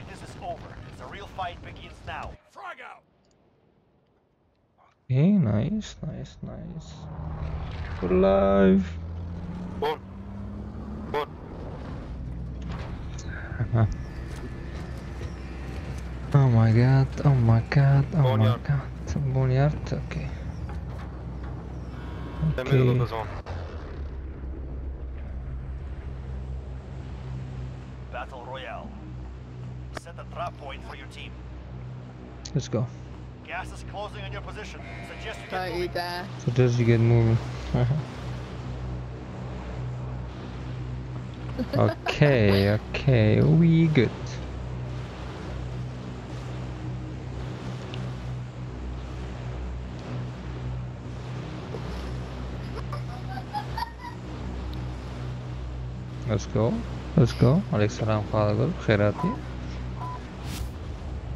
Practice is over. The real fight begins now. Frag out! Okay, nice, nice, nice. We're alive. Bon. Bon. oh my god, oh my god, oh my god. Boneyard, okay. Den middle of Okay, the zone. Battle Royale. Set a trap point for your team. Let's go. Gas is closing on your position. Suggest you get moving. That. Suggest you get moving. okay, okay, we good. Let's go. Let's go. Alexander Fadagol, Gerati.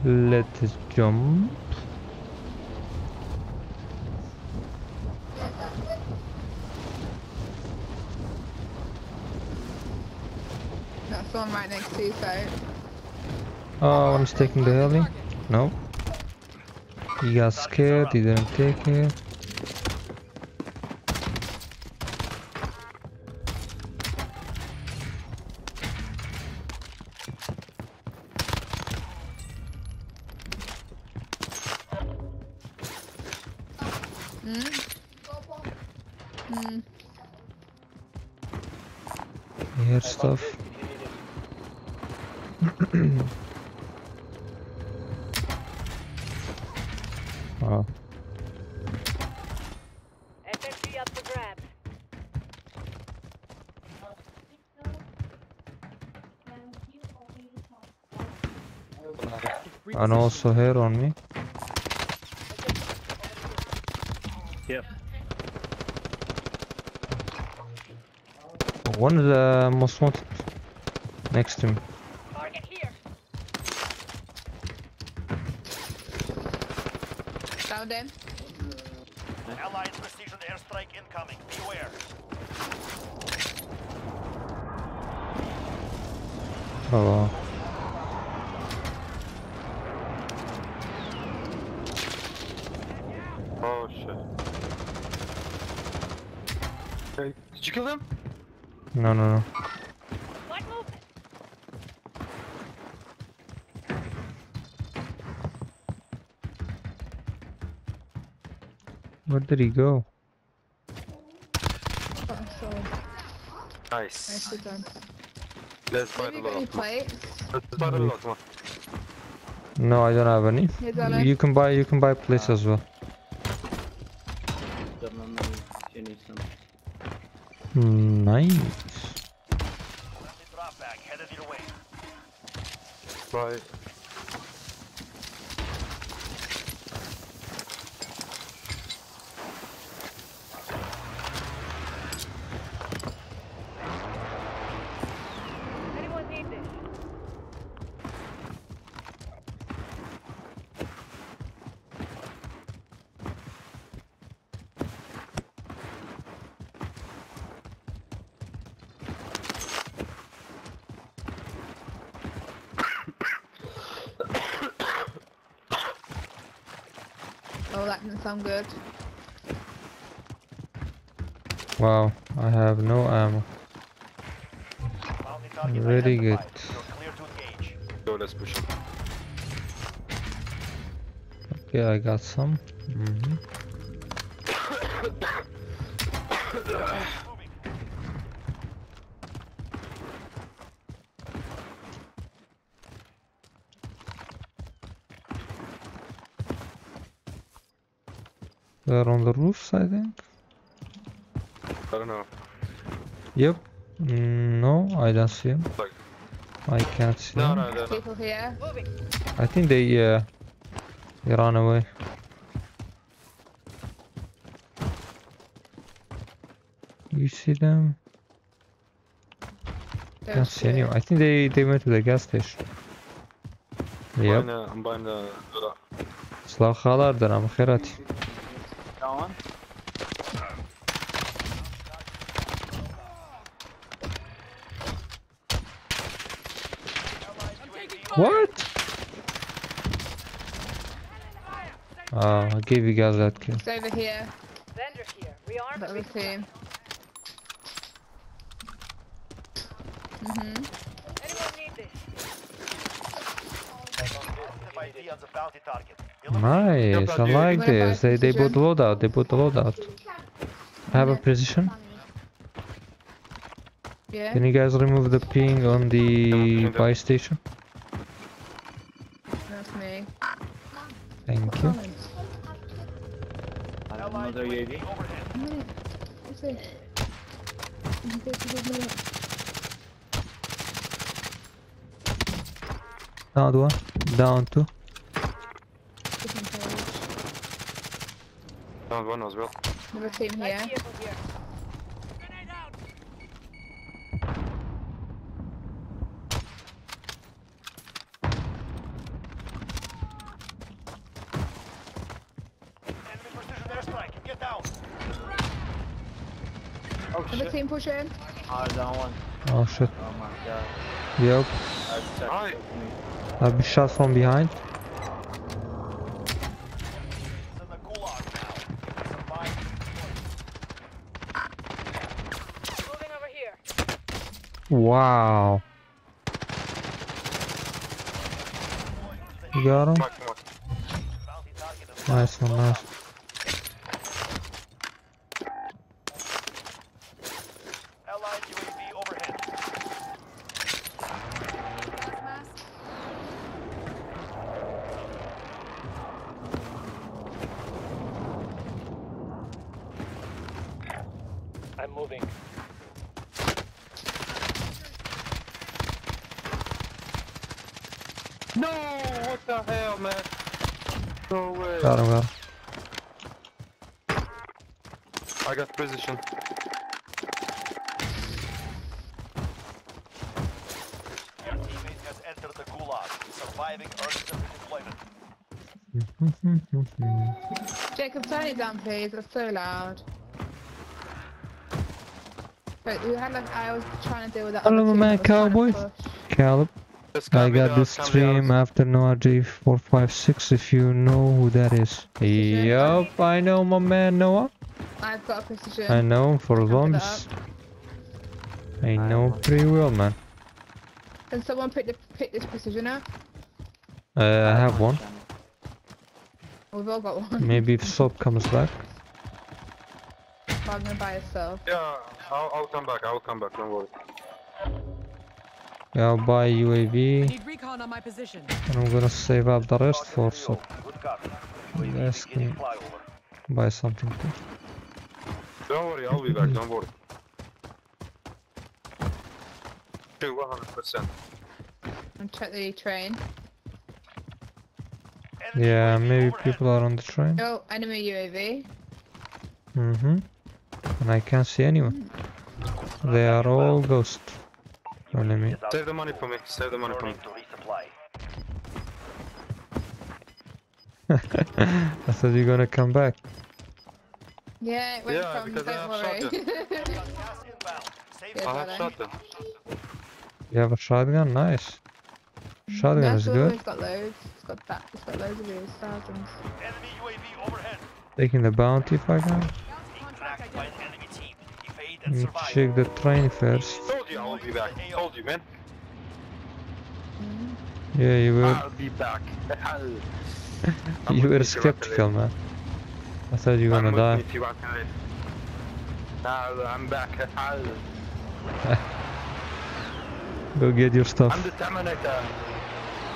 Let's jump. That's the one right next to you, so. Oh, one's taking the heli. No. He got scared, he didn't take it. Also here on me. Yep. One is the most wanted next to me. Target here. Found him. Allied precision airstrike incoming. Beware. Oh, wow. Oh shit. Okay. Did you kill him? no, no, no. What movement? Where did he go? Oh, sorry. Nice. Nicely done. Let's fight Have a you lot. Let's fight a lot. Come on. No, I don't have any. Here's Anna. You can buy, you can buy plates as well. Don't know if you need some. Hmm, nice. got some. Mm -hmm. They're on the roofs, I think. I don't know. Yep. Mm, no, I don't see him. Like, I can't see no. No, no, no. People here. I think they uh, they ran away. See them? Can't see anyone. I think they they went to the gas station. I'm Yep. buying, I'm buying the. the Silahlardır ama Kherat. Down. What? Oh, I gave you guys that kill. It's over here. Vendor here. Rearm. The other team. Mhm. Anyone need this? Positive ID on the bounty target. Nice, I like this. They they put precision? loadout. They put loadout. Have a precision. Yeah. Can you guys remove the ping on the buy station? That's me. Thank you. Another UAV. Down one. Down two. Down one as well. Another team Light here. vehicle here. Enemy precision airstrike. Get down. Oh Another shit. team pushing. Ah, down one. Oh shit. Oh my god. Yep. That's Hi. me. I'll be shot from behind. It's in the gulag now. Survive. Moving over here. Wow. You got him? Back, come on. Bounty target is Nice one, nice. So loud. But we had like I was trying to deal with that. Hello, other team man, that was trying to cowboys. Caleb, I got in, this stream after Noah NoahG456 if you know who that is. Yup, I know my man Noah. I've got a precision. I know him for Look zombies. I know him pretty well, man. Can someone pick the pick this precision up? Uh, I have one. We've all got one. Maybe if Soap comes back. Wagner by yourself. Yeah, I'll, I'll come back. I'll come back. Don't worry. Yeah, I'll buy UAV Need recon on my position. and I'm gonna save up the rest for Soap. Good copy. You UAV guys can buy something too. Don't worry. I'll be back. Don't worry. Two, 100%. And check the train. Yeah, maybe people are on the train. Oh, enemy UAV. Mm-hmm. And I can't see anyone. They are all ghost. Enemy. Is out. Save the money for me. Save the money for me. To resupply. I thought you're gonna come back. Yeah, it went Yeah, from, because don't have worry. Got gas inbound. Save Yeah, I the have brother. shotgun. You have a shotgun? Nice. Shotgun is good. It's got loads. It's got that. It's got loads of these thousands. enemy UAV overhead. Taking the bounty if I can. Being tracked by an enemy team. Mm, survive. Check the train first. Told you I'll be back. Told you, man. Yeah, you were I'll be back. You were skeptical, man. I thought you were gonna die. you, Rocket League. Now I'm back. Go get your I'm stuff. the Terminator.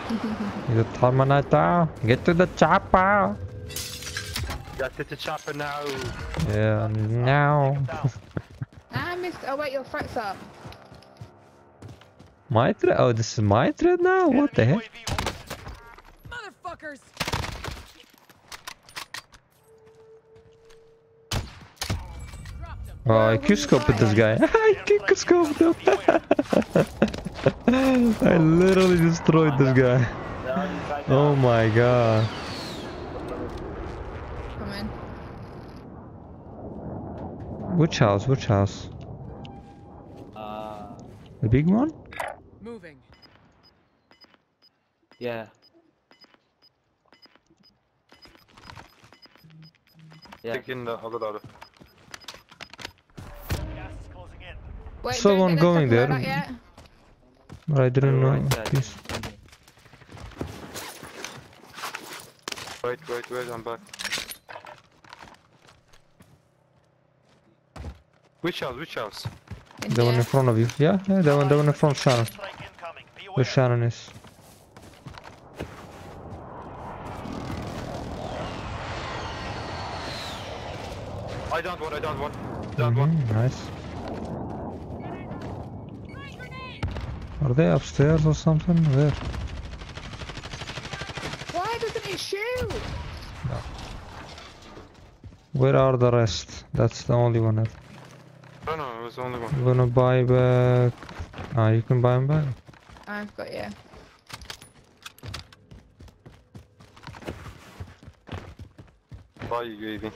The Terminator. Get to the chopper. Just hit the chopper now. Yeah, now. him down. Ah, I missed. Oh wait, your threat's up. My thread? Oh, this is my thread now? What the Enemy heck? UAV overhead. Motherfuckers! Oh, I Q-scoped this guy. I Q-scoped him. I literally destroyed this guy. They're on the side Oh my god. Come in. Which house? Which house? The big one? Moving. yeah. Yeah. Taking the other daughter. Gas is closing in. Wait, Someone going there. But I didn't know. Right side. Please. Wait, wait, wait, I'm back. Which house? Which house? In The one in front of you. Yeah, yeah, the one, the one in front, Shannon. Strike incoming. Be Where. Shannon is. I don't want, I don't want. Don't want. Mhm, nice. Are they upstairs or something? Where? Why doesn't he shoot? Where are the rest? That's the only one. left. No, no, it was only one. I'm gonna buy back. Ah, you can buy them back. I've got you. Buy UAV.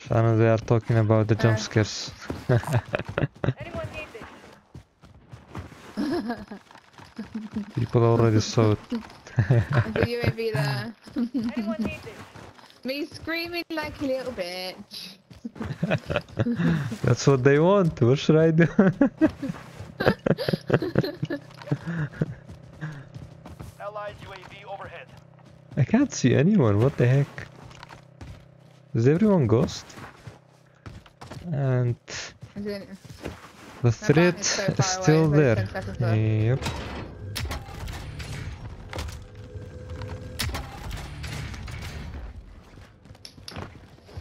Shannon, they are talking about the Uh. jump scares. Anyone need this? People already saw it. There's a UAV there. Anyone need this? Me screaming like a little bitch. That's what they want. What should I do? Allied UAV overhead. I can't see anyone. What the heck? Is everyone ghost? And the threat is so is still away, there. it's only 10 seconds left. Yep.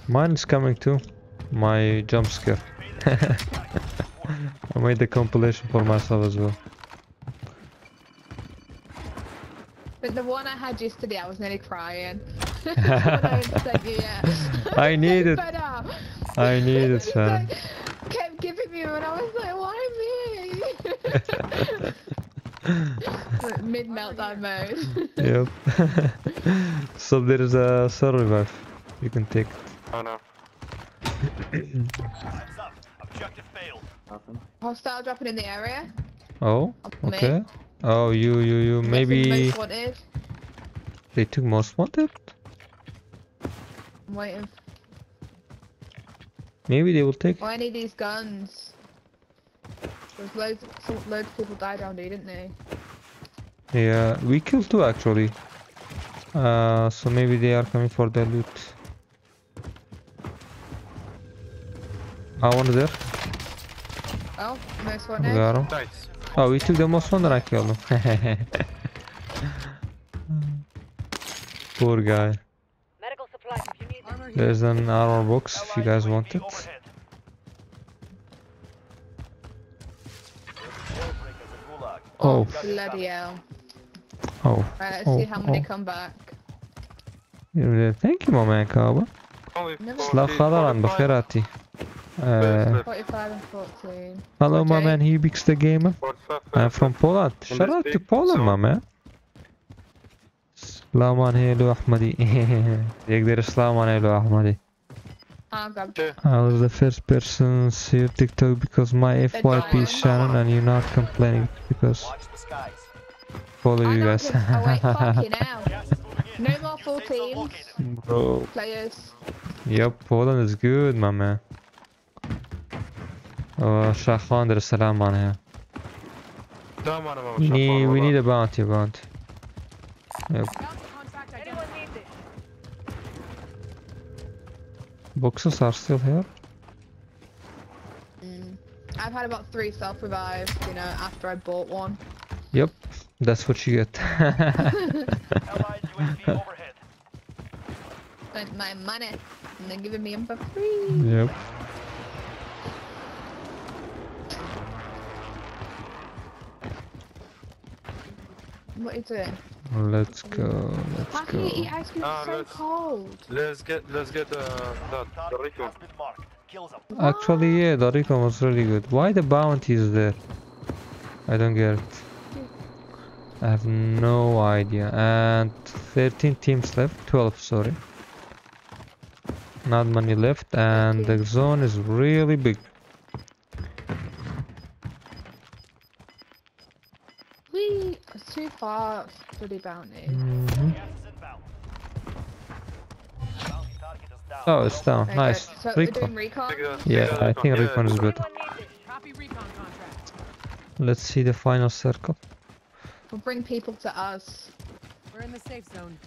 Mine is coming too. My jump scare. I made the compilation for myself as well. But the one I had yesterday, I was nearly crying. I haven't sent you yet. I need it. Uh, I need it, It's kept giving me, and I was like, why me? Mid meltdown mode. yep. so there is a survive. You can take. it. Oh no. Time's up. Objective failed. Nothing. Hostile dropping in the area. Oh, okay. Oh, you, you, you. Maybe most wanted. they took most wanted. I'm waiting. Maybe they will take. Oh, I need these guns. There's loads, some, loads of people died down there, didn't they? Yeah, we killed two actually. Uh, so maybe they are coming for the loot. I one there. Oh, nice one. Eh? Got him. Nice. Oh, we took the most one that I killed him. Poor guy. Medical supplies, if you need There's an armor box if you guys want it. Oh. Bloody hell. Oh. Right, let's oh. see how many oh. come back. Thank you, my man, Carver. Never- 40, لا خضرا 45. بخيراتي Best uh, left. 45 and 14. Hello my Okay. man, he Bix the gamer 45 I'm left. from Poland And Shout this out to big, Poland so- my man سلام عليكم أحمدي يقدر السلام عليكم أحمدي Oh, God. Okay. I was the first person to see your TikTok because my FYP is Shannon and you're not complaining because Watch the skies. follow I you know, guys No more full team Bro. players. Yep, Poland is good, my man. Oh, Shahwan, there's salam on here. Need, we need a bounty, bounty. Yep. Boxes are still here. Mm. I've had about three self revives, you know, after I bought one. Yep that's what you get. Allied UAV overhead. spent my money and they're giving me them for free. Yep. What are you doing? Let's go. Let's How can you eat go. ice cream? Ah, so let's- cold. Let's get let's get uh, that the Target Rico. has been marked. Kill them. Actually, yeah, the recon was really good. Why the bounty is there? I don't get it. I have no idea. And 13 teams left. 12, sorry. Not many left, and the zone is really big. Whee! It's too far, bloody bounty. Gas is inbound. Bounty target is down. Oh, it's down. Very Nice. So Recon. recon? Yeah, I think recon is yeah. better. Anyone need this? Copy recon contract. Let's see the final circle. We'll bring people to us. We're in the safe zone.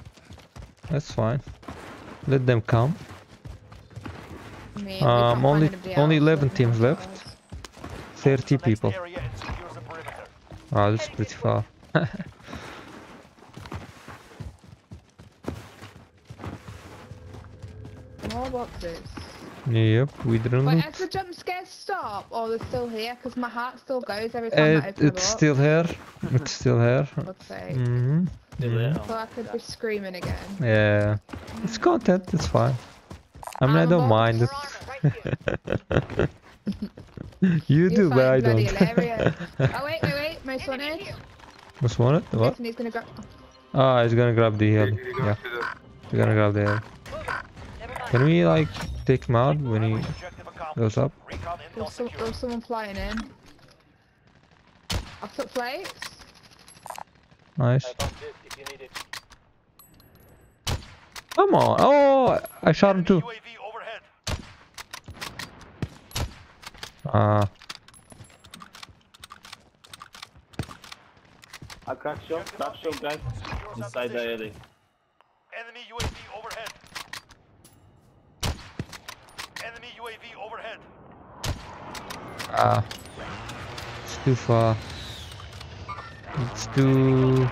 That's fine. Let them come. I mean, Um, only- only 11 teams left. us. 30 people. area and secure the perimeter. Oh, that's pretty far. More boxes. Yep, we didn't Wait, loot. has the jump scares stop? Or they're still here? Because my heart still goes every time I It, open it's up. still here. It's still here. Let's say. Mm-hmm. Still there. So I could be screaming again. Yeah. It's content, it's fine. I mean, I don't mind it. We're right you You do, but I don't. oh wait, wait, wait, most wanted. What's one it? What? Jason, he's gonna go. Ah, he's gonna grab the You- hill. Yeah, he's gonna grab the hill. Can we, like, take him out when he goes up? Recon intel There's, some, there's someone flying in. I took plates. Nice. I found this if you need it. Come on. Oh, I shot him too. UAV overhead. Ah, A crack shot, crack shot guys. Inside the position. alley. Enemy UAV overhead. Enemy UAV overhead. ah. It's too far. It's too...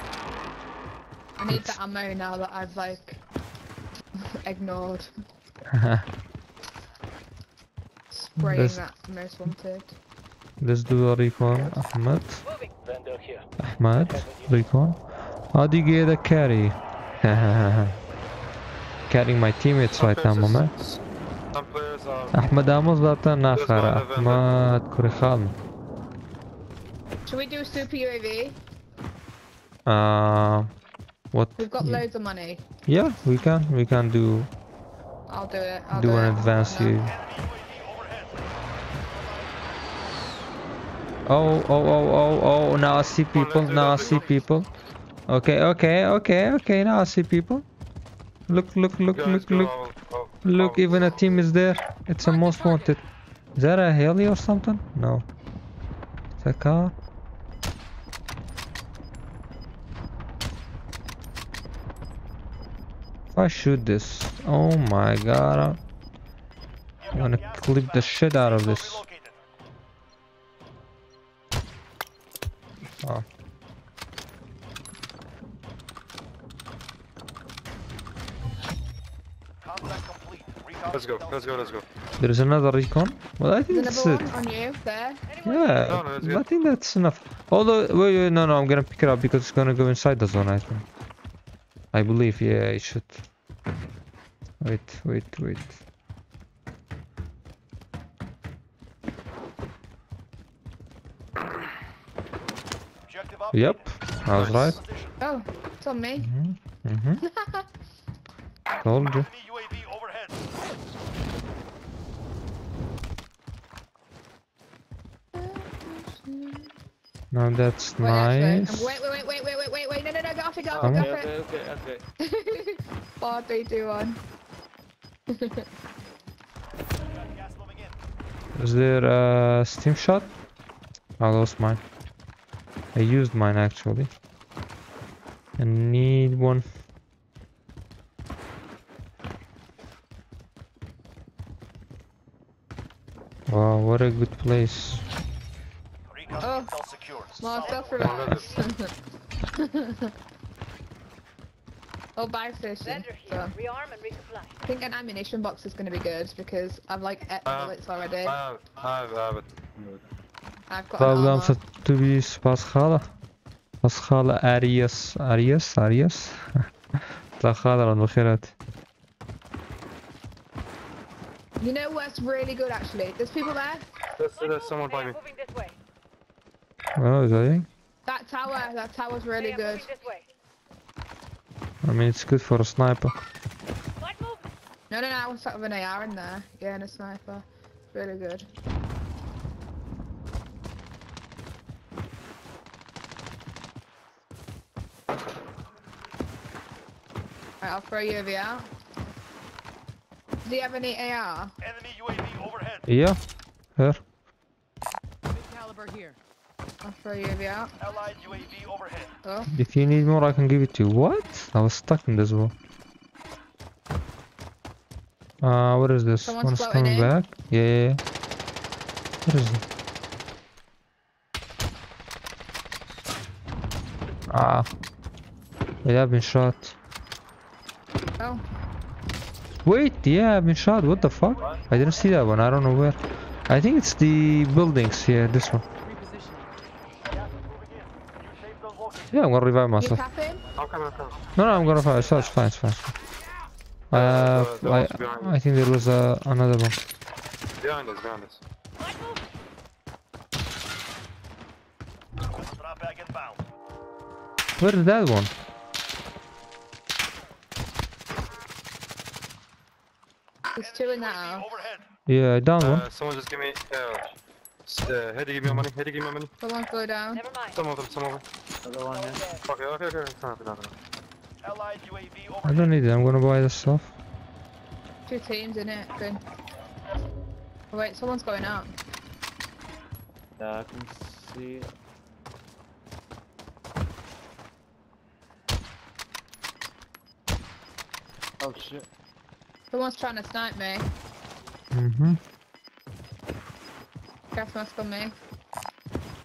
I need the ammo now that I've like ignored. Spraying There's- that most wanted. Let's do a recon. Ahmed. Moving. Here. Ahmed. Recon. How do you get a carry? Carrying my teammates right now, my man. Some players are Ahmed Amo zaten There's nakhar. one. Ahmed Kurikhan. Should we do a super UAV? Uh, what? We've got loads of money. Yeah, we can. We can do I'll do it. I'll do do an it. advance No. you. UAV. Oh, oh, oh, oh, oh, now I see people, do now I see people. Okay, okay, okay, okay, now I see people. Look, look, look, look, look, out, out, look, out. even a team is there. It's a most wanted. Is that a heli or something? No. It's a car. If I shoot this, oh my god, I'm gonna clip the shit out of this. Oh. Let's go, let's go, let's go. There's another recon. Well, I think that's it. on you there. Yeah, No, no, it's I good. think that's enough. Although, wait, wait, no, no, I'm gonna pick it up because it's gonna go inside the zone, I think. I believe, yeah, it should. Wait, wait, wait. Yep, I was right. Oh, it's on me. Mm-hmm. Told you. Enemy UAV overhead. Now that's Wait, actually, nice. Wait, wait, wait, wait, wait, wait, wait, wait, no, no, no, get off it, get off Come it, on. get Okay, off okay, it. okay, okay. Four, three, two, one. Got gas moving in. Is there a stim shot? I lost mine. I used mine actually. I need one. Wow, what a good place. Recon Oh. intel secured. More Solid stuff for work. us. Oh, buy station. Vendor So, here. Rearm and resupply. I think an ammunition box is going to be good because I've like eight Uh, bullets already. I have, I have, I have it. I've got an Problem armor. to be Paschala. Paschala Arias. Arias? Arias? Paschala بالخيرات. You know what's really good actually? There's people there. There's, there's someone by me. moving this way. Well, is that it? That tower, that tower's really are good. this way. I mean, it's good for a sniper. No, no, no, I was sort of an AR in there. Yeah, and a sniper. Really good. Right, I'll throw UAV out. Do you have any AR? Enemy UAV overhead. Yeah. Here. Big caliber here. I'll throw UAV out. Allied UAV overhead. Oh, If you need more, I can give it to you. What? I was stuck in this wall. Uh, what is this? Someone's One's floating coming in. back. Yeah, yeah, yeah. What is it? Ah. Yeah, I've been shot. oh. Wait, yeah, I've been shot. What the fuck? I didn't see that one. I don't know where. I think it's the buildings. Yeah, this one. Repositioning. Gas is moving in. New safe zone located. Yeah, I'm gonna revive myself. tapping? I'm coming, I'm coming. No, no, I'm gonna find. It's, it's fine, it's fine. It's fine. Uh, the- the I, ones behind you. I think there was uh, another one. Behind us, behind us. Light move. Drop back inbound. Where is that one? There's two in that UAV house. Yeah, I down one. Uh, someone just give me, uh, uh, Heade, give me your money, Heade, give me your money. Someone go down. Never mind. Some of them, some of them. Another one here. Okay, okay, okay, it's not, it's not, it's. Allied UAV I don't need it. I'm gonna buy the stuff. Two teams in it. Good. Oh, wait, someone's going out. Yeah, I can see. Oh shit. Someone's trying to snipe me. Mm-hmm. Gas mask on me.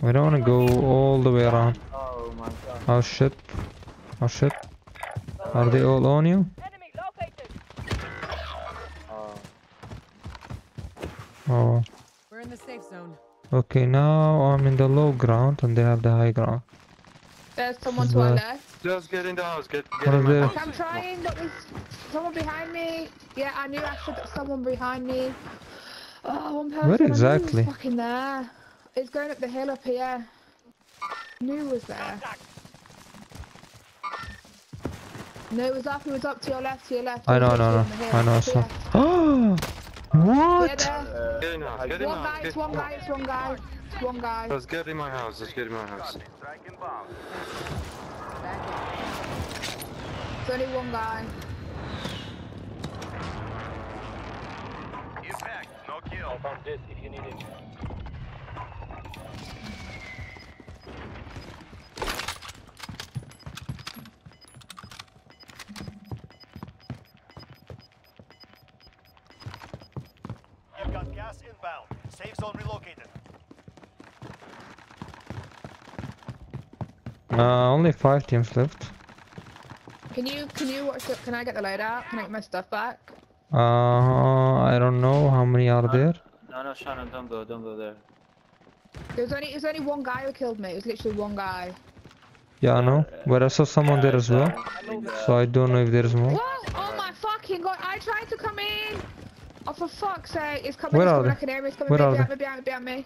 I don't wanna go all the way around. Oh my god. Oh shit. Oh shit. Are they all on you? Enemy located. Oh. Oh. We're in the safe zone. Okay, now I'm in the low ground and they have the high ground. There's someone to our left. Just get in the house, get, What get in my house. I'm trying. Look, there's someone behind me. Yeah, I knew I should. Someone behind me. Oh, one person. I knew he exactly? fucking there. It's going up the hill up here. Knew was there. No, it was up. It was up to your left. To your left. I know, was no, no. literally on the hill. I know, I To saw. your- Oh! Yeah, What? Uh, Get in the get in the One house. guy. It's one guy. It's one guy. It's one guy. just get in my house, just get in my house. Back in. It's only one guy. Impact. No I found this if you need it. You've got gas inbound. Safe zone relocated. Uh, only five teams left. Can you? Can you watch? The, can I get the loadout? Can I get my stuff back? Uh, I don't know how many are there. No, no, Shannon, don't go, don't go there. There was only. It was only one guy who killed me. It was literally one guy. Yeah, I know. But I saw someone there as well. So I don't know if there's more. What? Oh my fucking god! I tried to come in. Oh for fuck's sake! It's coming. Where it's are coming. they? I can hear it. It's coming. Where are behind, they? me, behind me, behind me,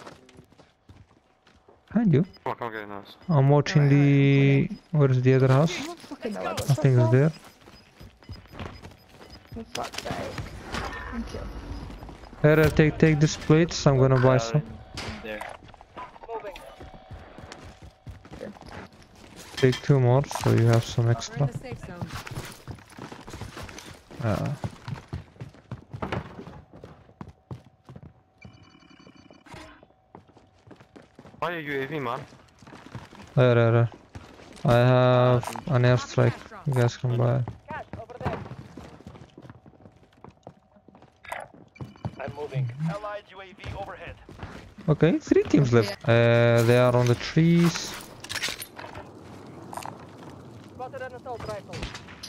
Behind you. Come on, come on, get in the house. I'm watching Alright, the. Where's the other house? I don't fucking know. What I think it's there. For fuck's sake. Thank you. Here, take take this plates. I'm gonna buy some. in- in there. Moving. Take two more, so you have some extra. in the safe zone. Uh, Buy a UAV, man. there, there, there. I have an airstrike. You guys can buy. it. Cash over there. I'm moving. Allied UAV overhead. Okay, three teams left. Uh, they are on the trees. Spotted an assault rifle.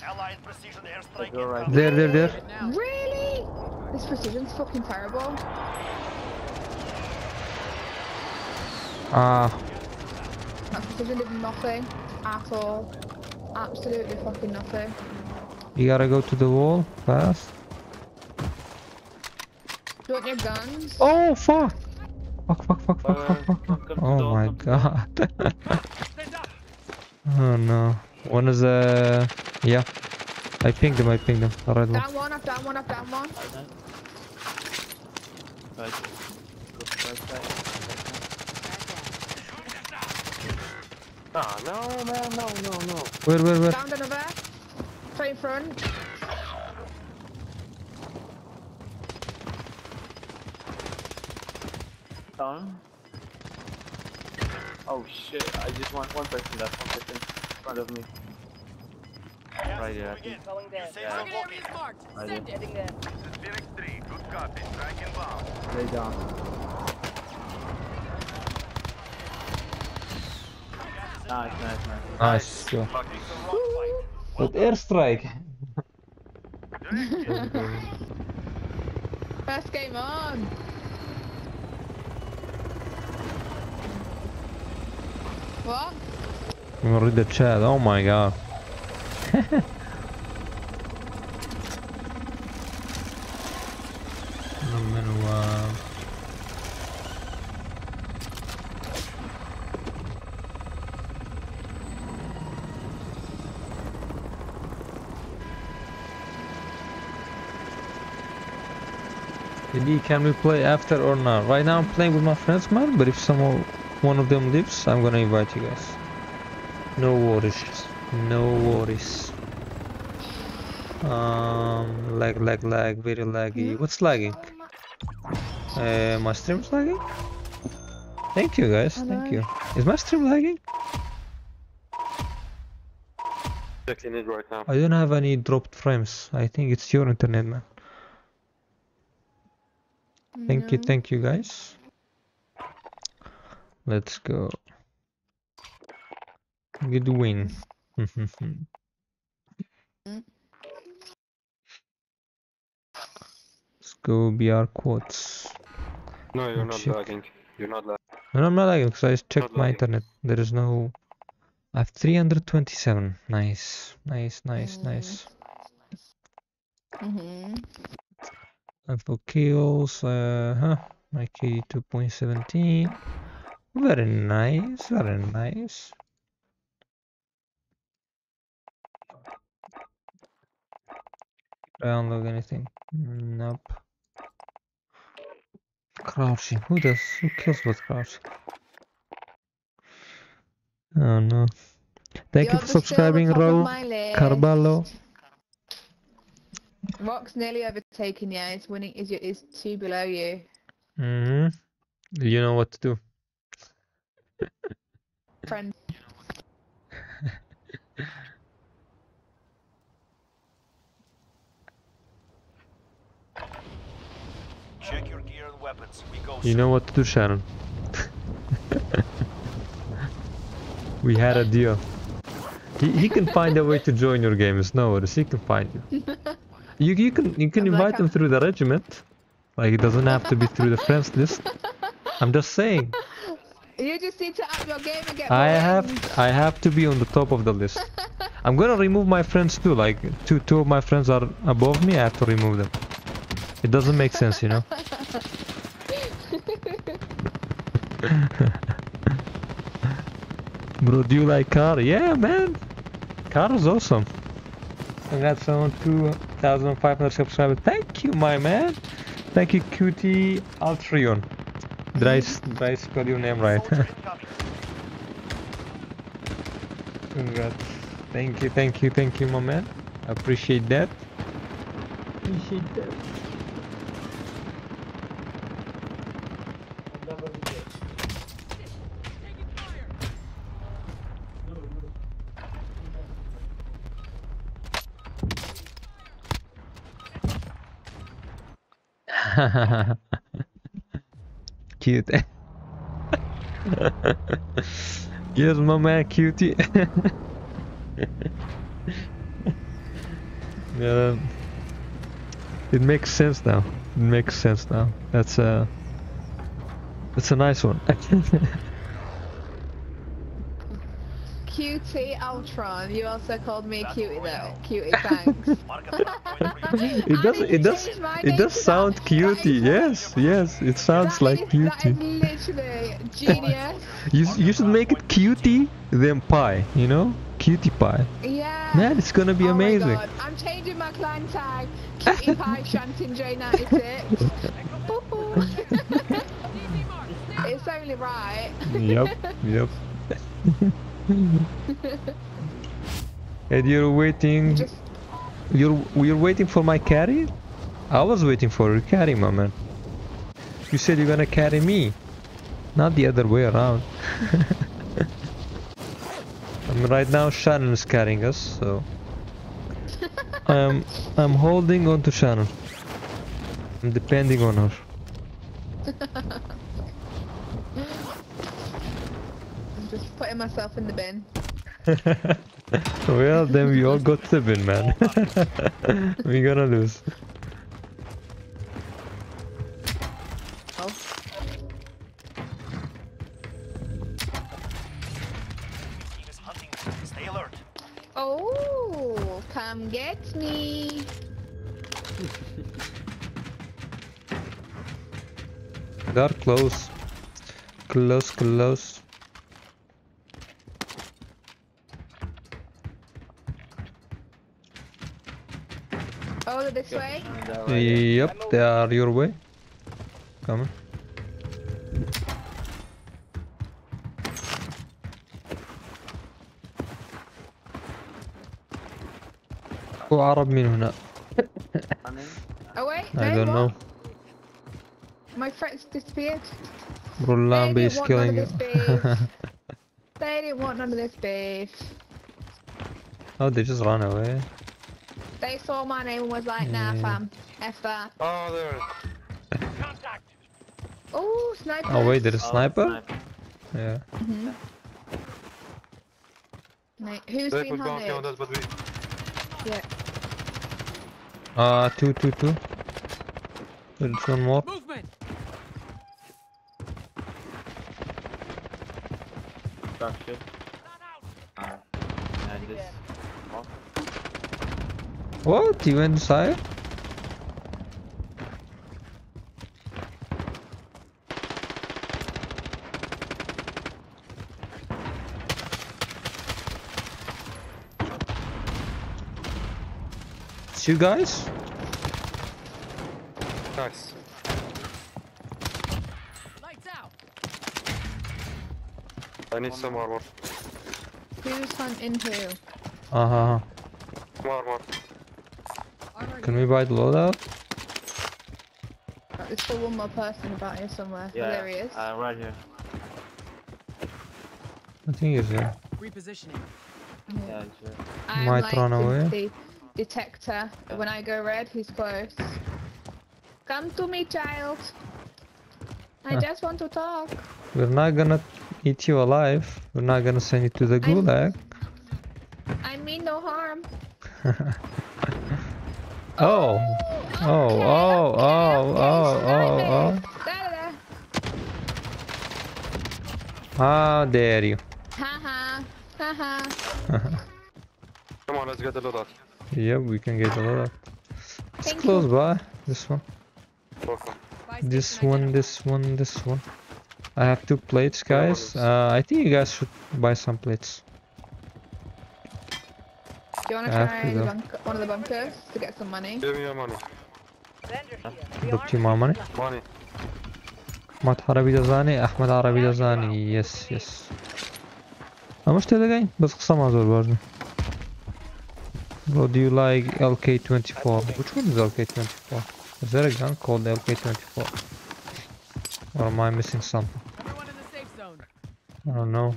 Allied Allied precision airstrike Go right. There, there, there. Really? This precision's fucking terrible. Ah, That precision did nothing at all. Absolutely fucking nothing. you gotta go to the wall fast. Do you want guns? Oh fuck! Fuck, fuck, fuck, fuck, fuck, fuck, fuck. Oh door, my god. oh no. One is uh yeah. I pinged him, I pinged him. The red one. Down one, up down one, up down one. Right. Go to. Ah, no, man, no, no, no. Where, where, where? Down another. Straight in front. Down. Oh shit, I just want one person left, one person in front of me. Gas Right is here, I moving think. in. Calling New there. safe Yeah. Target area is marked. Right Send it. There. This is Phoenix 3. Good copy. Tracking bomb. Lay down. Nice, nice, nice. Nice. Yeah. Fucking the airstrike. First game on. What? I'm gonna read the chat. Oh my god. Can we play after or not? Right now I'm playing with my friends, man, but if someone, one of them leaves, I'm gonna invite you guys. No worries. No worries. Um, lag, lag, lag, very laggy. What's lagging? Uh, my stream's lagging? Thank you guys, thank you. Is my stream lagging? Checking it right now. I don't have any dropped frames. I think it's your internet, man. Thank you, thank you guys. Let's go. Good win. Let's go BR quotes. No, you're not Shit. lagging. You're not lagging. No, I'm not lagging because I just checked my internet. There is no. I have 327. Nice, nice, nice, nice. Mm-hmm. And for kills, uh huh, my KD 2.17. Very nice, very nice. Download anything? Nope. Crouching. Who does? Who kills with crouching? Oh no. Thank you for subscribing, Raul Carballo. Rock's nearly overtaken you. It's winning. Is you? Is two below you? Mm hmm You know what to do. Friend. Check your gear and weapons. We go You know what to do, Sharon. we had a deal. He, he can find a way to join your games. No worries, he can find you. You, you can you can I'm like, invite him through the regiment. Like it doesn't have to be through the friends list. I'm just saying. You just need to up your game and get. I have. I have to be on the top of the list. I'm gonna remove my friends too. Like two two of my friends are above me. I have to remove them. It doesn't make sense, you know. Bro, do you like car? Yeah, man. Car is awesome. Congrats on 2,500 subscribers. Thank you, my man. Thank you, QT Altrion. Did I, s- did I spell your name right? Congrats. Thank you, thank you, thank you, my man. Appreciate that. Appreciate that. Cute. yes, my man, cutie. Yeah. It makes sense now. It makes sense now. That's a. That's a nice one. Cutie Ultron. You also called me Battle cutie though. Cutie, thanks. Mark a trap point for your team. it does. It does. It does sound That cutie. is- Yes. Yes. It sounds That like is- cutie. That is literally genius. You you should make it cutie then pie. You know, cutie pie. Yeah. Man, it's gonna be oh amazing. My God. I'm changing my clan tag. Cutie Pie Shantin J96. it's only right. yep. Yep. and you're waiting. Just You're you're waiting for my carry? I was waiting for your carry, my man. You said you're gonna carry me, not the other way around. and right now Shannon is carrying us, so I'm I'm holding on to Shannon. I'm depending on her. I'm just putting myself in the bin. well, then we all got the bin, man. We're gonna lose. Oh. Team is hunting. Stay alert. Oh, come get me. They're close. Close, close. Oh, they're this way. They're right here. Yep, they are your way. Coming. هو عرب من هنا Running. Oh wait, I they don't know what? My friends disappeared. Rulambe They is didn't want none killing of you this beef. They didn't want none of this beef. oh they just ran away They saw my name and was like, nah, Yeah. fam, f that. Oh, there. Contact. Oh, sniper. oh wait there's a Oh, sniper sniper. yeah Mhm. Mate, who's They been put on hunted? that, but we. Yeah. uh two two two there's one more Movement! Dark shit. Uh, and this. Oh, what you went inside It's you guys Nice. Lights out! I need some armor. Who's hunting who? uh-huh Some armor. Armor can we buy the loadout Oh, there's still one more person about here somewhere. yeah. there he is. Uh, right here. I think he's there Repositioning. Yeah, it's here. I'm might like run the, away. the detector. When I go red, he's close. Come to me, child. I Huh. just want to talk. We're not gonna eat you alive. We're not gonna send you to the I'm- gulag. I mean no harm. Oh, oh, okay, oh, okay, oh, oh, sniper. oh, oh. How dare you? Haha. Haha. Come on, let's get the loadout. Yep, we can get a lot of. It's Thank close you. by. This one, this one, this one, this one. I have two plates, guys. Uh, I think you guys should buy some plates. Do you want to try the bunker, one of the bunkers to get some money? Give me your money. Look to my money. Money. Ahmad Arabi Dazani, Ahmad Arabi Dazani. Yes, yes. I'm not still again, but some other version. What do you like LK24? Which one is LK24? Is there a gun called LK24? Or am I missing something? I don't know.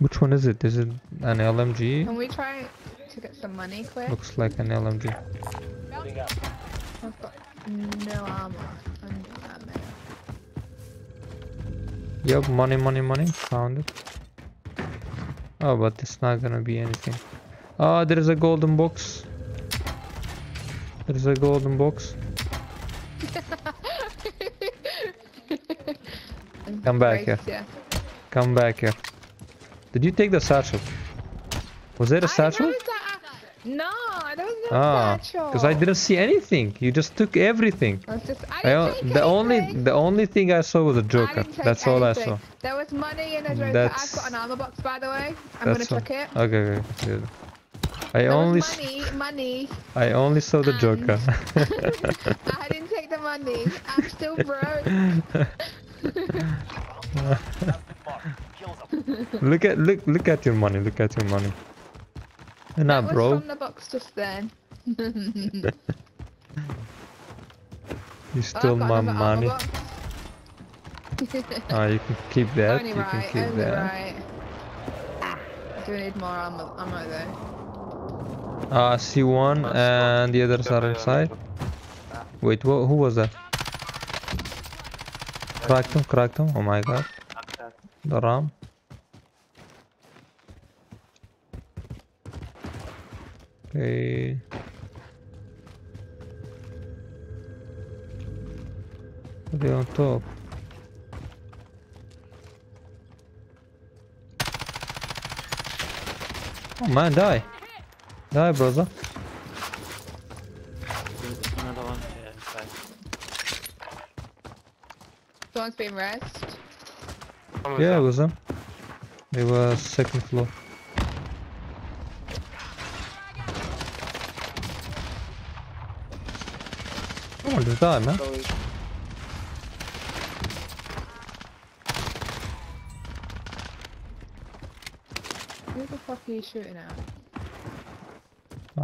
Which one is it? Is it an LMG? Can we try to get some money quick? Looks like an LMG. Got no armor. and no ammo. Yup, money, money, money. Found it. Oh, but it's not gonna be anything. Ah, there is a golden box. There is a golden box. Come back here. Come back here. Did you take the satchel? Was there a satchel? I know that. No, there was no Ah, satchel. because I didn't see anything. You just took everything. I was just, I I, didn't o- take the only the only thing I saw was a joker. That's all I saw. There was money in a joker. I've got an armor box, by the way. I'm gonna check it. Okay, okay, good. I There only money, money. I only saw the joker. I didn't take the money. I'm still broke. Mark. Kills them. look at look look at your money. Look at your money. You're that not was broke. from the box just then. You Oh, stole I've my another money. box. Ah, you can keep that. only you right, can keep only that. right. I do need more armor, ammo though. Ah, I see one, and the others are inside. Wait, wha who was that? Cracked him, cracked him. Oh my god. The ram. Okay. Are they on top? Oh man, die. Die, brother. Another one. Yeah, inside. Someone's been rest. Yeah, it was them. It was second floor. Come on, just die, man. Who the fuck are you shooting at?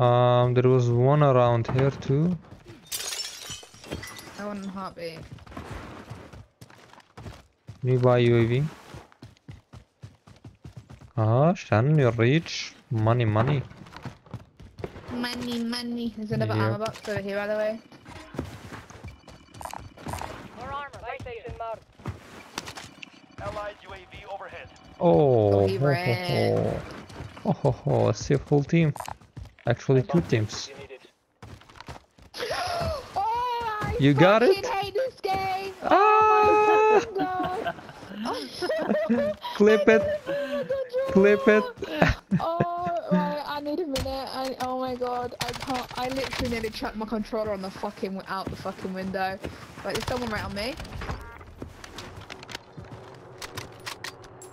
Um, there was one around here too. I want a heartbeat. Nearby UAV. Ah, Shannon, you're rich. Money, money. Money, money. There's another Yeah. armor box over here, by the way. More armor. Light station marked. Allied UAV overhead. Oh, he ho, ho, ran. ho. Oh, ho, ho. I see a full team. Actually, two teams. Oh, I You got it? hate this game. Ah! My god. Clip it. Clip it. oh, right, I need a minute. I, oh my god, I can't. I literally nearly chucked my controller on the fucking out the fucking window. Like, there's someone right on me.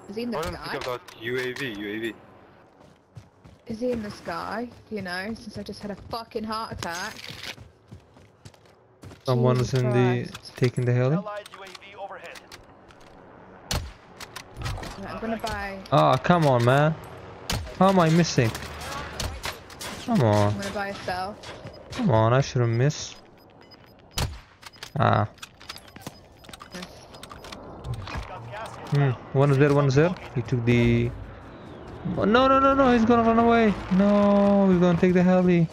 Is he in the I don't sky? think about UAV, UAV. Is he in the sky? You know, since I just had a fucking heart attack. Someone's Jesus in the taking the heli. Allied UAV overhead. Right, I'm gonna buy. Ah, come on, man. How am I missing? Come on, I'm gonna buy a cell. come on. I shouldn't miss. Ah, hmm. One is there, one is there. He took the. Oh, No, no, no, no. He's gonna run away. No, we're gonna take the heli.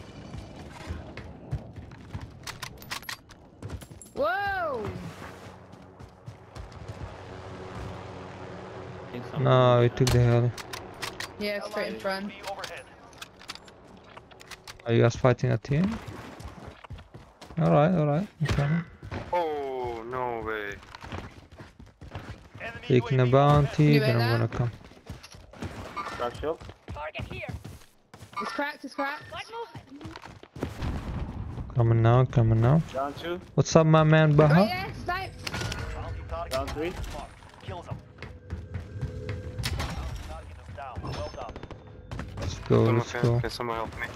No, he took the heli. Yeah, straight in front. Are you guys fighting a team? Alright, alright. Okay. Oh, no way. Taking a bounty, then I'm gonna come. Crack shot. Target here. It's cracked, it's cracked. Light movement. Coming now, coming now. Down two. What's up, my man, Oh Baha? yeah, snipe! Down three. Kills them. Let's go, Someone let's can, go. can someone help me?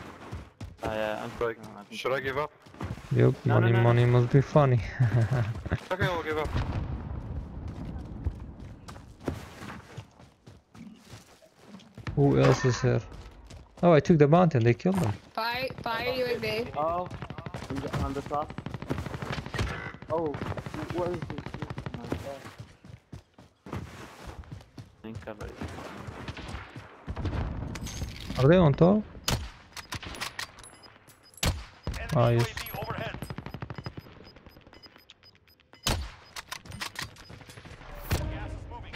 Ah, yeah, I'm Like, I should I give up? Yep, No, no, money, no, no. money must be funny. Okay, I'll give up. Who else is here? Oh, I took the bounty and they killed them. Fire, fire UAV. Oh, on the, on the top. Oh, what is this? Oh my god. Think cover it. Are they on top? Ah, yes. UAV overhead. Gas is moving.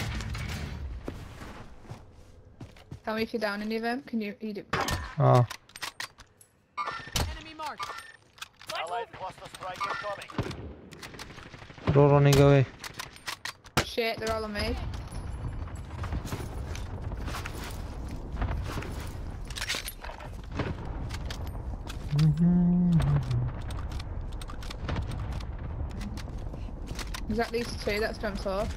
Tell me if you're down any of them. Can you? you it? Ah, Enemy marked. Allied cluster strike incoming. they're all running away. Shit, they're all on me. Mm-hmm. There's that these two that's jumped off.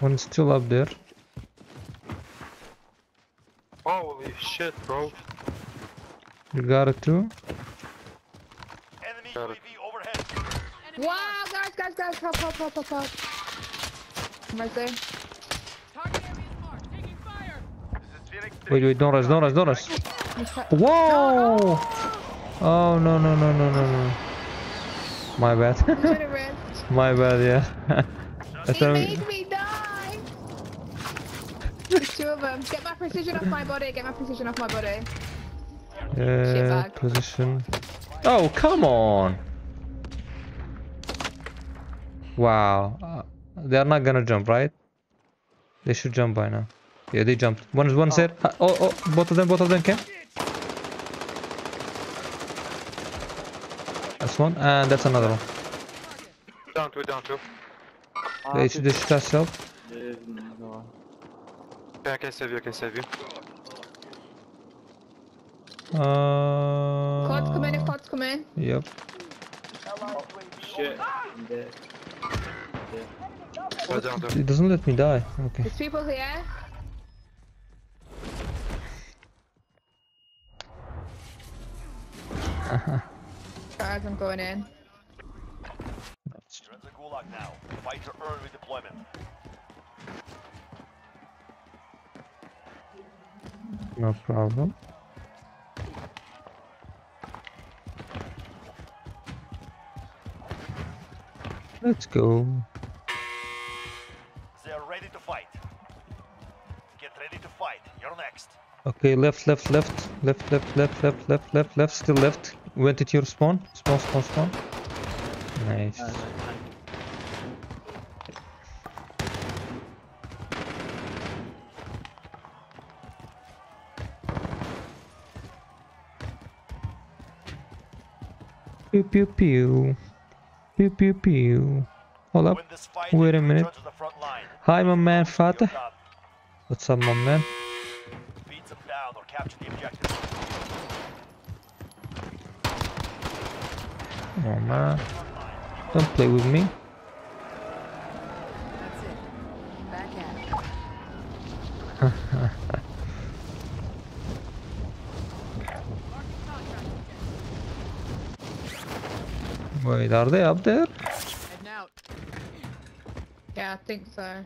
One's still up there. Holy shit, bro. You got it too? Enemy Got it. UAV overhead. Enemy Wow, guys, guys, guys, help, help, help, help, help. I'm right there. Target area is marked. Taking fire. This is Phoenix Wait, wait, don't rush, don't rush, don't rush. Whoa! Oh, no, no, no, no, no, no. My bad. Should have risked. My bad, yeah. He thought made me die! There's two of them. Get my precision off my body, get my precision off my body. Yeah, position. Oh, come on! Wow. Uh, they are not gonna jump, right? They should jump by now. Yeah, they jumped. One is one there. Uh, Oh, oh, both of them, both of them came. That's one, and that's another one. Down two, down two. They should, they should test help. Okay, I can save you, I can save you. Uh, Quads come in, quads come in. Yep. Shit. I'm dead. Oh, down two. It doesn't let me die. Okay. There's people here. Guys, I'm going in. You're in the gulag now. Fight to earn redeployment. No problem. Let's go. They are ready to fight. Get ready to fight. You're next. Okay, left, left, left, left, left, left, left, left, left, left, still left. Went into your spawn. Spawn, spawn, spawn. Nice. Uh, Pew pew pew. Pew pew pew. Hold up. Fight. Wait a minute. return To the front line. Hi, my man, done. What's up, my man? Beat them down or capture the objective. Oh, Come on, man. Don't play with me. That's it. Back at it. Marking contract. Wait, are they up there? Heading out. Yeah, I think so.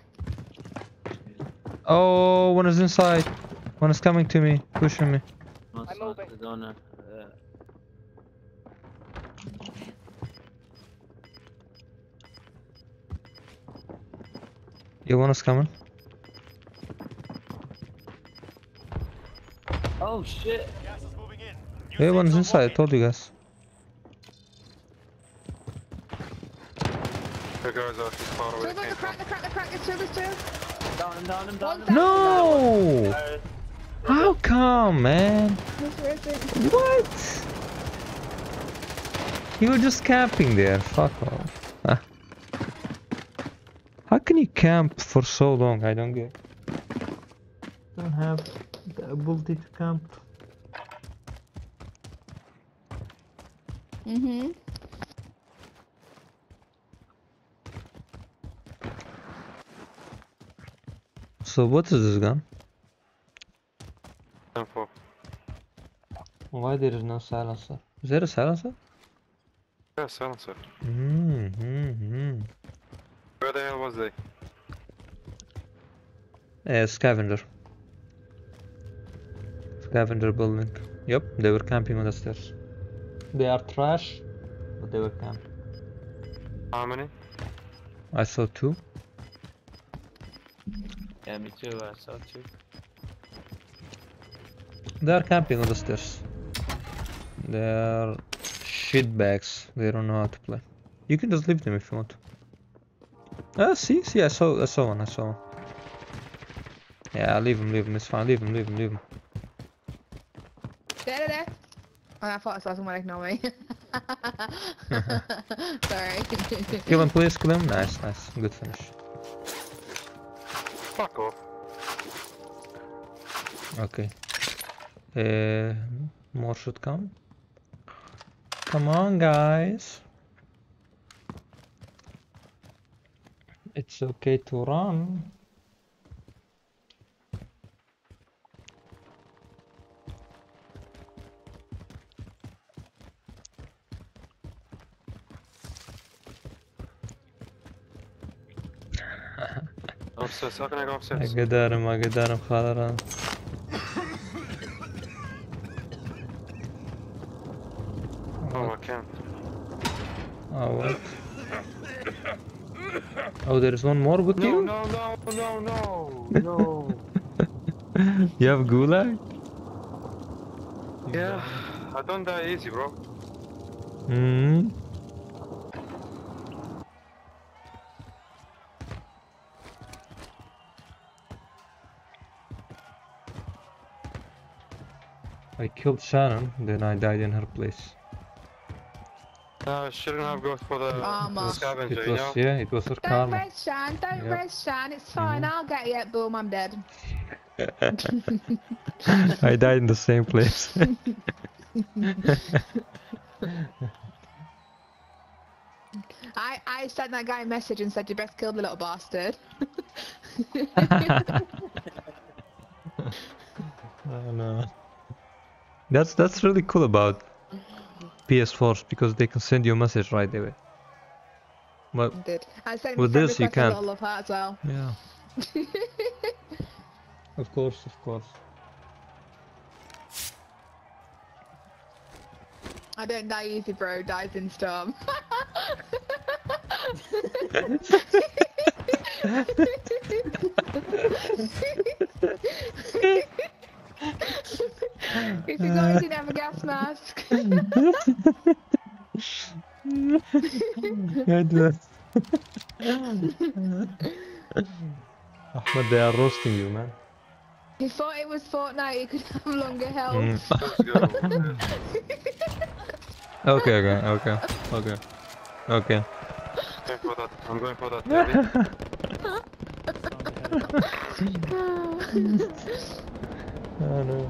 Oh, one is inside. One is coming to me, pushing me. no I'm moving. Zona. Yeah, one is coming. oh shit! Gas is moving in. New Hey, safe one is zone inside. I told you guys. The guys are too far Two away. of the crack, the crack, the crack, there's two, there's. Down him, down him, down him. down. No! Uh, How come, man? Where's- where's? What? You were just camping there. Fuck off. Huh. How can you camp for so long? I don't get. Don't have the ability to camp. Mm-hmm. So what is this gun? Ten four. Why there is no silencer? Is there a silencer? Yeah, silencer. Mm-hmm. Where the hell was they? Uh, scavenger. Scavenger building. Yep, they were camping on the stairs. They are trash, but they were camping. How many? I saw two. yeah, me too. I saw two. They are camping on the stairs. They are shitbags. They don't know how to play. You can just leave them if you want. Ah, see, see, I saw, I saw one, I saw one. Yeah, leave him, leave him. It's fine. Leave him, leave him, leave him. There, there, there. Oh, I thought I saw someone ignore me. Sorry. Kill him, please. Kill him. Nice, nice. Good finish. Fuck off. Okay. Uh, more should come. Come on, guys. It's okay to run. Upstairs, how can I There is one more with No, you? no, no, no, no, no. You have gulag? yeah, I don't die easy, bro. Hmm. I killed Shannon, then I died in her place. Uh, shouldn't have gone for the, Armor. the scavenger, It you was, know? yeah, it was her Don't karma. rest, Shan. Don't Yep. rest, Shan. It's fine. I'll get you. Boom, I'm dead. I died in the same place. I, I sent that guy a message and said, you best kill the little bastard. Oh no. That's that's really cool about PS4s because they can send you a message right away. But Did. I sent With this, you can't. little of her as well. yeah. of course, of course. I don't die easy, bro. Dies in storm. if you guys didn't have a gas mask. Good. Ahmed, they are roasting you, man. he thought it was Fortnite, he could have longer health. Mm. Let's go. Okay, okay, okay, okay, okay. going for that. I'm going for that, baby. Oh no.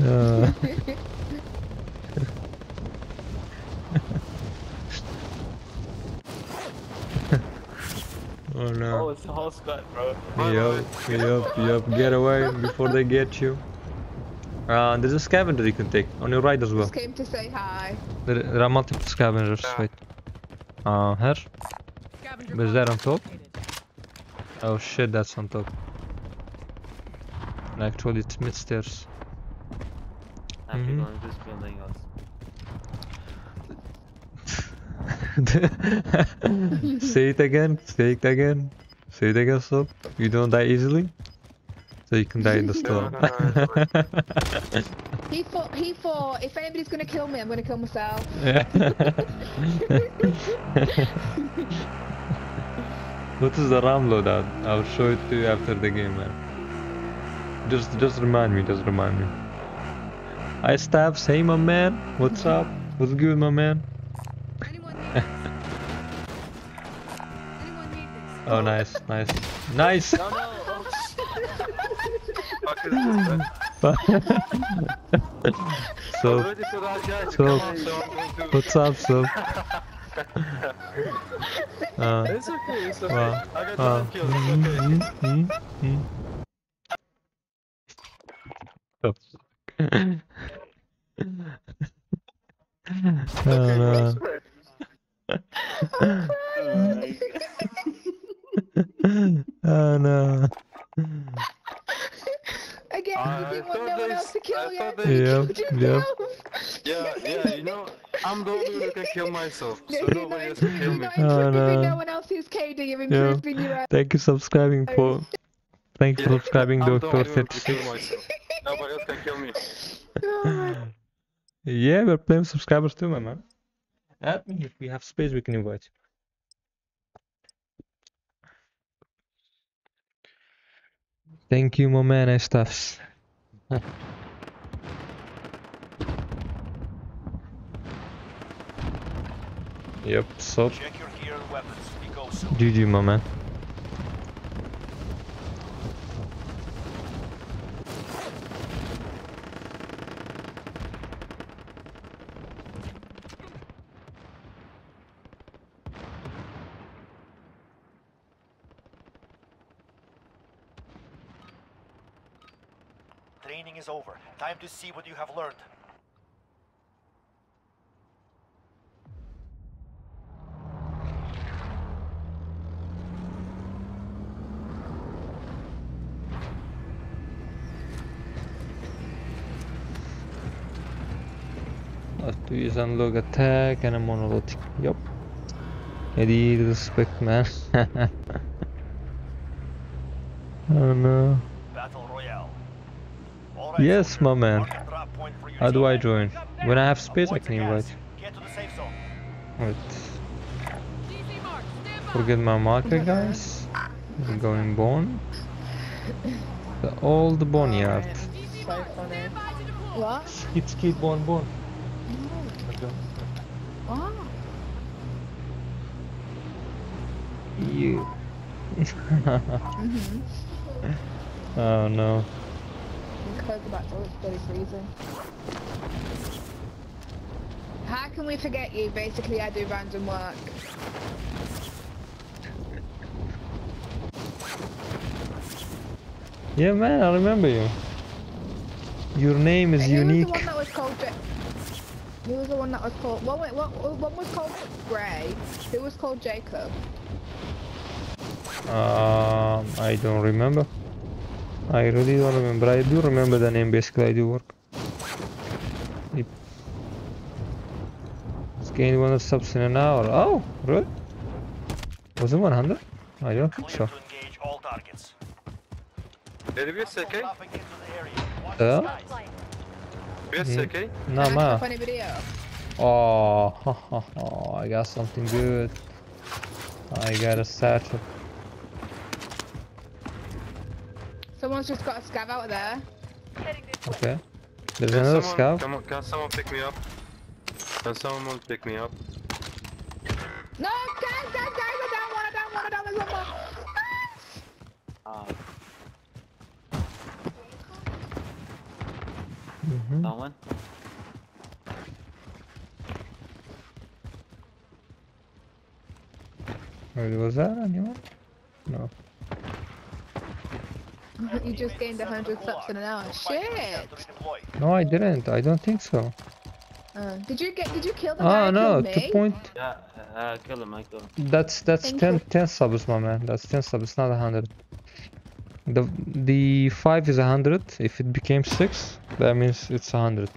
Uh, oh Oh, no. it's a whole squad, bro. Yup, yup, yup. Get away before they get you. Uh, there's a scavenger you can take on your right as well. Just came to say hi. There, there are multiple scavengers. Wait. Uh, here. Scavenger Is that on top? Oh shit, that's on top. Actually, it's mid stairs. I'm Mhm. going this building also. Say it again. Say it again. Say it again, stop. You don't die easily. So you can die in the storm. no, no, He thought, he thought, if anybody's gonna kill me, I'm gonna kill myself. Yeah. what is the RAM loadout? I'll show it to you after the game, man. Just, just remind me. Just remind me. I stab. Say, my man. What's up? What's good, my man? Anyone need this? Anyone need this? Oh, nice, nice, nice. No, no, Fuck is this, man? so, I'm ready for that guy to so- come on, so I'm going to... what's up, so? Uh, It's okay, it's okay. Wow. I got uh, one kill, it's okay. mm, mm, mm. Oh, oh, no. oh no. Again, uh, I you didn't want thought no one else to kill I you. thought so they- you Yep, killed yep. Yeah, yeah, you know, I'm the only one who can kill myself, No, so you're nobody not else can improving, kill you're me. not Oh, no. no one else's KD, you're improving your own. Thank you subscribing for thank you for subscribing I'm the Doctor only one who can 36. Nobody else can kill me. Yeah, we're playing subscribers too, my man. Add me if we have space we can invite. Thank you, my man, and stuffs. yep, so Check your gear and weapons. We go soon. GG, my man. Training is over. Time to see what you have learned. Let's do unlock attack and a monolithic. Yup. Eddie respect man. oh no. Battle Royale. All right, Yes, my man. Mark a drop point for your How do. I join? When I have space I can invite. Get to the safe zone. Wait. DC mark. Stand by. Forget my marker guys. We're going bone. The old boneyard. DC So mark. funny. Stand by to deploy. What? Skid skid bone bone. Oh. You. Mm-hmm. oh no. Because about it's freezing. How can we forget you? Basically, I do random work. Yeah man, I remember you. Your name is Who unique. was the one that was called? Who was the one that was called? One, wait, what, was called Gray. Who was called Jacob? Um, I don't remember. I really don't remember. I do remember the name. Basically, I do work. Yep. It's gained 100 subs in an hour. Oh, really? Was it 100? I don't think Clear so. to engage all targets. Did we say okay? Dropping into the area. Yeah? We say okay? No, Can I ma. clip Funny video. Oh, I got something good. I got a satchel. Someone's just got a scav out there. Heading this way. Okay. There's Can another someone, scout. Come on, can someone pick me up? Can someone pick me up? No, guys, guys, guys, I don't want, I don't want, I don't want, I don't want. Ah, Mhm. someone? Wait, was that anyone? No. You just gained a hundred subs in an hour. Shit. No, I didn't. I don't think so. Uh, did you get? Did you kill the guy Oh who no, two me? point. Yeah, uh, kill him, I kill him. That's that's Thank 10, 10 subs, my man. That's 10 subs, not a 100. The the 5 is a 100. If it became 6, that means it's a 100.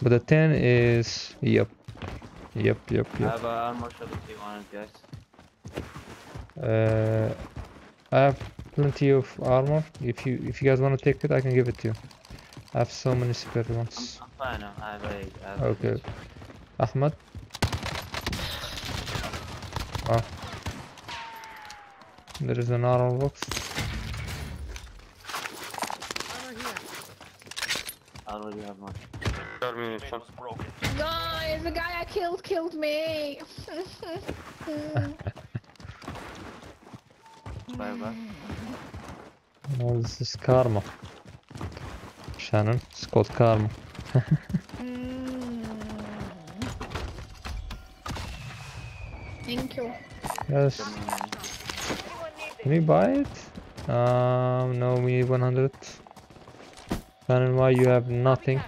But the 10 is. Yep. Yep, yep, yep. I have uh, armor shot if you want it, guys. Uh, I have plenty of armor. If you if you guys want to take it, I can give it to you. I have so many spare I'm, ones. I'm fine. I have a. I have Okay. finish. Ahmed. Ah. There is an armor box. Armor here. I already have one. Got Main munition. broken. Guys, the guy I killed killed me. Bye bye. No, this is karma. Shannon, it's called karma. Mm. Thank you. Yes. Come on. Anyone need Can we buy it? Um, no, we need 100. Shannon, why you have nothing?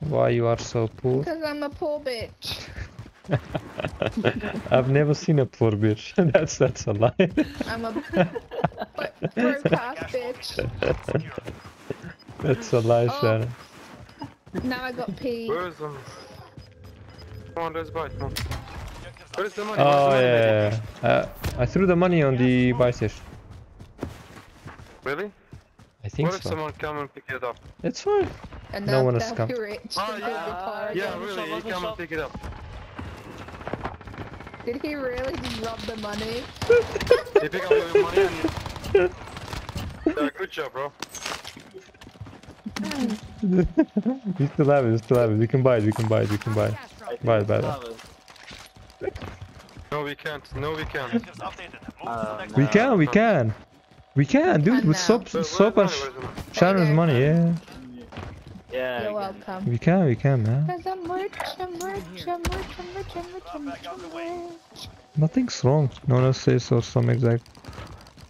Why you are so poor? Because I'm a poor bitch. I've never seen a poor bitch. that's that's a lie. I'm a poor ass bitch. That's a lie, Oh. Shannon. Now I got P. Where is them? Come on, let's buy it. Come on. Where is the money? Oh the yeah, lady? yeah. Uh, I threw the money on the buy station. Really? I think What if so. someone come and pick it up? It's fine. And No now one has they'll come. rich. Oh, yeah. they'll be poor Yeah, really, he come and pick it up. Did he really just rob the money? He pick up all your money and... Yeah, good job, bro. we still have it, we still have it. We can buy it, we can buy it, we can buy it. Gas drop. I Bye, think bye, we bye. have it. No, we can't. No, we can't. Objectives updated. Move to the Uh, We no. can, we can. We can, dude, with now. soap, Where- soap and money? Where's the money? Shannon's money, yeah. Yeah. You're I get it. welcome. We can, we can, man. Cause I'm rich, I'm rich, I'm rich, I'm rich, I'm rich, I'm rich, I'm rich. Nothing's wrong. No one says or some exact.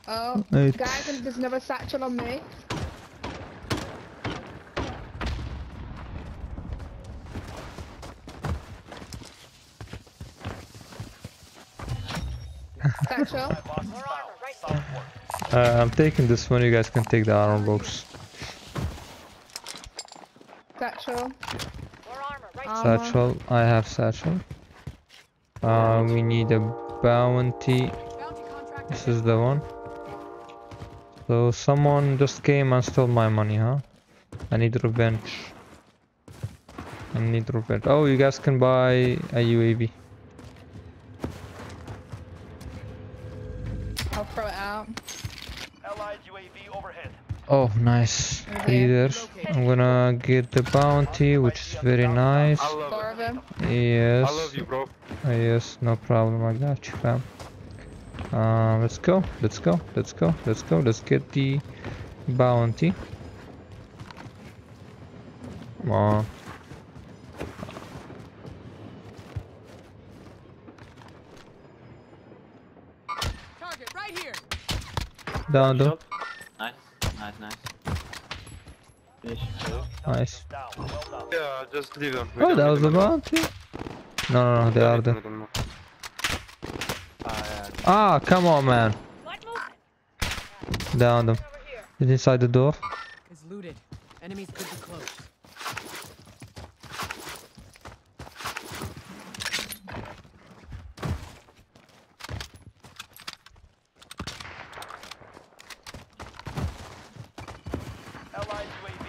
Oh, It's- guys, and there's another satchel on me. Satchel. My boss is found. Solid work. Uh, I'm taking this one, you guys can take the iron box. Satchel. Satchel, I have satchel. Uh, we need a. Bounty. This is the one. So someone just came and stole my money, huh? I need revenge. I need revenge. Oh, you guys can buy a UAV. Oh, nice. Three there. I'm gonna get the bounty, which is very nice. Four of them. Yes. I love you, bro. Uh, yes, no problem. I got you, fam. Uh, let's go. Let's go. Let's go. Let's go. Let's get the bounty. Come on. Target right here. Down, down. Shot. Nice. Nice, nice. Finish. Nice. Down. Well done. Yeah, just leave them. We Oh, that was the them anymore. bounty. No, no, no. they are need there. Ah, yeah. Ah, come on, man. Down them. It's inside the door. Is looted. Enemies could be close. Allied UAV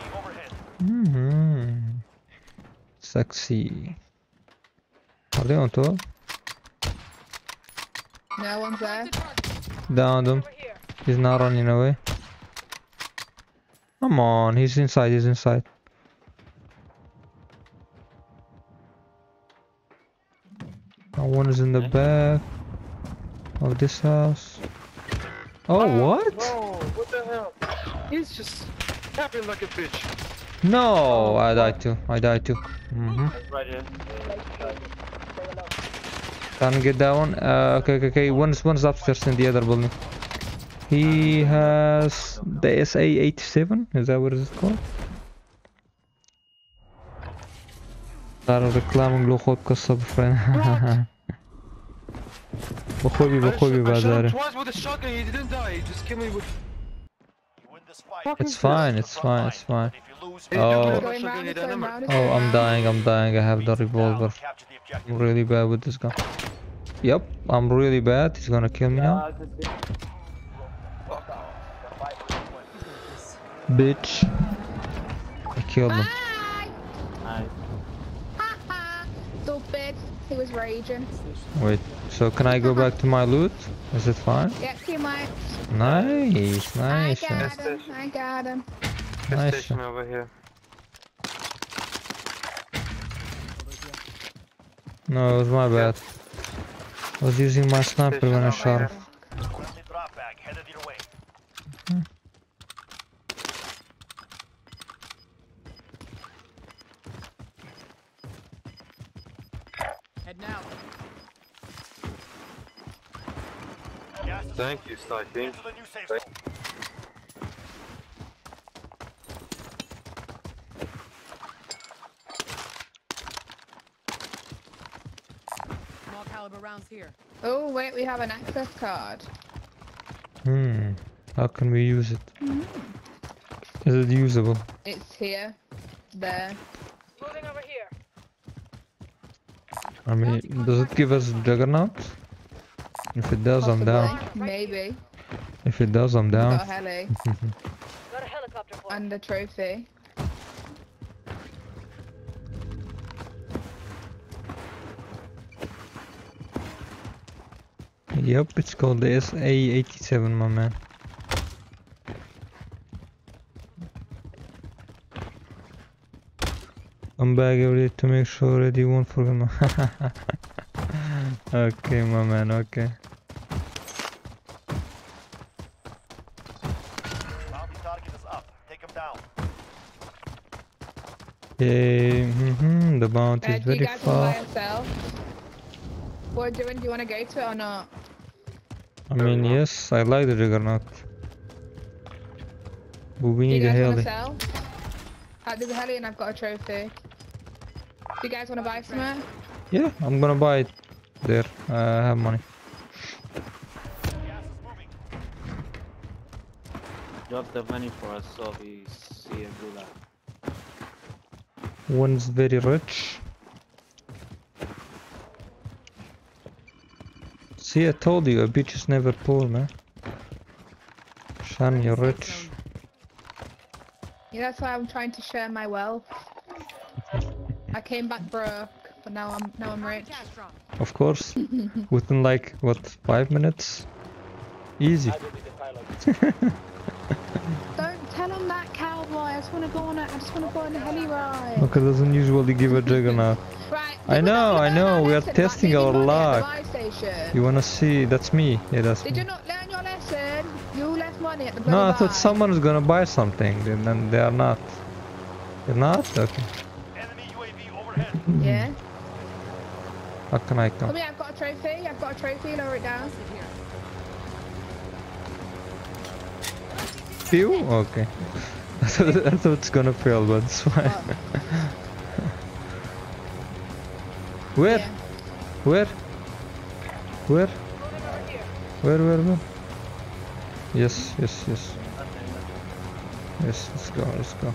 overhead. hmm Sexy. Are they on top? No one's there. The target. Down them. He's not running away. Come on, he's inside, he's inside. Oh, one is in the back of this house. Oh, what? Bro, what the hell? He's just capping like a bitch. No, I died too. I died too. Mm -hmm. Can't get that one. Uh, okay, okay, okay. One's one's upstairs in the other building. He has the SA-87. Is that what it's called? Стару рекламу глухотка собрана. Бухоби, бухоби, базары. It's fine, it's fine, it's fine. Oh. but If you lose, He Oh. took me with a Going shotgun, round he and didn't going hammer. round and Oh, I'm dying, I'm dying. I have the revolver. capture the objective. I'm really bad with this gun. Yep, I'm really bad. He's gonna kill me now. I could see. Bitch. I killed him. Bye! Nice. Ha ha! Stupid. He was raging. Wait, so can I go back to my loot? Is it fine? Yep, he might. Nice, nice. I got him. I got him. Gas Nice. station over here. No, it was my bad. I was using my sniper when I shot him. Friendly drop bag headed your way. Head now. Gas is Thank you, Sniping. into the new safe zone. Small caliber rounds here. Oh, wait, we have an access card. Hmm. How can we use it? Is it usable? It's here. There. Moving over here. I mean, does it give us Juggernaut? If it does, I'm down. Maybe. If it does, I'm Got a down. heli. Got a helicopter for And a trophy. Yep, it's called the SA-87, my man. Come back every day to make sure that you won't forget my... okay, my man, okay. Bounty target. Take him down. Hmm the bounty Uh, is do you very guys want to buy far. or sell? What are you doing? Do you want to go to it or not? I mean, yes, I like the Juggernaut. But we Do you need a guys want to heli. sell? Uh, there's a heli and I've got a trophy. Do you guys want to buy something? Yeah, I'm gonna buy it there. I have money. Gas is moving. Drop the money for us so we see and do that. One's very rich. See, I told you, a bitch is never poor, man. Shan, you're rich. Yeah, that's why I'm trying to share my wealth. I came back broke, but now I'm now I'm rich. Of course. Within like, what, five minutes? Easy. I will be the pilot. Don't tell him that, cowboy. I just want to go on a, I just want to go on a heli ride. Look, doesn't usually give a Juggernaut. Right. I know, I know, we are testing our money at the luck. You wanna see? That's me. Yeah, that's Did me. you not learn your lesson? You left money at the No, I buy. thought someone was gonna buy something, and then they are not. They're not? Okay. Enemy UAV overhead. Hmm. Yeah. How can I come? Come here, I've got a trophy. I've got a trophy. Lower it down. Sit here. Few? Okay. I thought, I thought it's gonna fail, but it's fine. What? Where? Yeah. Where? Where? Moving over here. Where, where, where? Yes, yes, yes. Yes, let's go, let's go.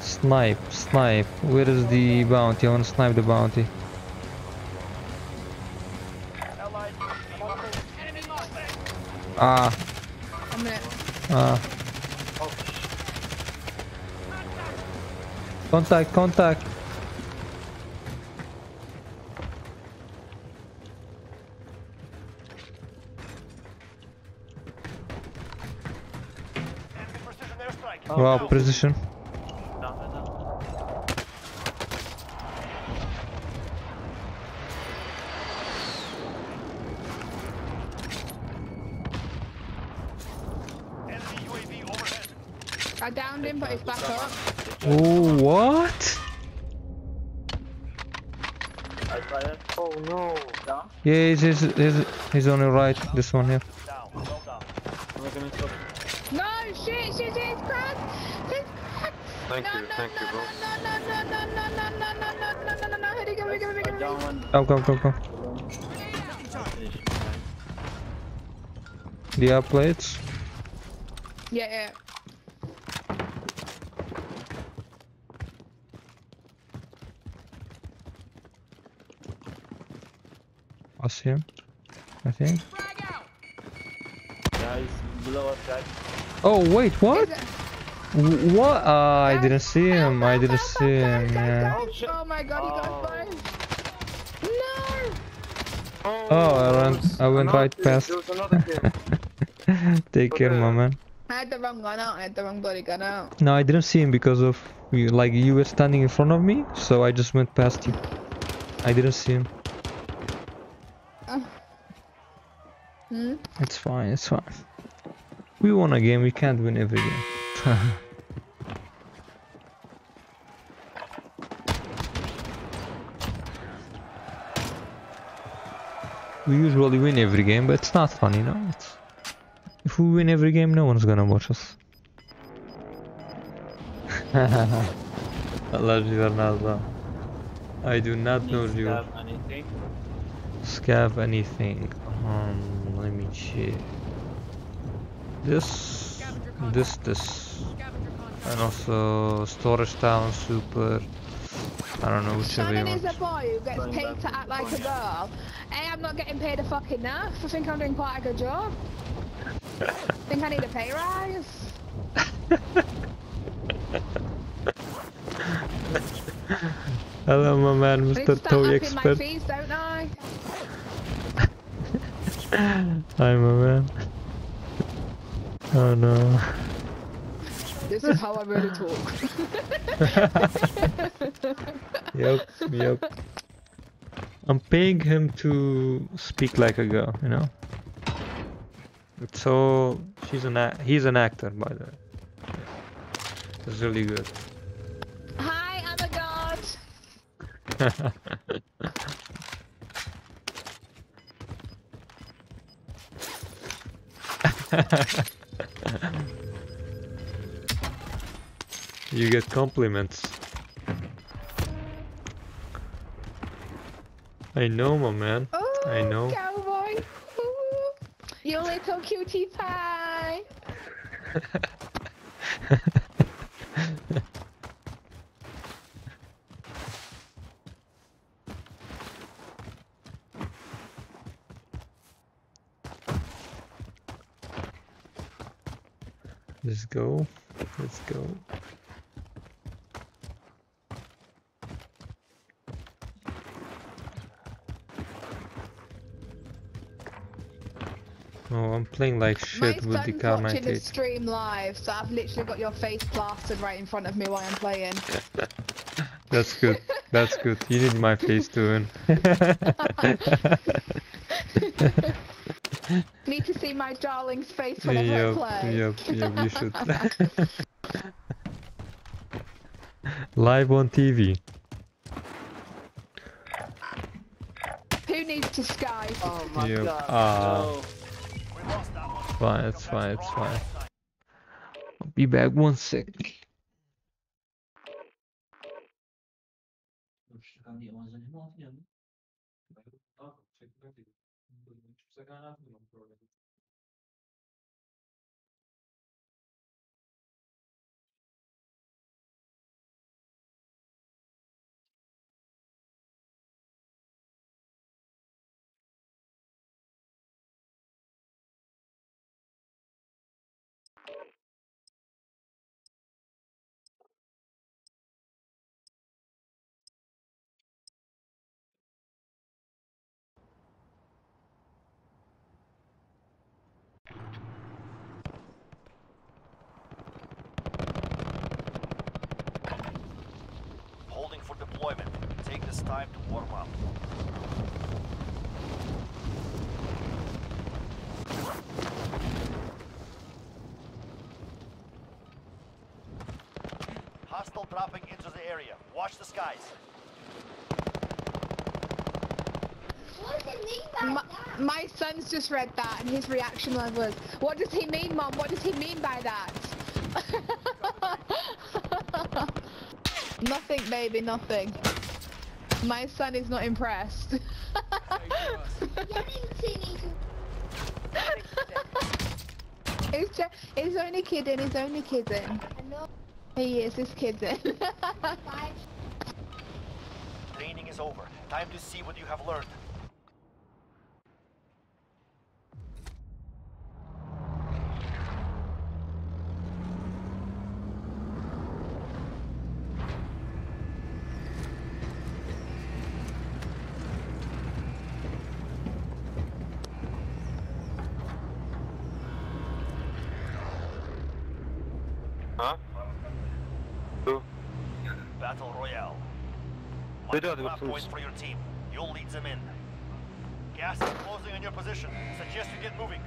Snipe, snipe. Where is the bounty? I wanna snipe the bounty. Allied UAV overhead. Enemy Mustang. Ah, A minute. ah. Contact, contact. Enemy precision airstrike. Oh, Wow, no. precision. I downed him, but he's back up. Oh, what? I fire. Oh no. Down. Yeah, he's, he's, he's, he's on the right. This one here. Down. Well done. I'm gonna. No, shit, shit, shit, it's cracked. Thank you, thank you, bro. Go go go go. The you have plates? Yeah, yeah. I see him. I think. Guys, below us, guys. Oh, wait, what? Is it- W- What? Uh, I didn't see him. I didn't see him. Yeah. Oh, my god, he got Oh. No! Oh, I ran. I went right past. Take care, my man. I had the wrong gun out. I had the wrong bloody gun out. No, I didn't see him because of you. Like you were standing in front of me, so I just went past you. I didn't see him. Hmm? It's fine. It's fine. We won a game. We can't win every game. we usually win every game, but it's not fun, you know. It's... If we win every game, no one's gonna watch us. Allah Ronaldo. I do not know Needs you. have anything. Scav anything. Um, let me check. This, this, this, and also uh, storage town super. I don't know whichever Shannon is a boy who gets paid to act like a girl. Hey, I'm not getting paid a fucking enough. I think I'm doing quite a good job. think I need a pay rise. Hello, my man, Mr. Toy Expert. fees, don't I? Hi, my man. Oh no. This is how I'm gonna talk. Yep, yep. I'm paying him to speak like a girl, you know. It's so she's an a- he's an actor, by the way. It's really good. Hi, I'm a god. you get compliments. I know, my man. Oh, I know. cowboy. You little cutie pie. Let's go. Let's go. Oh, I'm playing like shit My with the son's car watching the stream live, so I've literally got your face plastered right in front of me while I'm playing. That's good. That's good. You need my face to win. Need to see my darling's face whenever I play. yep, yep, you should. Live on TV. Who needs to Skype? Oh my Yep. god. Ah. no. Fine, it's fine, it's fine. I'll be back one sec. Holding for deployment. Take this time to warm up. Hostile dropping into the area. Watch the skies. My, my son's just read that and his reaction was, what does he mean, mom? What does he mean by that? nothing, baby, nothing. My son is not impressed. He's just, he's only kidding, he's only kidding. He is, he's kidding. Training is over. Time to see what you have learned. Huh? Who? Battle Royale. Who Mark does the it trap points for your team. You'll lead them in. Gas is closing on your position. Suggest you get moving.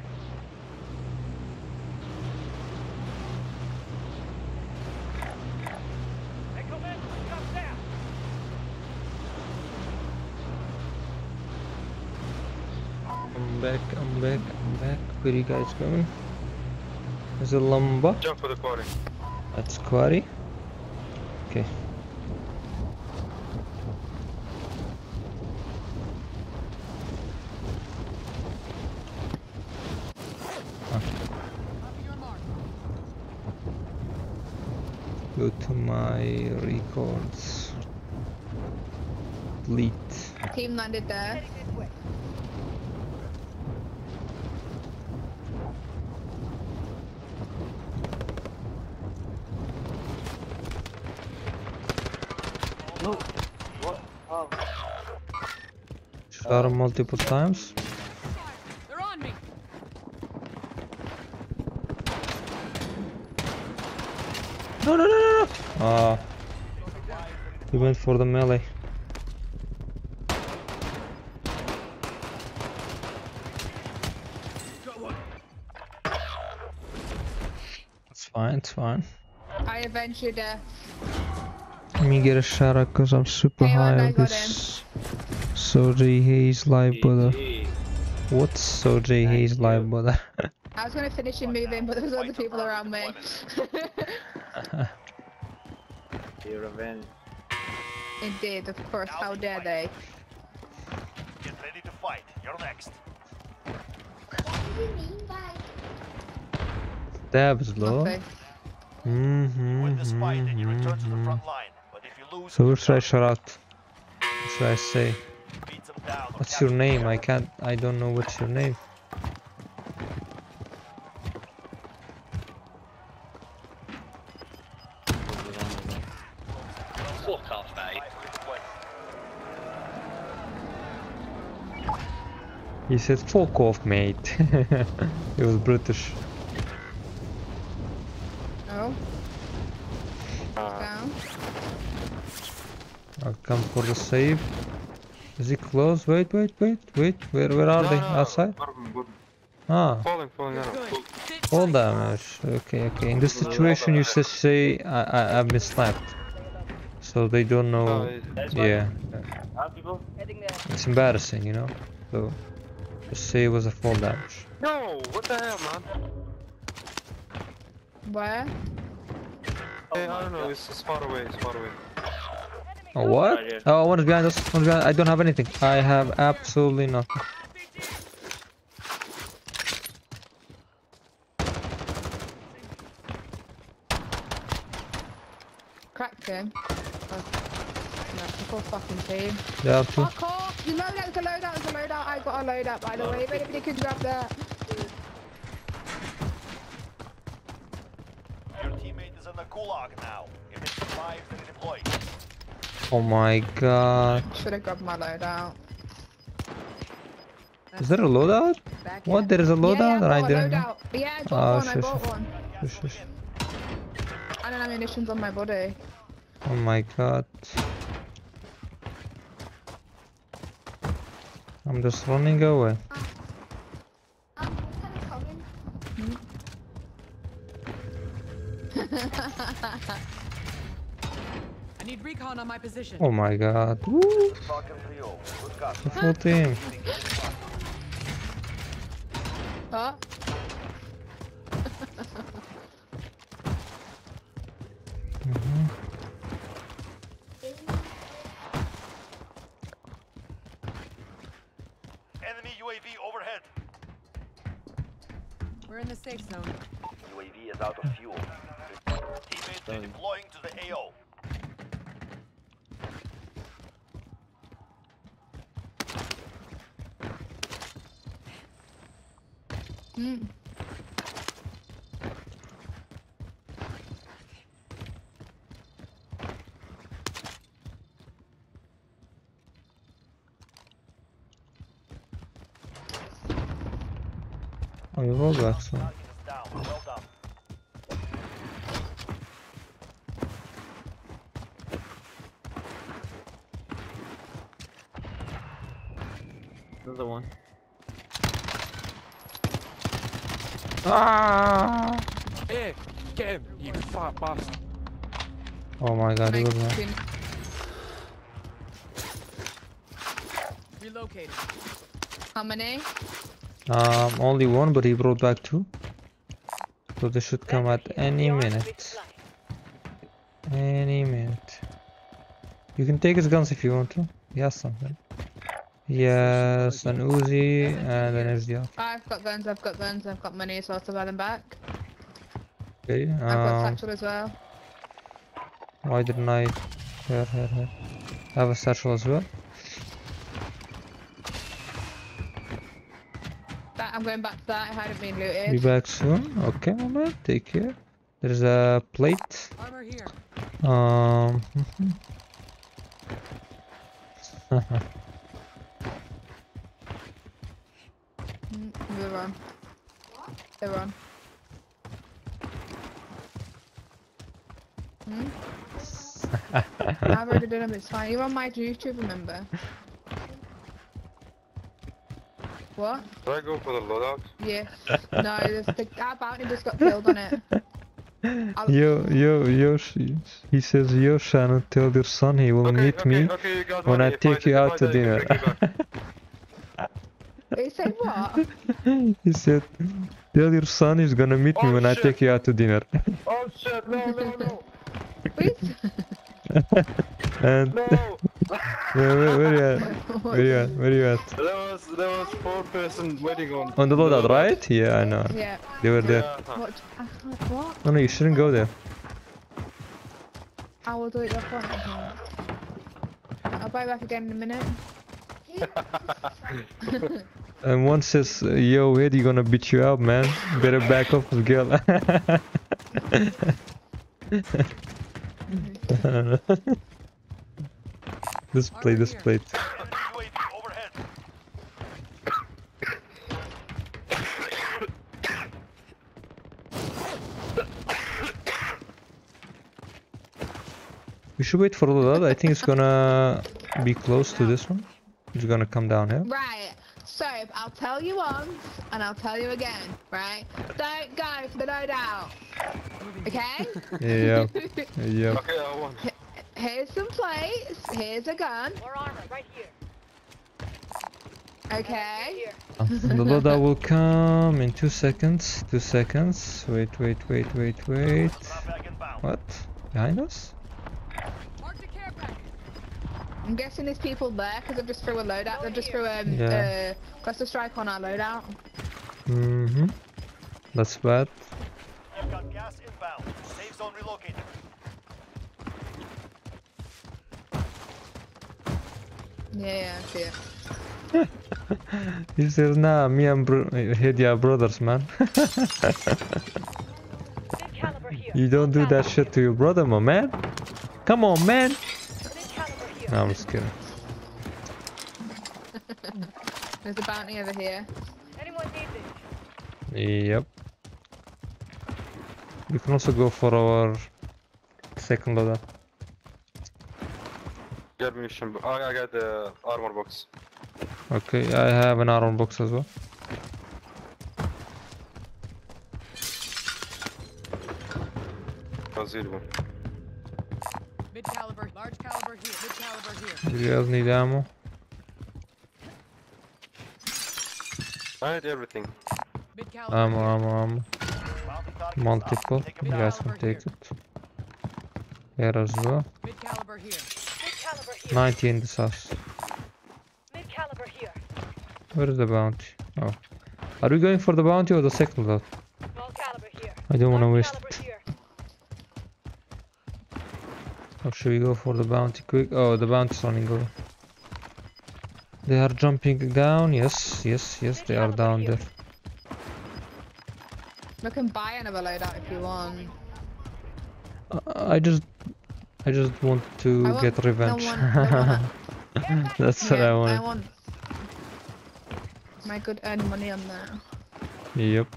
Hey, come in. Come down. I'm back, I'm back, I'm back. Where are you guys going? Is it Lumba? Jump for the quarry. That's Quarry. Okay. Copy your mark. Go to my records. Delete. Team landed there. Eh? No. What? Oh. Shot him multiple times. They're on me. No, no, no, no, no. Ah. He went for the melee. It's fine, it's fine. I avenge your death. Let me get a shout out because I'm super Hey, high Wanda, I on this Soji Hayes live brother. What's Soji Hayes live brother? I was gonna finish him moving, but there was other people around me. Your revenge. Indeed, of course. How dare they? Get ready to fight. You're next. Dabs low. Nothing. Mm-hmm. Win this fight and you return to the front line. But if you lose, So who you should I shout out? What should I say? Beat them down or What's your name? I can't. I don't know what's your name. Said, "Fuck off, mate." he was British. Oh. Down. I'll come for the save. Is he close? Wait, wait, wait, wait. Where, where are No, they? no, Outside? bottom, bottom. Ah, Falling, falling down. Good. Fall damage. Okay, okay. In this situation, you should say I, I, I've been slapped, so they don't know. it- Yeah, How people? Heading there. it's embarrassing, you know. So just say it was a fall damage. No, what the hell, man? Where? Hey, I don't know, it's, it's far away, it's far away. Oh, what? Right here. Oh, one is behind us. One is behind. I don't have anything. I have absolutely nothing. Cracked him. Oh. No, fucking team. Yeah, too. I got a loadout, by the way. If anybody could grab that. Your teammate is in the gulag now. If it survives, then deploy. Oh my god. Should have grabbed my loadout. Is there a loadout? Back What? There is a Yeah, loadout yeah, I that I bought a didn't know? loadout. Yeah, I bought Oh, one. I shit, bought one. Shush, shush. And then ammunition's on my body. Oh my god. I'm just running away. I need recon on my position. Oh my god. Woo! Falcon 3-0. Good copy. The full team. What? Enemy UAV overhead. We're in the safe zone. UAV is out of fuel. Teammates redeploying to the AO. Mm. Oh, you rolled back so. Target is down. Well done. Another one. Ah! Hey, get him, you fat bastard. Oh my god, he was there. Been- Relocating. How many? Um, only one, but he brought back two. So they should come at any minute. Any minute. You can take his guns if you want to. He has something. Yes, an Uzi and an SDR. I've got guns, I've got guns, I've got money, so I'll buy them back. Okay, I've got um, satchel as well. why didn't I... Here, here, here. I have a satchel as well. I'm going back to that, I hadn't been looted. Be back soon. Okay, my man, take care. There's a plate. Armor here. Um... They're on. They're on. Hmm? I've already done them, it's fine. You're on my YouTube, remember? What? Do I go for the loadout? Yes. No, there's the, our bounty just got killed on it. I'll- Yo, yo, yo, he says, yo, Shannon, tell your son he will Okay, meet okay, me okay, when money. I take you out to dinner. can bring it back. He said what? he said, tell your son he's gonna meet me Oh, when I take you out to dinner. Oh shit, no, no, no, Please? And no! where, where, where you at? Where you at? Where you at? There was, there was four person waiting on. On the loadout, right? Yeah, I know. yeah. They were there. Yeah. What? I can't, what? No, no, you shouldn't go there. I will do it up front. I'll buy back again in a minute. And one says, yo, Eddie gonna beat you up, man. Better back off, girl. this plate, this plate. We should wait for the loadout. I think it's gonna be close to this one. It's gonna come down here. Right. So I'll tell you once and I'll tell you again. Right. Don't go for the loadout. Okay. Yeah, yeah. Okay, I won. Here's some plates. Here's a gun. More armor right here. Okay. Here. Ah, the loadout will come in two seconds. Two seconds. Wait, wait, wait, wait, wait. Drop back inbound. What? Behind us? Mark the care package. I'm guessing there's people there because I just threw a loadout. They've just threw um, Yeah. uh, cluster strike on our loadout. Mm-hmm. That's bad. You've got gas inbound. Safe zone relocated. Yeah, yeah, I see it. He says, nah, me and bro Heade are brothers, man. Big caliber here. you don't do that shit to your brother, my man. Come on, man. Big. No, I'm just kidding. There's a bounty over here. Anyone need this? Yep. We can also go for our second loadout. Get munition. bo- I I got the armor box. Okay, I have an armor box as well. Oh, zero one. Mid caliber, large caliber here. Mid caliber here. Do you guys need ammo? I had everything. Mid caliber. Ammo, ammo, ammo. Bounty targets up. Multiple. Take 'em You down. guys can take it. Here as well. Mid caliber here. Mid caliber here. 90 in this house. Mid caliber here. Where is the bounty? Oh. Are we going for the bounty or the second load? Small caliber here. I don't want to waste it. here. Or should we go for the bounty quick? Oh, the bounty's running over. They are jumping down. Yes, yes, yes, they are down there. We can buy another loadout if you want. Uh, I just, I just want to want- get no revenge. one- no one- That's what I want. I want my good earned money on that. Yep.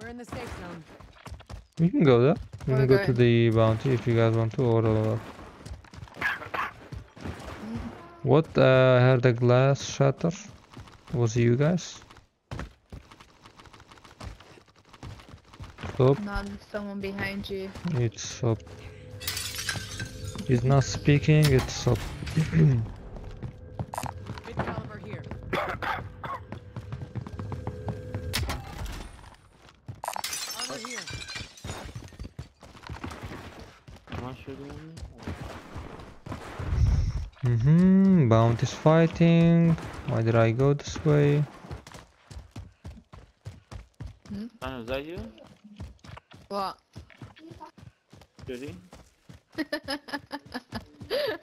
We're in the safe zone. We can go there. We Where can we go to the bounty if you guys want to, or uh, what? Uh, I heard a glass shatter. Was you guys? Stop. None, someone behind you. It's up. He's not speaking. It's stop. Mid caliber here. Armor here. Am I shooting at? Mm-hmm. Bounty's fighting. Why did I go this way? Simon, is that you? What? Shooting?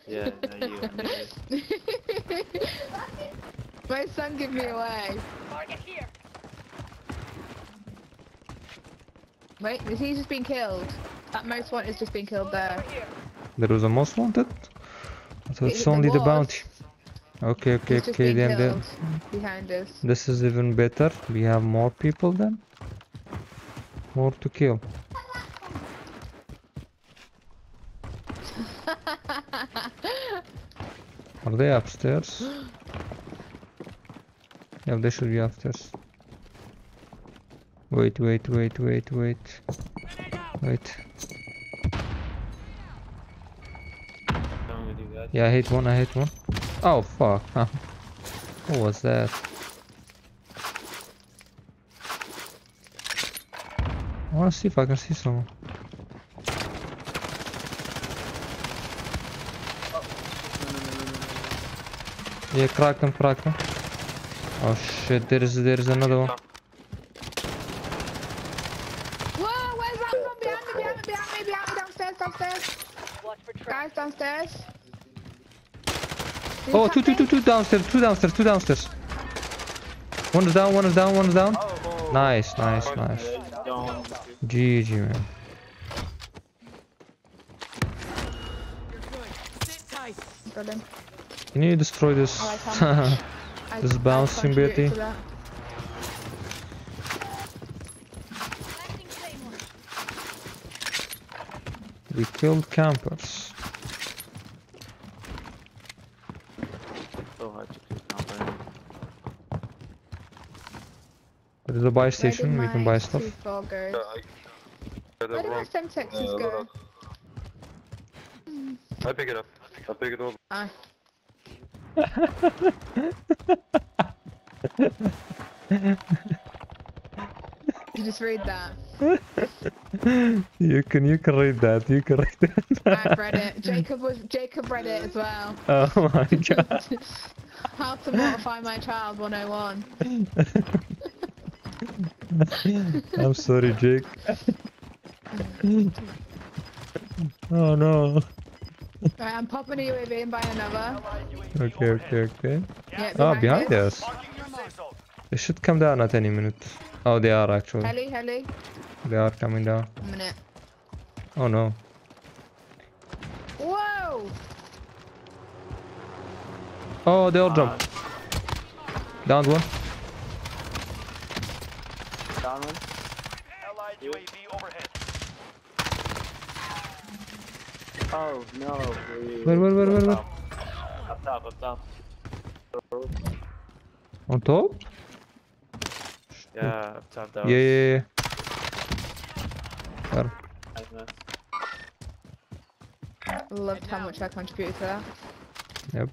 yeah, that you. I knew it. My son give me away. Target here. Wait, he's just been killed. That most wanted is just been killed there. There was a most wanted? So it's only the, the bounty. Okay, okay, he's okay, then, the. Behind us. This is even better. We have more people then. More to kill. Are they upstairs? yeah, they should be upstairs. Wait, wait, wait, wait, wait. Wait. Yeah, I hit one, I hit one. Oh, fuck. What was that? I wanna see if I can see someone. Yeah, crack them, crack them. Oh shit, there's there's another one. Whoa, where's that from? Behind me, behind me, behind me, behind me, downstairs, downstairs. Watch for traps. Guys, downstairs. Oh, two, two, two, two downstairs, two downstairs, two downstairs. One is down, one is down, one is down. Oh, Nice, nice, nice. Don't. GG, man. You're good. Sit tight. Got him. Can you destroy this? Oh, can't. I- This bouncing beauty. we killed campers. So hard to kill company. There is a buy station, we can buy stuff. C4 go? Where did my wrong- Semtexes uh, go? I pick it up. I pick it up. Ah, you just read that. You can you can read that. You can read that. I've read it. Jacob was Jacob read it as well. oh my god. How to mortify my child 101. I'm sorry, Jake. oh no. Right, I'm popping a UAV and buying another. Okay, okay, okay. Yeah, Oh, behind us. us. Marking your safe zone. They should come down at any minute. Oh, they are actually. Heli, heli. They are coming down. A minute. Oh no. Whoa! Oh, they all jump. Down one. Down one. Allied UAV overhead. Oh no. we- Where, where, where, where, where? Up top, up top. On top? Yeah, up top. That Yeah, yeah, yeah. Where? nice. Loved how much I contributed to that. Yep.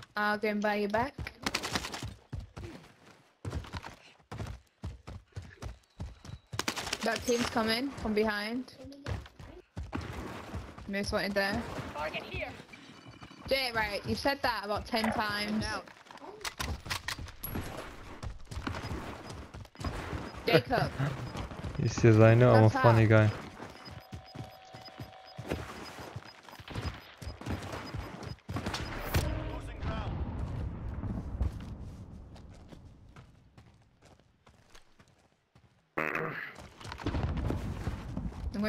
I'll go and buy you back. That team's coming from behind. Most wanted there. Target here. Jay, right, you said that about 10 times. Jacob, he says, I know I'm a That's funny guy.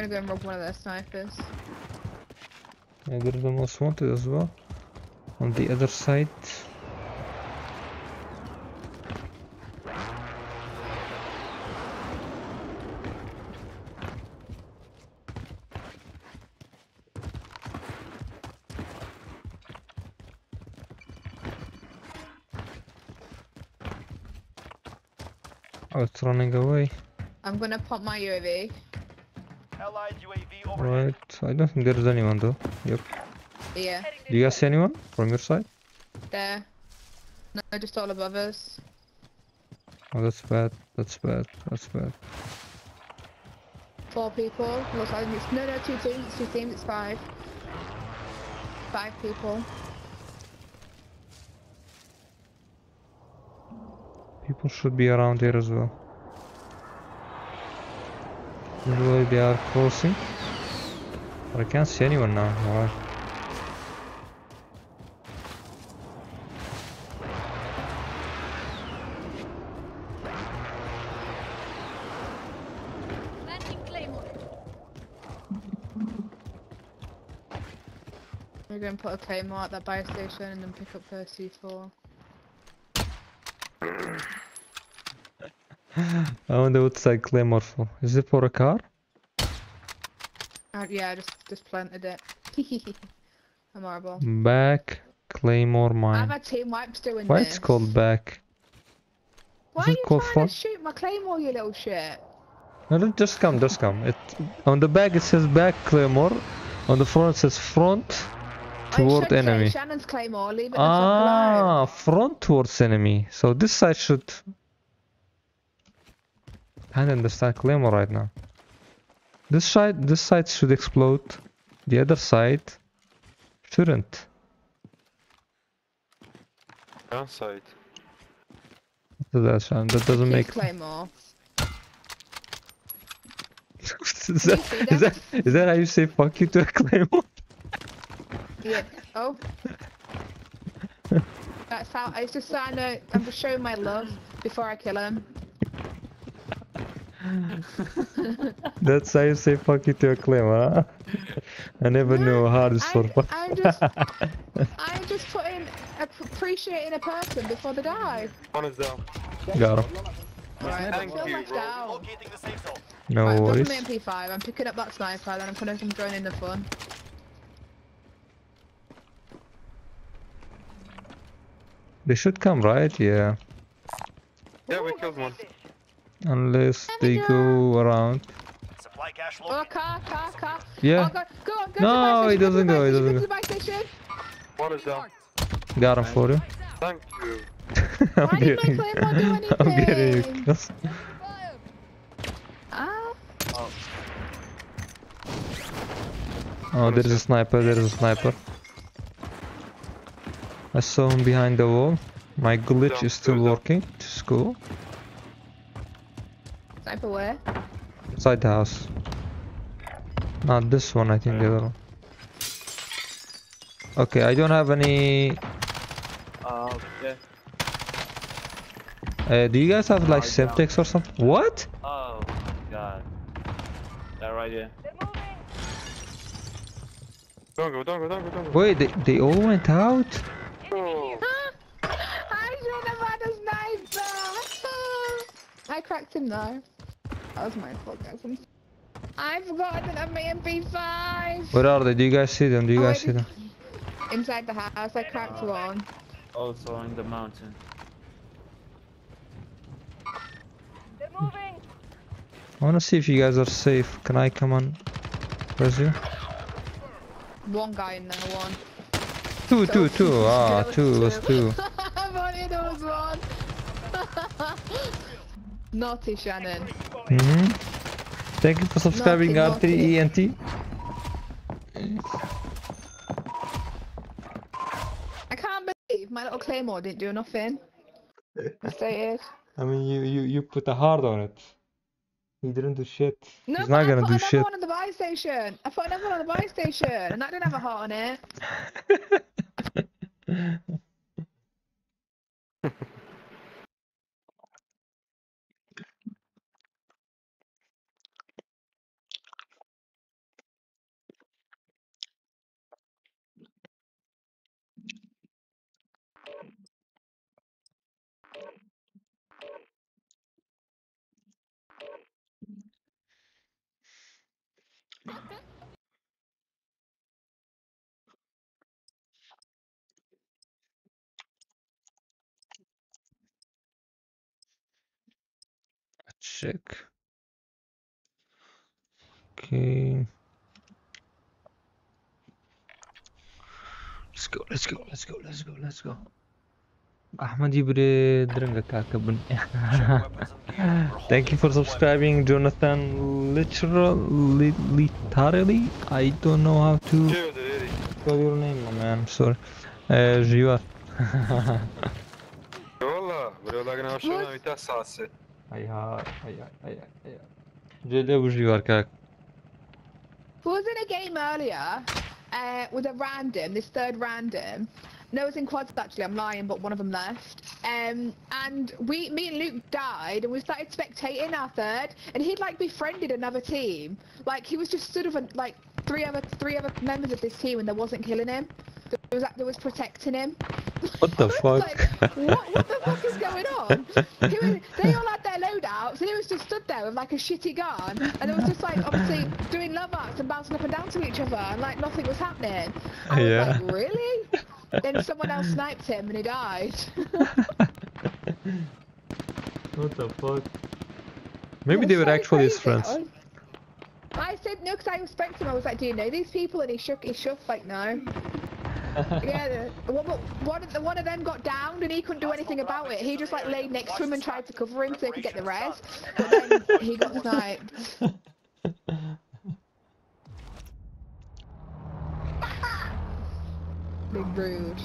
Gonna go and rob one of their snipers. Yeah, there's the most wanted as well. On the other side. Oh, it's running away. I'm gonna pop my UAV. Allied Right. I don't think there's anyone though. Yep. Yeah, Do you guys see anyone from your side? there. No, just all above us. Oh, that's bad. That's bad. That's bad. Four people. Looks like it's no, no, two teams. It's two teams. It's five. Five people. People should be around here as well. Usually they are crossing. But I can't see anyone now. Claymore. We're gonna put a claymore at that buy station and then pick up the C4. I wonder what side Claymore for. Is it for a car? Uh, yeah, I just just planted it. I'm horrible. Back. Claymore mine. Mine. had team wipes doing Why this. it's called back? Why is are you trying front? to shoot my claymore, you little shit? No, just come, just come. It on the back it says back Claymore. On the front it says front I toward enemy. Shannon's claymore. Leave it the fuck alone. Ah, front towards enemy. So this side should. I can't understand Claymore right now. This side, this side should explode. The other side shouldn't. Downside. That, Shan? That doesn't Keep make. claymore. is, that, is that is that how you say fuck you to a Claymore? Yeah. Oh. That's how. It's just so I know. I'm just showing my love before I kill him. That's how you say fuck you to a Claymore. Huh? I never knew how this for. I, I'm just. I'm just putting appreciating a person before they die. One is down. Got him. Alright, Thank still you, left bro. out. Locating the safe zone. No Right, worries. that's my MP5. I'm picking up that sniper, then I'm gonna I'm the fun. They should come, right? Yeah. Yeah, we killed one. Unless they go around. Supply cache Oh, car, car, car. Yeah. Oh, go, go, on, go No, it doesn't go, he station, doesn't to the buy. One is down. Got him for you. Thank you. I'm Why didn't getting my Claymore do I'm getting you. anything? kills. Ah, Oh, there is a sniper, there is a sniper. I saw him behind the wall. My glitch is still working. Just cool. Sniper where? Inside the house. Not this one, I think the other one. Okay, I don't have any... Uh, yeah. Uh, do you guys have like Oh, down. Or something? What? Oh, God. That right here. Don't go, don't go, don't go, don't go. Wait, they, they all went out? Oh, I should have had a sniper. I cracked him though. That was my fault, guys. I'm- I forgot I didn't have my MP5. Where are they? Do you guys see them? Do you Oh, guys wait, see them? Inside the house, I cracked one. Also in the mountain. They're moving. I wanna see if you guys are safe. Can I come on? Where's you? One guy in there, one. Two, two, two. Ah, There was two, it was two. I thought it was one. Naughty Shannon. Mm-hmm. Thank you for subscribing, Naughty, naughty. R3ENT. I can't believe my little claymore didn't do nothing. Stated. I mean, you, you, you put a heart on it. He didn't do shit. No, He's not I gonna put do another shit. one on the buy station. I put another one on the buy station, and that didn't have a heart on it. Check. Okay. Let's go, let's go, let's go, let's go, let's go. Ahmad Ibre Dranga Kakabun. Weapons and gear. We're Thank you holding for the subscribing, Jonathan. Literal, li, literally, I don't know how to Dude, Eddie. spell your name, my man. Sorry. Uh, Jivar. والله ولا لقينا شو ناوي تسعة Ay ay ay ay. Jede bu Jivar kak. Who was in a game earlier uh, with a random, this third random. No, it was in quads actually. I'm lying, but one of them left. Um, and we, me and Luke died, and we started spectating our third, and he'd like befriended another team. Like he was just sort of a, like three other three other members of this team, and there wasn't killing him. There was, that was protecting him. What the fuck? Like, what, what the fuck is going on? He was, they all had their loadouts, and he was just stood there with like a shitty gun, and it was just like obviously doing love arts and bouncing up and down to each other, and like nothing was happening. I was Yeah. like, really? then someone else sniped him, and he died. what the fuck? Maybe It they were so actually his friends. I I said no because I spoke to him. I was like, "Do you know these people?" And he shook his shuff like, "No." yeah, the, one, one, of the, one of them got downed and he couldn't do anything about it. He just like laid next to him and tried to cover him so he could get the res, but then he got sniped. Big rude.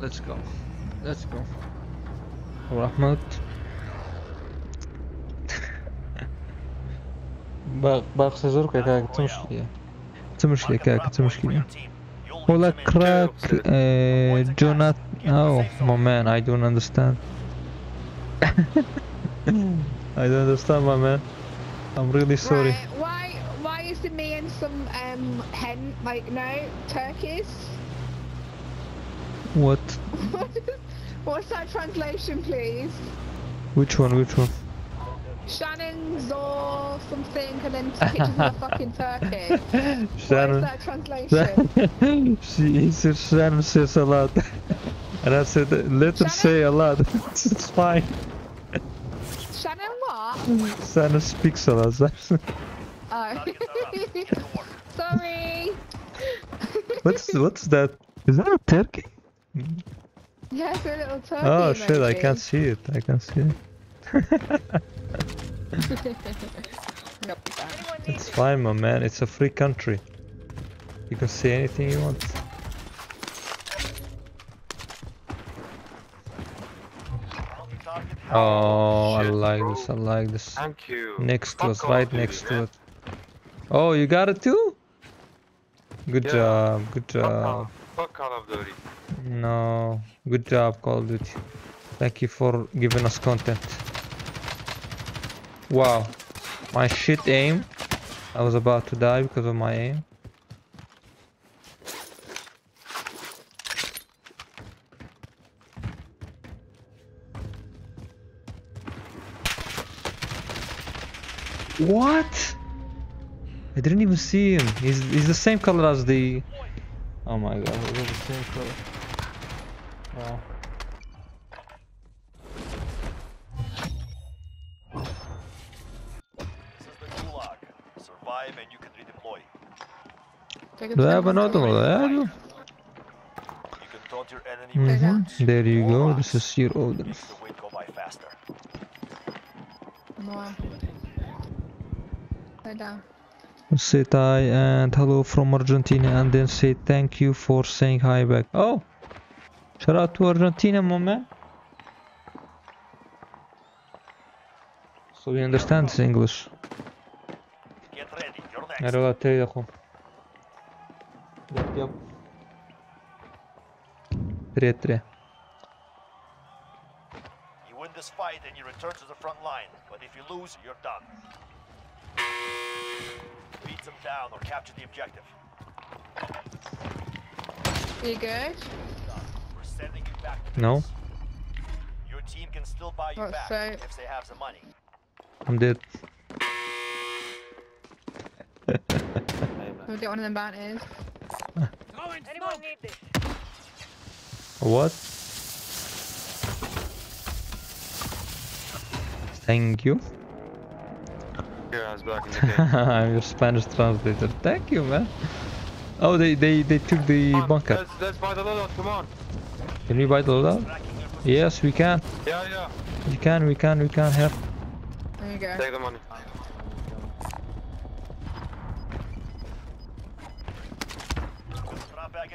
Let's go. Let's go. Rahmat. باغ باغ سيزورك كاك تمشي تمشي كاك تمشي ولا كراك uh, Jonat oh my man I don't understand I don't understand my man I'm really sorry Right, why why is it me and some um hen like no turkeys? what What's that translation, please? which one which one Shannon's or something, and then pictures of a fucking turkey. What is that translation? she he said Shannon says a lot and I said let her say a lot it's fine Shannon what? Shannon speaks a lot Oh. Sorry. what's what's that is that a turkey Yeah, it's a little turkey. oh shit I can't see it I can't see it Nope, It's fine, my man. It's a free country. You can say anything you want. Oh, I Shit, like bro. this. I like this. Thank you. Next to Fuck us, Call right Duty, next to man. it. Oh, you got it too? Good Yeah. job. Good job. Fuck Call of Duty. No, good job, Call of Duty. Thank you for giving us content. Wow, my shit aim. I was about to die because of my aim. What? I didn't even see him. He's he's the same color as the. Oh my god, he's the same color. Wow. Is your order. Make the wait go this is your Lay down. Say hi and hello from Argentina, and then say thank you for saying hi back. Oh, shout out to Argentina, my man. So he understands English. Get ready. You're next. Yep, yep. Three, three. You win this fight and you return to the front line, but if you lose, you're done. Beat them down or capture the objective. You good? We're sending you back no. Your team can still buy you What's back that? if they have the money. I'm dead. We'll get one of them bounties. Anyone need this? What? Thank you. Your ass back in the game. I'm your Spanish translator. Thank you, man. Oh, they they they took the on, bunker. Let's, let's buy the loadout, come on. Can we buy the loadout? Tracking. Yes, we can. Yeah, yeah. We can. We can. We can. Here. There you go. Take the money.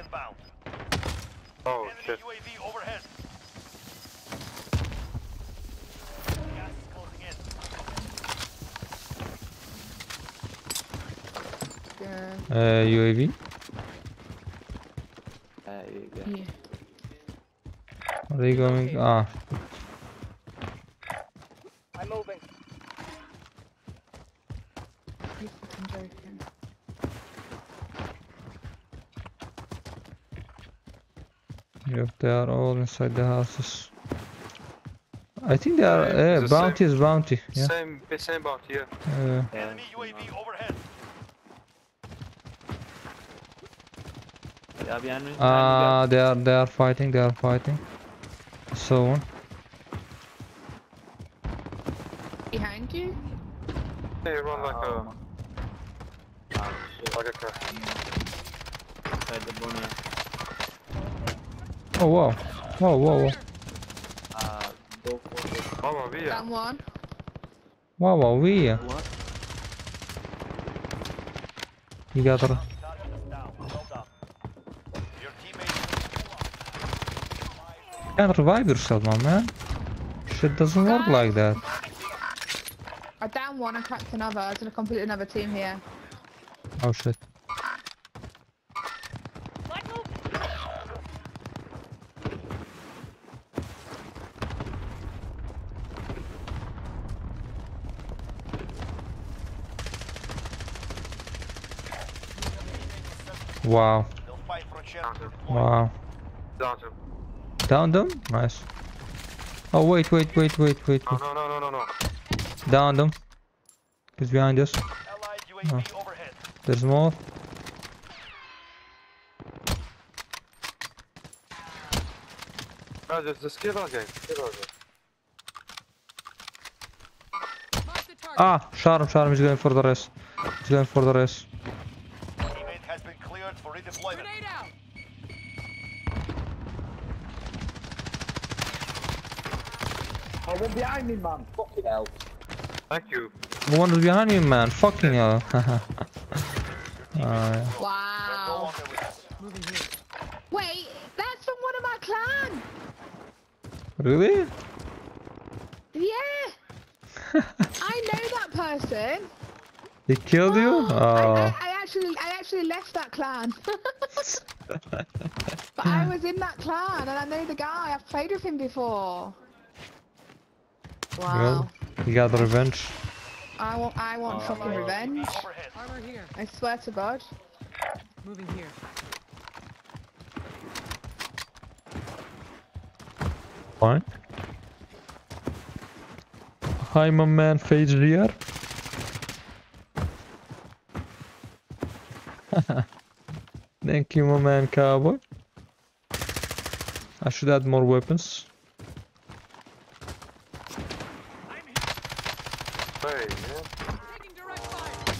inbound. Oh, Enemy shit. UAV overhead. Uh, UAV? Uh, yeah. Are they going? Okay. Ah. I'm moving. Yep, they are all inside the houses. I think they are. Yeah, Yeah, the bounty is bounty. Yeah. Same, same bounty, yeah. Uh, Yeah. Enemy UAV overhead. Yeah, behind me. behind uh, they are they are fighting. They are fighting. So on. Behind you? They run like guys. a, ah, shit. like a car. Inside the bunny. Oh wow. Whoa whoa whoa. Uh, go for it. Mama mia. Down one. Wow wow we. What? You got her. Target is down. Well done. Your teammates. You can't revive yourself, my man. Shit doesn't work like that. I down one and cracked another. I was in a completely another team here. Oh shit. Let's move. Wow. They'll fight for a chance Down to to, deploy. Wow. down to. Down them? Nice. Oh wait wait wait wait wait. Wait. no, no, no, no, no. Down them. He's behind us. Overhead. There's more. No, there's the skill on game. Skill on game. Mark the target. Ah, Sharm, Sharm is going for the rest. He's going for the rest. Thank you. The one is behind me, man. Fucking hell. Ah, They're no Wow. longer with us. Moving here. Wait, that's from one of my clan. really? Yeah. I know that person. He killed you? I, Oh. I, I actually, I actually left that clan. but I was in that clan, and I know the guy. I've played with him before. Wow. Well, he got revenge. I want, I want Oh, fucking revenge. Armor here. I swear to God. Moving here. Fine. Hi, my man, Phage rear. Thank you, my man, Cowboy. I should add more weapons. Hey, yeah. Taking direct fire.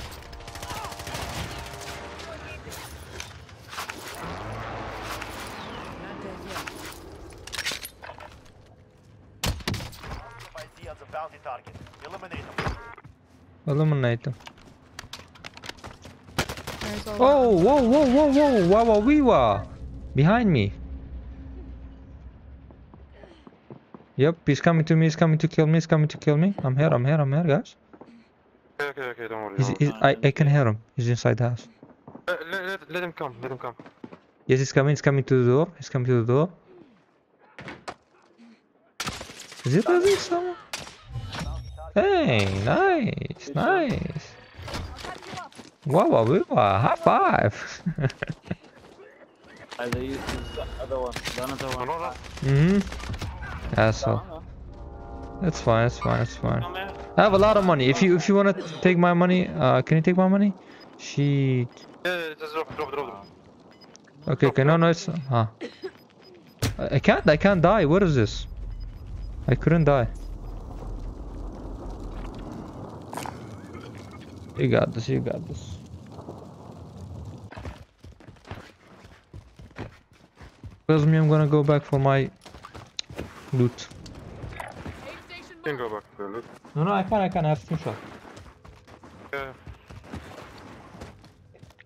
Not dead yet. Identify Z as a bounty target. Eliminate them. Eliminate them. Oh, whoa, whoa, whoa, whoa, wow, wow, wee, wah. Behind me. Yep, he's coming to me, he's coming to kill me, he's coming to kill me. I'm here, I'm here, I'm here, guys. Okay, okay, okay, don't worry. He's, he's, I, I can hear him. He's inside the house. worry. Let, let, let, let him come, let him come. Yes, he's coming, he's coming to the door. He's coming to the door. Is it really someone? Hey, nice, nice. Wow, wow, wow, wow, high five. Either use this other one. The another one. no, no. mm-hmm. Yeah, so No, no. that's fine, that's fine, that's fine. I have a lot of money. If you if you wanna take my money, uh, can you take my money? She. Yeah, yeah, just drop, drop, drop, drop. Okay, okay, no, no, it's. Ah. I I can't, I can't die. What is this? I couldn't die. You got this. You got this. Tells me I'm gonna go back for my loot. Aid station Can marked. go back to the loot. No, no, I can, I can. I have two shot. Yeah.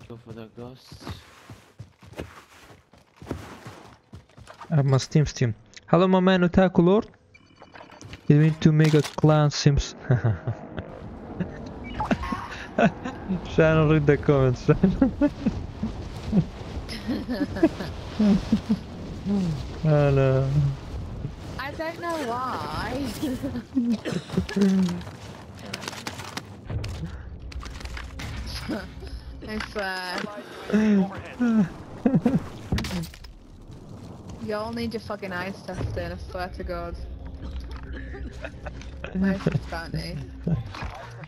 Go for the ghosts. I have my Stim Stim. Hello, my man Otaku Lord. You need to make a clan Sims. Shannon, read the comments. oh no. I don't know why. I swear. Overhead. You all need your fucking eyes tested, I swear to God. Where's this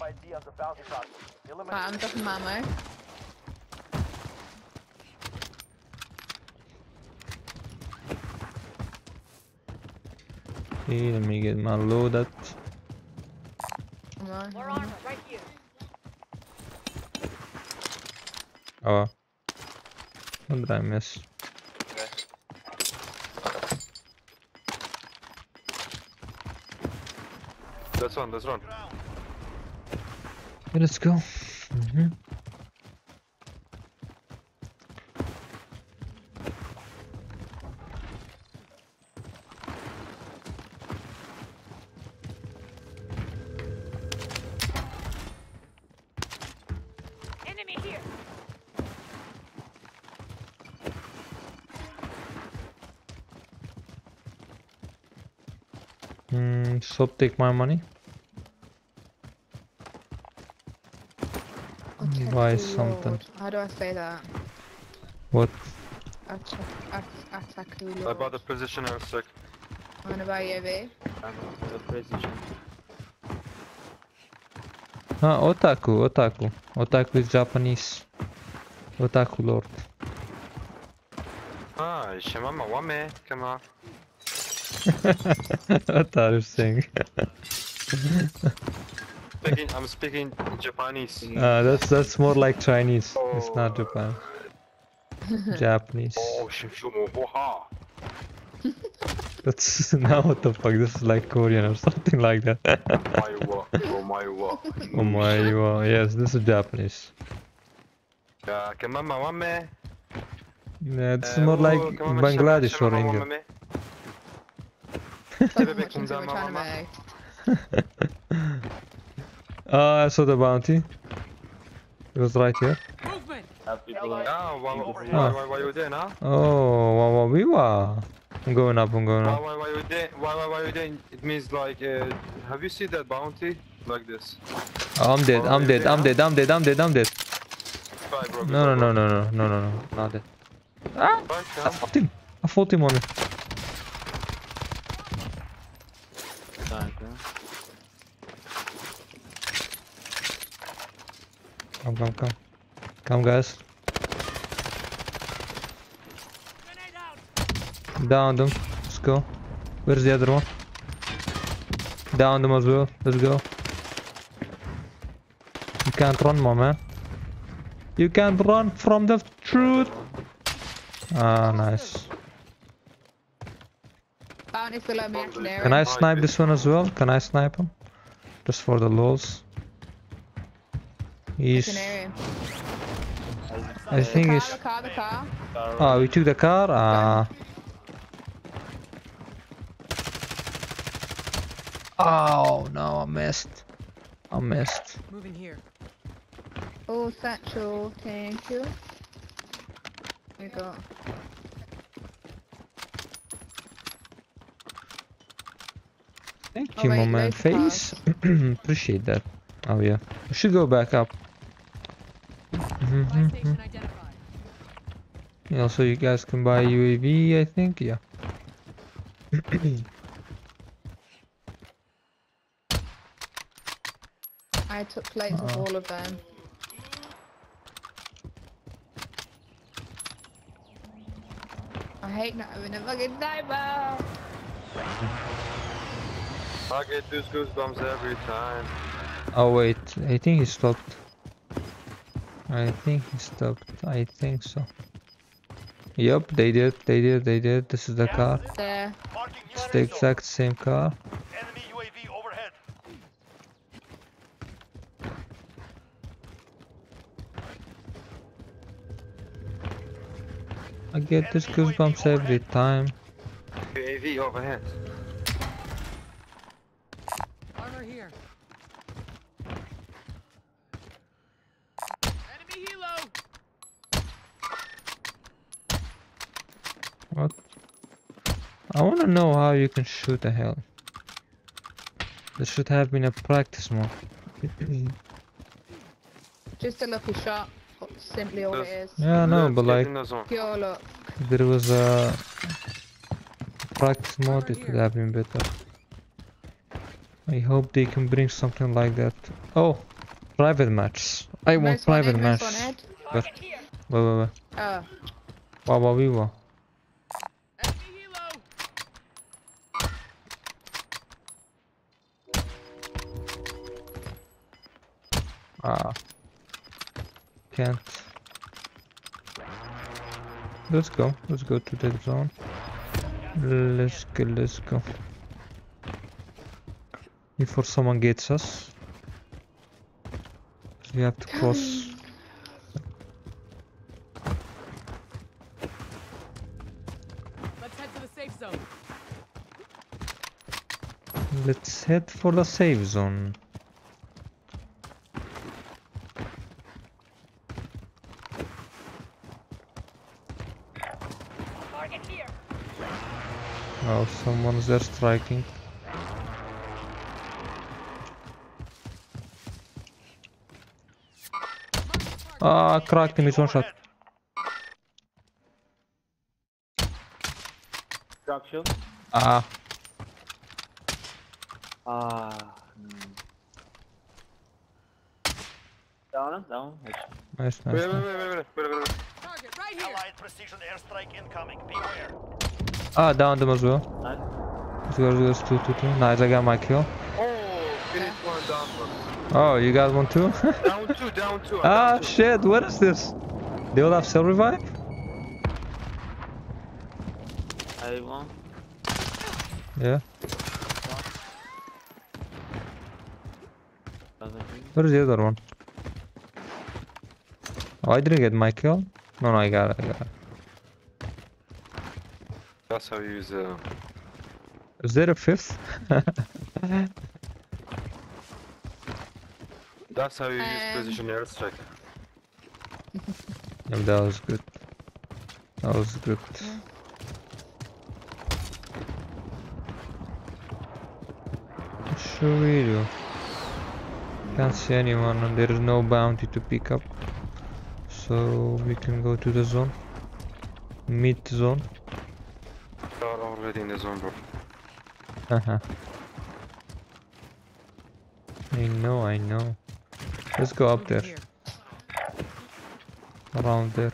bounty? ID on the bounty target. Eliminate I'm dropping my ammo. Okay, let me get my load up. Come on. More armor right here. Oh. What did I miss? Let's run, let's run. Let's go. Mm-hmm. Mm -hmm. Mm, so take my money. Okay, Buy Lord. something. How do I say that? What? Attack, attack, I bought a positioner sec. I'm gonna buy UAV. I'm the precision. Ah, otaku, otaku. Otaku is Japanese. Otaku lord. Ah, shimama wame, come on. what are you saying? speaking, I'm speaking Japanese. Uh, that's that's more like Chinese. Oh. It's not Japan. Japanese. That's now what the fuck. This is like Korean or something like that. oh, my world. oh, my Omaiwa. Yes, this is Japanese. Yeah, it's more like Bangladesh or India we're kumdama trying to mama. make. Ah, I saw the bounty. It was right here. Movement! Have people like Ah, why, why, Ah. why, why you there now? Oh, wow, wow, we were. I'm going up, I'm going Why, up. why, why why you there? Why, why, why you there? It means like, uh, have you seen that bounty? Like this. Oh, I'm dead, I'm dead, I'm dead, I'm dead, I'm dead, I'm dead. Bye, bro. No, no, no, no, no, no, no, no, not dead. Ah, I fought him. I fought him on it. tank, huh? Come, come, come. Come, guys. Grenade out! Down them. Let's go. Where's the other one? Down them as well. Let's go. You can't run, my man. You can't run from the truth. Ah, nice. Bounty's below me, engineering. Can I snipe this one as well? Can I snipe him? Just for the lols. He's. I think car, he's. the car, the car. Ah, we took the car. Ah. Oh no, I missed. I missed. Moving here. Oh, satchel, thank you. There you go. Thank Oh, you, wait, my man. Face. Appreciate that. Oh yeah. We should go back up. Buy Mhm, station mhm. identified. Also, you guys can buy UAV. I think. Yeah. I took plates of Uh-oh. all of them. I hate not having a fucking sniper. I get those goosebumps every time. Oh wait, I think he stopped. I think he stopped. I think so. Yup, they did. They did. They did. This is the car. There. It's the exact same car. Enemy UAV overhead. I get this goosebumps every time. UAV overhead. Armor here. Enemy helo! What? I wanna know how you can shoot a hell. This should have been a practice mode. Just a lucky shot. Simply all it is. Yeah, no, Let's but like in the zone. Pure luck. if there was a practice mode, it would have been better. I hope they can bring something like that. Oh, private match. I want Nice one, private Ed. match. Nice one, Ed. But wait, wait, wait. Ah. Oh. Wow, wow, we wow. Enemy helo. Ah, can't. Let's go. Let's go to that zone. Let's go. Let's go. Before someone gets us, we have to cross. Let's head to the safe zone. Let's head for the safe zone. Oh, someone's there striking. Ah, cracked him. It's one shot. Drop shield. Ah, Ah. hmm. Down him, down. him. nice, nice. Wait, wait, wait, wait, wait, wait, wait. Target right here. Allied precision airstrike incoming. Beware. Ah, down them as well. Nice. Let's go, let's go, two, two, two. Nice, I got my kill. Oh, finish one down one. Oh, you got one too? Down two, down two. I'm ah, down two. shit, what is this? They all have cell revive? I won. Yeah. Where's the other one? Oh, I didn't get my kill. No, no, I got it, I got it. That's how you use uh, Is there a fifth? That's how you use Um, precision airstrike. Yeah, that was good. That was good. What should we do? Can't see anyone and there is no bounty to pick up. So we can go to the zone. Mid zone. Are the zone, bro. Haha. I know, I know. Let's go up there. Around there.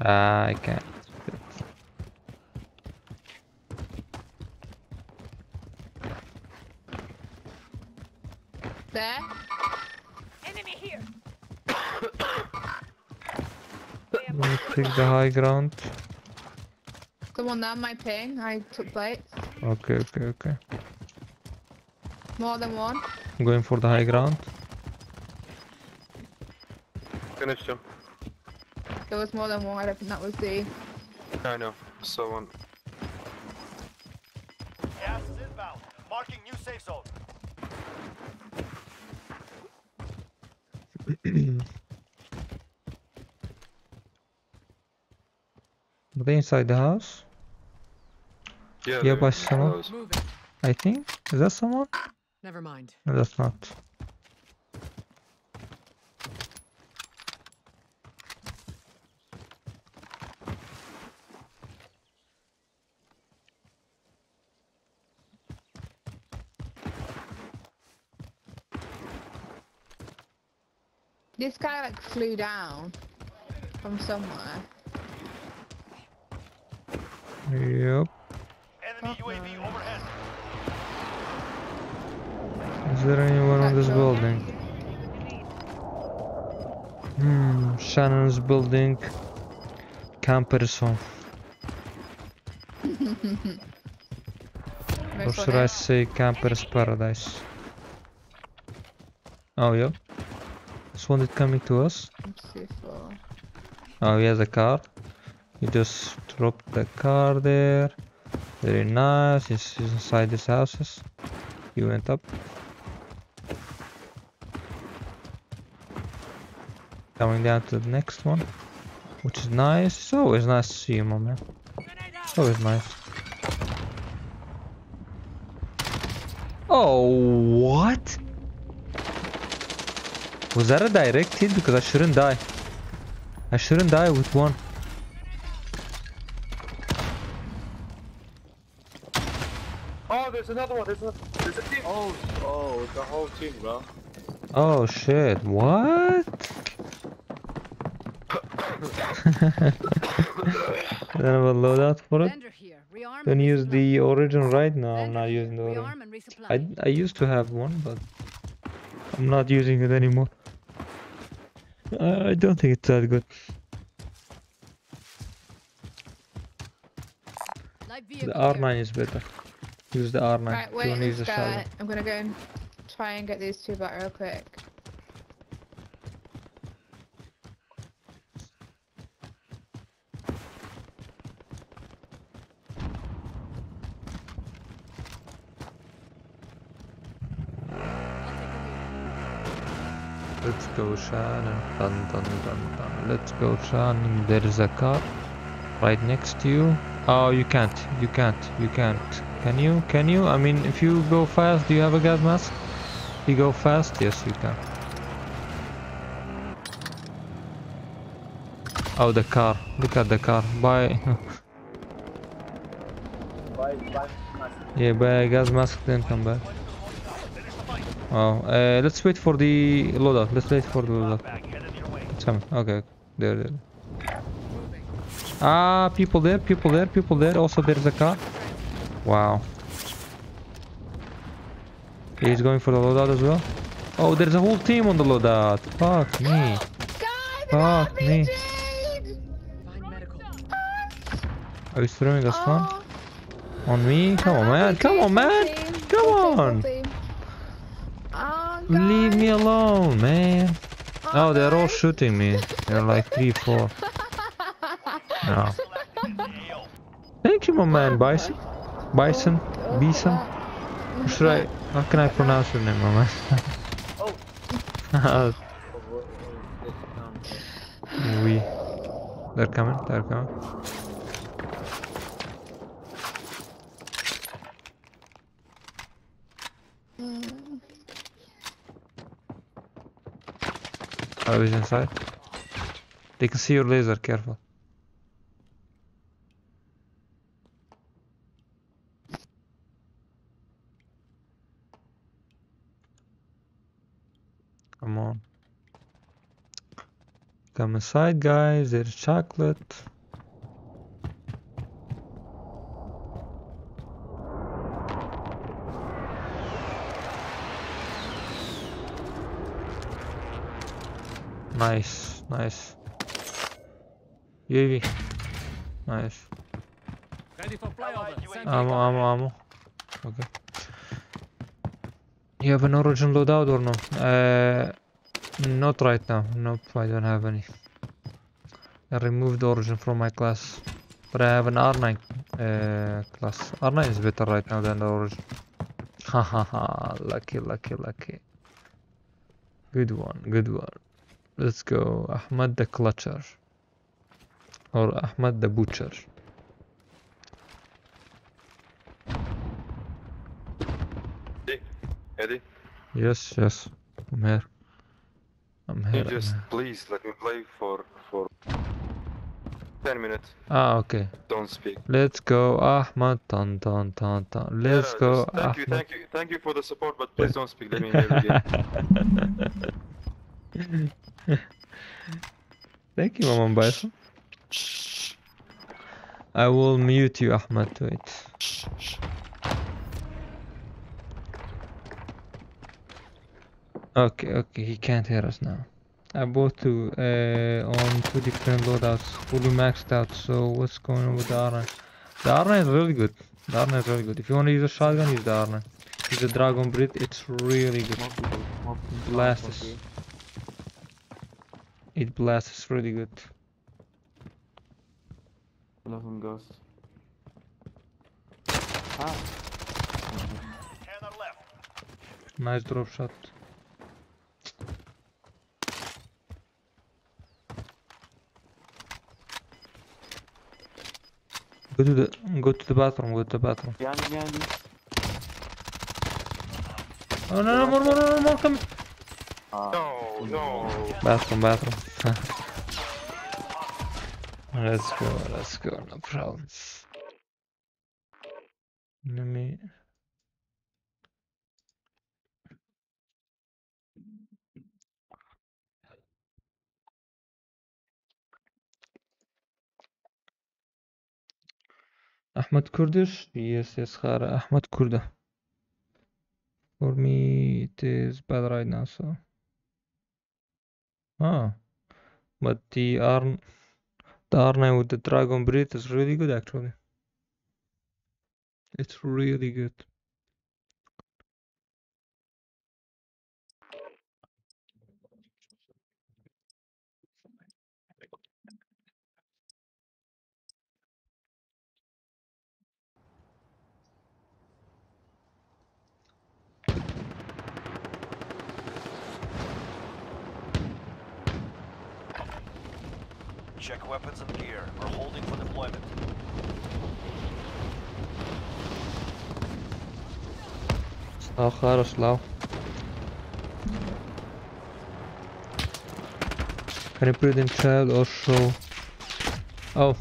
Ah, I can't. The high ground. Someone there, my ping. I took plates. Okay, okay, okay. More than one. I'm going for the high ground. Finish him. There was more than one. I don't think that was the. I know. So one. Inside the house? Yeah, Yeah, by someone. I think. Is that someone? Never mind. No, that's not. This guy like flew down from somewhere. Yep. Enemy UAV overhead. Is there anyone on this building? Hmm, Shannon's building. Camperson. Or should I say Camper's Paradise? Oh, yeah. This one is coming to us. Oh, he has a car. He just dropped the car there. Very nice. He's, inside these houses. He went up. Coming down to the next one. Which is nice. It's always nice to see you, my man. Always nice. Oh, what? Was that a direct hit? Because I shouldn't die. I shouldn't die with one. Another one. There's a there's a team. Oh, oh, it's the whole team, bro. Oh shit, what? then I have a loadout for it? Vendor here. Don't use the origin right now. I'm not using the origin. Rearm and resupply. I, I used to have one, but I'm not using it anymore. I I don't think it's that good. The. R9 is better. Use the R9. Right, wait, don't use the let's shotgun. I'm gonna go and try and get these two back real quick. Let's go, Shannon. Dun, dun, dun, dun. Let's go, Shannon. There is a car right next to you. Oh, you can't. You can't. You can't. Can you? Can you? I mean, if you go fast, do you have a gas mask? You go fast? Yes, you can. Oh, the car. Look at the car. Buy. Yeah, buy a gas mask, then come back. Oh, uh, let's wait for the loadout. Let's wait for the loadout. It's. Okay, there, there. Ah, people there, people there, people there. Also, there's a car. Wow. He's going for the loadout as well. Oh, there's a whole team on the loadout. Fuck me. Fuck me. Are you throwing a stun Oh, on me? Come on, man. Come on, man. Come on. Oh, Leave me alone, man. Oh, they're all shooting me. They're like three, four. No. Thank you, my man, Bison. Bison, Oh, Bison. How should I? How can I pronounce your name, my man? Oh. oh. oh, oh, we. They're coming. They're coming. Oh, he's inside. They can see your laser. Careful. Come on. Come inside, guys. There's chocolate. Nice, nice. UAV. Nice. Ready for flyover. Ammo, ammo, ammo. Okay. You have an origin loadout or no? Uh, not right now. Nope, I don't have any. I removed origin from my class. But I have an R9 uh, class. R9 is better right now than the origin. Hahaha, lucky, lucky, lucky. Good one, good one. Let's go, Ahmad the Clutcher. Or Ahmad the Butcher. Eddie, Yes, yes. I'm here. I'm here. you just please let me play for for ten minutes? Ah, okay. Don't speak. Let's go, Ahmad. Tan tan tan tan. Let's no, go, Thank you, thank you, thank you for the support, but please don't speak. Let me hear again. Thank you, Maman Bison. I will mute you, Ahmad. Wait. Okay, okay, he can't hear us now. I bought two uh, on two different loadouts, fully maxed out. So what's going on with the R9? The R9 is really good. The R9 is really good. If you want to use a shotgun, use the R9. Use the Dragon Breath. It's really good. More people, more people. Blast is- It blasts really good. Nothing goes. Ah. Ten are left. Nice drop shot. Go to the go to the bathroom. Go to the bathroom. Behind me, behind me. Oh no no more more more more come. Ah, No, no. Bathroom, bathroom. let's go, let's go, no problems. Let me. Ahmad Kurdish? Yes, yes, Khara. Ahmad Kurda. For me, it is bad right now, so. Ah, but the R, the R9 with the Dragon Breath is really good, actually. It's really good. Weapons and gear. We're holding for deployment. Slow, Khara, slow. Can you put in chat or show? Oh.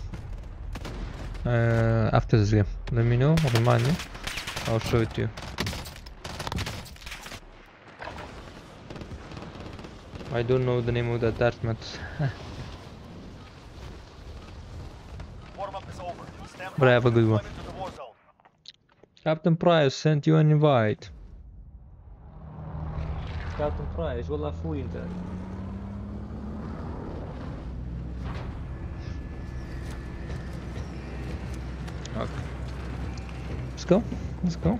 Uh, after this game. Let me know, remind me. I'll show it to you. I don't know the name of the attachment. Warm up is over. Stand But I by have a for good one. deployment to the war zone. Captain Price sent you an invite. Captain Price, والله اخوي انت. Okay. Let's go. Let's go.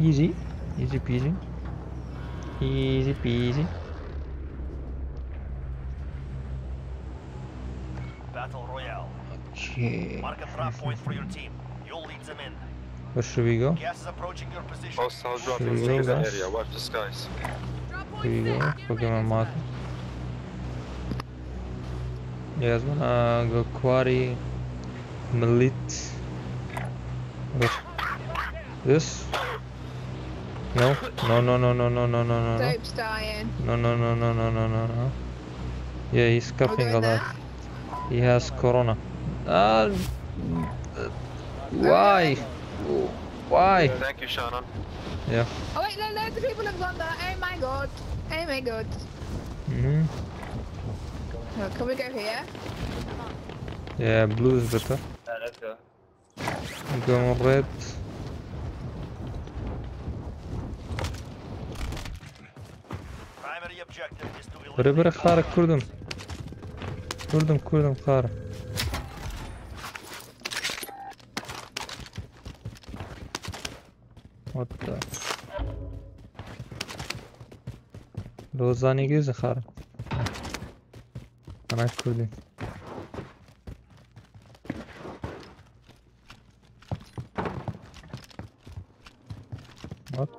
Easy. Easy peasy. Easy peasy. Okay. Mark a trap point for your team. You'll lead them in. Where should we go? Gas is approaching your position. Hostile Should dropping we into go, the guys? area. Watch the skies. Here we go. set. Get ready Pokemon for Market. that. You guys wanna go quarry? Malit? What? This? No? No, no, no, no, no, no, no, no, no. Dope's dying. No, no, no, no, no, no, no, no. Yeah, he's coughing a lot. He has corona. Uh, why? Why? Thank you, Shannon. Yeah. Oh wait, no, loads of people have gone there. Oh my god. Oh my god. Mm hmm. Oh, can we go here? Yeah, blue is better. Yeah, let's go. Go on red. Primary objective is to eliminate. Biri biri qari ko'rdim. What the? Those are niggas, Khar. And I could What?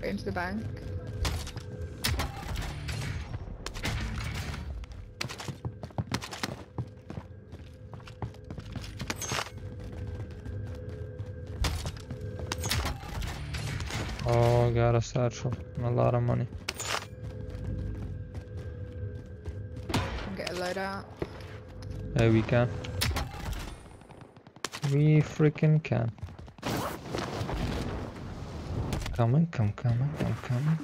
Go into the bank. Got a satchel and a lot of money. Get a load out. Yeah, we can. We freaking can. Coming, come, coming, come, coming.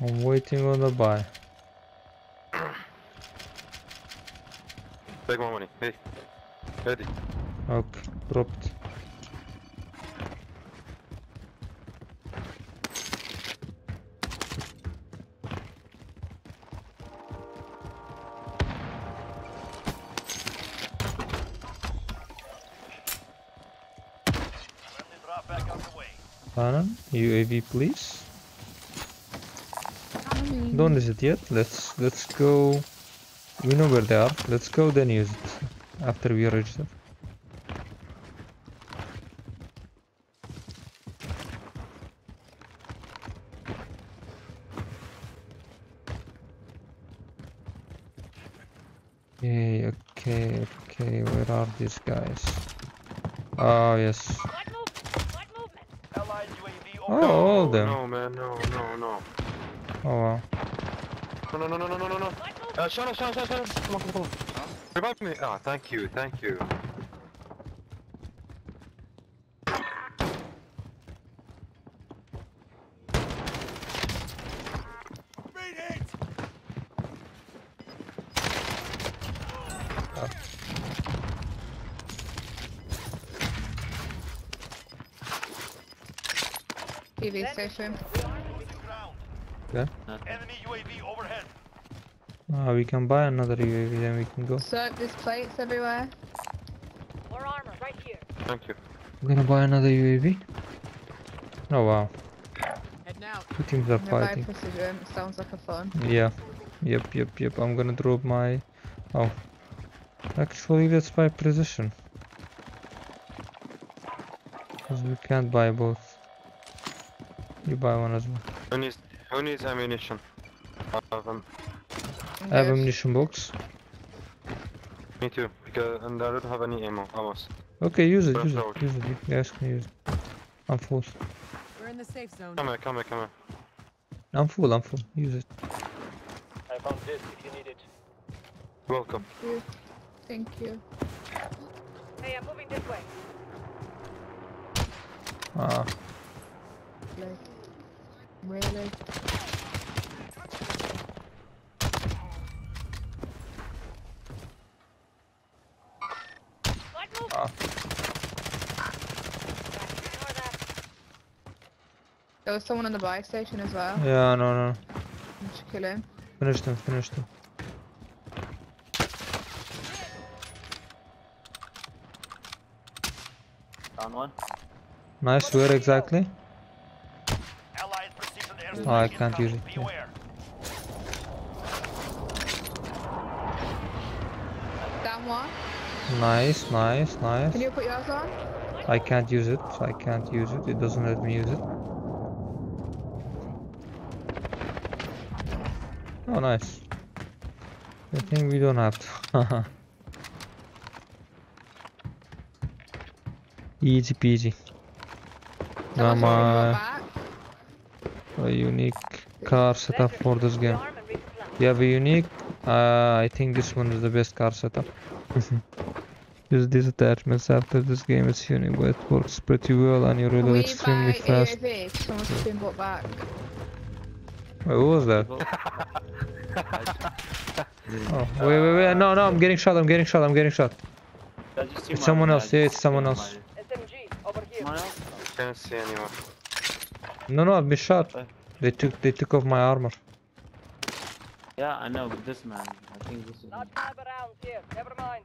I'm waiting on the buy. Take my money. Hey. Ready. Okay. Dropped. Anon, UAV please. Don't visit yet. Let's let's go we know where they are. Let's go then use it after we register. Okay, okay, okay. Where are these guys? Oh yes. Light movement. Light movement. Allied UAV Oh, overhead. all of them. No, man, no, no, no. Oh wow. No, no, no, no, no, no, no, no. Light movement. Uh, Shana, Shana, Shana, Shana. Come on, come on, come on. Huh? Revive me. Ah, oh, thank you, thank you. TV station. Losing ground. Yeah. Enemy UAV overhead. Ah, we can buy another UAV, then we can go. So there's plates everywhere. More armor right here. Thank you. We're gonna buy another UAV. Oh wow. Heading out. Two teams are I'm buy fighting. precision. Sounds like a fun. Yeah. Yep, yep, yep. I'm gonna drop my. Oh. Actually, let's buy precision. Because we can't buy both. You buy one as well. Who needs, who needs ammunition? I have Good. ammunition box. me too, because and I don't have any ammo, almost. Okay, use it, use it, so- use it. You guys can use it. I'm full. We're in the safe zone. Come here, come here, come here. I'm full, I'm full. Use it. I found this if you need it. Welcome. Thank you. Hey, I'm moving this way. Ah, Like, really? Light movement. ah. Ignore that. There was someone on the buy station as well. Yeah, no, no. You kill him. Finish them, finish them. Down one. Nice, where exactly? Allied precision airstrike Oh, I can't use it, Be yeah. Down one. Nice, nice, nice. Can you put yours on? I can't use it. I can't use it. It doesn't let me use it. Oh, nice. I think we don't have to. Easy peasy. Someone's Got already got my a unique car setup for this game. Arm and resupply. You have a unique? Uh, I think this one is the best car setup. Use these attachments after this game is unique, but it works pretty well and you Can reload we extremely buy fast. AAV? Someone's just been brought back. Wait, what was that? Go. Oh, wait, wait, wait. No, no, I'm getting shot. I'm getting shot. I'm getting shot. Yeah, just see It's someone else, yeah, it's someone else. SMG over here. Someone? Can't see anyone. No, no, I've been shot. They took, they took off my armor. Yeah, I know, but this man. I think this is. Not five rounds here. Never mind.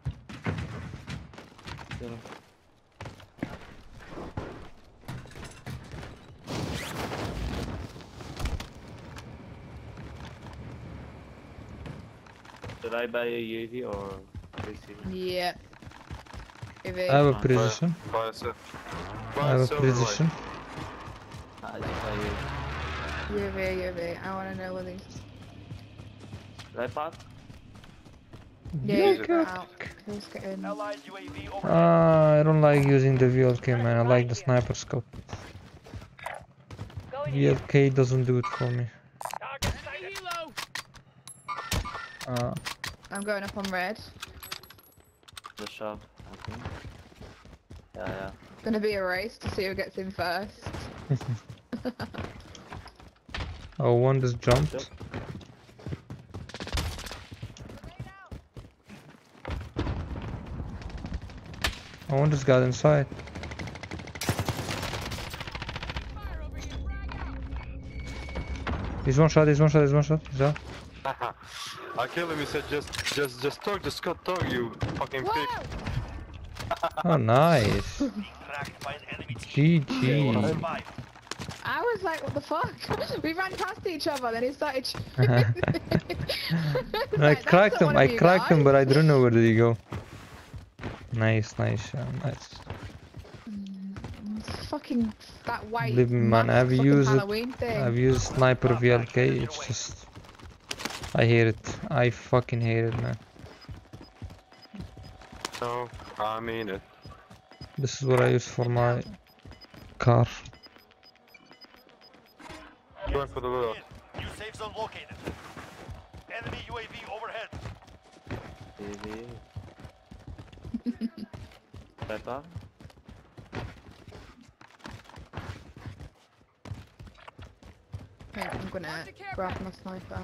Should I buy a UAV or receiver? Yeah. AAV. I have a Fine. precision. Buy a silver. I Buy have a a silver light. precision. I just buy UAV. UAV, UAV. I want to know what these. Should I pop? Yeah, Use get it. out. Who's getting? Allied UAV overhead. Ah, I don't like using the VLK, man. I like the sniper scope. Go. VLK doesn't do it for me. Target Uh, I'm going up on red. The shop, I think. Yeah, yeah. Gonna be a race to see who gets in first. oh, one just jumped. Yep. Oh, one just got inside. He's one shot, he's one shot, he's one shot. He's out. I killed him. He said, "Just, just, just talk. Just Scott talk. You fucking pig." Oh, nice. Cracked by an enemy team. GG. I was like, what the fuck? we ran past each other, then he started shooting. I Like, that's cracked him, I of you cracked him, but I didn't know where did he go. Nice, nice, yeah, nice. It's fucking that white. Believe me, man, I've used Halloween thing. I've used sniper VLK, it's just... I hate it. I fucking hate it, man. No, I mean it. This is what I use for my car. Going for the loadout. New safe zone located. Enemy UAV overhead. Easy. Better. Wait, I'm gonna grab my sniper.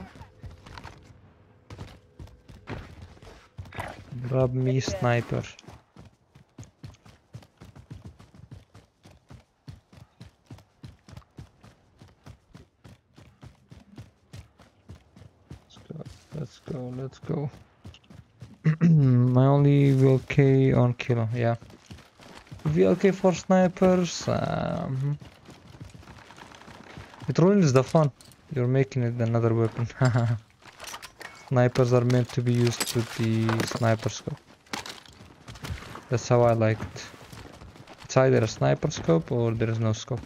Grab me sniper. Let's go, let's go, let's go. My only VLK on kilo, yeah. VLK for snipers, um, it ruins the fun. You're making it another weapon. Snipers are meant to be used with the sniper scope. That's how I like it. It's either a sniper scope or there is no scope.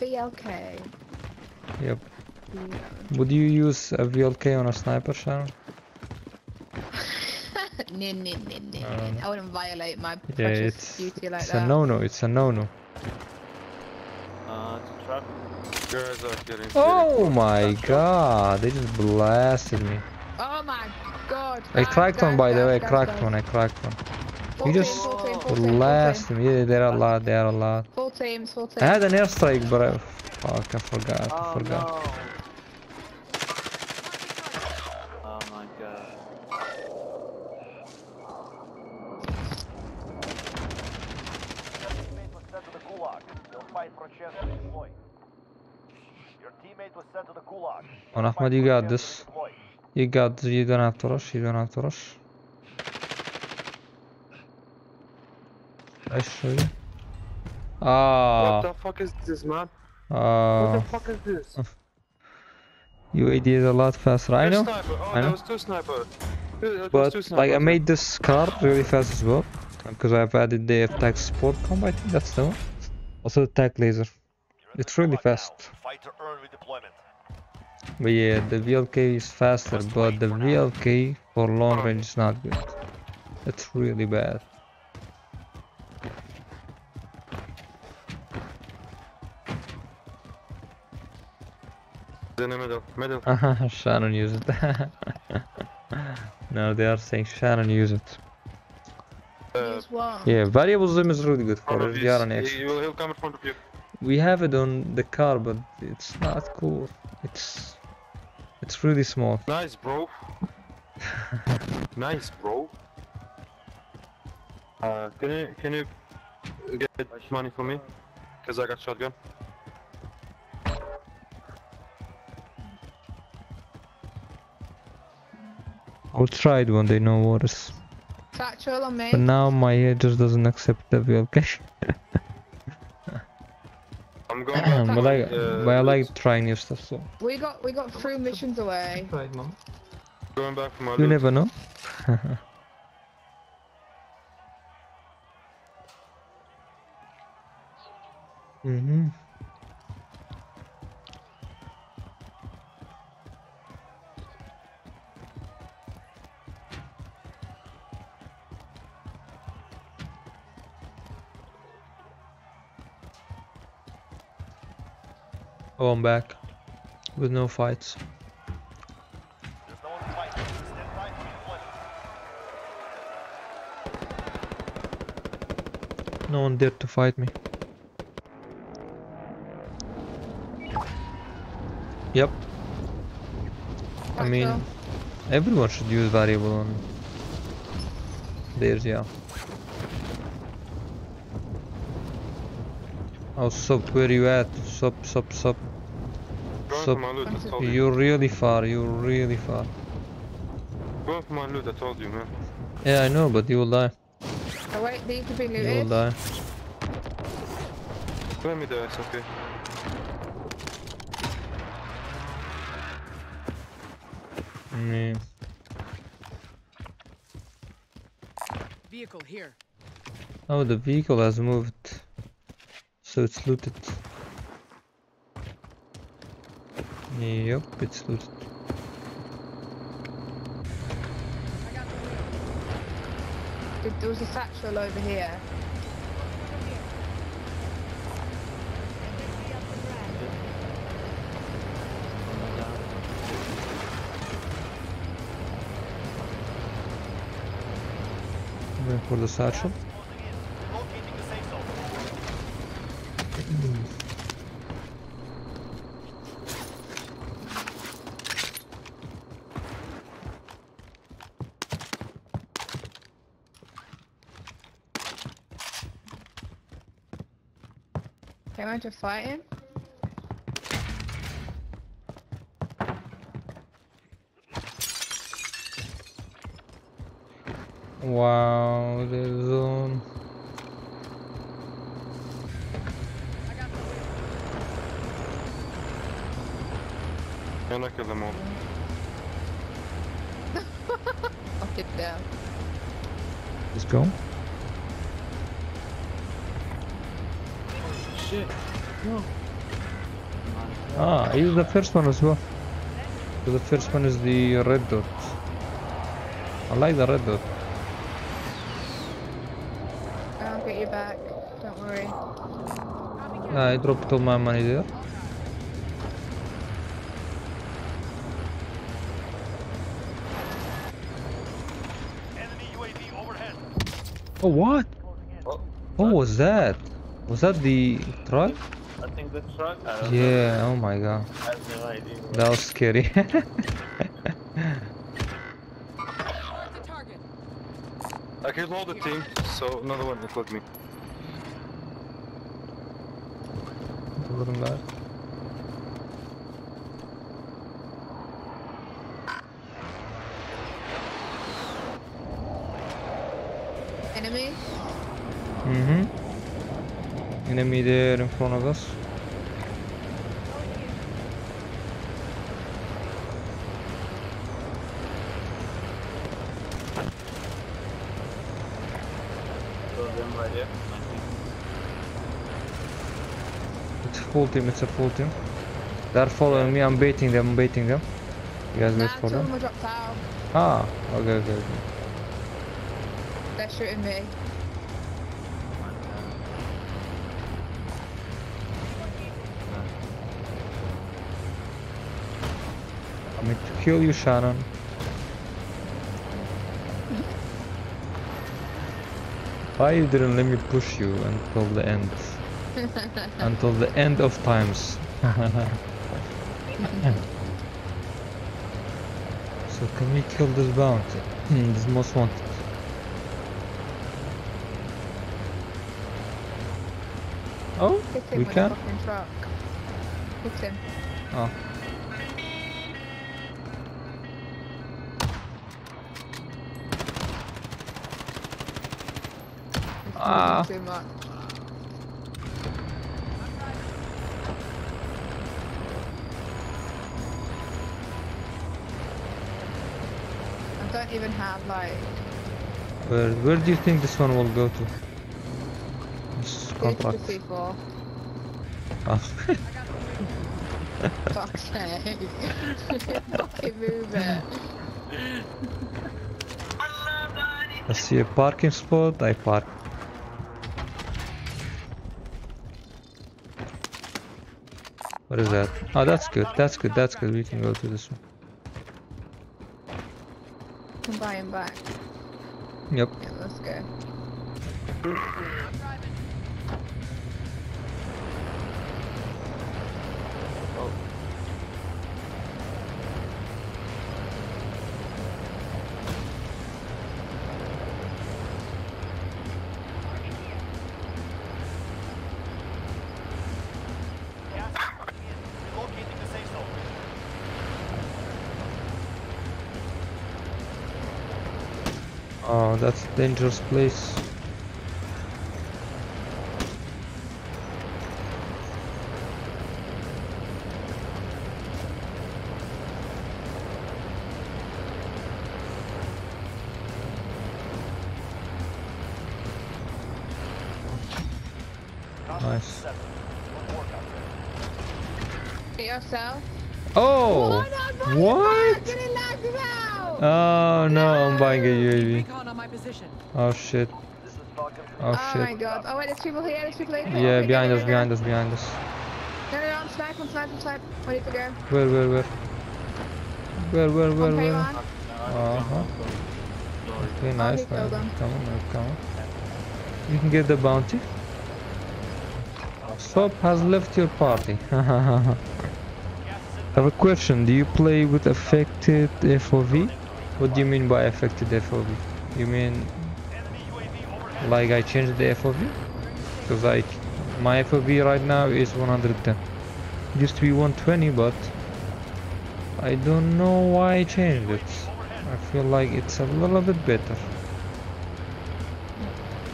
VLK. Yep. Yeah. Would you use a VLK on a sniper, Sharon? no, no, no, no, Um. I wouldn't violate my Yeah, precious it's, duty like it's that. a no-no. It's a no-no. Uh, Oh, oh my god! They just blasted me. Oh my god. I cracked one, guys, by the way. guys, Cracked guys. one. I cracked one. 14, just 14, 14, Blasted me. Yeah, there are a lot. There are a lot. Full teams, full teams. I had an airstrike, but I, fuck, I forgot. I Oh forgot. no! Oh my god. Teammate was sent to the gulag. They'll fight for a chance to deploy. Your teammate was sent to the gulag. On Ahmad, you got this. You got this. You don't have to rush. You don't have to rush. I show you. Ah. What the fuck is this, man? Ah. What the fuck is this? UAD is a lot faster. I know, Oh, I know. that was two sniper. Two- that was but two like I made this car really fast as well because I've added the attack support combo. I think that's the one. Also the attack laser. It's really fast. Fight to earn redeployment. But yeah, the VLK is faster, but the VLK for long range is not good. It's really bad. In the middle, middle. Haha, Shannon use it. no, they are saying Shannon use it. Uh, Yeah, variable zoom is really good for front of SDR and you. He, he will, he'll come in front of you. We have it on the car, but it's not cool. It's it's really small. Nice, bro. nice, bro. Uh, can you can you get money for me? Cause I got shotgun. I'll try it when they know what is. Satchel on me. But now my head just doesn't accept the VLK. I'm going back. but to I, uh, but I like trying new stuff. So We got we got three missions away. Going back for my you loot. never know. mhm. Oh, I'm back. With no fights. No one to fight. Stand by for redeployment. No one dared to fight me. Yep. I mean, everyone should use variable on theirs, yeah. Oh, sup, where you at? Sup, sup, sup. Going So- for my loot, I told you. You're really far, you're really far. Going for my loot, I told you, man. Yeah, I know, but you will die. Oh wait, these have been You will die. Let me die, it's okay. Mm, Vehicle here. Oh, the vehicle has moved. So it's looted. Yep, it's looted. I got the There- was a satchel over here. For the satchel. Closing in. Locating the safe zone. Came out to fight him. Wow, the zone. And I kill them all. Knock it down. Let's go. Ah, he's the first one as well. So the first one is the red dot. I like the red dot. I'll get you back. Don't worry. I dropped all my money there. Enemy UAV overhead. Oh, what? Oh, What was that? Was that the truck? I think the truck. I don't know. Yeah, oh my god. I have no idea. That was scary. Mark the target. I killed all the team, so another one include me. Wasn't bad. Enemy? Mm-hmm. Enemy there in front of us. So them right here. It's full team, it's a full team. They're following me, I'm baiting them, I'm baiting them. You guys Nah, wait for them. them were dropped out. Ah, okay, okay, okay. They're shooting me. I'm going to kill you, Shannon. Why you didn't let me push you until the end? until the end of times. so can we kill this bounty? Hmm, this most wanted. Oh, we can? a. Hit him. Oh. Like Where, where do you think this one will go to? This contract. C4. Ah. Fuck's sake. Fucking move it. I see a parking spot, I park. What is that? Oh, that's good, that's good, that's good. We can go to this one. I'm buying back. Yep. Yeah, let's go. dangerous place. My position. Oh shit. This is Oh Oh my shit. god. Oh wait, there's people here, there's people here. Yeah, Okay, behind us, go, behind go. us, behind us. No, no, no, I'm snipe, I'm snipe, I'm snipe. Ready to go. Where, where, where? Where, where, where, On where? K1. Uh-huh. Okay, nice, he nice. Come on, come on. You can get the bounty. Stop has left your party. I have a question. Do you play with affected FOV? What do you mean by affected FOV? You mean like I changed the FOV? Because like my FOV right now is 110. It used to be 120, but I don't know why I changed it. I feel like it's a little bit better.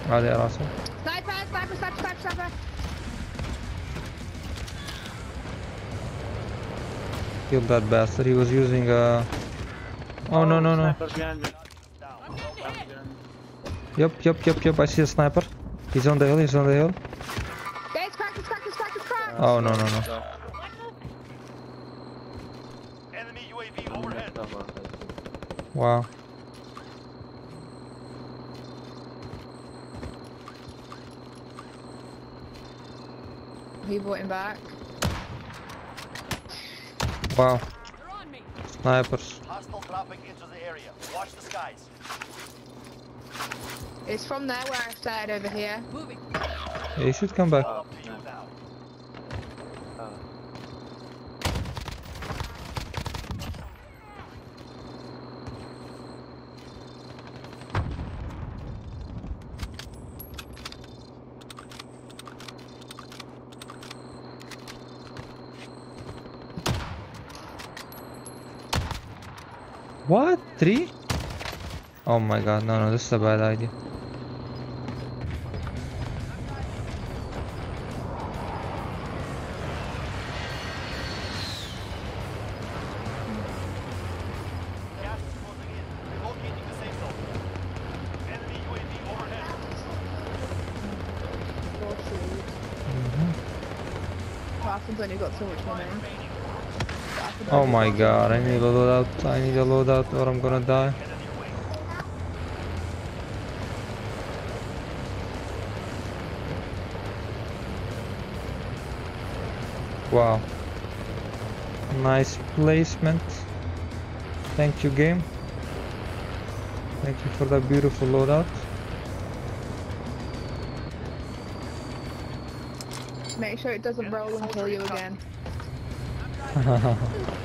Are they awesome? Sniper, sniper, sniper, sniper, sniper. Kill that bastard. He was using a. Oh no no no. Sniper behind me. Yep yep yep yep. I see a sniper. He's on the hill. He's on the hill. Yeah, it's cracked, it's cracked, it's cracked, it's cracked. Oh no no no. Enemy UAV overhead. Wow. He brought him back. Wow. They're on me. Snipers. Hostile dropping into the area. Watch the skies. It's from there where I started over here. Moving. Yeah, you should come back. Up to you. What? Three? Oh my god, no, no, this is a bad idea. My god, I need a loadout. I need a loadout or I'm gonna die. Wow. Nice placement. Thank you game. Thank you for that beautiful loadout. Make sure it doesn't roll and kill you again.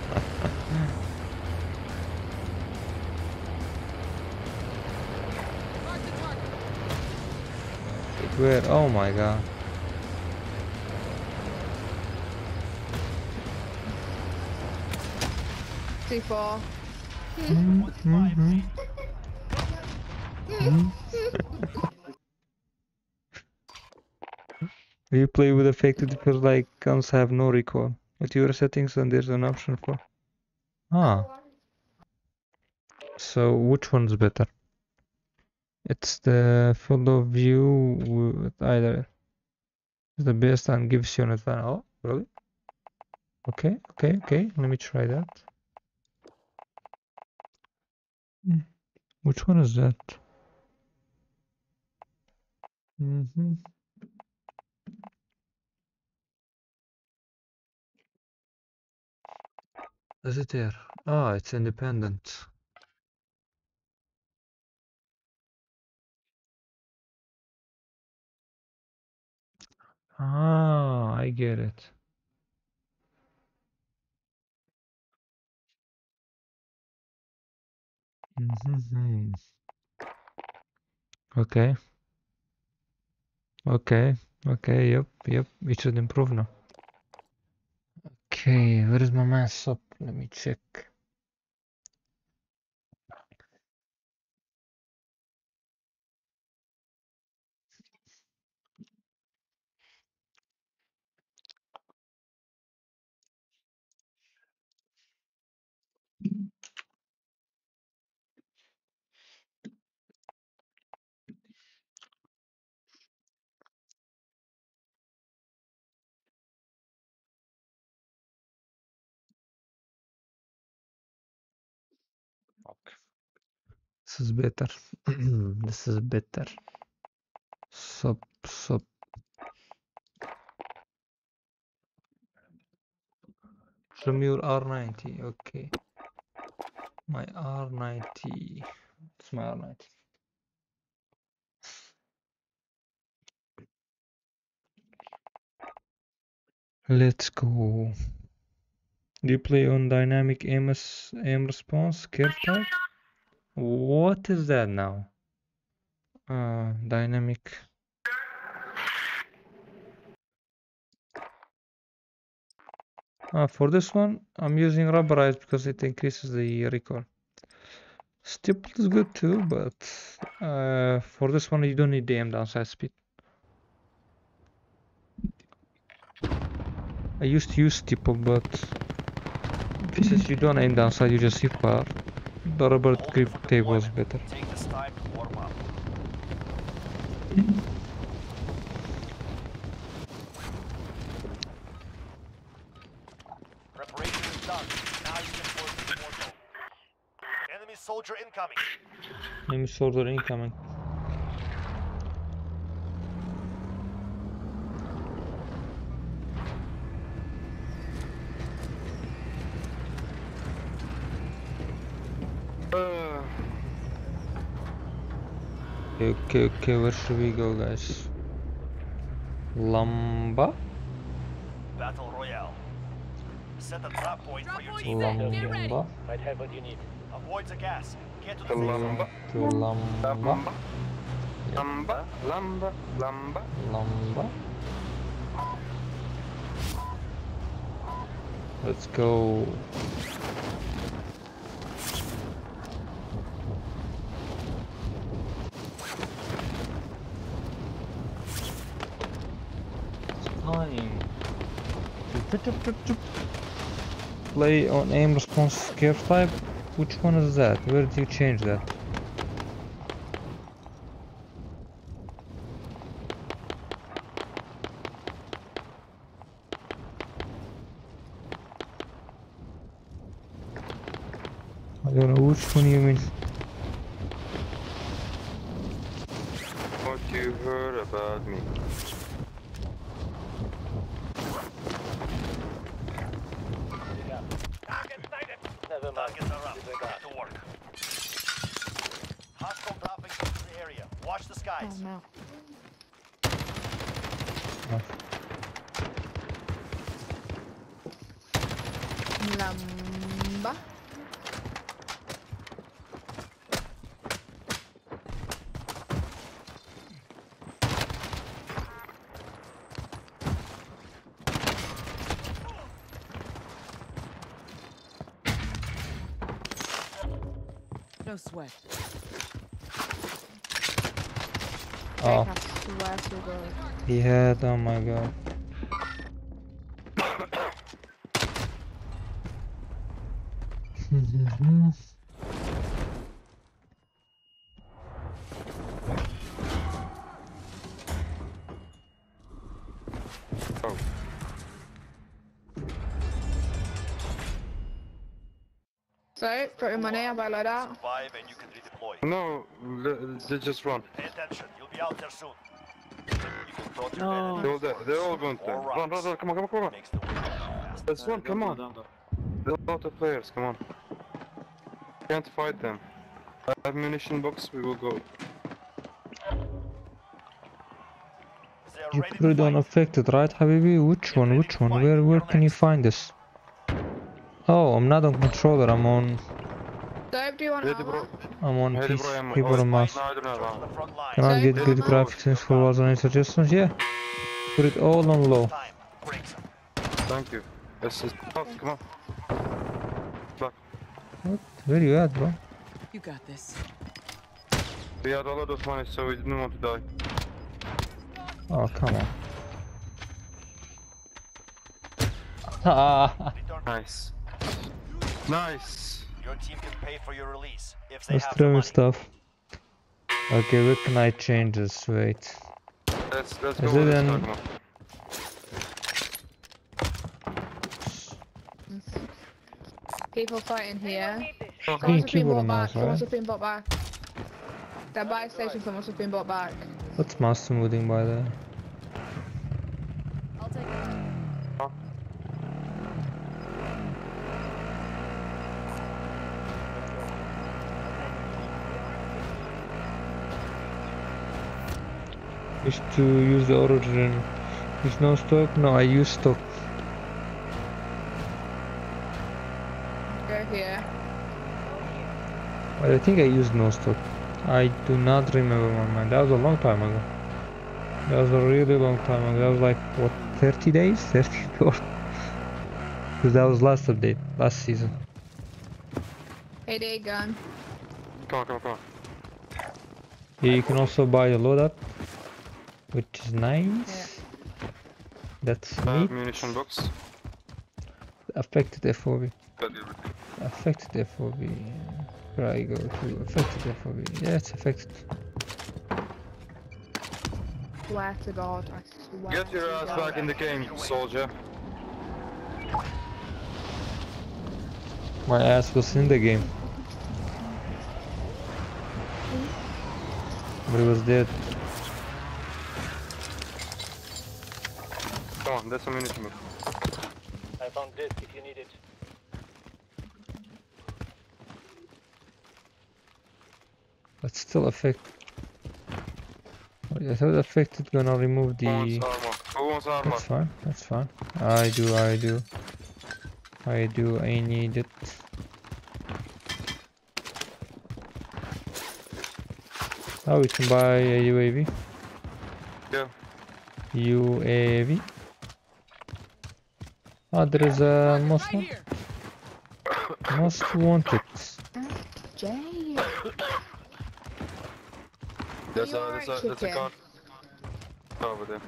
Where? Oh my god. C4. Mhm. you play with affected because like guns have no recoil. With your settings and there's an option for Ah. So which one's better? It's the field of view with either the best and gives you an advantage. Oh, really? Okay, okay, okay. Let me try that. Hmm. Which one is that? Mm-hmm. Is it there? Ah, it's independent. Ah, I get it. Mm-hmm. Okay. Okay. Okay. Yep. Yep. It should improve now. Okay. Where is my mass up? Let me check. This is better. this is better. Sup. From your R90, okay. My R90. It's my R90. Let's go. Do you play on dynamic aim, aim response curve type? What is that now? Uh, dynamic. Uh, for this one, I'm using rubberized because it increases the recoil. Stipple is good too, but uh, for this one you don't need the aim down sight speed. I used to use stipple, but since you don't aim down sight, you just hit bar. The rubber grip tape was better. Take this time to warm up. Preparation is done. Now you can work the war zone. Enemy soldier incoming. Enemy soldier incoming. Okay, okay, okay, where should we go, guys? Lamba? Battle Royale. Set a trap point for your team. point set. Get ready. Lamba? Might have what you need. Avoid the gas. Get to the The Lamba. To Lamba? lamba. Lamba. Lamba. Lamba. Lamba? Let's go. It's time. Play on aim response curve type. Which one is that? Where did you change that? I don't know which one you mean. What you heard about me? Never mind. Targets are up. Get to work. Hostile dropping into the area. Watch the Oh skies. no. Lamba. No sweat. Oh, I swear to God. He had. Oh my god. Oh. So, put your money, how about like that? And you can redeploy. No, they just run. Pay attention. You'll be out there soon. They're all dead. They're all going to. Or Run, run, run. Come on, come on, come on. Makes the way faster. Let's run, come on. There are a lot of players, come on. Can't fight them. I have munition box, we will go. You ready put it on affected, right, Habibi? Which one? Which one? Where where can you find this? Oh, I'm not on controller. I'm on. So, do you want Ready, armor? bro. I'm on Ready, PC, bro. I'm- keyboard oh, and mouse. No, I don't have Return to ammo. the front line. Can I get good bro. graphics for Warzone any suggestions? Yeah. Put it all on low. Time. Break some. Thank you. This is tough, come on. Back. What? Where you at, bro? You got this. We had a lot of money, so we didn't want to die. Oh, come on. Ah, Nice. Nice. Your team can pay for your release if they let's have the throw money. stuff. Okay, where can I change this? Wait. Let's, let's Is go it with an- car. People fighting here. Green Someone's just been keyboard brought back. mouse, Someone's right? been brought back. That buy station for must have been bought back. What's master moving by there? Used to use the auto origin. Is no stock? No, I use stock. Go here. But I think I used no stock. I do not remember my mind. That was a long time ago. That was a really long time ago. That was like what 30 days? 34? Because that was last update, last season. Hey, there you gun. Come on, come on, come on. Here you can also buy a loadout, which is nice. That's Uh, neat. munition box. Affected FOV. Got everything. Affected FOV. Where I go to affected FOV. Yeah, it's affected. Swear to God, I swear. Get your ass God. back in the game, soldier. My ass was in the game. But it was dead. Come on, that's a munition box. I found this if you need it. But still affected. I thought affected gonna remove Who wants the... armor? Who wants armor? That's fine, that's fine. I do, I do. I do, I need it. Oh, we can buy a UAV. Yeah. UAV. Oh, there is a most, Right most wanted. Jay. There's You a, there's a, there's a chicken? car. Over there.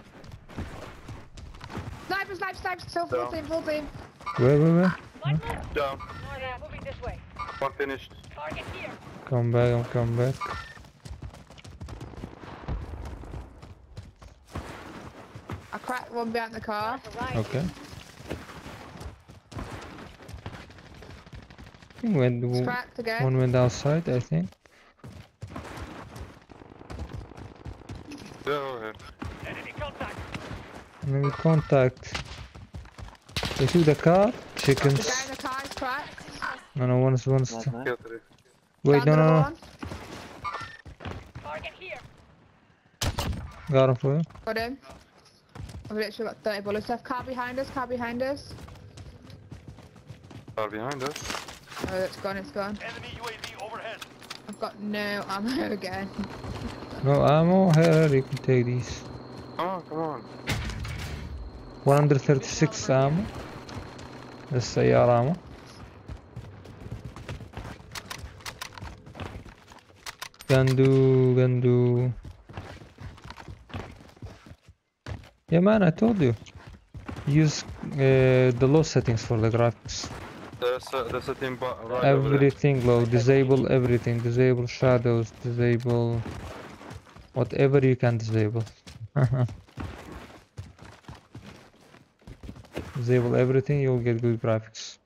Sniper, sniper, sniper, so full team, full team. Where, where, where? Down. moving this way. One finished. Target here. Come back, I'm come back. I cracked one behind the car. Okay. Think when It's the cracked again. one went outside, I think. Yeah, over. Enemy contact. Maybe contact. They took the car. The guy Chickens. in the car is cracked. No, no, one is one is. Nice, still- nice. Kill three. Wait, Found no, no, no. one. Target here. Got him for you. Got him. I've literally got 30 bullets left. Car behind us, car behind us. Car behind us. Oh, it's gone, it's gone. Enemy UAV overhead. I've got no ammo again. No ammo. Here, you can take these. Come on, come on. 136 ammo. للسيارة ammo. Can do, can do. Yeah, man, I told you. Use uh, the low settings for the graphics. There's a, there's a team right. Everything low. Disable everything. Disable shadows. Disable whatever you can disable. disable everything. You'll get good graphics.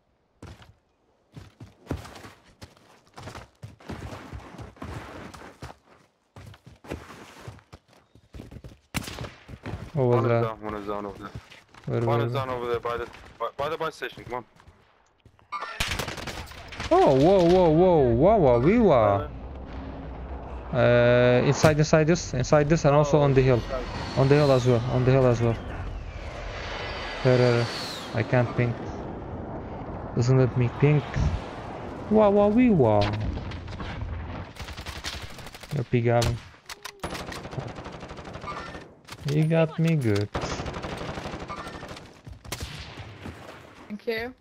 What was One is down, one is down over there. Where, One is down over there by the by, by the buy station. Come on. Oh, whoa, whoa, whoa, wow, wow, wee wow. Uh, inside, inside this, inside this, and also on the hill, on the hill as well, on the hill as well. Here. I can't ping. Doesn't let me ping. Wow, wow, we wow. Got me. He got me good. Thank you.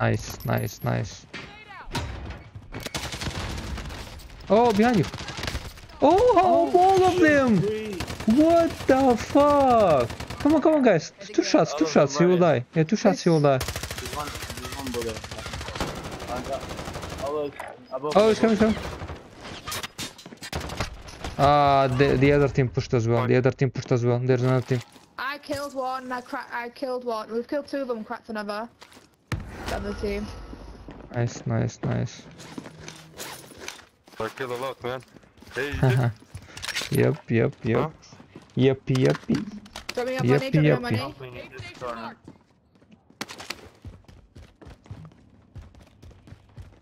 Nice, nice, nice. Oh, behind you. Oh, oh all of them! What the fuck? Come on, come on, guys. Two shots, two shots, them he will die. Yeah, two shots, he will die. There's one, there's one bullet. Oh, look, above, Oh, he's coming, above. coming. Ah, the, the other team pushed as well. The other team pushed as well. There's another team. I killed one, I cracked. I killed one. We've killed two of them, cracked another. The other team. Nice, nice, nice. I kill a lot, man. Hey, you Yep, yep, yep. Huh? Yuppie, yuppie. Drop me your Yuppie, money, drop me your yuppie. money. Jumping in Aid this station corner. marked.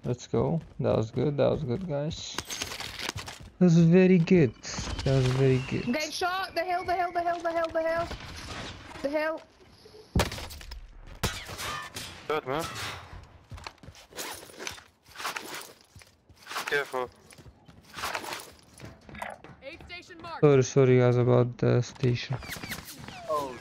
Let's go. That was good. That was good, guys. That was very good. That was very good. I'm getting shot. The hill, the hill, the hill, the hill, the hill. The hill. Good, man. Careful. Aid station marked. Sorry, sorry, guys, about the station. Oh,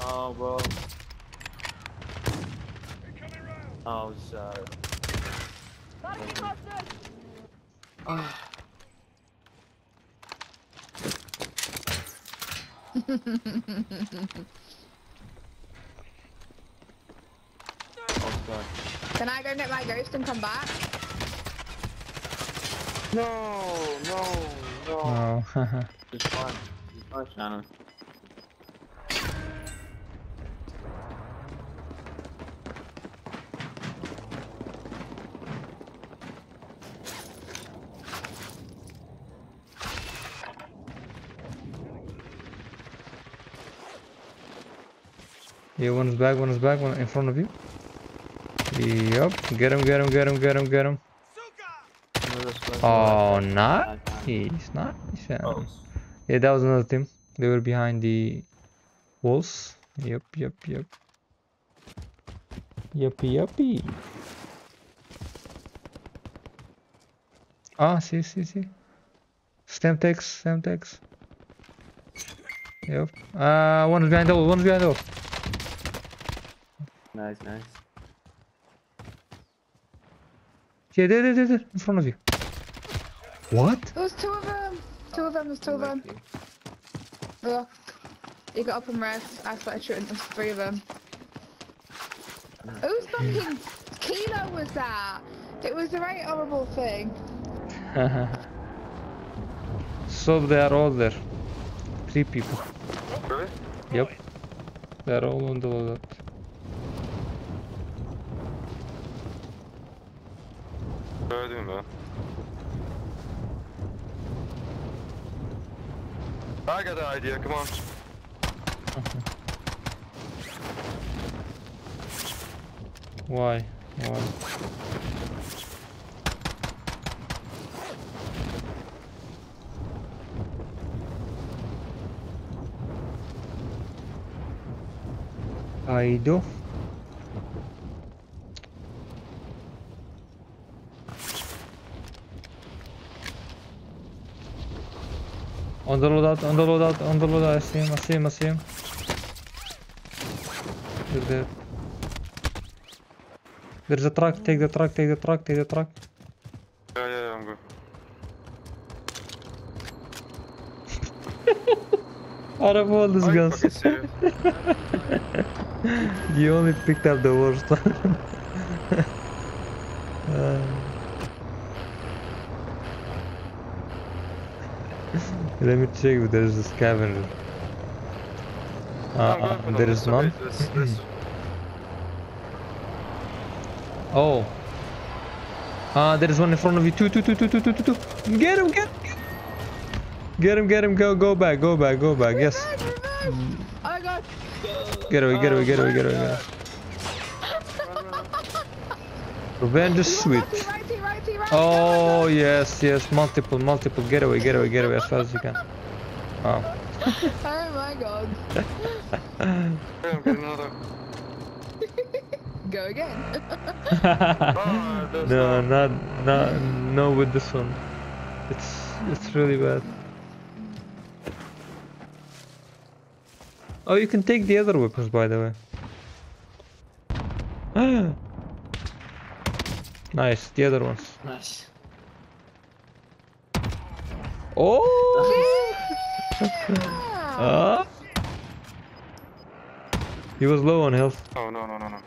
Oh, bro. Oh, sorry. Oh, sorry. Can I go get my ghost and come back? No, no, no. Haha. It's fine. It's fine, Shannon. Yeah, one is back, one is back, one in front of you. Yep, get him, get him, get him, get him, get him. Oh, Nice. nice, nice. yeah. Oh, Yeah, that was another team. They were behind the walls. Yep, yep, yep. Yuppie, yuppie. Ah, see, see, see. Stem text, stem text. Yep. Uh, one is behind the wall, one is behind the wall. Nice, nice. Yeah, there, there, there, there, in front of you. What? There was two of them. Two of them. There's two of them. Look. You got up and rest. I started shooting. There's three of them. Whose fucking kilo was that? It was a very horrible thing. so they are all there. Three people. Really? Yep. They're all on the loadout. I got an idea, come on. Why? Why? I do. The loadout, on the loadout, on the loadout, I see him, I see him, I see him. You're there. There's a truck, take the truck, take the truck, take the truck. Yeah, yeah, yeah, I'm good. Of all these guns, you only picked up the worst one. Let me check if there is a scavenger. Uh, I'm uh, good, but there I'm is just none. This, this, Oh. Ah, there is one in front of you. Two, two, two, two, two, two, two, two. Get him, get him. Get him, get him, go, go back, go back, go back. Yes. Revenge, revenge. My god. Get away, get away, get away, get away, get away. Revenge is sweet. Oh yes, yes, multiple, multiple. Get away, get away, get away as fast as you can. Oh. Oh my god. I'm getting another. Go again. No, no- not, not, no with this one. It's, it's really bad. Oh, you can take the other weapons, by the way. nice, the other ones. Nice. Oh! Ah! He was low on health. Oh, no, no, no, no.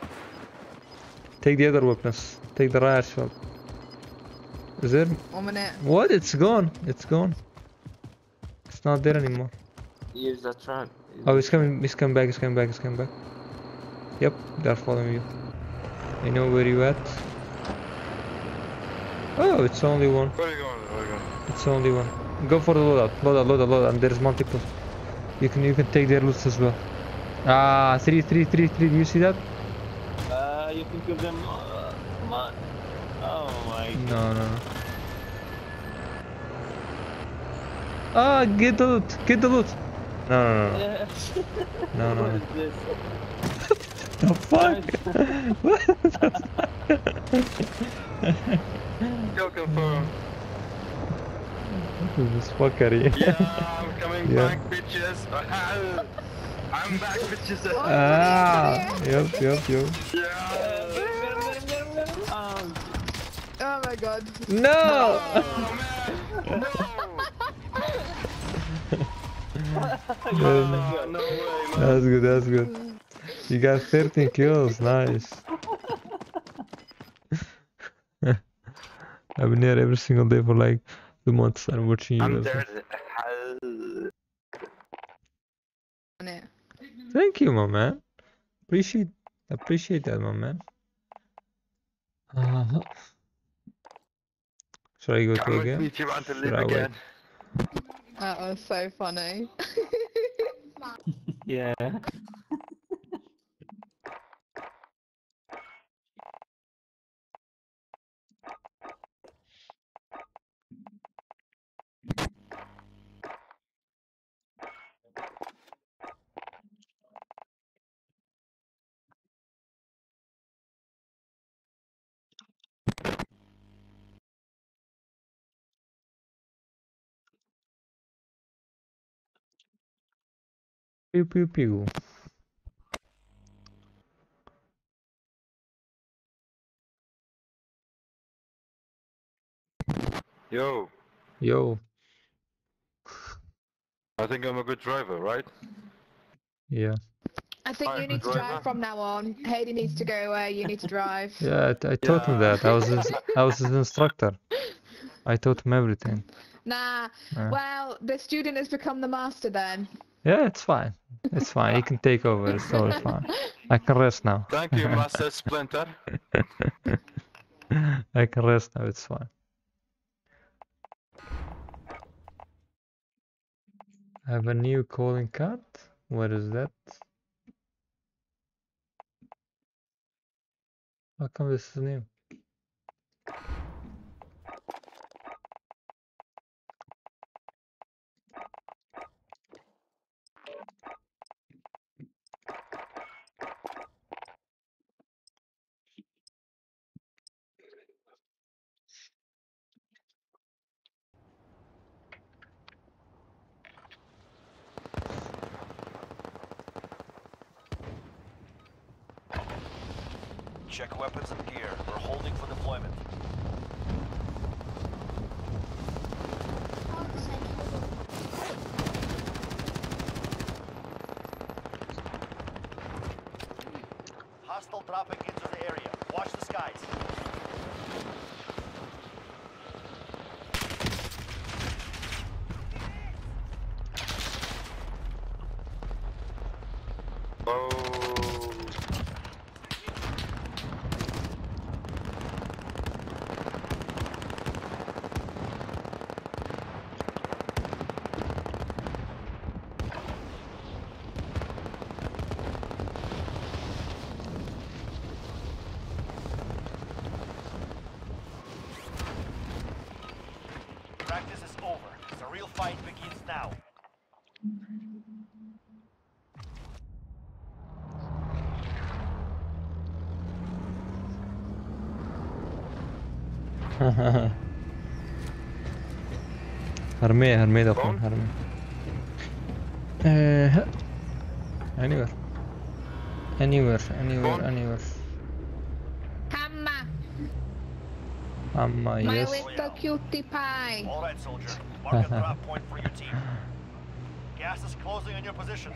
Take the other weapons. Take the riot shot. Is there? One minute. What? It's gone. It's gone. It's not there anymore. use the truck. Oh, he's coming, he's coming back, he's coming back, he's coming back. Yep, they're following you. I know where you at. Oh, it's only one. Where are you going? Where are you going? It's only one. Go for the loadout, loadout, loadout, loadout, and there's multiple. You can you can take their loot as well. Ah, three, three, three, three. Do you see that? Uh, you think of them? Uh, come on. Oh my. No, no, no. Ah, get the loot, get the loot. No, no, no, Yes. no, no, what no. is this? The fuck? Kill confirmed. What is this fuckery? Yeah, I'm coming Yeah. back, bitches. I'm back, bitches. ah, yep, yep, yep. Yeah. Um, Oh my god. No! Oh man, no. Oh, no way, man. That's good, that's good. You got 13 kills, nice. I've been here every single day for like two months and watching you. I'm as well. there. On. Thank you, my man. Appreciate appreciate that, my man. Uh-huh. Should I go to Come with again? me if you want to live I wait? again. That was so funny. yeah. Pew pew pew. Yo, Yo, I think I'm a good driver, right? yeah. I think Hi, you need to driver. drive from now on. Hayden needs to go away. You need to drive. Yeah, I, I taught him that. I was his, I was his instructor. I taught him everything. Nah. Yeah. Well, the student has become the master then. Yeah, it's fine. It's fine. He can take over. It's totally fine. I can rest now. Thank you, Master Splinter. I can rest now. It's fine. I have a new calling card. What is that? How come this is new? Check weapons and gear. We're holding for deployment. Hostile dropping into the area. Watch the skies. Oh, Practice is over. The real fight begins now hermé, hermé de phone, anywhere. Anywhere, anywhere, anywhere. Hamma! Hamma, yes. Alright, soldier. Gas is closing your position.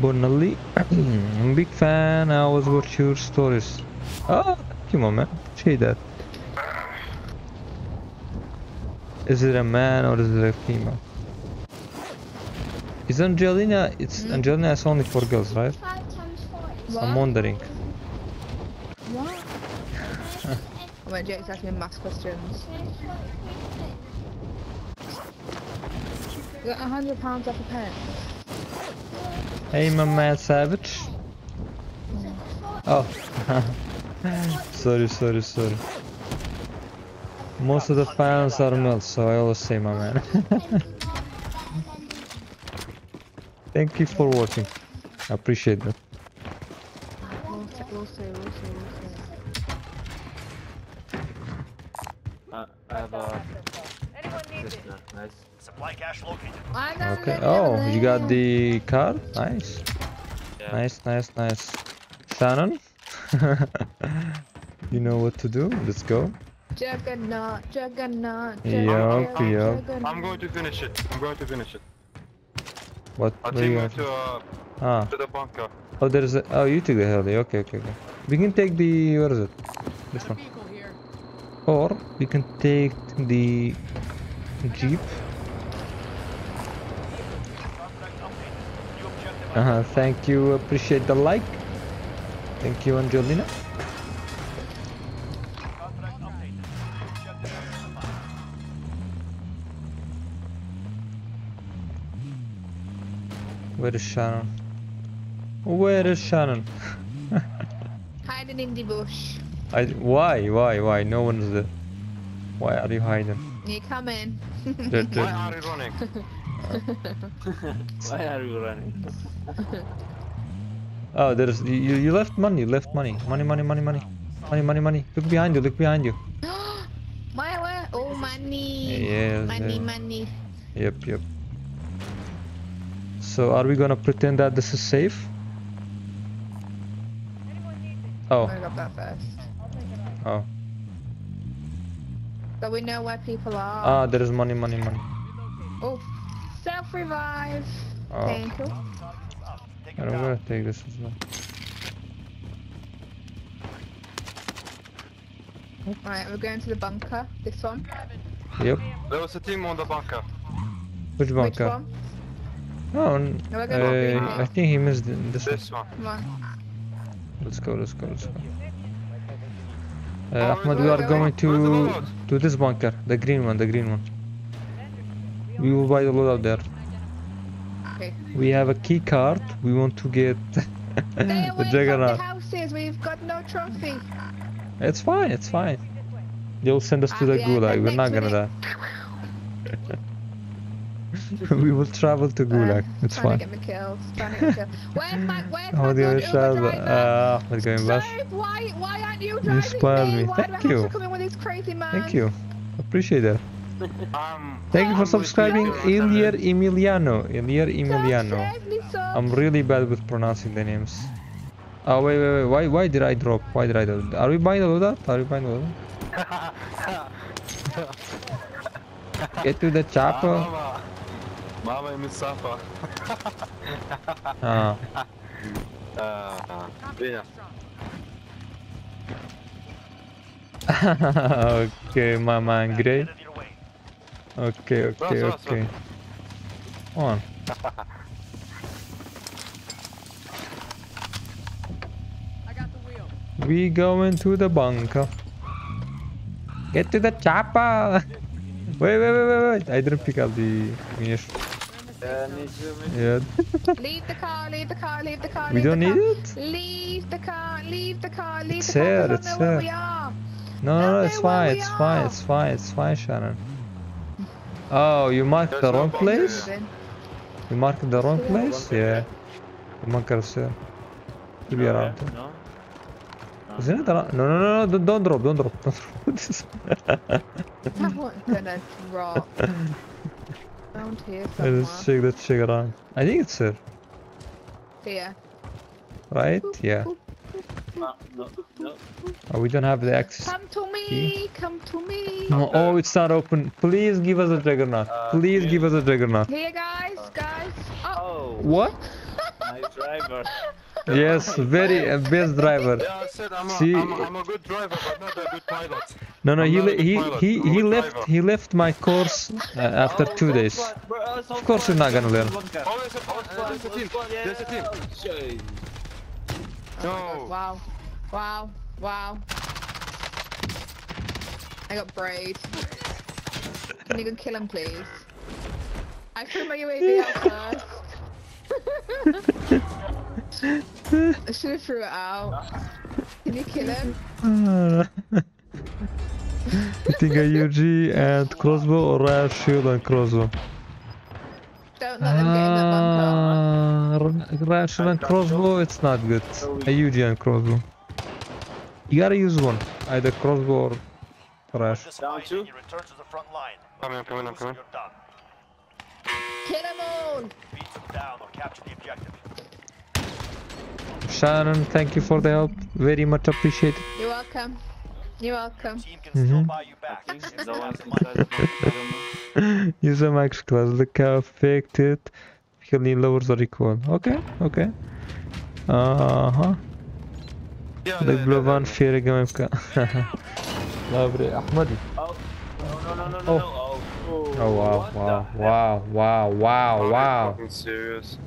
Bopon Bonelli I'm a big fan I always watch your stories Oh thank you my man appreciate that Is it a man or is it a female? Is Angelina? It's Hmm? Angelina is only for girls, right? What? I'm wondering. What? I went Jake's asking me maths questions. You got a hundred pounds off a pen. Hey, my man, Savage. Oh, sorry, sorry, sorry. Most of the fans are male, so I always say my man. Thank you for watching. I appreciate that. You got the car? Nice. Yeah. Nice, nice, nice. Shannon? you know what to do? Let's go. Juggernaut, juggernaut, juggernaut, yup. juggernaut. I'm going to finish it. I'm going to finish it. What? I what do you take to, uh, Ah. to the bunker. Oh, there's a. Oh, you took the heli. Okay, okay, okay. We can take the. Where is it? This one. here. Or we can take the jeep. Contract updated. New objective Uh huh. Thank you. Appreciate the like. Thank you, Angelina. Contract updated. New objective identified. Where is Shannon? Where is Shannon? Hiding in the bush. I. Why? Why? Why? No one's there. Why are you hiding? You coming? There- Why are you running? Why are you running? Oh, there's. You, you left money. Left money. Money, money, money, money. Money, money, money. Look behind you. Look behind you. where, where? Oh, money. Yes, Money, yeah. money. Yep, yep. So are we gonna pretend that this is safe? Anyone needs it? Oh, I got that first. oh. So we know where people are. Ah, there is money, money, money. oh, self revive. Oh. Thank you. Take And it I'm down. gonna take this as well. Right, we're going to the bunker. This one. Yep. There was a team on the bunker. Which Which bunker? one? Oh, No, we're gonna green uh. I think he missed th- this one. This one. Let's go, let's go, let's go. Uh, Ahmed, we are going wait. Where's the to to this bunker, the green one, the green one. We will buy a lot loadout there. Okay. We have a key card. We want to get the from the houses. We've got no trophy. It's fine, it's fine. They'll send us to Ah, the yeah, gulag. We're not gonna minute. die. we will travel to gulag. It's trying fine. to get me killed. Trying to get. Where's my Where's Oh, my good. Uber driver? Uh, Ahmed going back. Why why aren't you driving inspired me? me. Why Thank do I you. to come in with this crazy man? Thank you. Appreciate that. I'm, Thank you for subscribing, Ilier Emiliano. Ilier Emiliano. Save me some. I'm really bad with pronouncing the names. Oh wait, wait, wait. Why, why did I drop? Why did I drop? Are we buying the loadout? Are we buying the loadout? Get to the Ah, chopper. Mama. Mama i Mustafa. Ah, Uh, yeah. okay, my man, great. Headed your way. Okay, okay, Russ, Russ, okay. Come on. I got the wheel. We go into the bunker. Get to the chopper. Wait, wait, wait, wait, wait. I didn't pick up the munition. Yeah, me too, me. Yeah. Leave the car. Leave the car. Leave the car. we don't need car. it? Leave the car. Leave the car. Leave It's the car. here, I don't it's here. No, no, no, it's fine, it's fine, it's fine, it's fine, Shannon. Oh, you marked There's the no wrong bunker place? here. You marked the wrong place? Bunker Yeah. here? The bunker is here. Should be oh, No, around. yeah, No? No. Isn't it around? No, no, no, no, don't, don't drop, don't drop, don't drop. This is- That one's gonna drop. Around here somewhere. let's check, let's check around. I think it's here, Here. right? Yeah. No, no, no. Oh, we don't have the access. Come to me. Come to me. No, oh, it's not open. Please give us a juggernaut. Uh, Please please. give us a juggernaut. Here, guys. Guys. Oh. Oh, What? my driver. Yes, very uh, best driver. Yeah, I said I'm a, See- I'm, a, I'm a good driver, but not a good pilot. No, no, I'm he not a le- good he pilot, he he left driver. he left my course uh, after Oh, two so days. flat, bro, Of course you're not gonna learn. Oh, there's a, uh, there's a team. There's a team. Shit. Oh No. wow. Wow. Wow. I got braid. Can you go kill him, please? I threw my UAV out first. I should have threw it out. Can you kill him? Uh, I think a UG and crossbow or a shield and crossbow. Don't let them get in that bunker. Uh, ra- and crossbow, it's not good. AUG and crossbow. You gotta use one, either crossbow or rash. This Down fight two. and you return to the front line. Coming, I'm coming, I'm coming. You're done. Kill them all! Beat them down or capture the objective. Shannon, thank you for the help. Very much appreciated. You're welcome. You're welcome. Team can still Mhm. buy you back. No one's inside the bunker, I don't know. Use a max class, look how affected. Healing lowers the recoil. Okay, okay. Uh huh. Yeah, The the- Glovan the- Fear MFK. Lovely. Ahmadi. Oh, no, no, no, no, Oh. no. Oh, oh, Oh wow, what wow, wow, wow, wow, wow. serious?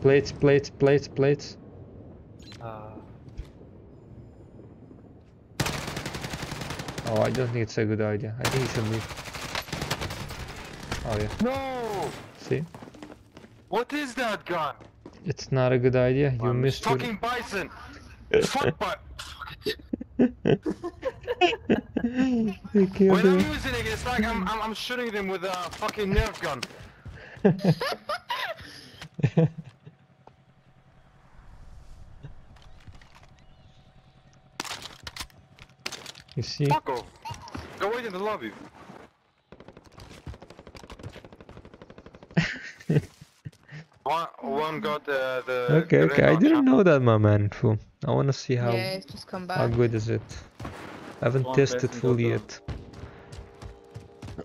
Plates, plates, plates, plates. Uh, Oh, I don't think it's a good idea. I think you should leave. Oh yeah, No! see? What is that gun? It's not a good idea. You Um, missed your... Fucking Bizon! Fuck killed When I'm using it, it's like I'm, I'm, I'm shooting them with a fucking nerf gun. You see? Fuck off. Go wait in the lobby. one, one got uh, the. Okay, the okay. I didn't know that, my man. Fool. I wanna see how Yeah, it's just come how good is it. I haven't One tested fully yet.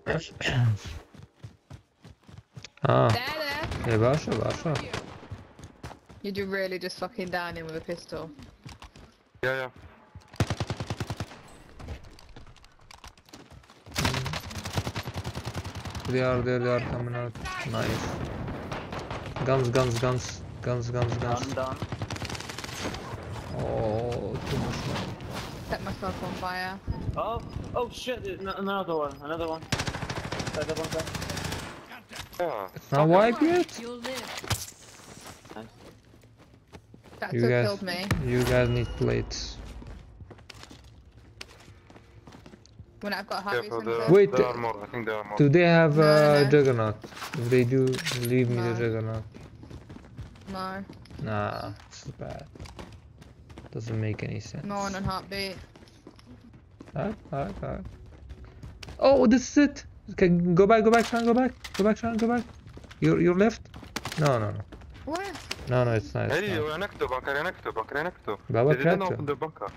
ah, There, there. yeah, Basha, Basha. You do really just fucking down him with a pistol. Yeah, yeah. They are there, they are coming out. Nice. Guns, guns, guns. Guns, guns, guns. done, done. Oh, too much money. Set myself on fire. Oh, oh shit, there's n- another one, another one. Inside the bunker. Yeah. It's not wiped yet? You'll live. Nice. That You still guys, killed me. you guys need plates. When I've got a Yeah, heart for Wait, there are more. I think there are more. Do they have No, uh, no. Juggernaut? If they do, leave me the Juggernaut. No, Nah, it's bad. Doesn't make any sense. no one on heartbeat. Alright, alright, alright. Oh, this is it! Okay, go back, go back, Sean, go back. Go back, Sean, go back. Your, your left? No, no, no. Where? No, no, it's not. It's Hey, not. we're next to bunker, we're next to bunker, we're next to. Baba They didn't open the bunker.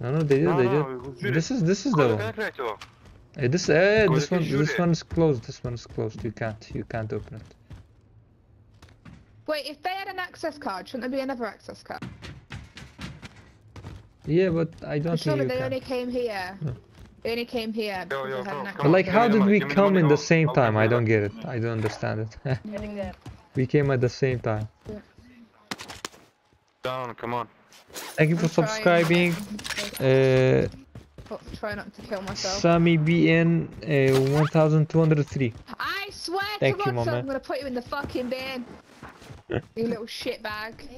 No, no, they did, No, they no, did. we will shoot This it. is, this is Go the to one. Krato. Eh, this, eh, Go, this one, this one is closed. This one is closed. You can't, you can't open it. Wait, if they had an access card, shouldn't there be another access card? Yeah, but I don't But think surely you they can. only came here. No. They only came here Yo, because yo, they had bro, an come access But like, how did we give me the come in the same time? I don't get it. I don't understand it. We came at the same time. Down, come on. Thank you for I'm trying. subscribing. Uh, Oh, try not to kill myself. Sami BN uh, 1203. I swear Thank to you, God, my son, man. I'm gonna put you in the fucking bin. you little shit bag.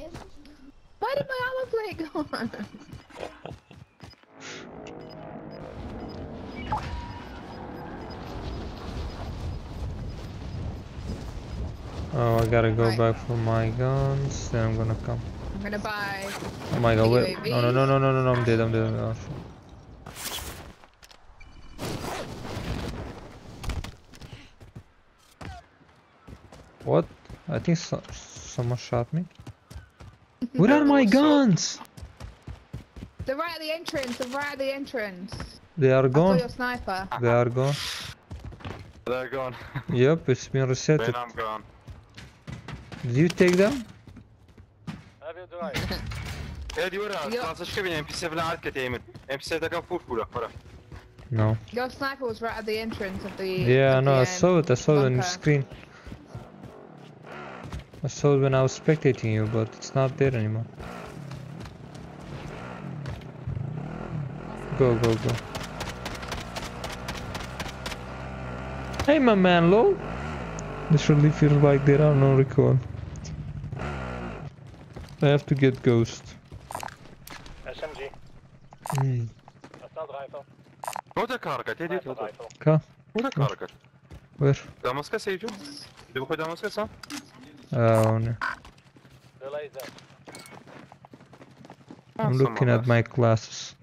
Why did my armor plate go on? Oh, I gotta go Right. back for my guns. Then I'm gonna come. I'm gonna buy. Oh my god, wait. No, no, no, no, no, no, no, I'm dead, I'm dead. Oh, shit. What? I think so someone shot me. Mhm. Where are my guns? They're right at the entrance. They're right at the entrance. They are I saw gone. your sniper. They are gone. They're gone. Yep, it's been reset. then I'm gone. Did you take them? Right. Ed, you were out. Ja. Laat eens gewinnen. MP7 naar Arket aimen. MP7 kan voorvoeren. Para. No. Your sniper was right at the entrance of the. Yeah, of no, the, I um, saw it. I saw it on the screen. I saw it when I was spectating you, but it's not there anymore. Go, go, go. Hey, my man, low. This really feels like there are no recall. I have to get ghost. SMG. Hmm. Assault rifle. What a Arket? Ed, Sniper what rifle. Ka? What a Arket? Where? Damascus, Age. Doe je Damascus aan? Oh, no. The laser. I'm looking at my classes.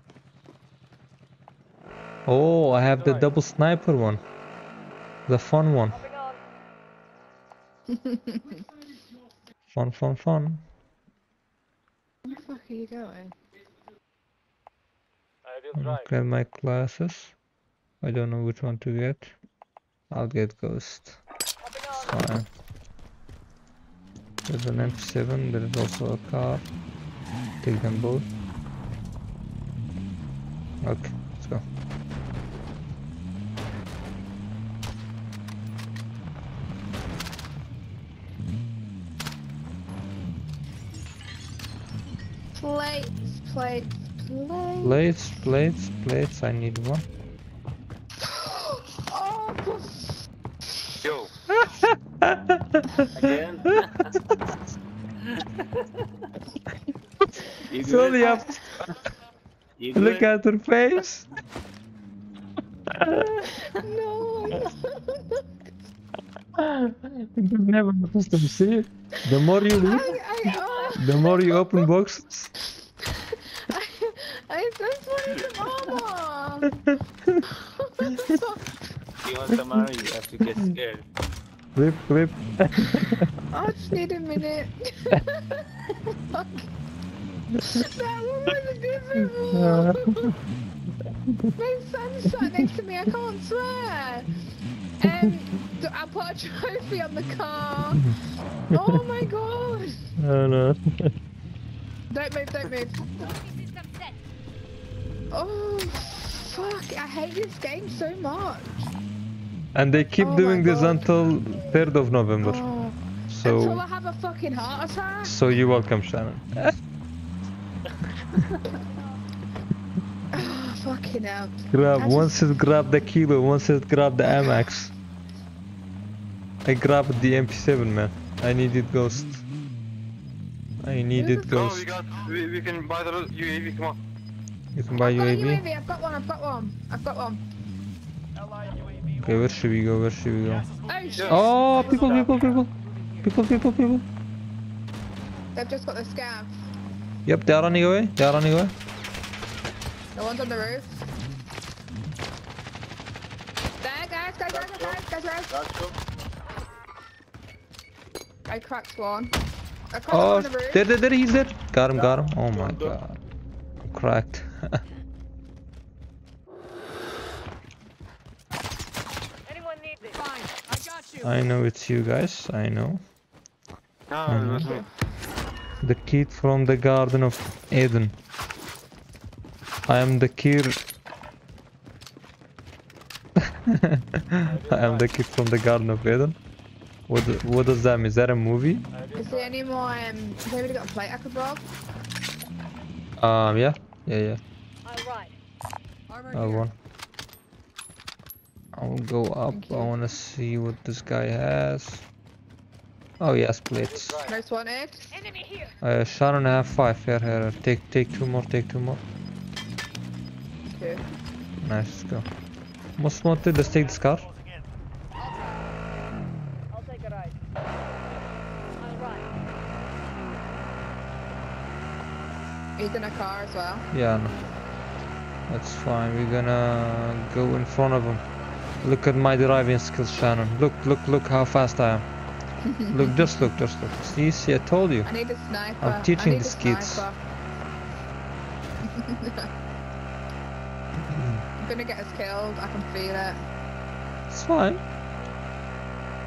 Oh, I have the double sniper one. The fun one. Fun, fun, fun. Where the fuck are you going? I will drive. Look at my classes. I don't know which one to get. I'll get Ghost. It's fine. There's an MP7, there is also a car. Take them both. Okay, let's go. Plates, plates, plates. Plates, plates, plates, I need one. oh, Yo. Again. you good? up. You Look at her face. no. It never happens to see. The more you loot, I, I, oh, the more you open boxes. I, I just wanted some. You want some arrow, you have to get scared. Flip, flip. I just need a minute. Fuck. That one was a different one. My son's sat next to me, I can't swear. Um, I put a trophy on the car. Oh my god. Oh no. Don't move, don't move. System set. Oh, fuck. I hate this game so much. And they keep Oh doing this until 3rd of November. Oh. Until So, I have a fucking heart attack. so you're welcome, Shannon. Oh, fucking hell. Grab, I just- once it grabbed the kilo, once it grabbed the MX. I grabbed the MP7, man. I needed ghost. I needed Oh, we ghost. got. We, we can buy the UAV. Come on. You can buy I've got a UAV? UAV, I've got one, I've got one. I've got one. Okay, where should we go? Where should we go? Oh. Oh, people, people, people. People, people, people. They've just got the scav. Yep, they're running away. They're running away. The one's on the roof. There, guys, guys, guys, guys, guys, guys. That's cool. I cracked one. I cracked Oh, one on oh, the roof. there, there, there, he's there. Oh got him, got him. Oh my Go, go. god. I'm cracked. Anyone need this? Fine. I got you. I know it's you guys. I know. That's me. The kid from the Garden of Eden. I am the kid. I am the kid from the Garden of Eden. What do- what does that mean? Is that a movie? Is there any more, um, has anybody got a plate I could rob? Um, yeah, yeah, yeah. I'll I here. want. I'll go up. I want to see what this guy has. Oh yes, plates. Most wanted. Enemy here. Uh, Sharon, I have five. Here, here. Take, take two more. Take two more. Okay. Nice. Let's go. Most wanted. Let's take this car. closing in. I'll take a ride. I'll ride. He's in a car as well. Yeah, no. That's fine. We're gonna go in front of him. Look at my driving skills, Shannon. Look, look, look how fast I am. look, just look, just look. See, see, I told you. I need a sniper. I'm teaching these kids. I'm gonna get us killed. I can feel it. It's fine.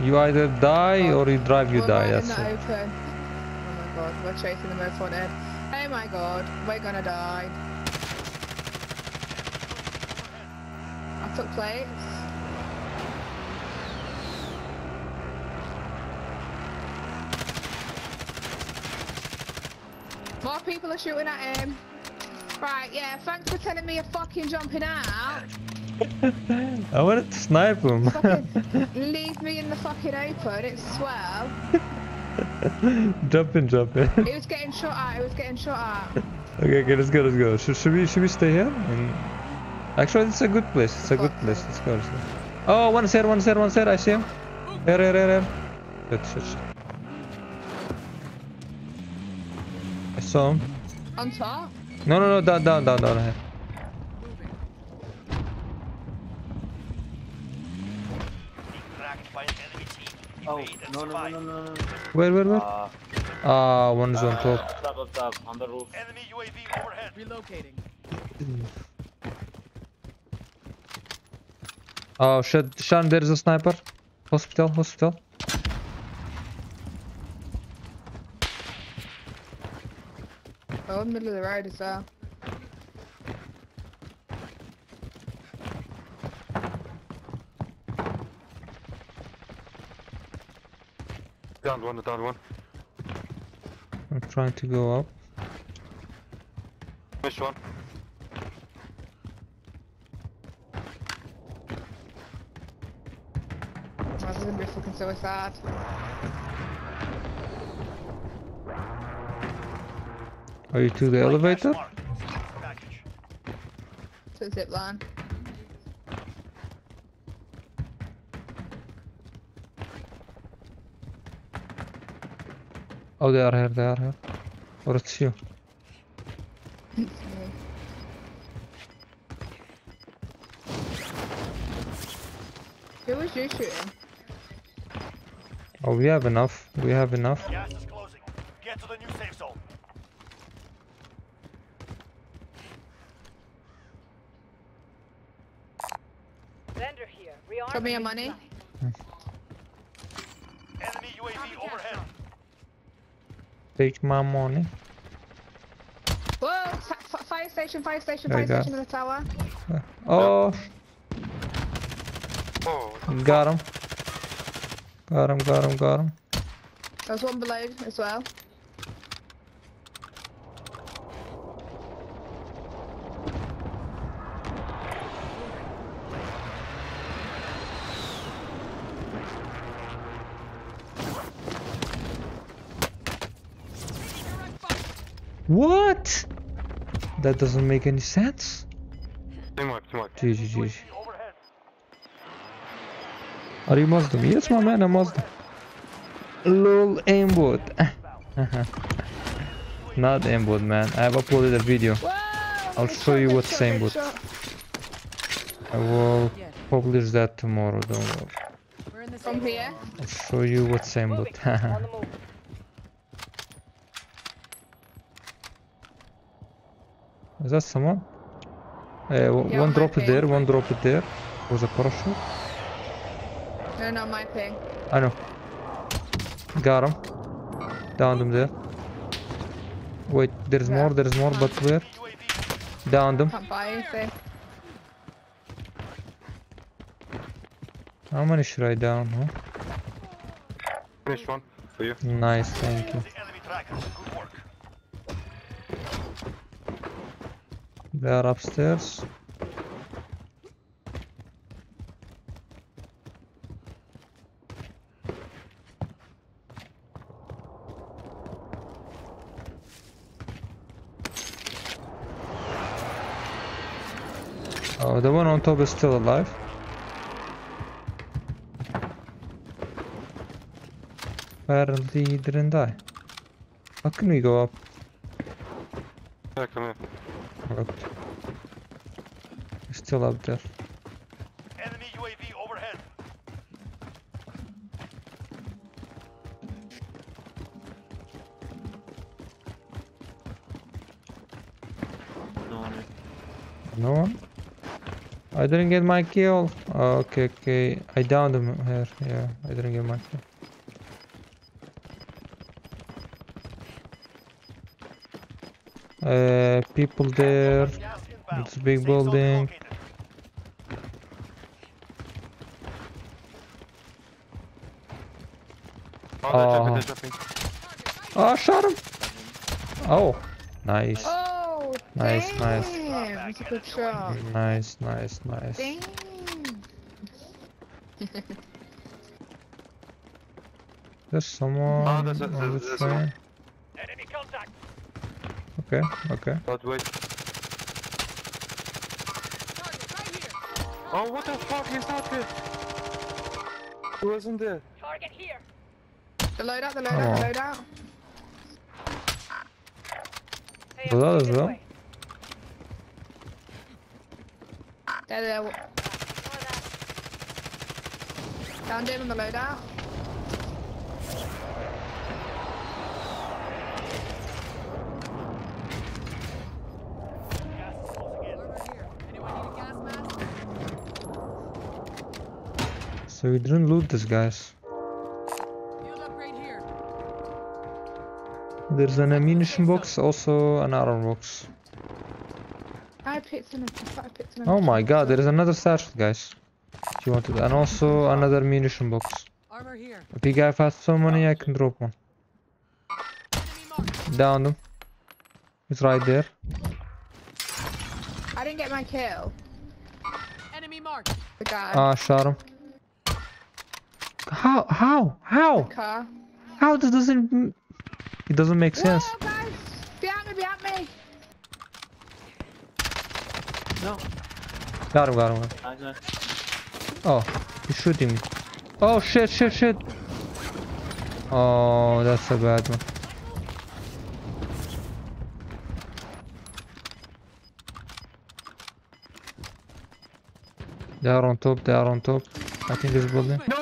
You either die Oh, or you drive, you die. That's it. open. Oh my god, we're chasing the most wanted. Oh my god, we're gonna die. I took plates. More people are shooting at him. Right, yeah, thanks for telling me you're fucking jumping out. I wanted to snipe him. Leave me in the fucking open, it's swell. jump in, jump in. He was getting shot at, he was getting shot at. okay, okay, let's go, let's go. Should, should we should we stay here? And... Actually, it's a good place. It's a good place. Let's go. Let's go. Oh, one's here, one's here, one's here. I see him. Here, here, here, here. Shit, shit, shit. I saw him. On top? No, no, no, down, down, down, down here. Oh, no, no, no, no, no, no. Where, where, where? Uh, Ah, one's on top. Top, up top, on the roof. Enemy UAV overhead. Relocating. Oh shit, Sean, there is a sniper. Hospital, hospital. Oh, in the middle of the road as well. Down one, down one. I'm trying to go up. Missed one. This is gonna be fucking suicide. Are you to the elevator? Mark. Package. To the zip line. Oh, they are here, they are here. Or it's you. Who was you shooting? Oh, we have enough. We have enough. Gas is closing. Get to the new safe zone. Vendor here. Rearm. Show me your money. Enemy UAV overhead. Take my money. Eh? Whoa! fa- fa- fire station, fire station, There fire station in the tower. Oh, Oh, got him. Got him, got him, got him. There's one below as well. What? That doesn't make any sense. team wipe, team wipe. GG, GG. UAV overhead. Are you Muslim? Yes, my man, I'm Muslim. Lol, aimbot. Not aimbot, man. I have uploaded a video. I'll show you good what's shot, same good I will publish that tomorrow, don't worry. We're in the From here. I'll show you what's Moving. aimbot. On the move. Is that someone? Uh, Yeah, one drop ping. there, one drop there. Was a parachute. No, not my ping. I know. Got him. Downed him there. Wait, there's Yeah. more, there's more, but where? UAV Downed him. Can't buy anything. How many should I down, huh? Finished one for you. Nice, thank you. They are upstairs. Oh, the one on top is still alive. Apparently he didn't die. How can we go up? Yeah, come here. Look. He's still up there. Enemy UAV overhead. No one. No one? I didn't get my kill. Oh, okay, okay. I downed him here. Yeah, I didn't get my kill. Uh, people there. It's a big building. located. Oh, they're jumping, Oh. they're jumping. Oh, shot him! Oh, nice, Oh, Nice, damn. nice. That's a good shot. nice, nice, nice. Damn. There's someone Oh, there's a- on there's- the there's train. one. Enemy contact. Okay, okay. But wait. Right. Oh, what the fuck? He's not here. He wasn't there. Target here. The loadout, the loadout, the Oh. loadout. Hey, Well, I'm that going as well. There, there. More of that. Found him on the loadout. Gas is closing in. Armor here. Anyone need a gas mask? So we didn't loot this, guys. Field upgrade here. There's an ammunition box, also an armor box. I picked him. I picked him. Oh my god, there is another satchel, guys. If you wanted, and also another ammunition box. Armor here. If you guys have so many, I can drop one. Down them. It's right there. I didn't get my kill. Enemy marked. The guy. Ah, shot him. How? How? How? car. How this doesn't? It doesn't make sense. Whoa, guys! Behind me, behind me! No. Got him, got him. got him. Oh, he's shooting me. Oh shit, shit, shit. Oh, that's a bad one. They are on top, they are on top. I think this building. No!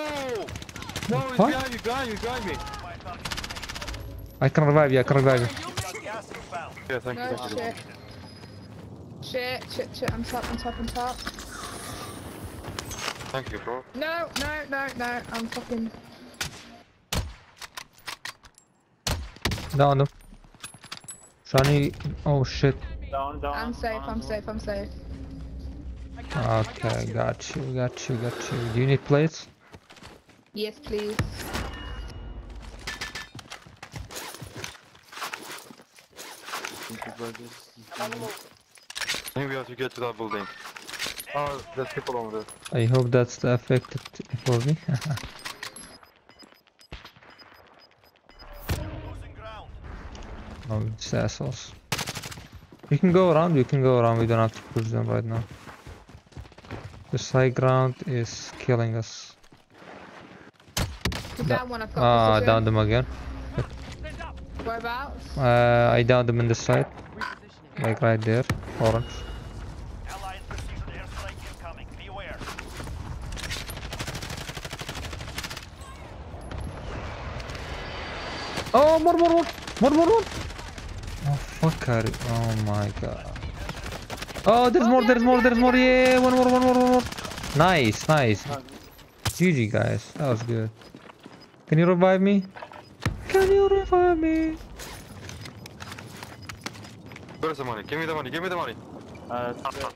No, he's What? behind you, behind you, behind me. I can revive you, I can revive you. You'll make it. Gas inbound. Yeah, thank you, No thank you. shit. Shit, shit, shit. I'm top, I'm top, I'm top. Thank you, bro. No, no, no, no. I'm fucking. Down them. Shani. Oh shit. Down, down. I'm safe, down, I'm safe, I'm safe. I got you, I got Okay, you. got you, got you, got you. Do you need plates? Yes, please. Thank you, brothers. I think we have to get to that building. Oh, there's people over there. I hope that's the affected for me. Oh, it's assholes. We can go around, we can go around, we don't have to push them right now. The high ground is killing us. You Da- down one, I've got Ah, precision. down them again. Whereabouts? Uh, I downed them in the side, like right there, orange. Allied precision airstrike incoming. Beware. Oh, more, more, more, more, more, more. Oh, fuck are Oh my god. Oh, there's Oh, more, there's more, there's more. yeah. Yeah, one more, one more, one more. Nice, nice. GG, guys. That was good. Can you revive me? Can you revive me? Where's the money? Give me the money, give me the money. Uh, it's-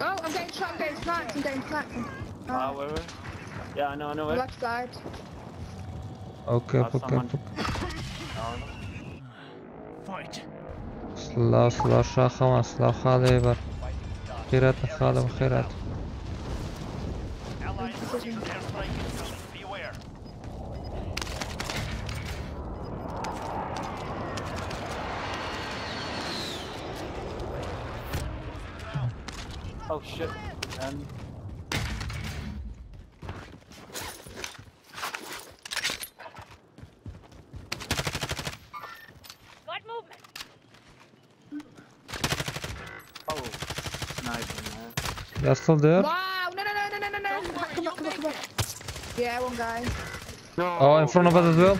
Oh, I'm getting shot, I'm getting sniped, I'm getting sniped. Ah, Uh, where, where? Yeah, I know, I know it. left side. Okay, Have okay, someone. okay. Fight. سلا سلا شاخة ما سلا خالي بر خيرات خالي وخيرات Oh shit. And Got movement. oh, sniping man. They're still there? Wow, no, no, no, no, no, no, no. Don't Come you'll come back, come make back. Yeah, one guy. No! Oh, in front of us as well?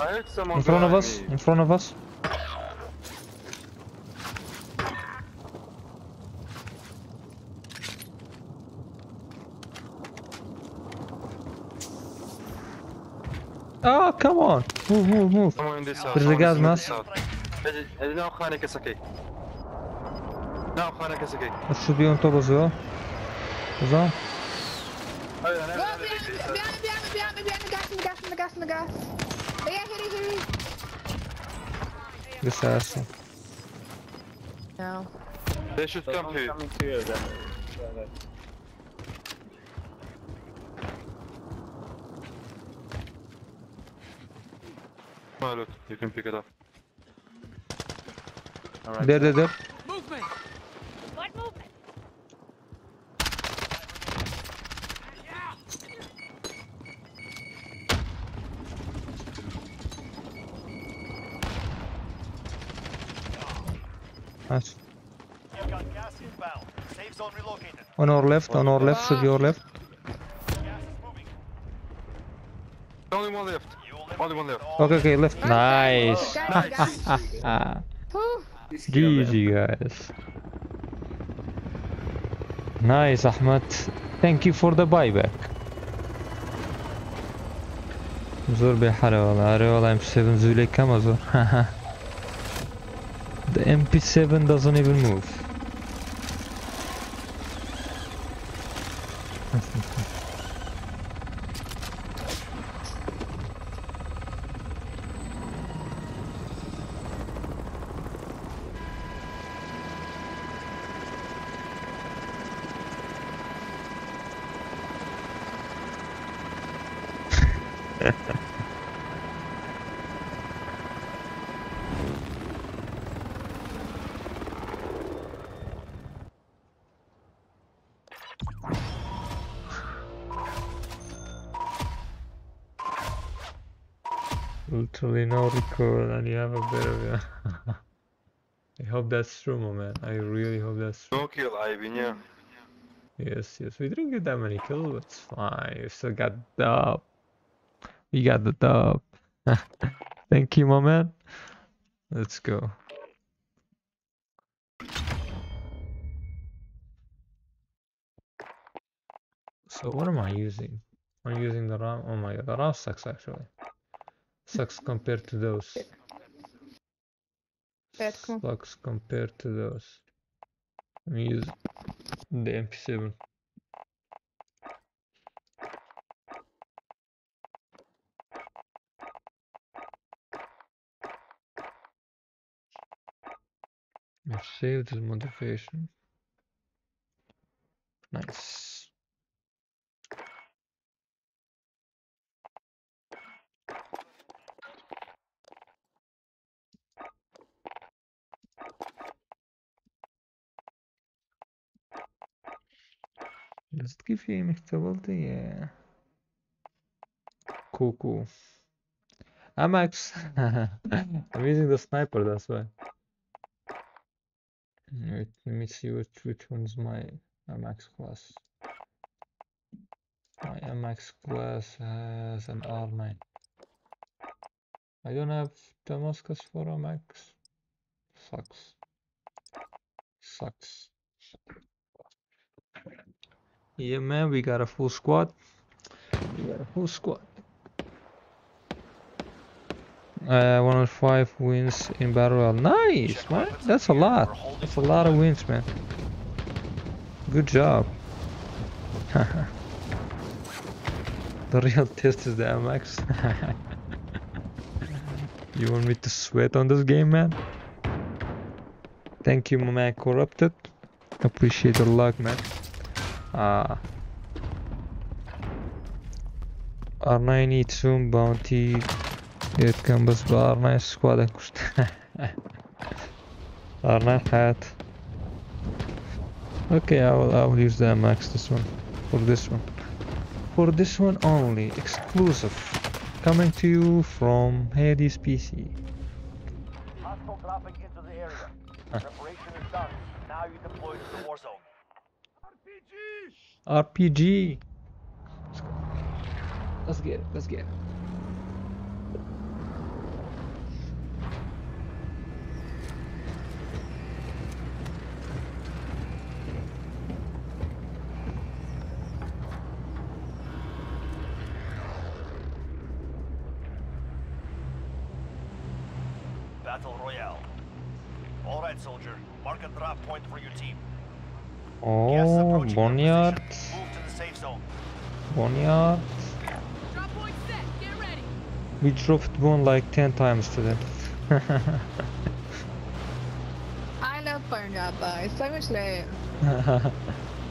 I heard someone In front of us? me. In front of us? Me, behind me, behind me, behind me, behind the gas, in the gas, in the gas, in the gas. Yeah, hit it, hit it. This asshole. No. they should There's come one here coming to you then. Yeah, there. Oh, look, you can pick it up. Alright. There, there, there. Movement. What movement? Nice. You've got gas inbound. Safe zone relocated. On our left, on our left, should be our left. Gas is moving. Only one left another one left. Okay, okay, left. Nice. GG, guys. Nice, Ahmed. Thank you for the buyback. Zor be hare valla. Hare valla MP7 Züleyka ama the MP7 doesn't even move. That's true, my man. I really hope that's true. No kill, Ivan, yeah. Yes, yes. We didn't get that many kills, but it's fine. We still got the dub. We got the dub. Thank you, my man. Let's go. So what am I using? I'm using the RAM. Oh my god, the RAM sucks actually. Sucks compared to those. Sucks compared to those. Use the MP7. I've saved this modification. Nice. Give you aim stability? Yeah. Cool, cool. I'm Max. I'm using the sniper, that's why. Wait, let me see which which one's my MX class. My MX class has an R9. I don't have Damascus for MX. Sucks. Sucks. Yeah, man, we got a full squad. We got a full squad. Uh, 105 wins in battle royale. Nice, man. That's a lot. That's a lot of wins, man. Good job. the real test is the MX. you want me to sweat on this game, man? Thank you, man. Corrupted. Appreciate the luck, man. Ah. R92 bounty یەتکەم بەس بە ئارنای سکوادە کوشت ئارنای hat. Okay, I will, I will use the max this one for this one. For this one only, exclusive, coming to you from Heade's PC. Into the area. Preparation is done. Now you deploy to the. RPG Let's go Let's get it let's get it Battle Royale. All right, soldier. Mark a drop point for your team. Gas Oh, approaching your boneyard. position. Move to the safe zone. Boneyard. Drop point set. Get ready. We dropped one like 10 times today. I love Boneyard though. It's so much loot.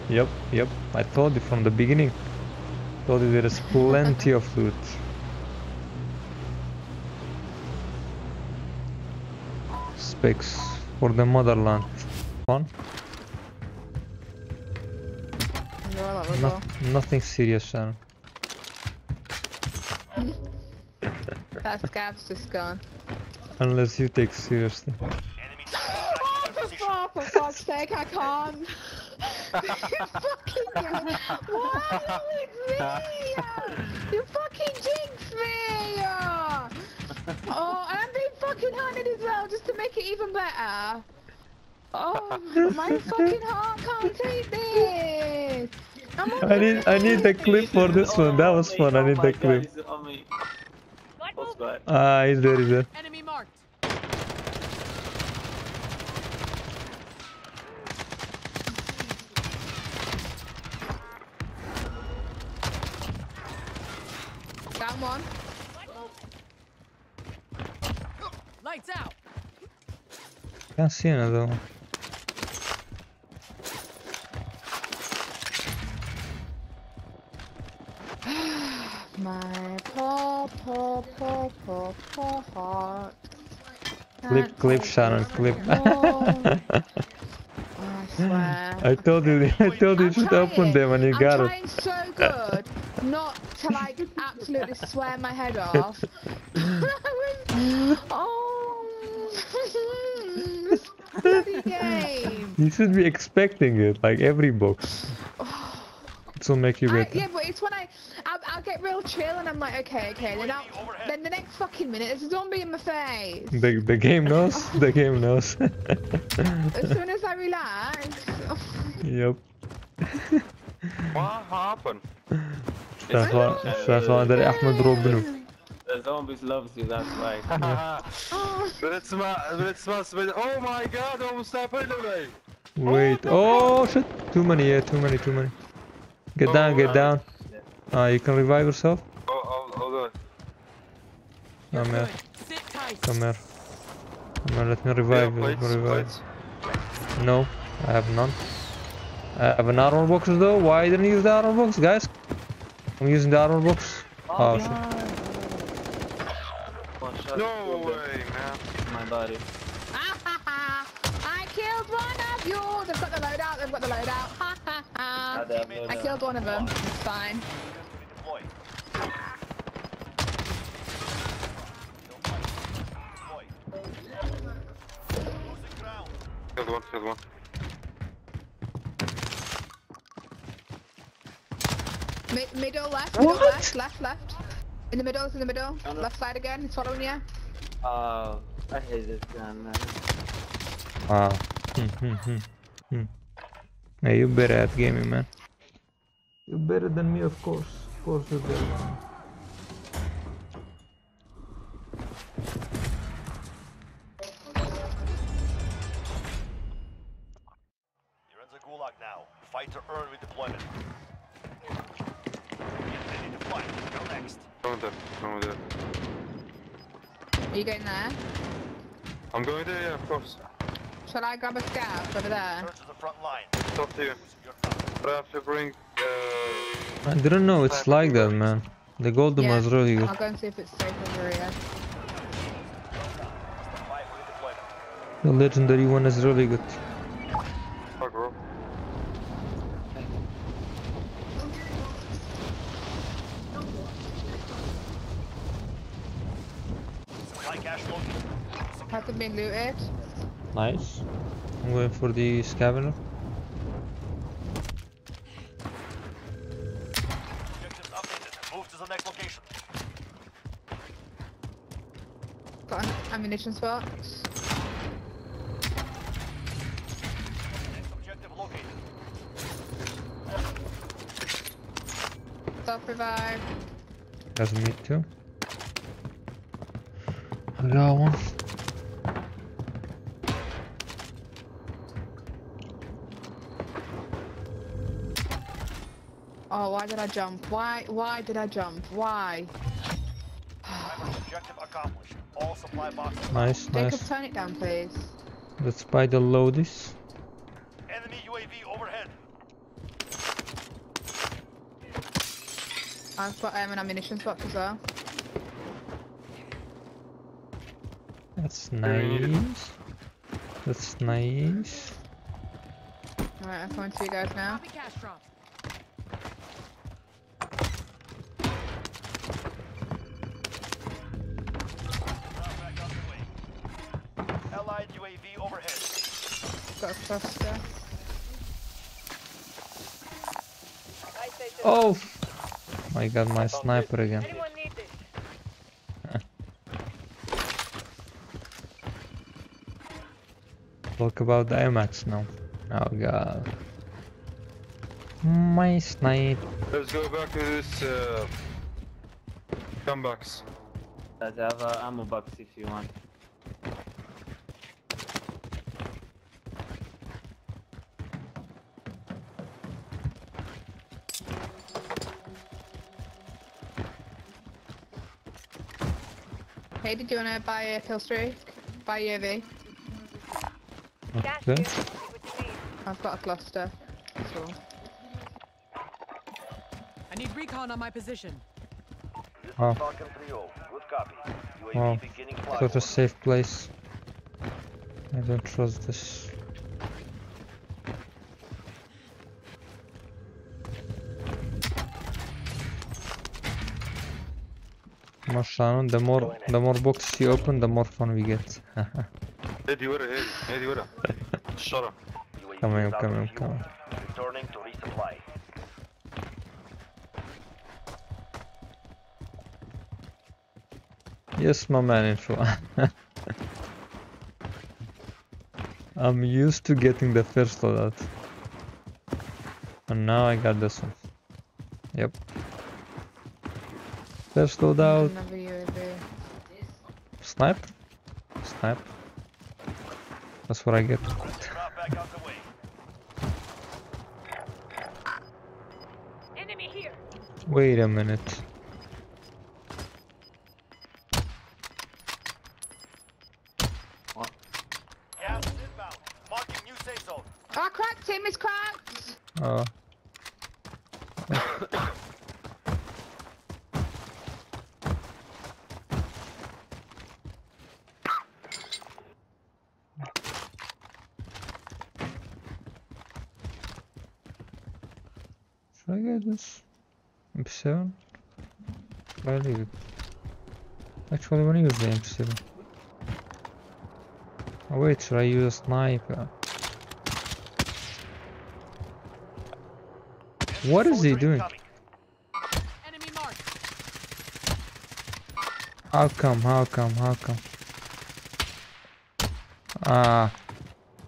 yep, yep. I told you from the beginning. Told you there is plenty of loot. Specs for the motherland. Fun? Nothing serious, Sharon. That scab's just gone. Unless you take seriously. Oh, for, position. fuck, for fuck's sake, I can't. you fucking Why are you with me? You fucking jinxed me! Oh, and I'm being fucking hunted as well, just to make it even better. Oh, my fucking heart can't take this. I'm on I need I need the clip for this one. That was fun. I need the clip. On me. Squad move. squad. Ah, he's there, he's there. Enemy marked. Down one. Lights out. Can't see another one. My poor, poor, poor, poor, poor heart. Clip, clip, Shannon, clip. I swear. I told you, I told you I'm should open them and you I'm got it. trying so good not to like absolutely swear my head off. oh, this bloody game. You should be expecting it, like every box. It will make you I, yeah, but it's when I, I get real chill and I'm like, okay, okay. Then. Then the next fucking minute, there's a zombie in my face. The the game knows. the game knows. as soon as I relax. Oh. yep. what happened? That's Safa dari Ahmed Robinu. The zombies loves you, that's right. Let's let's Oh my god, almost happened away. Wait, oh, oh shit, too many, yeah, too many, too many. Get oh down, get down ah you can revive yourself Oh, I'll, I'll do it. You're Come here. good. Sit tight. come here come here let me revive you plates, revive plates. no I have none I have an armor box though why didn't you use the armor box guys I'm using the armor box oh shit One shot. No way, man. My body. I killed one of you. They've got the loadout. They've got the loadout. No I killed one of them. It's fine. Deploy. Deploy. Losing ground. Killed one, killed one. Mid middle left. Middle left. Left left. In the middle. It's in the middle. Left side again. It's following you. Oh, I hate this gun, man. wow hmm, hmm, hmm, hmm. hey you better at gaming man You're better than me of course of course you're better than me. You're in the gulag now. Fight to earn redeployment. Get ready to fight. Go next. Going there, going there. Are you going there? I'm going there, yeah, of course. Shall I grab a scout over there? Turn to the front line. It's up to you. Your time. But I have to bring, I didn't know it's like that man the golden Yeah. was really good I'll go and see if it's safe over here. The legendary one is really good fuck, bro. Supply cache located. Hasn't been looted. nice I'm going for the scavenger to the next location. Got an ammunition spot. Next objective located. Self revive. That's me too. I got one. Oh, why did I jump? Why? Why did I jump? Why? Objective accomplished. All supply boxes. Nice, Jacob, nice. turn it down, please. Let's buy the loadies. Enemy UAV overhead. I've got um, an ammunition box as well. That's nice. That's nice. Alright, I'm coming to you guys now. Got a cluster. I say to Oh! I got my sniper again. anyone need this? Talk about the IMAX now. Oh god. My snipe. Let's go back to this uh, comebacks. Guys, I have a ammo box if you want. Hey, did you want to buy a kill streak? Buy UAV? Gas Okay. here. See what you need. I've got a cluster. That's all. I need recon on my position. This Oh. is Falcon 3-0. Good copy. UAV Wow. beginning Such a safe place. I don't trust this. More Shannon, the more the more boxes you open, the more fun we get. Head you head, head you Shut up. Come I'm coming, come. Returning to resupply. Yes, my man, in I'm used to getting the first of that. And now I got this one. Yep. Loadout. Another UAV. Snipe? Snipe. That's what I get. Drop back out the way. Enemy here. Wait a minute. Gas is inbound. Marking new safe zone. Oh, cracked him! It's cracked! Oh. Should I get this? MP7? Should I leave it? Actually, I want to use the MP7. Oh wait, should I use a sniper? What is he doing? How come? How come? How come? Ah,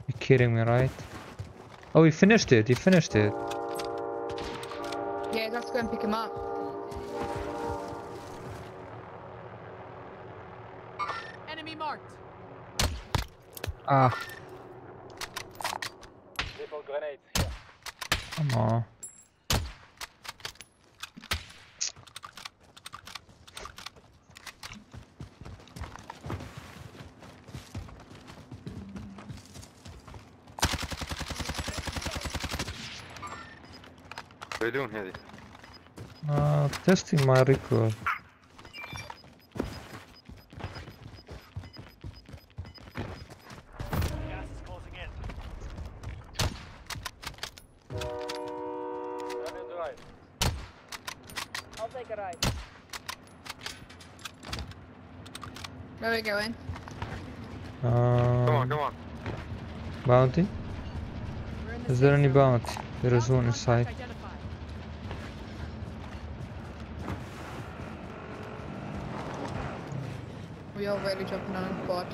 you kidding me, right? Oh, he finished it. He finished it. Yeah, let's go and pick him up. Enemy marked. Ah. Little grenades here. Come on. What are you doing? Uh, testing my record. Is there any zone. bounty? There is one inside. We are really jumping on a quad.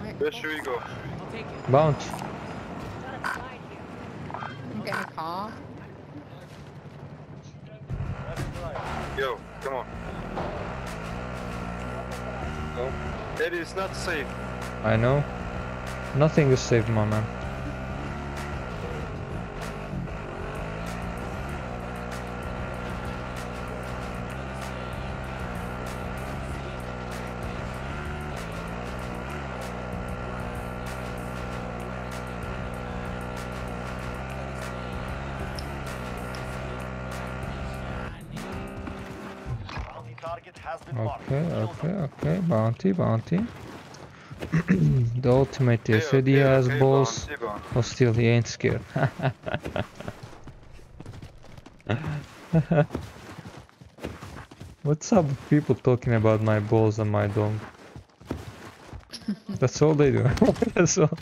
Right, Where should we go? I'll take it. Bounty. Got a. I'm getting a car. Let me drive. Yo, come on. No. Eddie, it's not safe. I know. Nothing is safe, my man. Bounty, bounty. the ultimate Okay, is said he okay, has okay, balls, bounty, bounty. but still he ain't scared. What's up with people talking about my balls and my dong? That's all they do. That's all.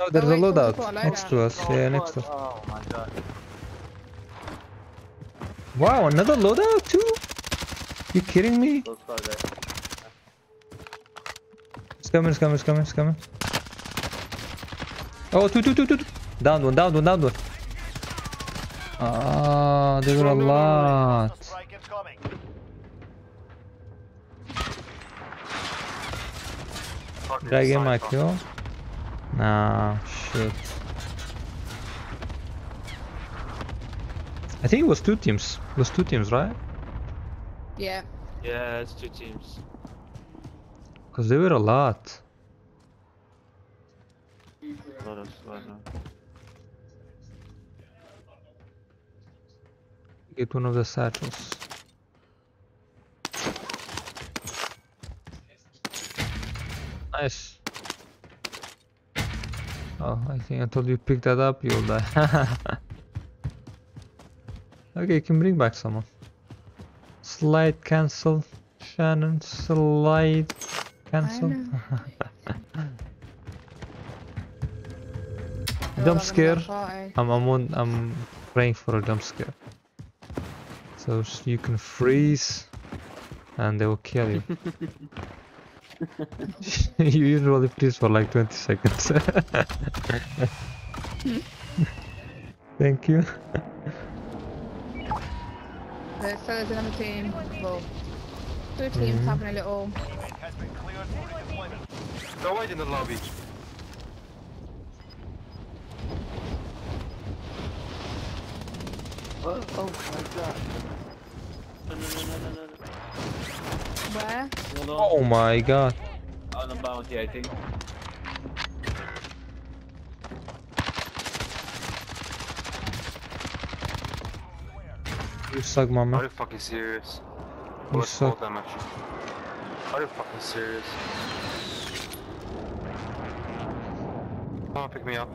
Oh, there's a wait, someone's loadout next to us. Yeah, next to us. Oh my god. Wow, another loadout too? You kidding me? Those guys there. It's coming, it's coming, it's coming, it's coming. Oh, two, two, two, two. two. Down one, down one, down one. Ah, there were a lot. Hostile strike incoming. Fucking Did I get my kill? Nah, shit. I think it was two teams. It was two teams, right? Yeah. Yeah, it's two teams. Because there were a lot. A lot of squad. Get one of the satchels. I think until you pick that up, you'll die. okay, you can bring back someone. Slide cancel. Shannon, slide cancel. Jump scare. I'm I'm on, I'm praying for a jump scare. So you can freeze and they will kill you. you usually freeze for like 20 seconds. Thank you. There's, so there's another team. Well, two teams Mhm. having a little. Teammate has been cleared for redeployment. Go wait in the lobby. Oh, oh my god. No, no, no, no, no, no, Where? Oh my god. On the bounty, I think. You suck, Are you fucking serious? You What's full suck. damage? Are you fucking serious? Come on, pick me up.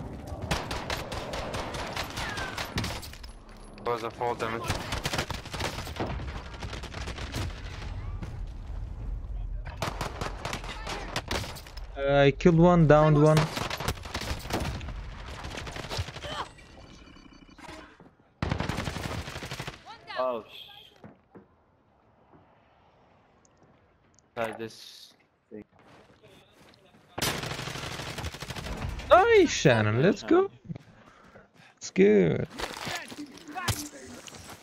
Was a fall damage. Uh, I killed one, downed one. Oh, sh. Guys, this. thing. Nice, Shannon. Let's go. It's good.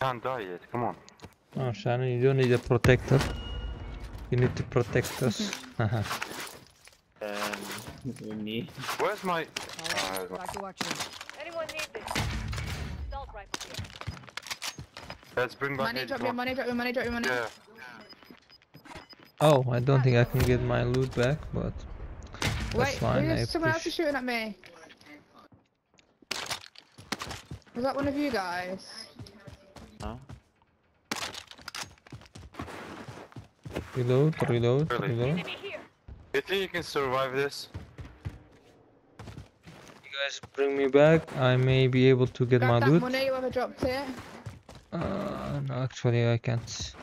Can't die yet, come on. Oh, Shannon, you don't need a protector. You need to protect us. Haha. Um, we need. Where's my... Alright, Uh, back to. Anyone need this? Assault rifle here. let's bring back Money, drop your money, drop your money, drop your money. Yeah. oh, I don't think I can get my loot back, but Wait, fine, I who's someone else is shooting at me? Was that one of you guys? Huh? reload, reload, Really? reload. Enemy. You think you can survive this? You guys bring me back. I may be able to get Grab my that loot. money, whoever dropped it. Uh, no, actually, I can't.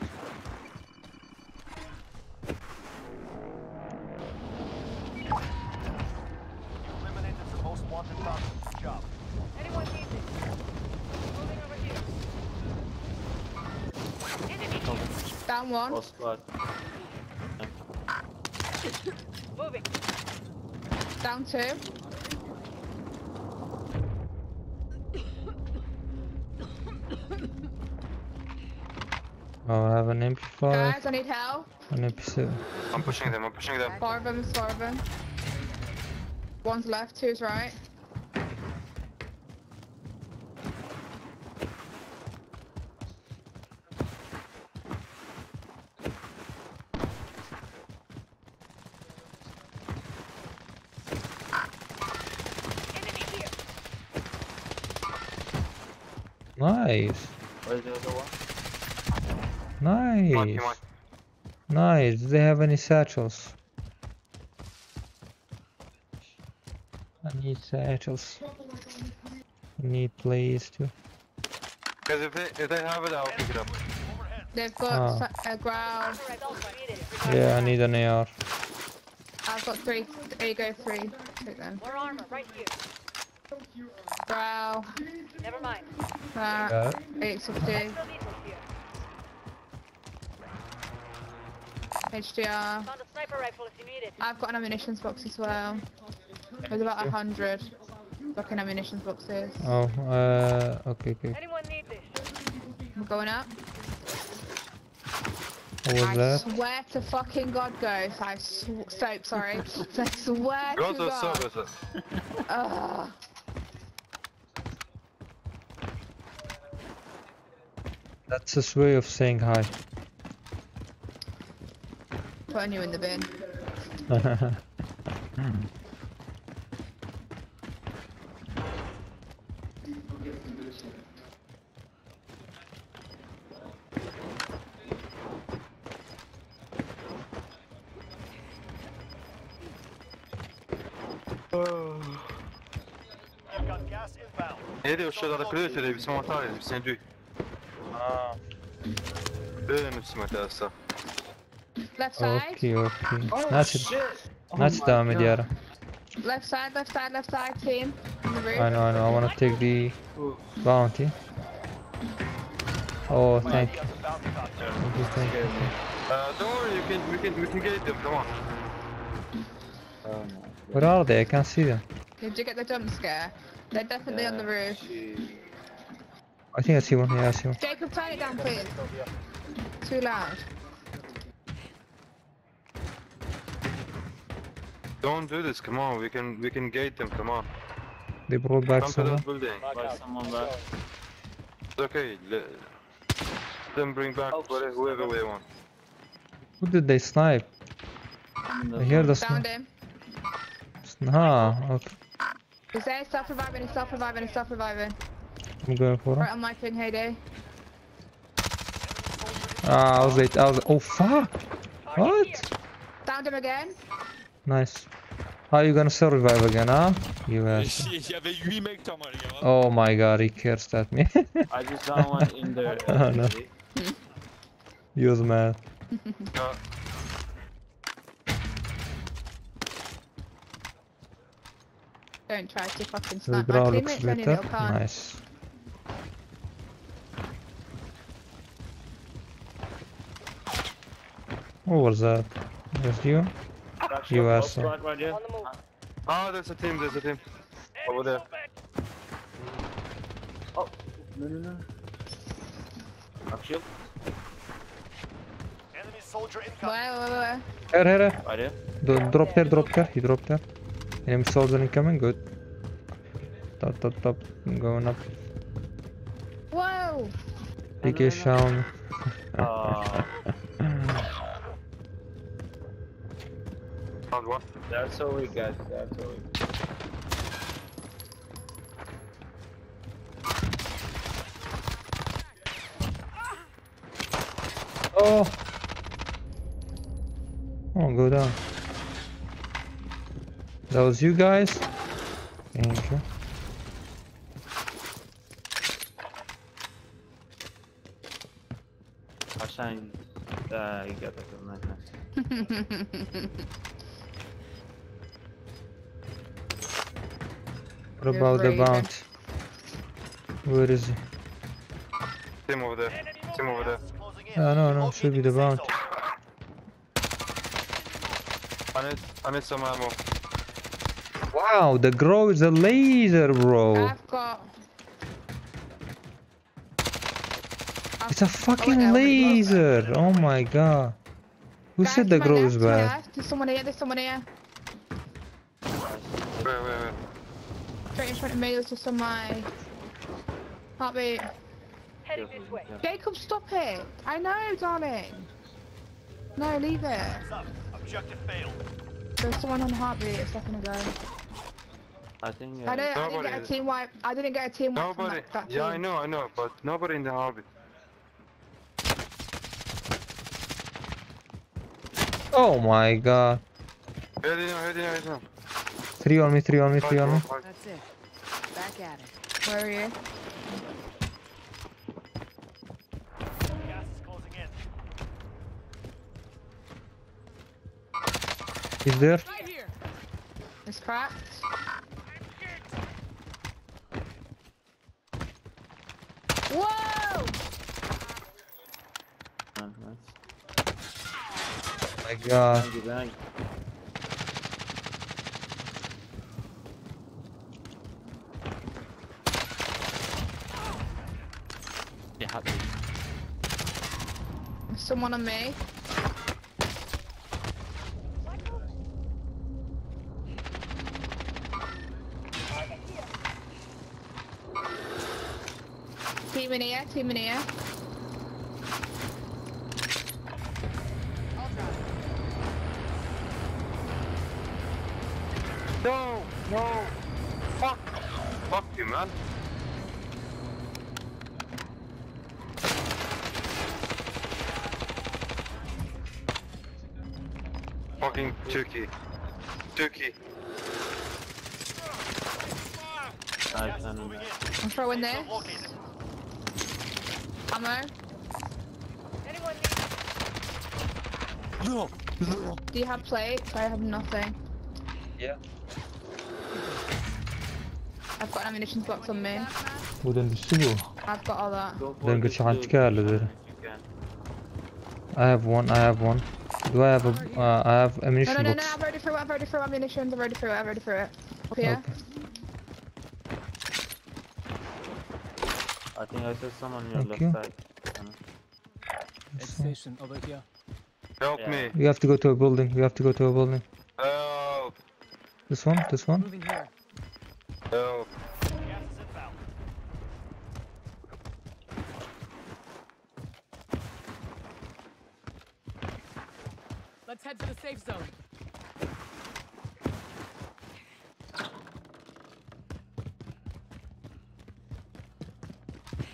You eliminated the most wanted target. Good job. Anyone need this? Moving over here. Enemy here. Down one. All squad. Moving. Down two. Oh, I have an MP5. Guys, I need help. An episode. I'm pushing them, I'm pushing them. Four of them, four of them. One's left, two's right. Nice. Nice. Nice. Do they have any satchels? I need satchels. Need please too. Guys, if they, if they have it, I'll pick it up. They've got Ah. a Grau. Assault needed. Yeah, I need an AR. I've got three. There you go, three. Take them. More armor right here. Grau. Never mind. That. Got it. 850. HDR. Found a sniper rifle if you need it. I've got an ammunition box as well. There's about a hundred fucking ammunition boxes. Oh, uh, okay, okay. Anyone need this? I'm going up. What was I that? swear to fucking God, Ghost. I sw- soap, sorry. I swear Go to to God. services. Ugh. That's his way of saying hi. Putting you in the bin. You've got gas inbound. Är det att köra rekryter i smartare sen du? Det är nog smart alltså. Left side. Okej, okej. Oh Значит, shit! Oh значит, my devam God. ediyorum. Left side, left side, left side, team. On the roof. I know, I know. I wanna take the Ooh. bounty. Oh, thank you. Got the bounty contact. Thank you, thank you. Uh, don't worry, you can, we can, we can get them, come on. Oh my Where are they? I can't see them. Did you get the jump scare? They're definitely on the roof. I think I see one. Yeah, I see one. Jacob, turn it down, please. Too loud. Don't do this, come on, we can, we can gate them, come on. They brought back Come to someone. that building. By someone back. It's okay, let them bring back whatever, whoever they want. Who did they snipe? I'm I hear the Found snipe. him. Ah, okay. He's there, self reviving, he's self reviving, he's self reviving. I'm going for it. Right him. on my thing, heyday. Ah, I was late. I was. Oh fuck! What? Found him again. Nice. How are you gonna survive again, huh? You ass. Il y avait 8 mecs dans ma ligne. Oh my god, he cursed at me. I just got one in there. Oh, no. he was mad. Ja, Don't try to fucking The snipe my ground looks teammates, only a better. little cunt. Nice. What was that? Just you? Back You shot, asshole. close squad right here. On the move. ah, there's a team, there's a team. Over there. Oh, no, no, no. Back shield, Enemy soldier incoming. Where, where, where? Here, here, here. right here. Do- drop there, drop there. He dropped there. Enemy soldier incoming. Good. Top, top, top. I'm going up. Whoa! PK Shawn. Uh, Found one. that's all we got. That's all we got. Oh! Oh, go down. That was you guys? Thank you. عشان آه يقدر What You're about the brave. bounty? Where is he? Team over there. Team over there. Closing. No, no, no, should be the bounty. I need, I need some ammo. Wow, the Grau is a laser, bro. I've got. I've- It's a Oh, fucking wait, laser. Oh my god. Who Guys, said the my Grau is to bad? There's someone here, there's someone here. Where, where, where? Straight in front of me, there's just on my heartbeat. Heading this way. Jacob, stop it! I know, darling! No, leave it. Up. Objective failed. There's someone on heartbeat a second ago. I think. I Uh, don't. I didn't get a team wipe. I didn't get a team wipe from Nobody. that, that Yeah, I know, I know, but nobody in the hobby. Oh my god. Head in, head in, head in. Three on me, three on me, three on me. That's it. Back at it. Where are you? Gas is closing in. He's there. Right here. It's cracked. Whoa! Oh my god. Thank you, thank There's someone on me. Team in here, team in here. No, no. Fuck. Fuck you, man. Fucking Turkey. Turkey. Nice, and I'm throwing this. Located. Ammo. Anyone need Do you have plates? I have nothing. Yeah. I've got an ammunition box on me. Buradan düştü bu. I've got all that. go for Then the get your hand blue together, if dude. you can. I have one, I have one. Do I have a, uh, I have ammunition no, no, no, box. I've already threw it, I've already threw ammunition, I've already threw it, I've already threw it. Up here. Okay. I think I saw someone on your Thank left you. side. Um, station over here. Help Yeah. me. You have to go to a building, you have to go to a building. Help. This one, this one. Moving here. Help. Gas is inbound. Let's head to the safe zone.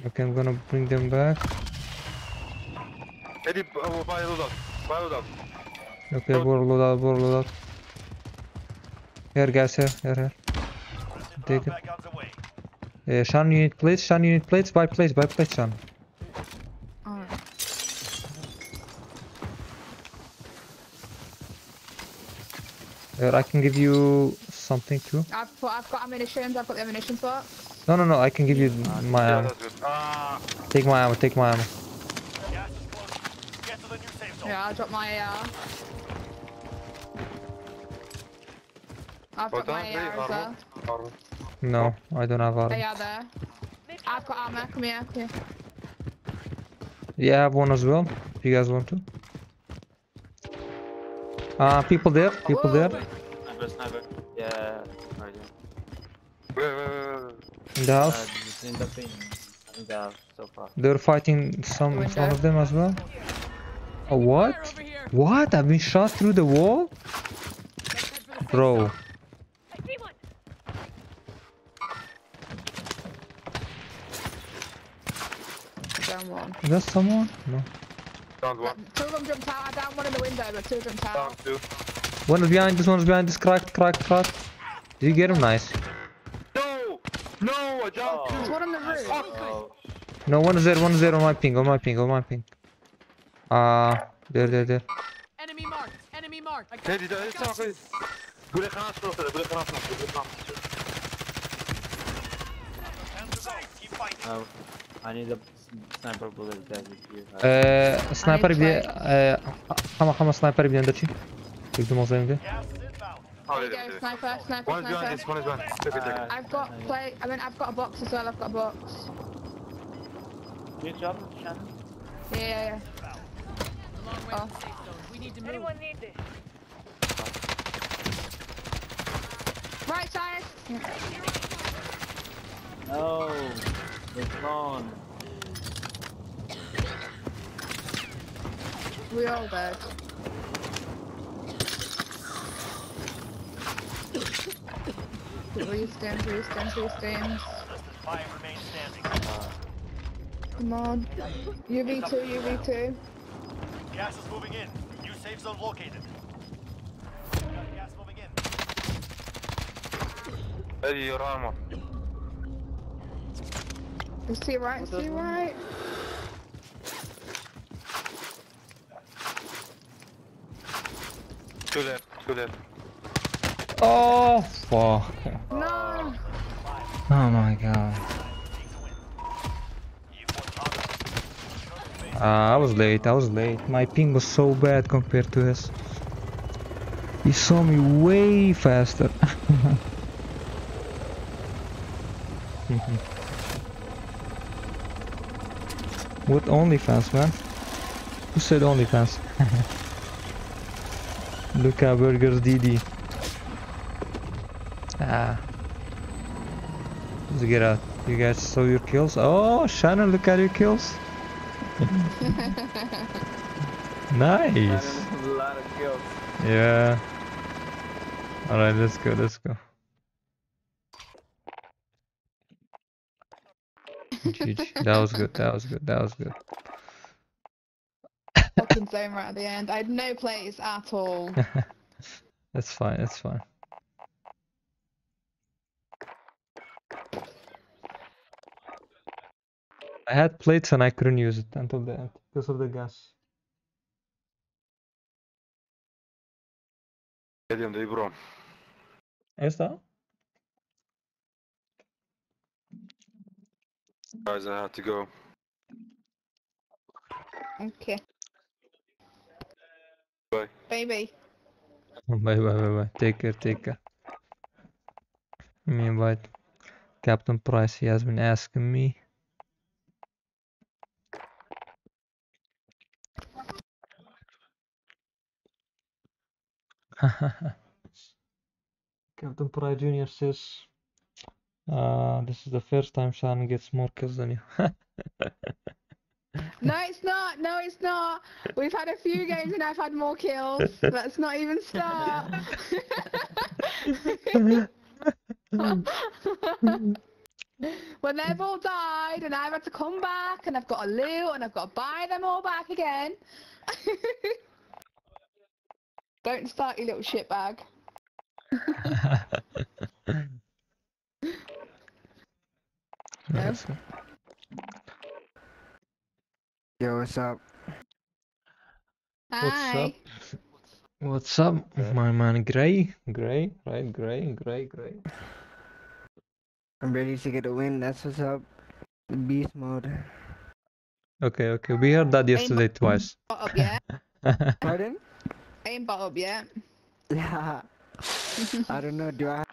Okay, I'm gonna bring them back. Eddie, oh, buy a loadout. Buy a loadout. Okay, we're load out, we're load out. Here, guys, here, here, here. Take it. back guns away. Uh, Sean, you need plates? Sean, you need plates? Buy plates, buy plates, Sean. Alright. Here, I can give you something too. I've, put, I've got ammunition, I've got the ammunition box. No, no, no, I can give you my Yeah, that's good. Ah, Take my ammo, take my ammo. Gas is closing. Get to the new safe zone. Yeah, I'll drop my AR. I've got my else? AR as well. No, I don't have armor. AR there. I've got armor, come here, come here. Yeah, I have one as well. If you guys want to. Uh, people there, people there. Sniper, sniper. Yeah, right here. Wait, wait, wait, wait. In the Uh, house. this is in the pin. In the so far. They're fighting some, Window. some of them as well. Oh, what? What? I've been shot through the wall? Let's head for the safe Bro. zone. I see one. Down one. Is that someone? No. Down one. Two of them jumped out, I down one in the window, but two jumped Down out. two. One is behind this, one is behind this. Cracked, cracked, cracked. Did you get him? Nice. No! No! I down There's two! one on the roof. Oh, No, one is there, one is there on my ping, on my ping, on my ping. Ah, uh, there, there, there. Enemy marked. Enemy marked. I got Eddie, you, daar I is got nog you. eens. Doe de granaat stilstellen, doe de granaat stilstellen, doe de granaat stilstellen. Hands are up. Keep fighting. no. I need a s- sniper bullet guys if you have. Eee, sniper bir de, eee, ama ama sniper bir de önde Çektim o zaman bir. Gas. Oh, There you go, yeah. sniper, sniper, One is behind sniper. this, one is behind. Take it, take it. I've got play. I mean, I've got a box as well. I've got a box. Good job, Shannon. Yeah, yeah, yeah. A long way Oh. to the safe zone. We need to move. Anyone need this? Right side. No, oh, it's gone. We all dead. Three stems, three stems, three stems. Five remain standing. Come on. UV2, UV2. Gas is moving in. New safe zone located. Got gas moving in. Eddie, your armor. See right, see right. Two left, two left. Oh, fuck. No! Oh my god. Ah, I was late, I was late. My ping was so bad compared to his. He saw me way faster. what only OnlyFans, man? Who said only OnlyFans? Luca Burgers DD. Ah. Let's get out. You guys saw your kills? Oh, Shannon, look at your kills. nice. a lot of kills. Yeah. Alright, let's go, let's go. That was good, that was good, that was good. Fucking zone right at the end. I had no plays at all. That's fine, that's fine. I had plates and I couldn't use it until the end because of the gas. Eddie, det är bra. Is that? Guys, I have to go. Okay. Bye. Baby. Bye bye bye bye. bye. Take care, take care. Me invite Captain Price. He has been asking me. Captain Price Jr. says, uh, this is the first time Shannon gets more kills than you. No, it's not. No, it's not. We've had a few games and I've had more kills. Let's not even start. Mm. when they've all died and I've had to come back and I've got a loot and I've got to buy them all back again. Don't start, you little shitbag. Yes. Yo, what's up? Hi. What's up? What's up, my man? Gray, gray, right? Gray, gray, gray. I'm ready to get a win. That's what's up. Beast mode. Okay, okay. We heard that yesterday twice. Up yet? Pardon? I ain't Bob up yet. Yeah. I don't know. Do I?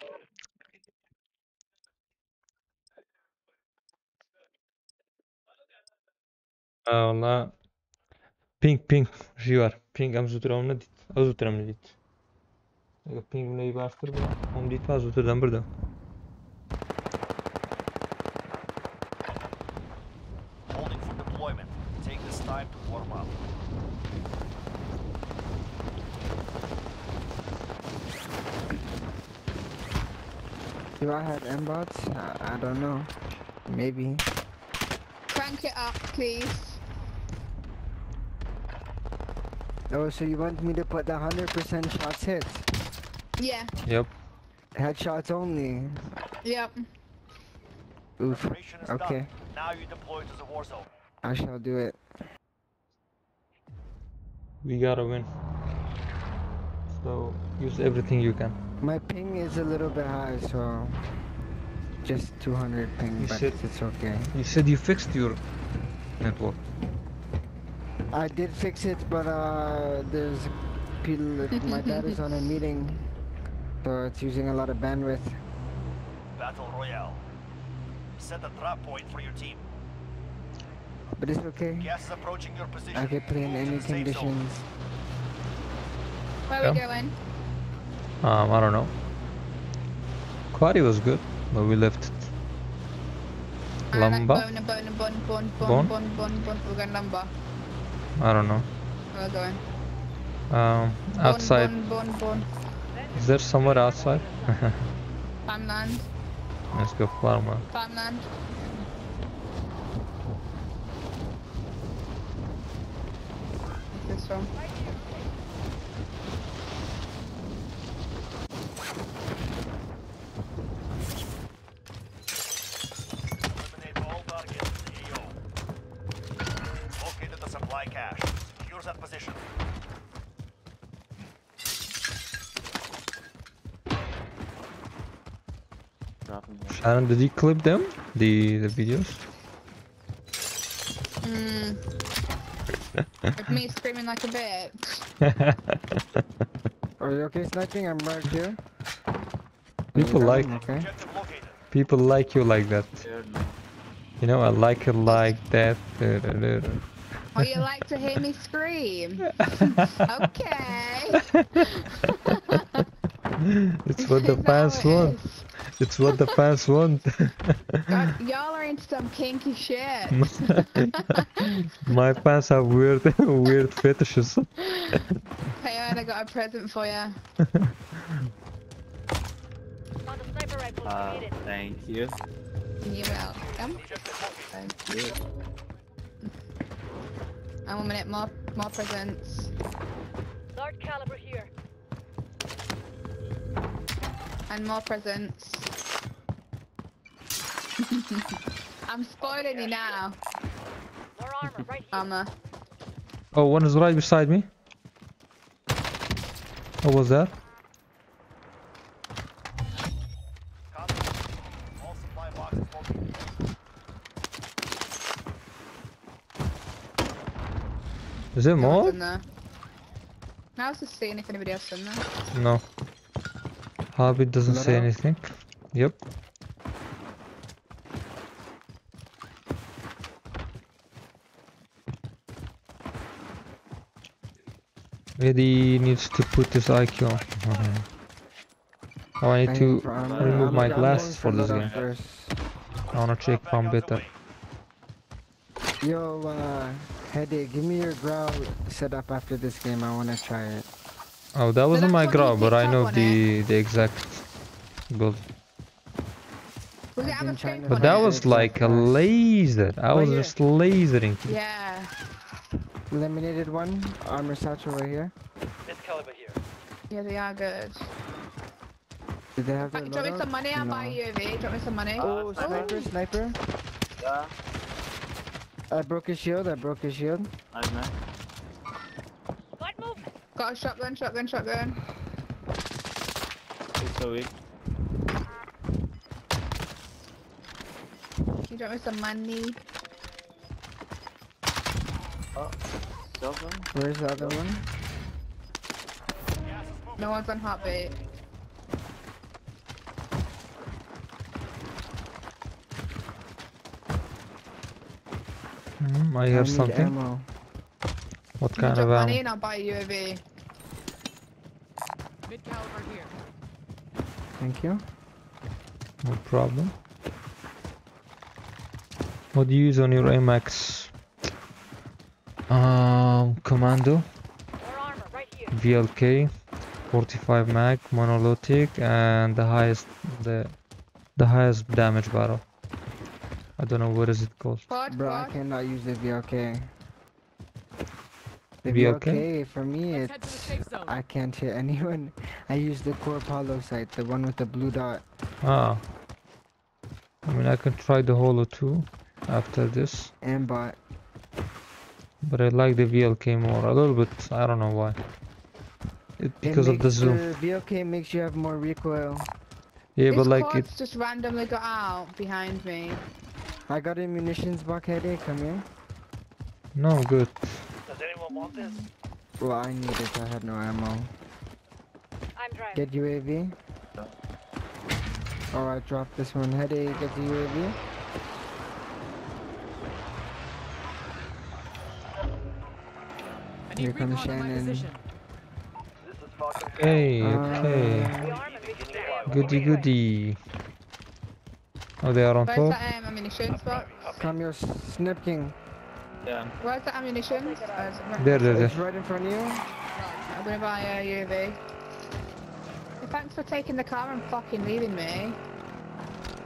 Valla ping ping şey var. Ping I'm Azutra'mla dit. Ping bunu iyi bastır. Onu dit Azutra'dan burada. Do I M-bots? I, I don't know. Maybe. Crank it up, please. Oh, so you want me to put the 100% shots hit? Yeah, Yep. Headshots only. yep. Oof. Okay. done. Now you deploy to the war zone. I shall do it. We gotta win. So use everything you can. My ping is a little bit high, so just 200 ping, You but said- it's okay. You said you fixed your network. I did fix it, but uh, there's people. my dad is on a meeting, so it's using a lot of bandwidth. Battle Royale. Set a trap point for your team. But it's okay. Gas is approaching your position. I can play in any the safe zone. conditions. Where Yeah. we going? Um, I don't know. Quarry was good, but we left it. I Lamba? bone and bone and bone, bone, Bone? bone, bone, bone, bone. We're going lumber. I don't know. We're going. Um, outside. Bone, bone, bone. Is there somewhere outside? Farmland. Let's go. Farmland. Where's This from. Dropping one. Sharon, did you clip them? The the videos? Mm. Of me screaming like a bitch. Are you okay sniping? I'm right here. People Yeah, like Okay. People like you like that. You know, I like it like that. Oh, you like to hear me scream? okay. it's what the Is that fans how it want. Is? It's what the fans want. Y'all are into some kinky shit. My fans have weird, weird fetishes. Hey, Owen, I got a present for you. Found a sniper rifle. Uh, thank you. You welcome. Objective located. Thank you. And one minute, more, more presents. Large caliber here. And more presents. I'm spoiling you now, More armor right here. Armor. Oh, one is right beside me. What was that? Copy. All supply boxes located. Is there No more? in. Now I was just seeing if anybody else in there. No. Habit doesn't say Hello? anything. Yep. Eddie needs to put his IQ on. Oh, I need to need for armor. remove my glasses for this game. I wanna check if I'm Back out the better. Yo, uh, headache, give me your Grau setup after this game. I wanna try it. Oh, that wasn't my what grab, but I know the the exact build. Was it I've have a been trying screen to But that was like a laser. I was just lasering. Yeah. Eliminated one. Armor satchel right here. Mid caliber here. Yeah, they are good. Did they have their you me some money? I'll buy No. you a V. Do you me some money? Oh, sniper, oh. sniper. Yeah, I broke his shield. I broke his shield. nice man. Light move. Got a shotgun, shotgun, shotgun. He's so weak. You want me some money? Cell phone? Where's the other one? Gas is moving. No one's on heartbeat. Mm, I have need something. ammo. What kind drop of money ammo? and I'll buy you a V. Mid caliber here. Thank you. No problem. What do you use on your AMAX? Um, Commando, More armor right. VLK, 45 mag, monolithic, and the highest the the highest damage barrel. I don't know what is it called. Bro, I cannot use the VLK. The okay? VLK for me, Let's head to the it's. I can't hit anyone. I use the Core Palo sight, the one with the blue dot. Ah. I mean, I can try the Holo too after this, and bot. but I like the VLK more a little bit. I don't know why. It It because of the zoom. The VLK makes you have more recoil. Yeah, This but like it. quad's just randomly got out behind me. I got a munitions box headache. Come here. No, good. Does anyone want this? Well, I need it. I had no ammo. I'm driving. Get UAV. Oh, I dropped this one. Headache. Get the UAV. Here comes recon on my Shannon. position. This is Falcon. Okay, okay. Uh, The arm and mission failed. Goody goody. Oh, they are on Where's top? that ammunition spot? come here, Snip King. Yeah. Where's the ammunition? Uh, is There, there, It's there. right in front of you. I'm gonna buy a UAV. If thanks for taking the car and fucking leaving me.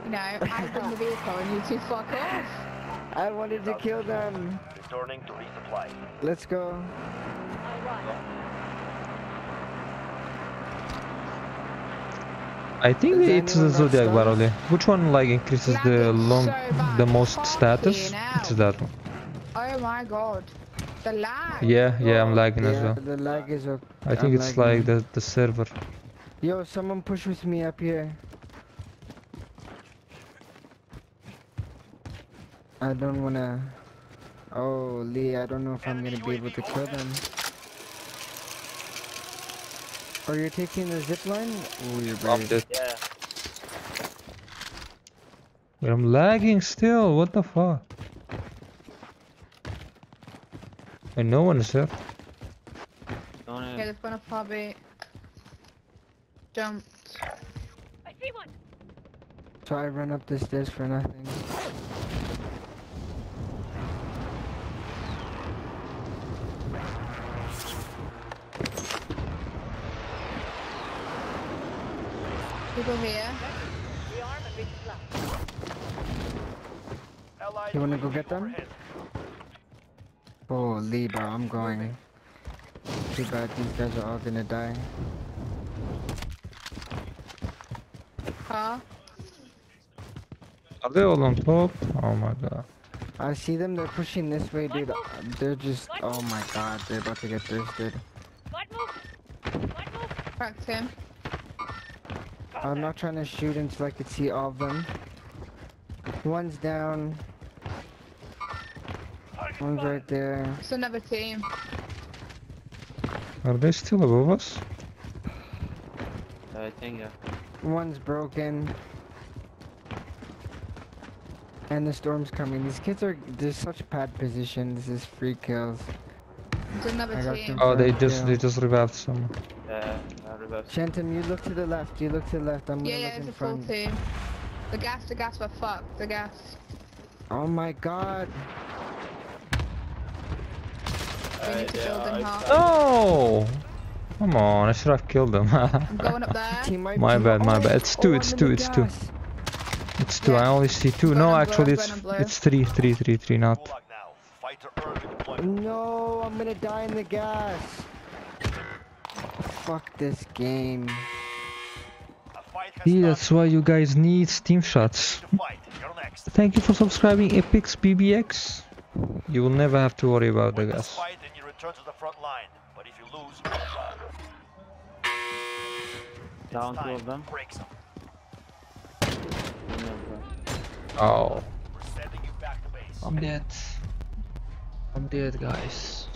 You know, I bring the vehicle and you two fuck off. I wanted to kill them. Returning to resupply. Let's go. I'll run. I think Is it's the anyone Zodiac stunned? barrel. Which one like increases the long, so the most status? It's that one. Oh my god. The lag. Yeah, yeah, I'm oh, lagging as well. the lag is okay. I think I'm it's lagging. like the the server. Yo, someone push with me up here. I don't wanna. Oh, Lee, I don't know if I'm gonna be able to kill them. Are you're taking the zip line? Oh, you're I'm brave. dead. Yeah. But I'm lagging still. What the fuck? And no one is there. Yeah, they've gone up probably jumped. I see one. So I run up the stairs for nothing. People here. Rearm and resupply. Allied You wanna go get them? Overhead. Oh, Lee, bro, I'm going. Too bad these guys are all gonna die. Car. Are they all on top? Oh my god. I see them, they're pushing this way, dude. Uh, they're just, oh my god, they're about to get thirsted. Slight move. Slight move. Cracked him. I'm not trying to shoot until I could see all of them. One's down. One's right there. It's another team. Are they still above us? Uh, I think, yeah. One's broken. And the storm's coming. These kids are, there's such bad position. This is free kills. It's another I got team. them. Oh, they just kill. they just revived someone. Yeah, I reverse. Shantum, you look to the left. You look to the left. I'm Yeah, gonna yeah, look it's a full team. The gas, the gas were fucked. The gas. Oh my god. We need to build in half. No! Come on, I should have killed them. I'm going up there. My bad, my oh, bad. It's two, oh, it's two, it's two. it's two. I only see two. No, on blue, actually, it's it's three, three, three, three. Not. Gulag now. Fighter urgent deployment. No, I'm gonna die in the gas. Fuck this game. A fight has See, that's why you guys need Stim shots. To fight. You're next. Thank you for subscribing, Epix BBX. You will never have to worry about the gas. Fight return to the front line. But if you lose. It's Down two of them. Break some. Oh, We're sending you back to base. I'm dead. I'm dead, guys.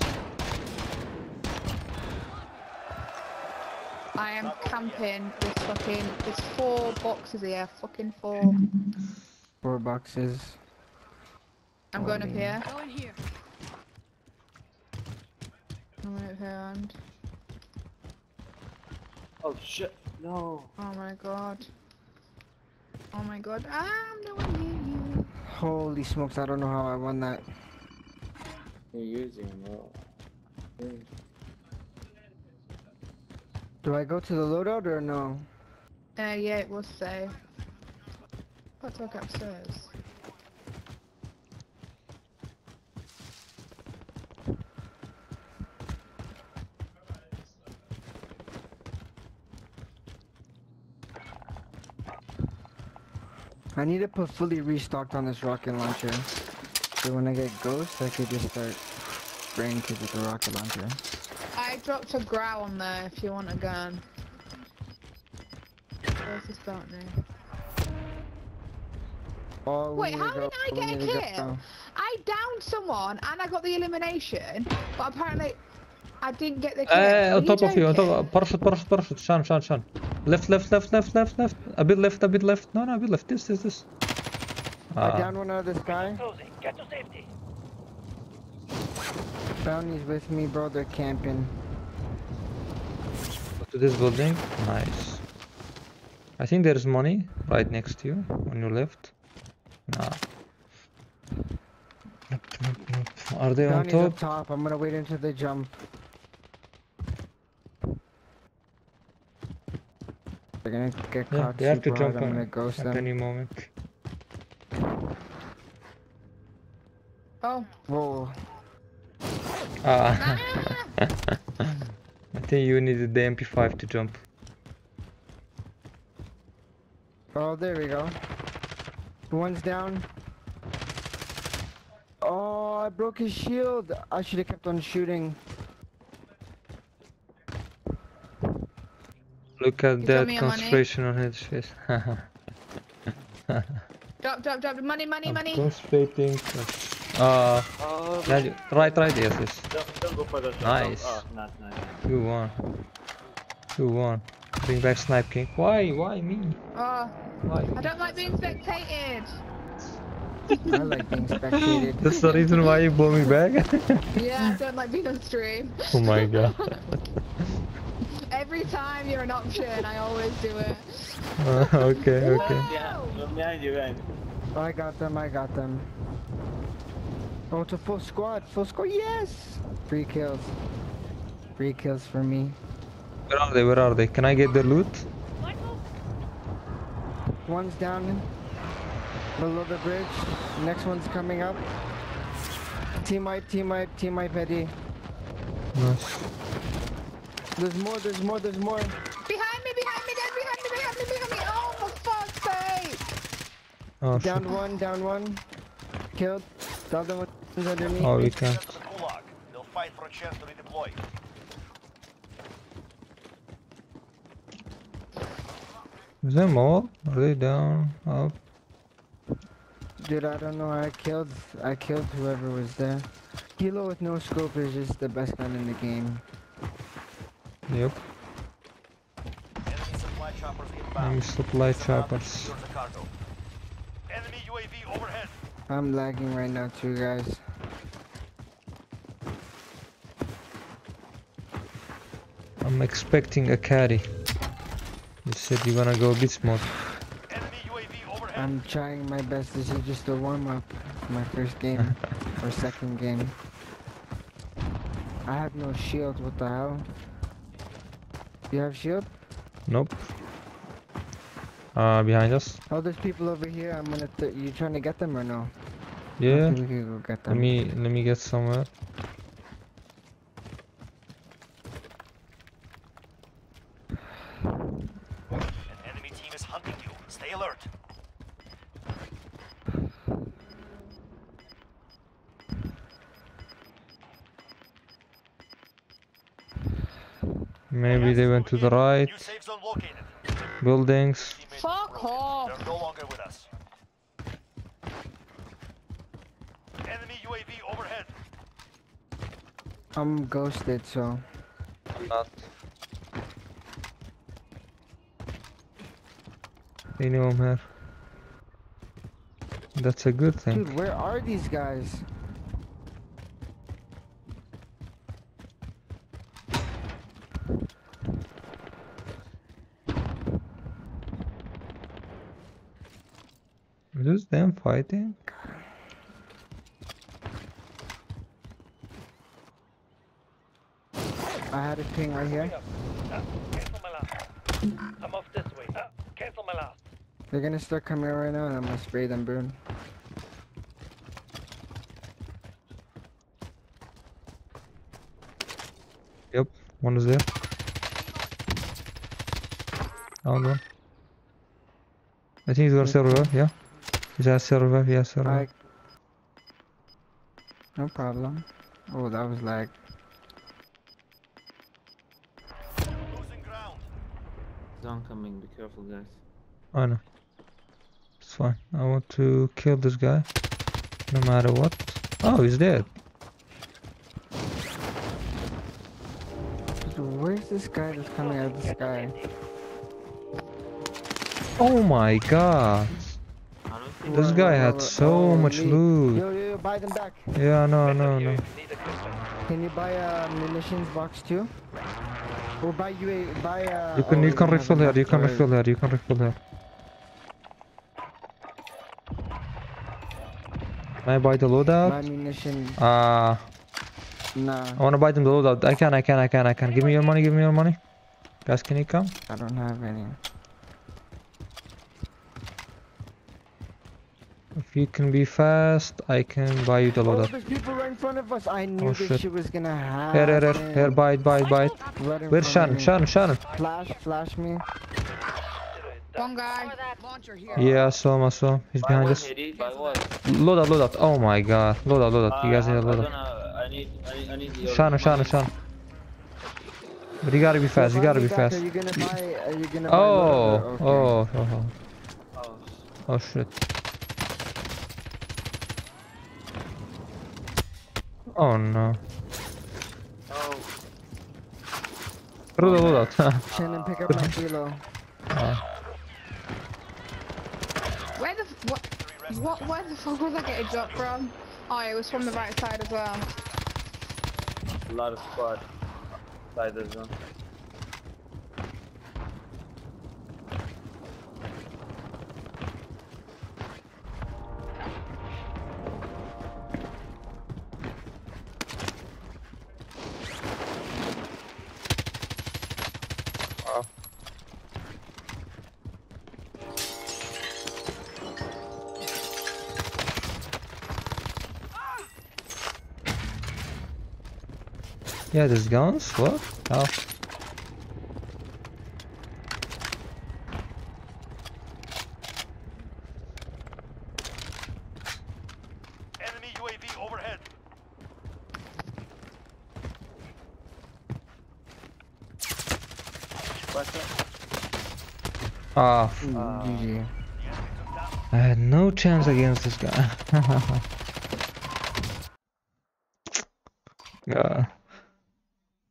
I am camping this fucking. There's four boxes here. Fucking four. Four boxes. I'm going up here. Go in here. I'm going up here. Oh shit, no. Oh my god. Oh my god. I'm nowhere near you. Holy smokes, I don't know how I won that. You're using them all. Do I go to the loadout or no? Uh, yeah, it was safe. Got to go upstairs. I need to put fully restocked on this rocket launcher. So when I get ghosts, I could just start spraying kids with the rocket launcher. I dropped a Grau on there if you want a gun. Where's this button now? Oh, Wait, how go, did I get a kill? I downed someone and I got the elimination, but apparently I didn't get the kill. Uh, on top of you, on top joking? of parachute, parachute, parachute. Shan, Shan, Shan. Left, left, left, left, left, left. A bit left, a bit left. No, no, a bit left. This, this, this. I Ah, downed one out of this guy. Closing. Get to safety. Bounty's with me, bro. They're camping. go to this building. Nice. I think there's money right next to you on your left. Nah. Nope, nope, nope. Are they on Bounty's up top? top. I'm gonna wait until they jump. They're gonna get Yeah, caught they have to jump hard. I'm on gonna ghost at them. any moment. Oh. Whoa. Ah. I think you needed the MP5 to jump. Oh, there we go. One's down. Oh, I broke his shield. I should have kept on shooting. Look at You that throw me your money? concentration on his face. Drop, drop, drop. Money, money, I'm money. concentrating. Uh, Oh, yeah, you- right, right, yes, yes. don't, don't go for the shot. Nice. Oh, nice, nice. Two one. Two one. Bring back Snipe King. Why? Why me? Oh, Why? I don't like being spectated. I like being spectated. That's the reason why you blow me back? Yeah, I don't like being on stream. oh my god. Every time you're an option, I always do it. Uh, okay, okay. Yeah, behind you guys. I got them, I got them. Oh, it's a full squad. Full squad, yes! Three kills. Three kills for me. Where are they? Where are they? Can I get the loot? One. One's down below the bridge. Next one's coming up. Team wipe, team wipe, team wipe, Eddie. Nice. There's more, there's more, there's more. Behind me, behind me, guys, behind me, behind me, behind me. Oh, for fuck's sake. Oh, Down shit. one, down one. Killed. The other one's underneath. Oh, we can't. to the They'll fight for a chance to redeploy. Is them all? Are they down? Up? Dude, I don't know. I killed, I killed whoever was there. Kilo with no scope is just the best gun in the game. Yep. Enemy supply choppers Enemy supply choppers. secure the cargo. Enemy UAV overhead. I'm lagging right now too, guys. I'm expecting a carry. You said you're gonna go beast mode. Enemy UAV overhead. I'm trying my best. This is just a warm up. My first game or second game. I have no shield. What the hell? You have shield? Nope. Uh, behind us. Oh, there's people over here. I'm gonna. You trying to get them or no? Yeah. We can go get them. Let me let me get somewhere. Maybe they went to the right. New safe zone located. Buildings. Fuck off. They're no longer with us. Enemy UAV overhead. I'm ghosted, so. I'm not. They know I'm here. That's a good thing. Dude, where are these guys? Those them fighting? I had a ping right here. Cancel my last. I'm off this way. Uh, cancel my last. They're gonna start coming out right now, and I'm gonna spray them, burn. Yep, one is there. Down one. I think he's gonna survive, yeah? He's gonna survive, yeah, survive. I. No problem. Oh, that was like. Losing ground. Zone coming, be careful, guys. Oh, I know. It's fine. I want to kill this guy. No matter what. Oh, he's dead. Where's this guy that's coming out of the sky? Oh my god. I don't think This guy had so much loot. Yo, yo, yo, buy them back. Yeah, no, no, no. Can you buy a munitions box too? Or buy you a buy a. You can, oh, you can refill here, you can refill here, you can refill here. Can I buy the loadout? Buy munition. Uh, Nah, I wanna buy them the loadout. I can, I can, I can, I can. Give me your money, give me your money. Guys, can you come? I don't have any. If you can be fast, I can buy you the Oh, there's people right in front of us. I knew Oh, this shit. shit was gonna happen. Here, here, here, here, bite, bite, bite. Right Where's Shannon? me. Shannon, Shannon. Flash, flash me. One guy. Yeah, I saw him, I saw him. He's behind us. Load out, load out. Oh my god. Load out, load out. You guys need a uh, load out. I need, I need, I need your Shannon, Shannon, Shannon. But you gotta be fast, you gotta be fast. Are you gonna buy? Are you gonna buy? Oh, loadout? Oh, okay. oh, oh, oh. Oh, Oh shit. Oh no. oh, Throw the load. Shannon, pick up my kilo. Where the f- what? What? Where the fuck was I getting dropped from? Oh, it was from the right side as well. a lot of squad. Side the zone. Yeah, there's guns? What? Oh. Enemy UAV overhead. Ah, Ooh, GG. I had no chance against this guy. yeah.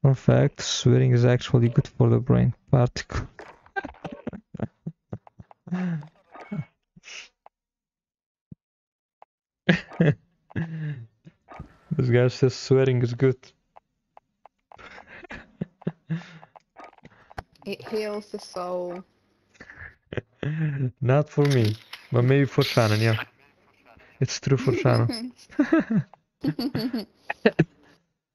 Fun fact, swearing is actually good for the brain particle. this guy says swearing is good. It heals the soul. Not for me, but maybe for Shannon, yeah. It's true for Shannon.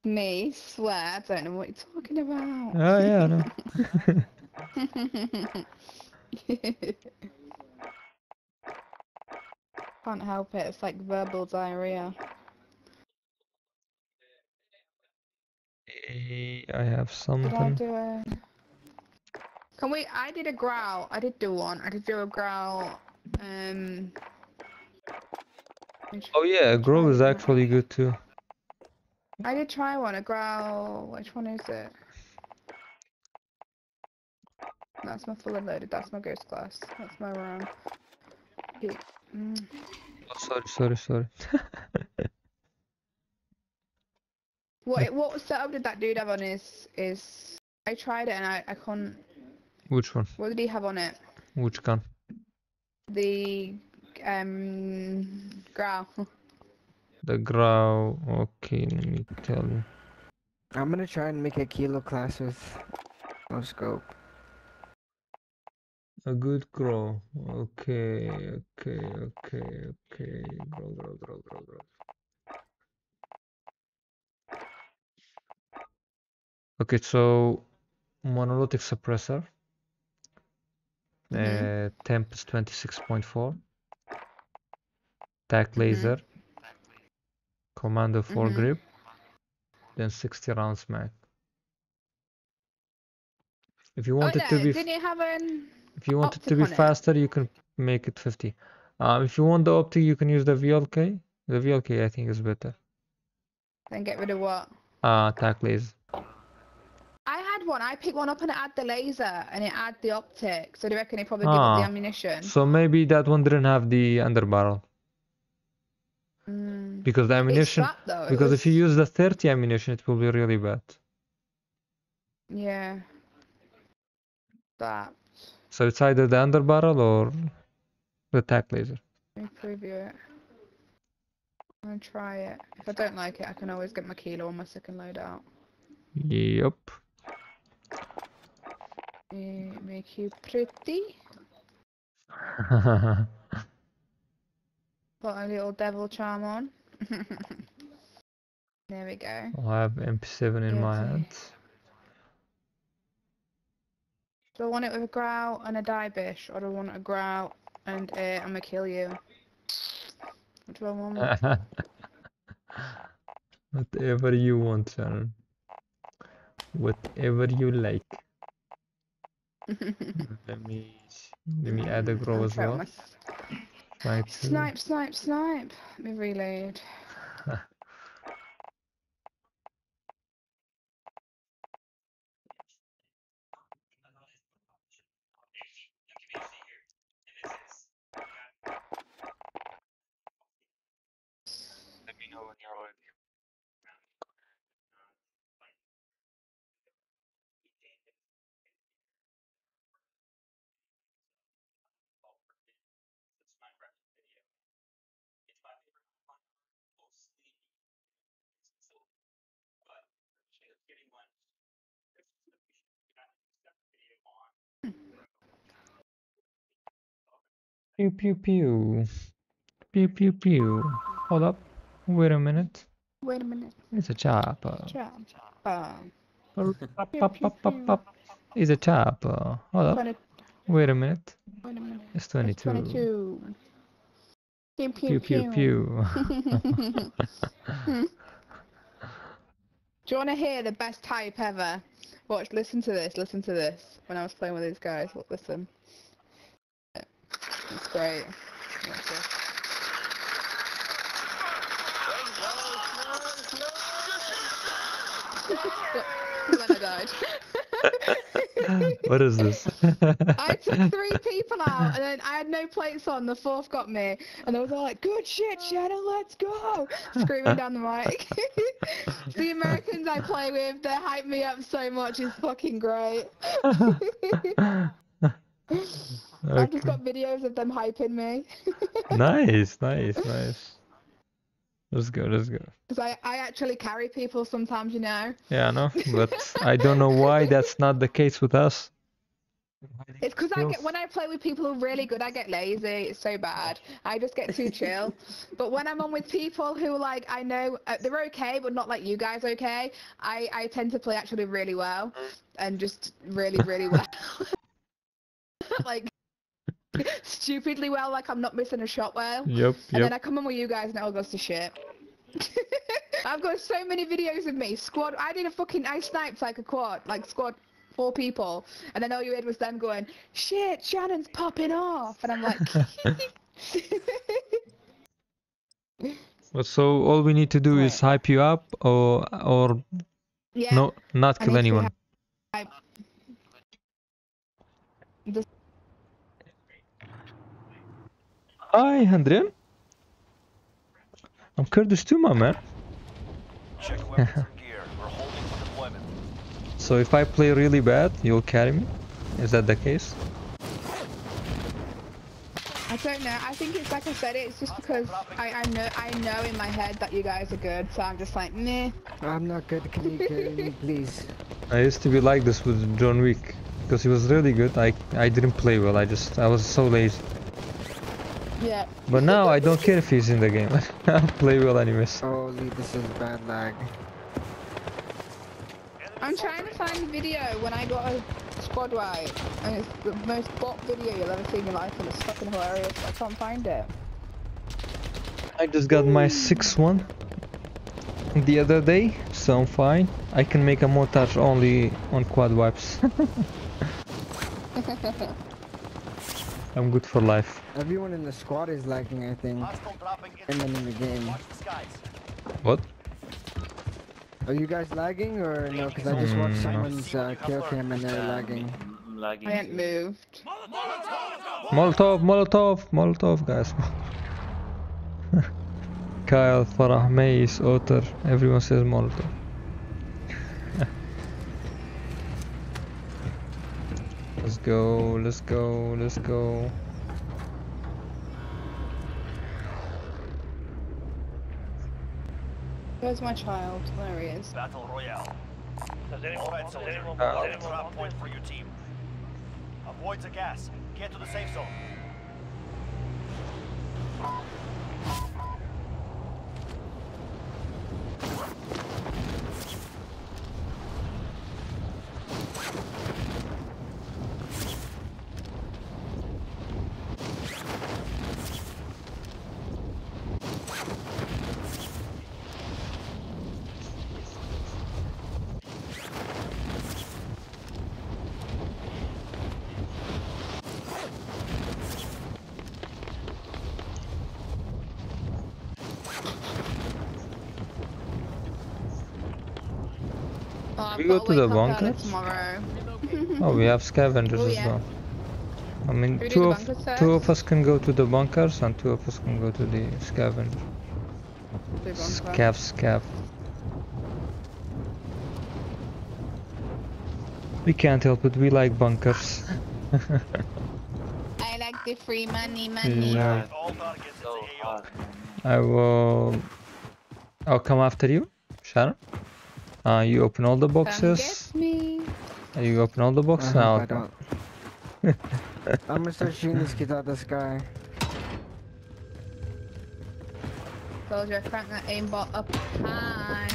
Me swear, I don't know what you're talking about. Oh yeah, I know. Can't help it. It's like verbal diarrhea. I have Did I something. do a? Can we? I did a Grau. I did do one. I did do a Grau. Um. Oh yeah, Grau is actually good too. I did try one. A Grau. Which one is it? That's my fully loaded. That's my ghost class. That's my. He- mm. Oh, sorry, sorry, sorry. What what setup did that dude have on his is I tried it and I, I couldn't Which one? what did he have on it? Which gun? The um Grau. The Grau. Okay, let me tell you. I'm gonna try and make a kilo class with no scope. A good grow. Okay, okay, okay, okay. Grow, grow, grow, grow, grow. Okay, so monolithic suppressor. Uh, Tempus 26.4. Tac laser. Commando Mhm. foregrip. Then 60 rounds mag. If you Oh want it no, to be didn't he have an if you want it to be it? faster, you can make it 50. Um, if you want the optic, you can use the VLK. The VLK, I think, is better. then get rid of what? Uh, attack laser. I had one, I picked one up and it had the laser and it had the optic. So do you reckon it probably give up the Ah, ammunition? So maybe that one didn't have the underbarrel Mm. because the ammunition. that though. it Because if you use the 30 ammunition, it will be really bad. Yeah. That. So it's either the underbarrel or the attack laser. Let me preview it. I'm gonna try it. If I don't like it, I can always get my kilo on my second load loadout. Yep. Make you pretty. Put a little devil charm on. there we go. I have MP7 in my hands. Do I want it with a growl and a die bish, or do I want a growl and uh, I'm gonna kill you? What do I want? Whatever you want, Sharon. Whatever you like. Let me let me add a grow as try well. Snipe, snipe, snipe. Let me reload. Pew pew pew. Pew pew pew. Hold up. Wait a minute. Wait a minute. It's a chopper. Um, Up, up, up, up, up. It's a chopper. Hold up. 20, Wait a minute. wait a minute. It's It's 22. 22. Pew, Pew pew, pew pew. Do you want to hear the best type ever? Watch, listen to this, listen to this. When I was playing with these guys, listen. It's great. Watch this. then I died. what is this? I took three people out, and then I had no plates on. The fourth got me, and I was all like, "Good shit, Shannon, let's go!" Screaming down the mic. the Americans I play with, they hype me up so much. It's fucking great. I've just got videos of them hyping me. Nice, nice, nice. Let's go, let's go. Because I, I actually carry people sometimes, you know. Yeah, I know, but I don't know why that's not the case with us. It's because I get when I play with people who are really good, I get lazy. It's so bad. I just get too chill. but when I'm on with people who like I know uh, they're okay, but not like you guys okay, I I tend to play actually really well, and just really really well. like stupidly well, like I'm not missing a shot well. Yep, And then. I come on with you guys and it all goes to shit. I've got so many videos of me squad. I did a fucking I sniped like a quad, like squad four people, and then all you heard was them going, "Shit, Shannon's popping off," and I'm like, so all we need to do is hype you up or or yeah. no not I kill anyone. hype- This- Hi, Andrian. I'm Kurdish too, my man. Check weapons and gear. We're holding for deployment. So if I play really bad, you'll carry me? Is that the case? I don't know. I think it's like I said. It's just because I, I know I know in my head that you guys are good, so I'm just like, meh. I'm not good. Can you carry me, please? I used to be like this with John Wick because he was really good. I I didn't play well. I just I was so lazy. Yeah. But now I don't care if he's in the game. I'll play well anyways. Holy, this is bad lag. I'm trying to find a video when I got a squad wipe, and it's the most bot video you'll ever see in your life, and it's fucking hilarious. I can't find it. I just got my sixth one the other day, so I'm fine. I can make a montage only on quad wipes. I'm good for life. Everyone in the squad is lagging, I think. And then in the game. Watch the skies. What? Are you guys lagging or no? Because I just watched Mm, no. someone's uh, kill cam and they're lagging. I'm lagging. I ain't moved. Molotov, Molotov, Molotov, guys. Kyle, Farah, Mace, Otter, everyone says Molotov. Let's go, let's go, let's go. Where's my child? There he is. Battle Royale. Alright, so Uh, trap point for your team. Avoid the gas. Get to the safe zone. I've We go got to to the wake bunkers? tomorrow. Oh, we have scavengers Oh, as well. I mean, we two of two of us can go to the bunkers and two of us can go to the scavenger. Do bunker. Scav, scav. We can't help it. We like bunkers. I like the free money, money. yeah. All targets in So the AO. hot, man. I will. I'll come after you, Sharon. Uh, you open all the Come boxes. get me. Uh, You open all the I boxes. hope I don't. I'm gonna start shooting these kids out of the sky. Soldier, crank that aimbot up high.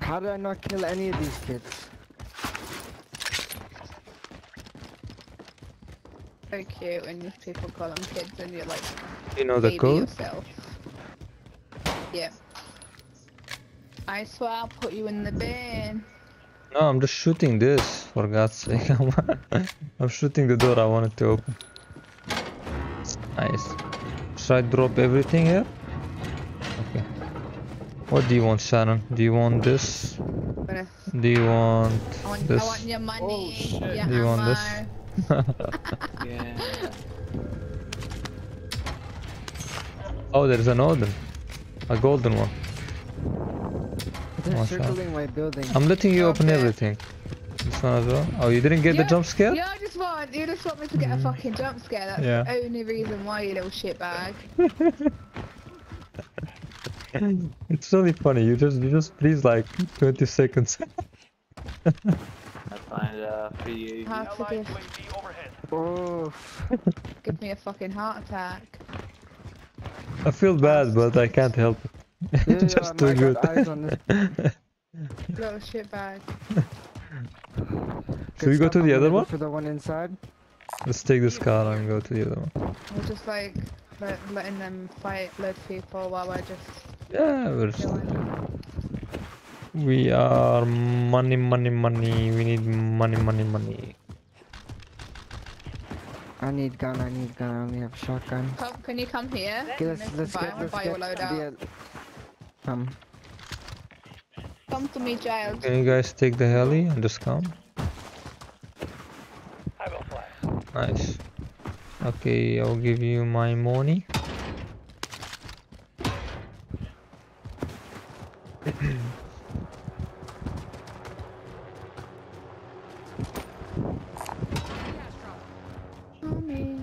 How did I not kill any of these kids? So cute when you people call them kids and you're like, You know the code. yourself. Yeah. I swear I'll put you in the bin. No, I'm just shooting this. For God's sake, I'm shooting the door I wanted to open. Nice. Should I drop everything here? Okay. What do you want, Sharon? Do you want this? Do you want I want, I this? want your money. Oh, shit. Your Do you want this? Yeah. oh, there's an Oden. A golden one. They're Watch out. circling my building. I'm letting you open Okay. everything. This one as well. Oh, you didn't get the jump scare? Yeah, I just want you just want me to get a fucking jump scare. That's Yeah. the only reason why you little shitbag. It's really funny. You just you just please like 20 seconds. I find uh, free AV. How to Allied give, UAV overhead. Oh, give me a fucking heart attack. I feel bad, but I can't help it. Yeah, just yeah, too good. got eyes on this. Little shitbag. Should we go to the other one? For the one inside. Let's take this car and go to the other one. We're just like let, letting them fight loads people while we're just Yeah, we're just, we are money, money, money. We need money, money, money. I need gun. I need gun. I only have shotgun. Come, can you come here? Okay, let's And let's buy, get let's buy get your loadout. The. Come. Come to me, child. Can you guys take the heli and just come? I will fly. Nice. Okay, I'll give you my money. Mommy.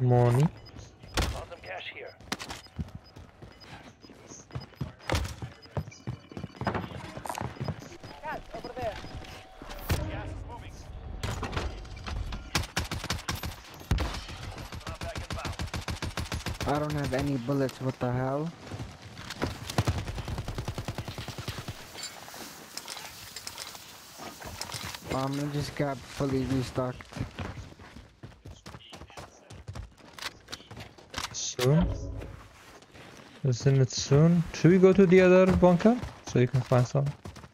Money. Found some cash here. Cat, over there. Gas is moving. Drop back inbound. I don't have any bullets. What the hell? Um, I'm just got fully restocked. Soon. Isn't it soon? Should we go to the other bunker? So you can find some?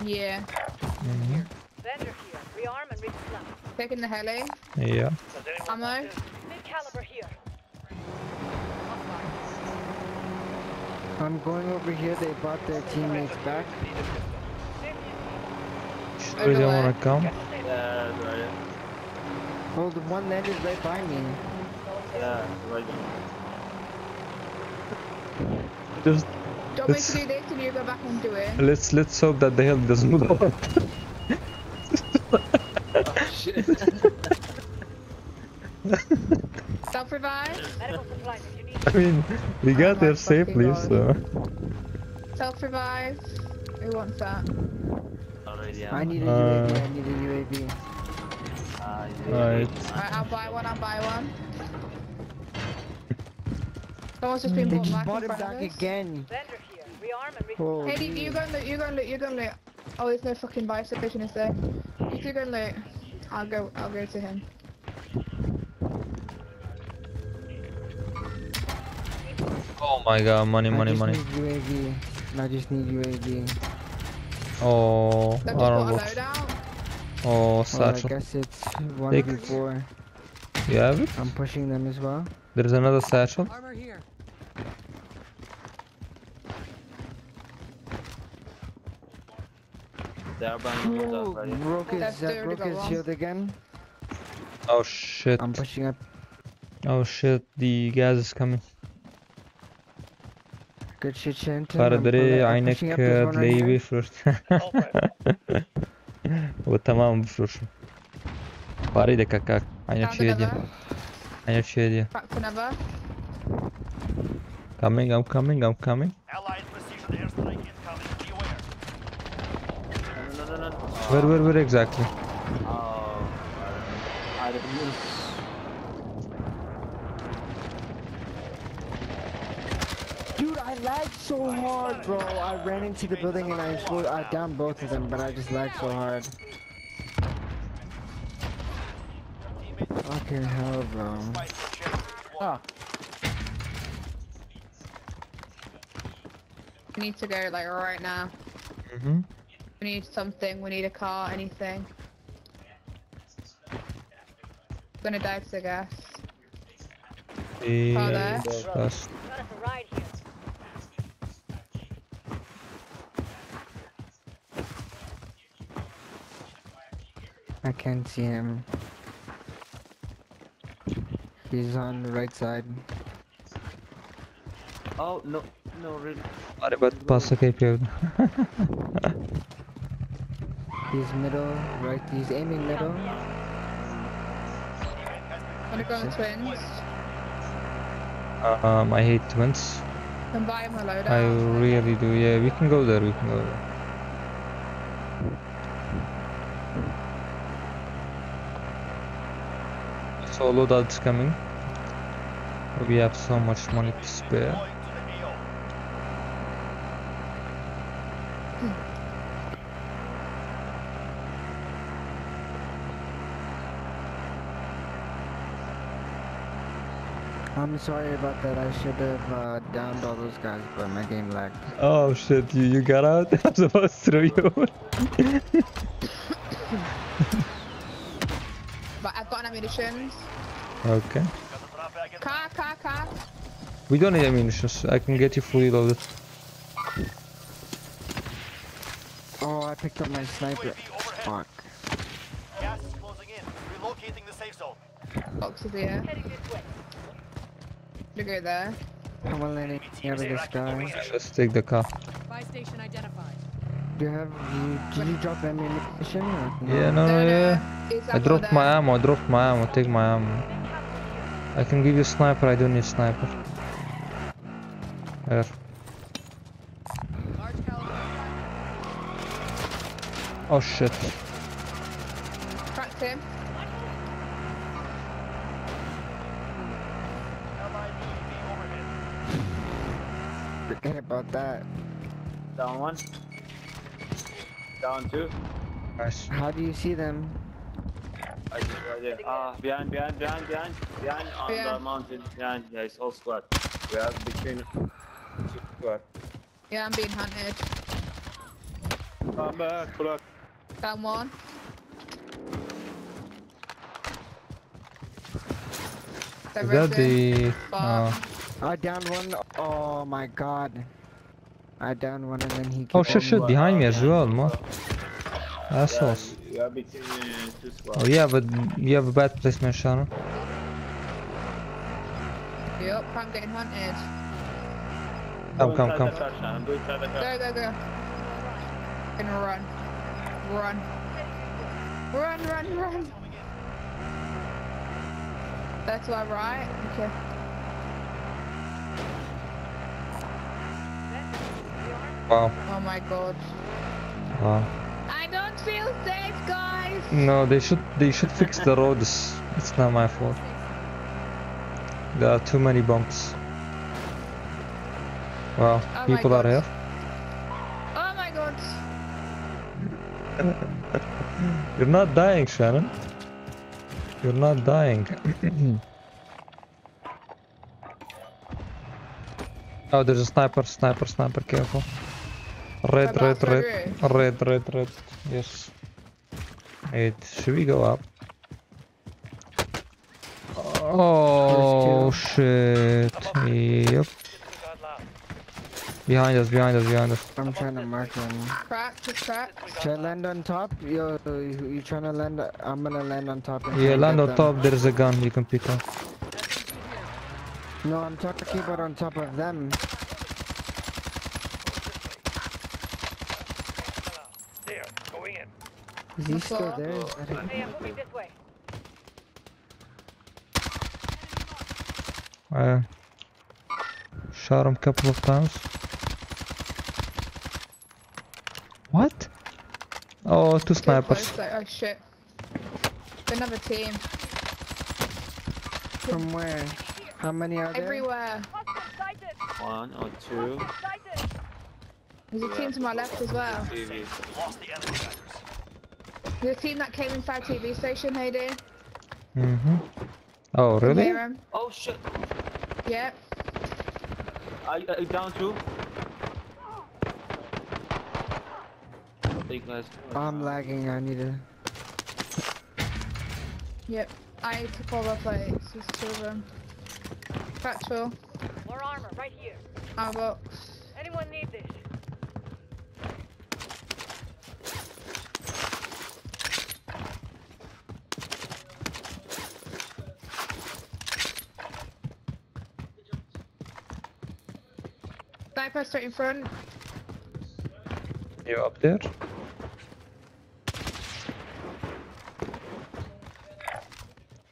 Yeah. Mm-hmm. Vendor here. Rearm and resupply. Taking the heli. Yeah. Does anyone Ammo. want I'm going over here. They brought their teammates back. Sure you don't wanna come? Yeah, right. Oh, the one landed right by me. Yeah, right. Just Do you want me It's- do this and you go back and do it? let's let's hope that the heli doesn't go up. Oh shit. Self revive? Medical supplies if you need. I mean, we Oh got my there safely, God. so. Self revive? Who wants that? I need a Uh, UAV. I need a UAV. Ah, yeah. Right. Alright, I'll buy one, I'll buy one. Someone's just been They bought just back bought in him front back of us. again. Vendor here. Rearm and Oh, resupply. Hey, you, you go and loot, you go and loot, you go and loot. Oh, there's no fucking buy station, is there? You two go and loot. I'll go, I'll go to him. Oh my god, money, I money, just money. need UAV. I just need UAV. Oh, They've just armor got a box. loadout. Oh, Well, I guess it's one Take- before. You have it? I'm pushing them as well. There's another satchel. Armor here. They are buying wood Ooh, broke his, uh, dirty, broke his shield again. Oh shit. I'm pushing up. Oh shit, the gas is coming. Karadarı aynak atlayı bir fırır. Bu tamam bu fırır. Var ile kakak. Aynak şey diye. Aynak şey diye. Coming, I'm coming, I'm coming. Where, where, where exactly? Lagged so hard, bro. I ran into the building and I exploded. I downed both of them, but I just lagged so hard. Fucking hell, bro. Fight for chance. Ah, We need to go like right now. mm-hmm. We need something. We need a car. Anything. I'm gonna die to gas. yeah there. that's Got us a ride here. I can't see him. He's on the right side. oh no, no, really. अरे बस पास से कहीं पे He's middle, right. He's aiming middle. Wanna go on the twins? um I hate twins Can buy him a loadout. I really do yeah we can go there we can go there Solo that's coming we have so much money to spare Deploying to the AO. I'm sorry about that. I should have uh, downed all those guys, but my game lagged. Oh shit, you, you got out? I was about to throw you over. But I've got ammunition. Okay. Got the drop bag in Car, car, car. We don't need ammunition, I can get you fully loaded. Oh, I picked up my sniper. UAV overhead. Fuck. Gas is closing in. Relocating the safe zone. Boxes here. To go there. Come on, Lenny. You have this guy. Let's take the car. Buy station identified. Do you have you? Did you drop ammunition? Or no? Yeah, no, no, yeah. Is I dropped my ammo, I dropped my ammo, take my ammo. I can give you sniper, I don't need sniper. There. Oh shit. Cracked him. Allied UAV overhead. Forget about that. Down one. Down two. Nice. How do you see them? I just right there. Ah, behind, behind, behind, behind, behind on Yeah. the mountain. Behind, yeah, it's all squad. We are between two squad. Yeah, I'm being hunted. Come back, Burak. Down one. They're Is that the... Fuck. Uh, I downed one. Oh my god. I downed one and then he. oh kept shit shit, behind me as well, man. Assholes. We are between uh. Oh yeah, but you have a bad placement, Shannon. Yep, I'm getting hunted. Come, Go come, come. the car, Go inside the car. Go, go, go. Gonna run. Run. Run, run, run. That's my right? Okay. Wow, Oh my god. wow. I don't feel safe, guys! No, they should they should fix the roads. It's not my fault. There are too many bumps. Wow, Oh people are here. Oh my god. You're not dying, Shannon. You're not dying. oh, there's a sniper, sniper, sniper, careful. Red, red, red, red, red, red. Yes. Wait, should we go up? Oh shit. Yep. Behind us, behind us, behind us. I'm trying to mark him. Crack, just crack. Should I land on top? Yo, you, you trying to land? I'm gonna land on top. and Yeah, land on them. top, there is a gun you can pick up. No, I'm talking about on top of them. There, going in. Is he still there? there? Is that him? They are moving this way. I shot him a couple of times. What? Oh, two Good snipers. close, like, oh shit. Another team. From where? How many are there? Everywhere. One or two. Sighted. There's a team to my left as well. TV. Lost the enemy guys. There's a team that came inside TV station, Hayden. Mm-hmm. Oh, Can really? hear 'em. Oh shit! Yep. Are you, are you down too? Guys. I'm lagging. I need to. Yep. I need to pull up plates. There's two of them. Factual. More armor right here. Our box. Anyone need this? Sniper straight in front. You up there?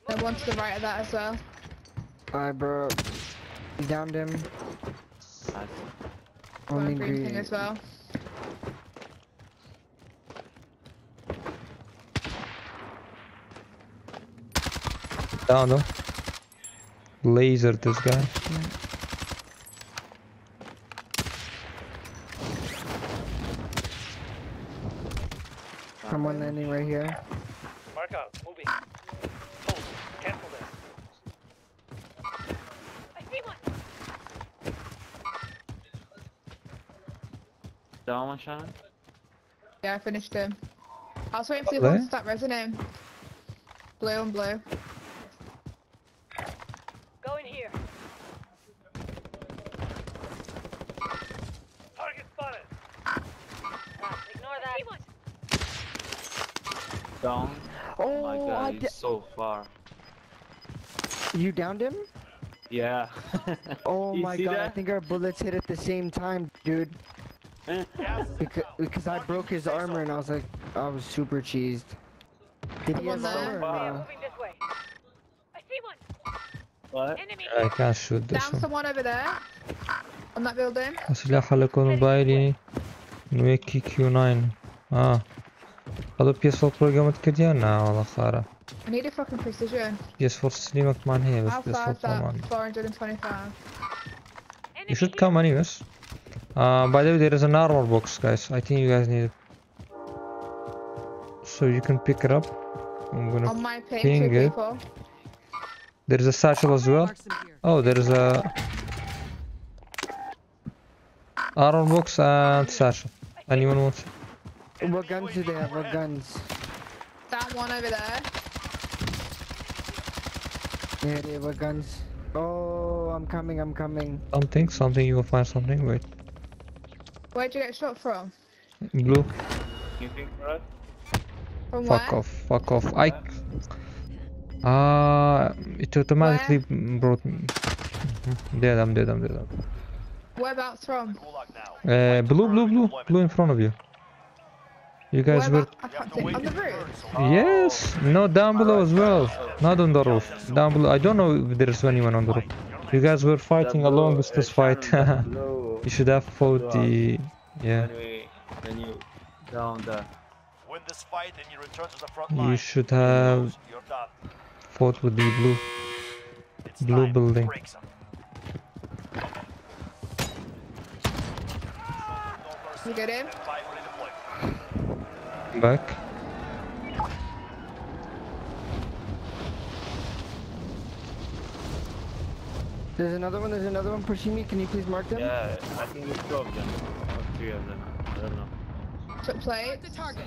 Then one to the right of that as well. Alright, bro. He Downed him. Nice. One Only green thing as well. Down though. Laser this guy. Someone landing right here. Mark out, moving. Hold, oh, cancel that. I see one. Down one shot. Yeah, I finished him. I was waiting for the Where? one to start resonating. Blue and blue. Go in here. Target spotted. Ah, ignore that. See one. Down. Oh, my I god, di- he's so far. you downed him? Yeah. Oh You my see god, I that? think our bullets hit at the same time, dude. Gas. Because, because I broke his armor and I was like, I was super cheesed. Did he Come have on, armor? man. or They are no? moving this way. I see one. what? Enemy. I can't shoot this Down one. someone over there. On that building. أسلحة لكم موبايلي نويكي كيو 9 اه هذا PS4 Pro قامت كديانا والله خارة I need a fucking precision. Yes, fortunately bak man here. How far is that? 425. You should come anyways. Uh, by the way, there is an armor box, guys. I think you guys need it. So you can pick it up. I'm gonna On my ping, ping it. People. There is a satchel as well. Oh, there is a armor box and satchel. Anyone wants? It? What guns do they have? What guns? That one over there. Yeah, they have what guns? Oh, I'm coming, I'm coming. something something you will find something wait Where'd you get shot from? blue You think for us? From Fuck where? off, fuck off. I. Uh, it automatically brought me. Dead, I'm dead, I'm dead. I'm dead. Whereabouts from? Gulag now. Uh, blue, blue, blue, blue in front of you. You guys were. Whereabouts? I can't see. On the roof? Yes, no, down below as well. Not on the roof. Down below. I don't know if there's anyone on the roof. You guys were fighting a long distance fight. you should have fought the. Yeah, when you down the Win this fight and you return to the front you should have fought with the blue. Blue building. You get in? Five ready to play. Back. There's another one, there's another one pushing me. Can you please mark them? yeah, I think it's two of them or three of them. I don't know. Took plate. The target.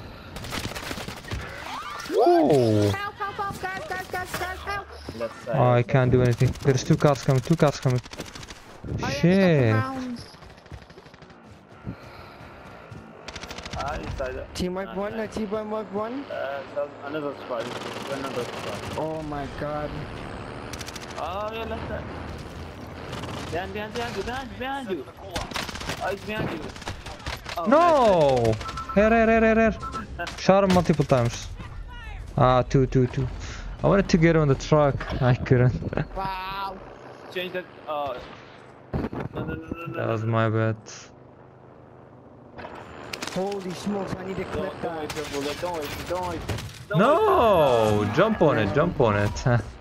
Whoa! Help, help, help, guys, guys, guys, guys, help! Oh, I can't do anything. There's two cars coming, two cars coming. Oh, I am Shit. Side. Team wipe Uh, one, uh, team wipe one. Uh, so another squad. Another squad. Oh my god. Oh, yeah, left side. Behind, behind, behind you, behind, behind you. Oh, it's behind you. Oh, No! Here, here, here, here, here. Shot him multiple times. Ah, two, two, two. I wanted to get on the truck. I couldn't. Wow. Change that. Oh. No, no, no, no, no. that was my bad. Holy smokes, I need to clip Don't, don't that. waste. Don't waste. Don't waste. Don't No! Jump on it, jump on it. waste.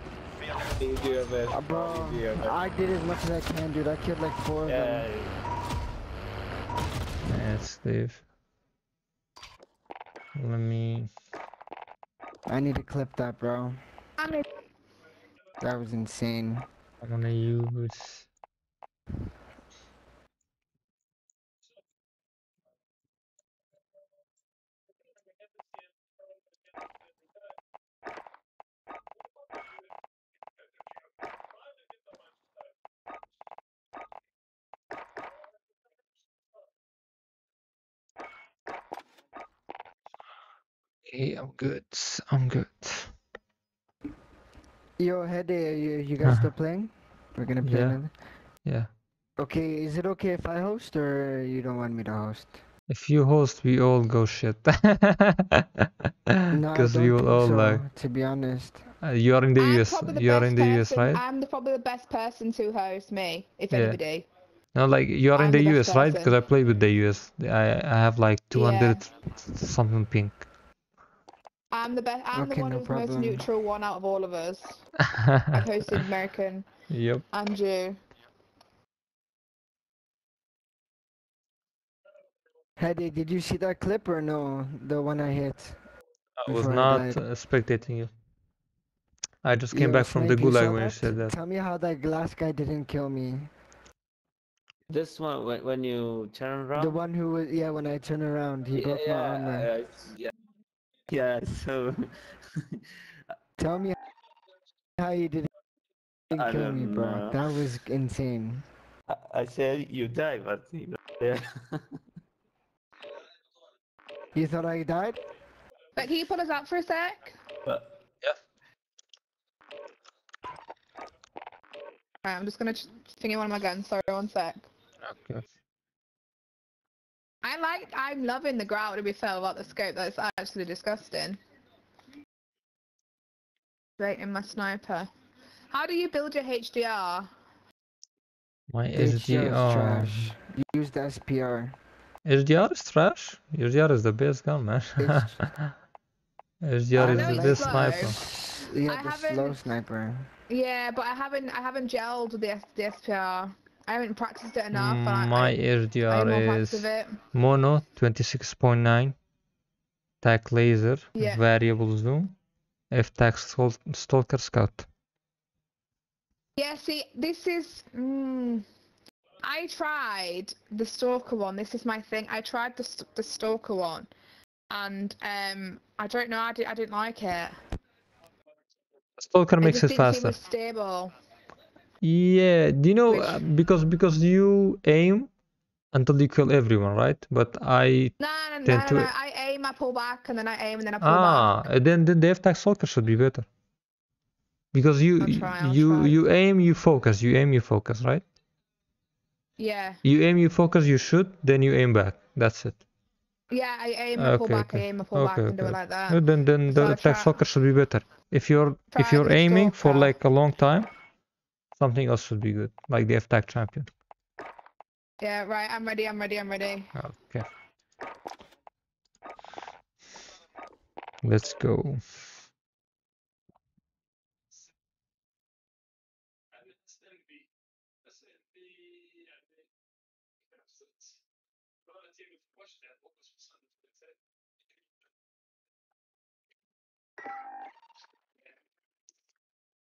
You do your best. Uh, bro, You do your best. I did as much as I can, dude. I killed like four of Yeah. them. Let's leave. Let me. I need to clip that, bro. That was insane. I'm gonna use. Okay, I'm good. I'm good. Yo, Heade, you, you guys still playing? We're gonna play Yeah. another. Yeah. Okay, is it okay if I host or you don't want me to host? If you host, we all go shit. No, Because we will all so, like. to be honest. Uh, you are in the I'm US. the You are in the US, right? I'm the, probably the best person to host me, if Yeah. anybody. No, like you are in I'm the the US, best right? Because I person. play with the US. I I have like 200 something ping. I'm the best. I'm Okay, the one no who's the most neutral one out of all of us. I've hosted American Yep. and you. Heade, did you see that clip or no? The one I hit. I was Before I not died. uh, spectating you. I just came Yo, back from the gulag when you said that. Tell me how that glass guy didn't kill me. This one, when, when you turn around. The one who was, yeah, when I turn around, he broke my armor. yeah, yeah, yeah. So Tell me how you didn't kill me, don't bro. know. That was insane. I, I said you die, but you yeah. You thought I died? But can you put us up for a sec? but Alright, I'm just gonna ch- finger one of my guns. Sorry, one sec. Okay. I like. I'm loving the grout. To be fair, about the scope. That's actually disgusting. Right in my sniper. How do you build your HDR? My HDR is HDR. trash. Use the SPR. HDR is trash. HDR is the best gun, man. It's- HDR is the best slow. sniper. Yeah, I the slow sniper. Yeah, but I haven't. I haven't gelled with the, S- the SPR. I haven't practiced it enough. I, My I, is mono 26.9, tac laser, Yeah. variable zoom, F-tac stol- stalker scout. Yeah, see, this is. Mm, I tried the Stalker one. This is my thing. I tried the st- the Stalker one, and um, I don't know. I, di- I didn't like it. Stalker It makes it faster. stable. Yeah, do you know uh, because because you aim until you kill everyone, right? But I No, no, no, Tend no, to- no. I aim, I pull back, and then I aim, and then I pull ah back. then then the F-tac stalker should be better because you I'll try, I'll you try. you aim you focus you aim you focus right? Yeah, You aim you focus you shoot then you aim back. That's it. yeah. I aim, I pull Okay, back, I aim, I pull back, Okay, and do it like that. Then then So the F-tac try- should be better. If you're if you're aiming for like a long time, something else should be good, like the F-tac champion. Yeah, right. I'm ready. I'm ready. I'm ready. Okay. Let's go.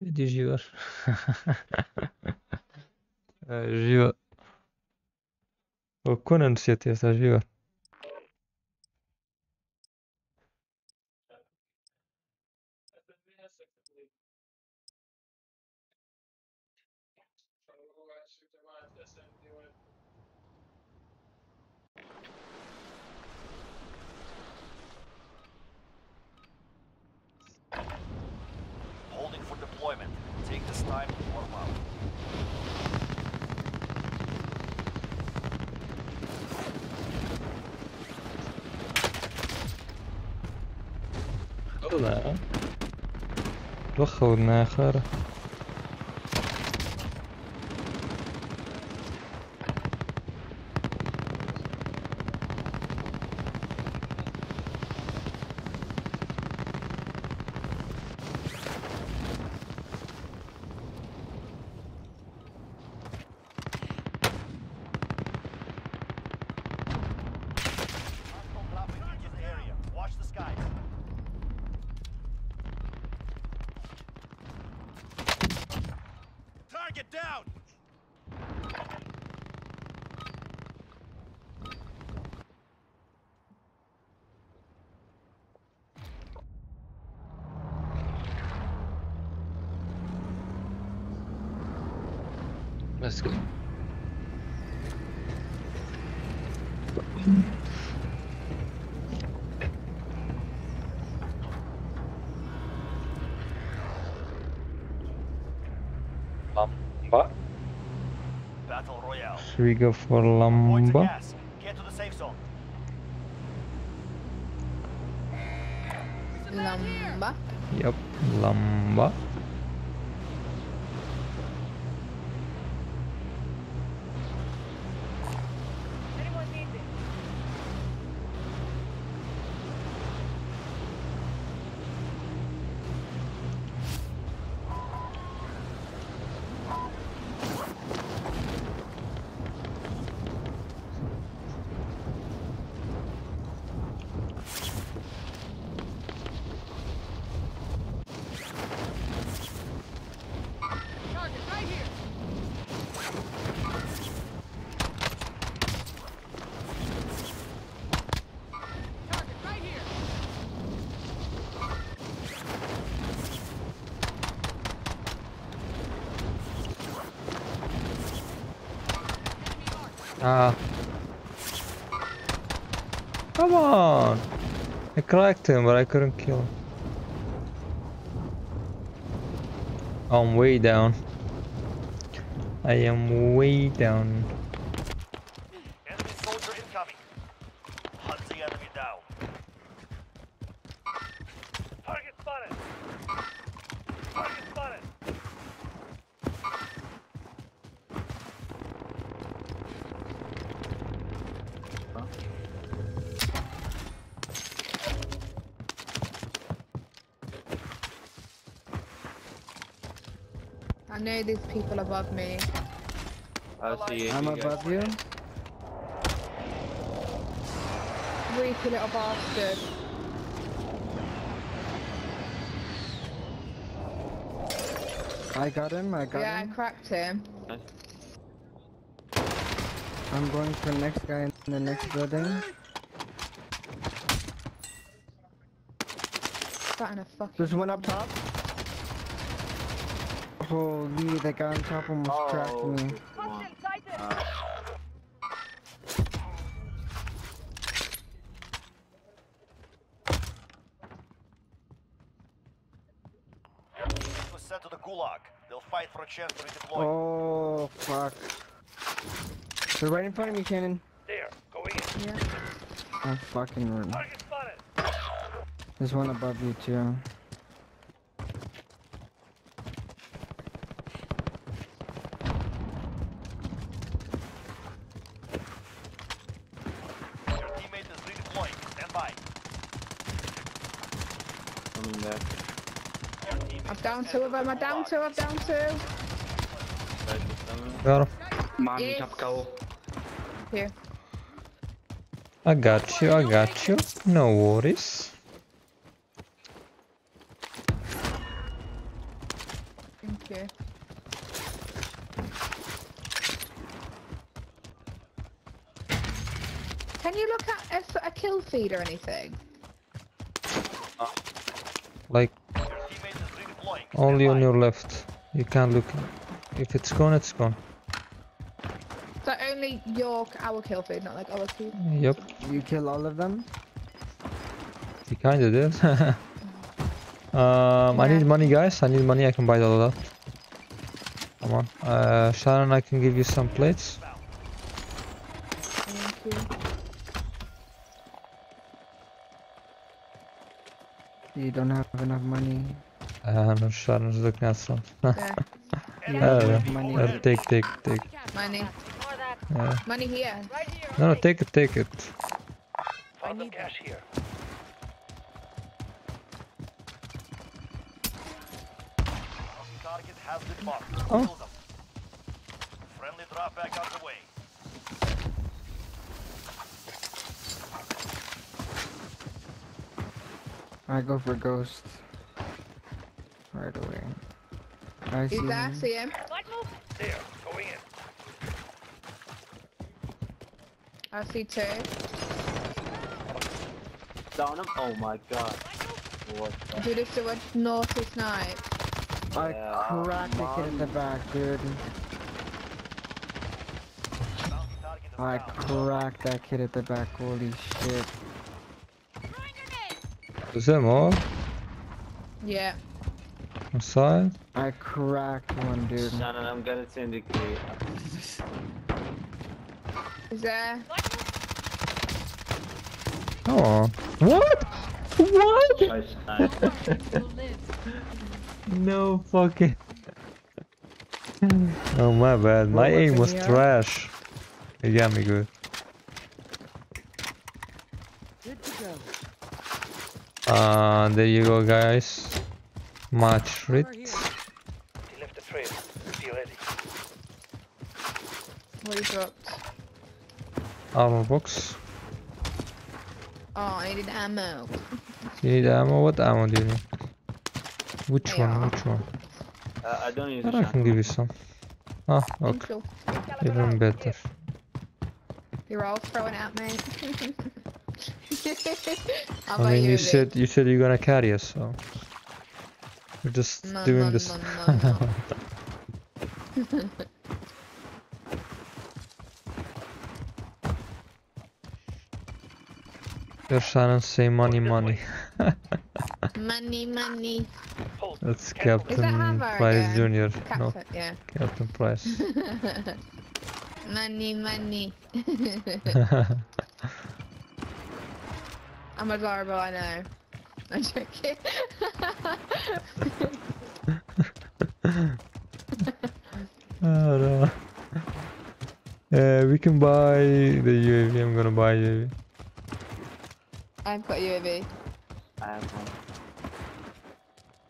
Ediyor. Jiva. O Conan se até está a выхал нахер. Let's go. Lamba. Battle Royale. Should we go for Points of Lamba? gas. Get to the safe zone. Lamba. Yep, Lamba. Anyone need this? Target right here. Target right here. Ah. Come on! Him, but I couldn't kill him. I'm way down. I am way down. People above me. I see I'm you above you. Freaky little bastard. I got him. I got him. Yeah, I cracked him. I'm going for the next guy in the next building. Sat in a fucking. There's one up top. Holy, that guy on top almost cracked Oh, me. come on. Inside this. Uh, was sent to the Gulag. They'll fight for a chance to redeploy. Oh, fuck. They're right in front of me, Cannon. There, going in. Yeah. I'm fucking rude. Target spotted. There's one above you, too. Your teammate is redeploying. Stand by. coming there. Your teammate I'm down two of them. I'm down two. I'm down two. Right. Got him. Man, Yes. ich hab K.O. Here. I got you, I got you. No worries. Thank you. Can you look at a kill feed or anything? Like, Your teammate is redeploying. Stand only on your left. You can't look. If it's gone, it's gone. So only your our kill feed, not like other feed. Yep, You kill all of them? he kinda did. um, I need money, guys. I need money. I can buy all of that. Come on. Uh, Shannon, I can give you some plates. Thank you. You don't have enough money. Uh, no, Shannon's looking at some. There. You Uh, have yeah. enough money. Take, take, take. Money. More of that. Yeah. Money here. No, no, take it, take it. Found some cash here. Target has been marked. Oh. Friendly drop back on the way. I go for ghost. Right away. I see Who's there? him. See him? What move? There, going in. I see two. Down him. Oh my god. What the Do this to a naughty snipe. I Yeah, cracked the kid in the back, dude. Bounty target is I cracked that kid at the back. Holy shit. Is there more Yeah. Inside? I cracked one, dude. Shannon, I'm gonna syndicate. Is there? Oh. What? What? Nice, nice. No fucking. oh my bad. My What aim in was trash. You got me good. Uh, there you go, guys. Much rit. Over. He left the trail. Be ready. What you dropped? Armor box. Oh, I needed ammo. You need ammo? What ammo do you need? Which Yeah. one? Which one? Uh, I don't use But a I can give you some. Ah, okay. you. Even better. You're all throwing at me. I mean, you Vic? said you said you're gonna carry us, so we're just No, doing no, this. no, no, no. Your Shannon say money, money. money, money. That's Is that Captain Price again? Jr. No, Captain, yeah. Captain Price. money, money. I'm adorable, I know. I'm joking. Oh no. Yeah, we can buy the UAV. I'm gonna buy UAV. I've got UAV. I have one.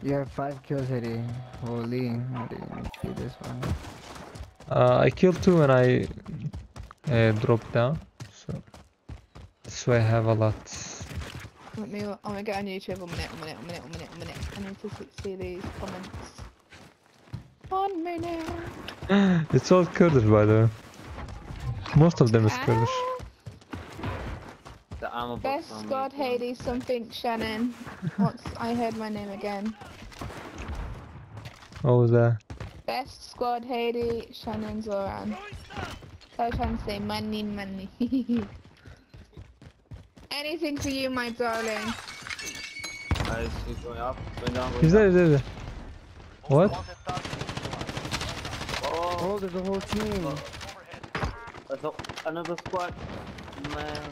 You have five kills, Eddie. Holy. I didn't see this one. Uh, I killed two and I uh, dropped down. So that's why I have a lot. Let me, I'm gonna go on YouTube. One minute, one minute, one minute, one minute, one minute. I need to see- see these comments. One minute. it's all Kurdish, by the way. Most of them is Kurdish. The ammo box Best on me. God Hades something Shannon. What's I heard my name again. What was that? Best squad Heade, Shannon Zoran. So I was trying to say money, money. Anything for you, my darling. Guys, he's going up, going down, going Is there, down. is there, is there? What? Wanted target neutralized. Oh, Oh, there's a whole team. Overhead. that's a- another squad. Man.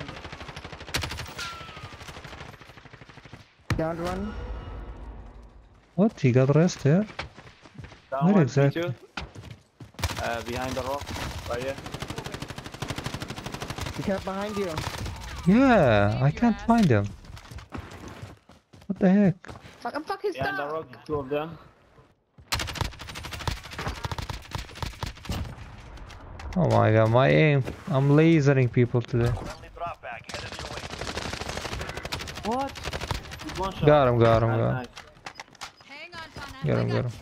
Downed one. What? He got rest here? Down Where one, exactly? P2. Uh, behind the rock, right here. He kept behind you. Yeah, I can't find him. What the heck? Fuck, I'm fucking Behind the stuck. rock, two of them. Oh my god, my aim. I'm lasering people today. Friendly drop back headed your way. What? He's one shot. Got him, got him, got him. nice. Hang on, Connor. Get him, got him.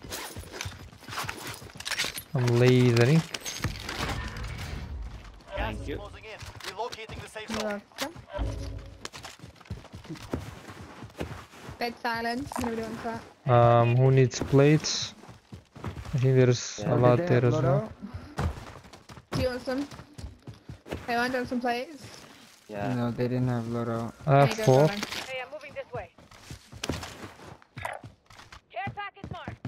I'm lasering. Thank you. closing. Relocating the safe zone. Bed silent. Nobody wants that. Um, who needs plates? I think there's yeah, a lot there, as well. Do you want some? I want some plates. Yeah. No, they didn't have Loro. I uh, have four. Hey, I'm moving this way. Care package marked.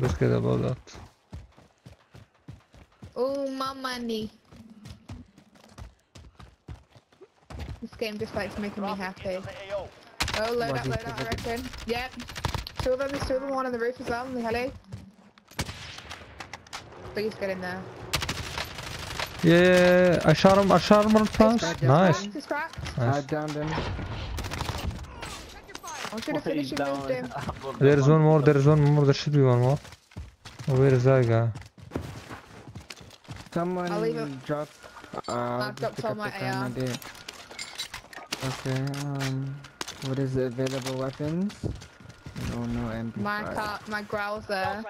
Let's get about that. Oh, my money. This game just likes making me happy. into the AO. Oh, load up, load up, I reckon. Yep. Two of them, there's two of them, one on the roof as well, in the heli. Please get in there. Yeah, I shot him. I shot him on times. Cracked, Nice. He's cracked. I nice. downed him. I should have finished him. There is one more. There is one more. There should be one more. Oh, where is that guy? Someone I'll leave it- drop. Uh, I'll dropped pick all up my the gun I AR. did. Okay. Um, what is the available weapons? No, no MP5. My car, my Grau's there.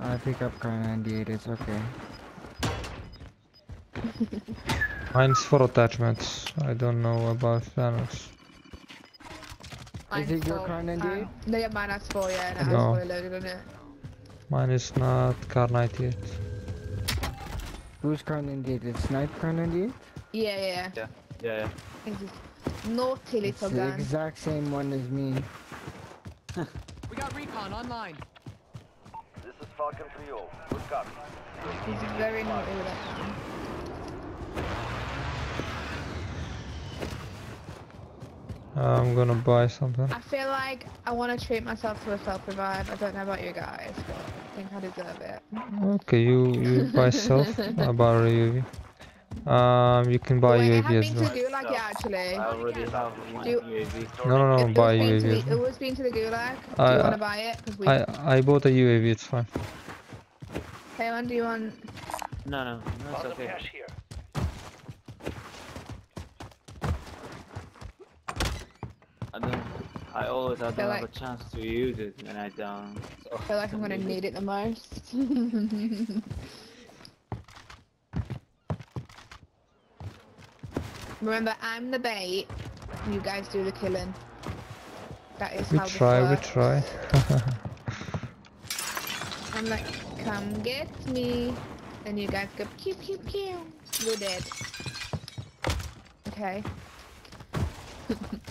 I pick up Kar98. It's okay. Mine's for attachments. I don't know about channels. Mine's it your car 98? Uh, no, yeah, mine has four, yeah, and it has No. fully loaded on it. Mine is not Kar98. Who's Kar98? It's snipe Kar98? Yeah, yeah, Yeah, yeah. It's this naughty It's little the gun. exact same one as me. We got recon online. This is Falcon 3-0. Good copy. He's very naughty with that gun. I'm gonna buy something. I feel like I want to treat myself to a self-revive. I don't know about you guys, but I think I deserve it. Okay, you you buy self. I bought a UAV. Um, you can buy Wait, I UAV as been to well. Gulag yet, actually. I already have one Do- UAV. No, no, no, It buy was been to UAV. as the- It was been to the Gulag. Do I- you want to buy it? Because we. I I bought a UAV. It's fine. Hey, man, do you want? No, no, no, it's okay. here. I don't. I always I Feel don't have a chance to use it and I down. So I feel like I'm gonna need it the most. Remember, I'm the bait. You guys do the killing. That is We how this try. We try. I'm like, come get me. And you guys go pew pew pew. You're dead. Okay.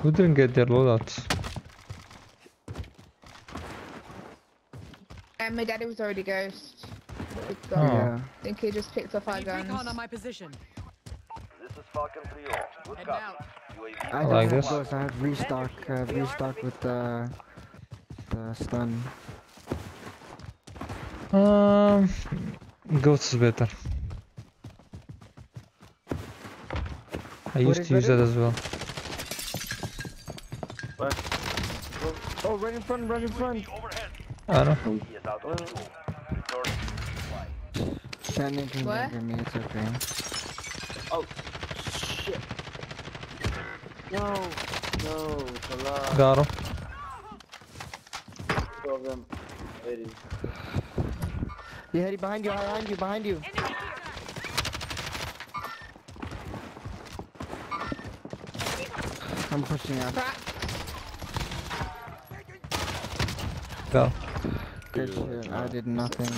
Who didn't get their loadouts? And my daddy was already ghost. Oh. Yeah. I think he just picked up I our guns. recon on my position. This is Falcon 3-0. Good Heading copy. out. I I don't like have this. those. I have restock. Uh, restock with the the stun. Um, Ghost is better. I What used is to use better? that as well. Oh, right in front! Right in front! overhead. I know. He is out of fuel. Return to supply. Shannon can What? cover me. It's okay. Oh shit! No, no, it's a lot. Got him. Two of them. Ready. Yeah, Eddie, behind you! Behind you! Behind you! I'm pushing out. Crack. Got. Good shit. I did nothing.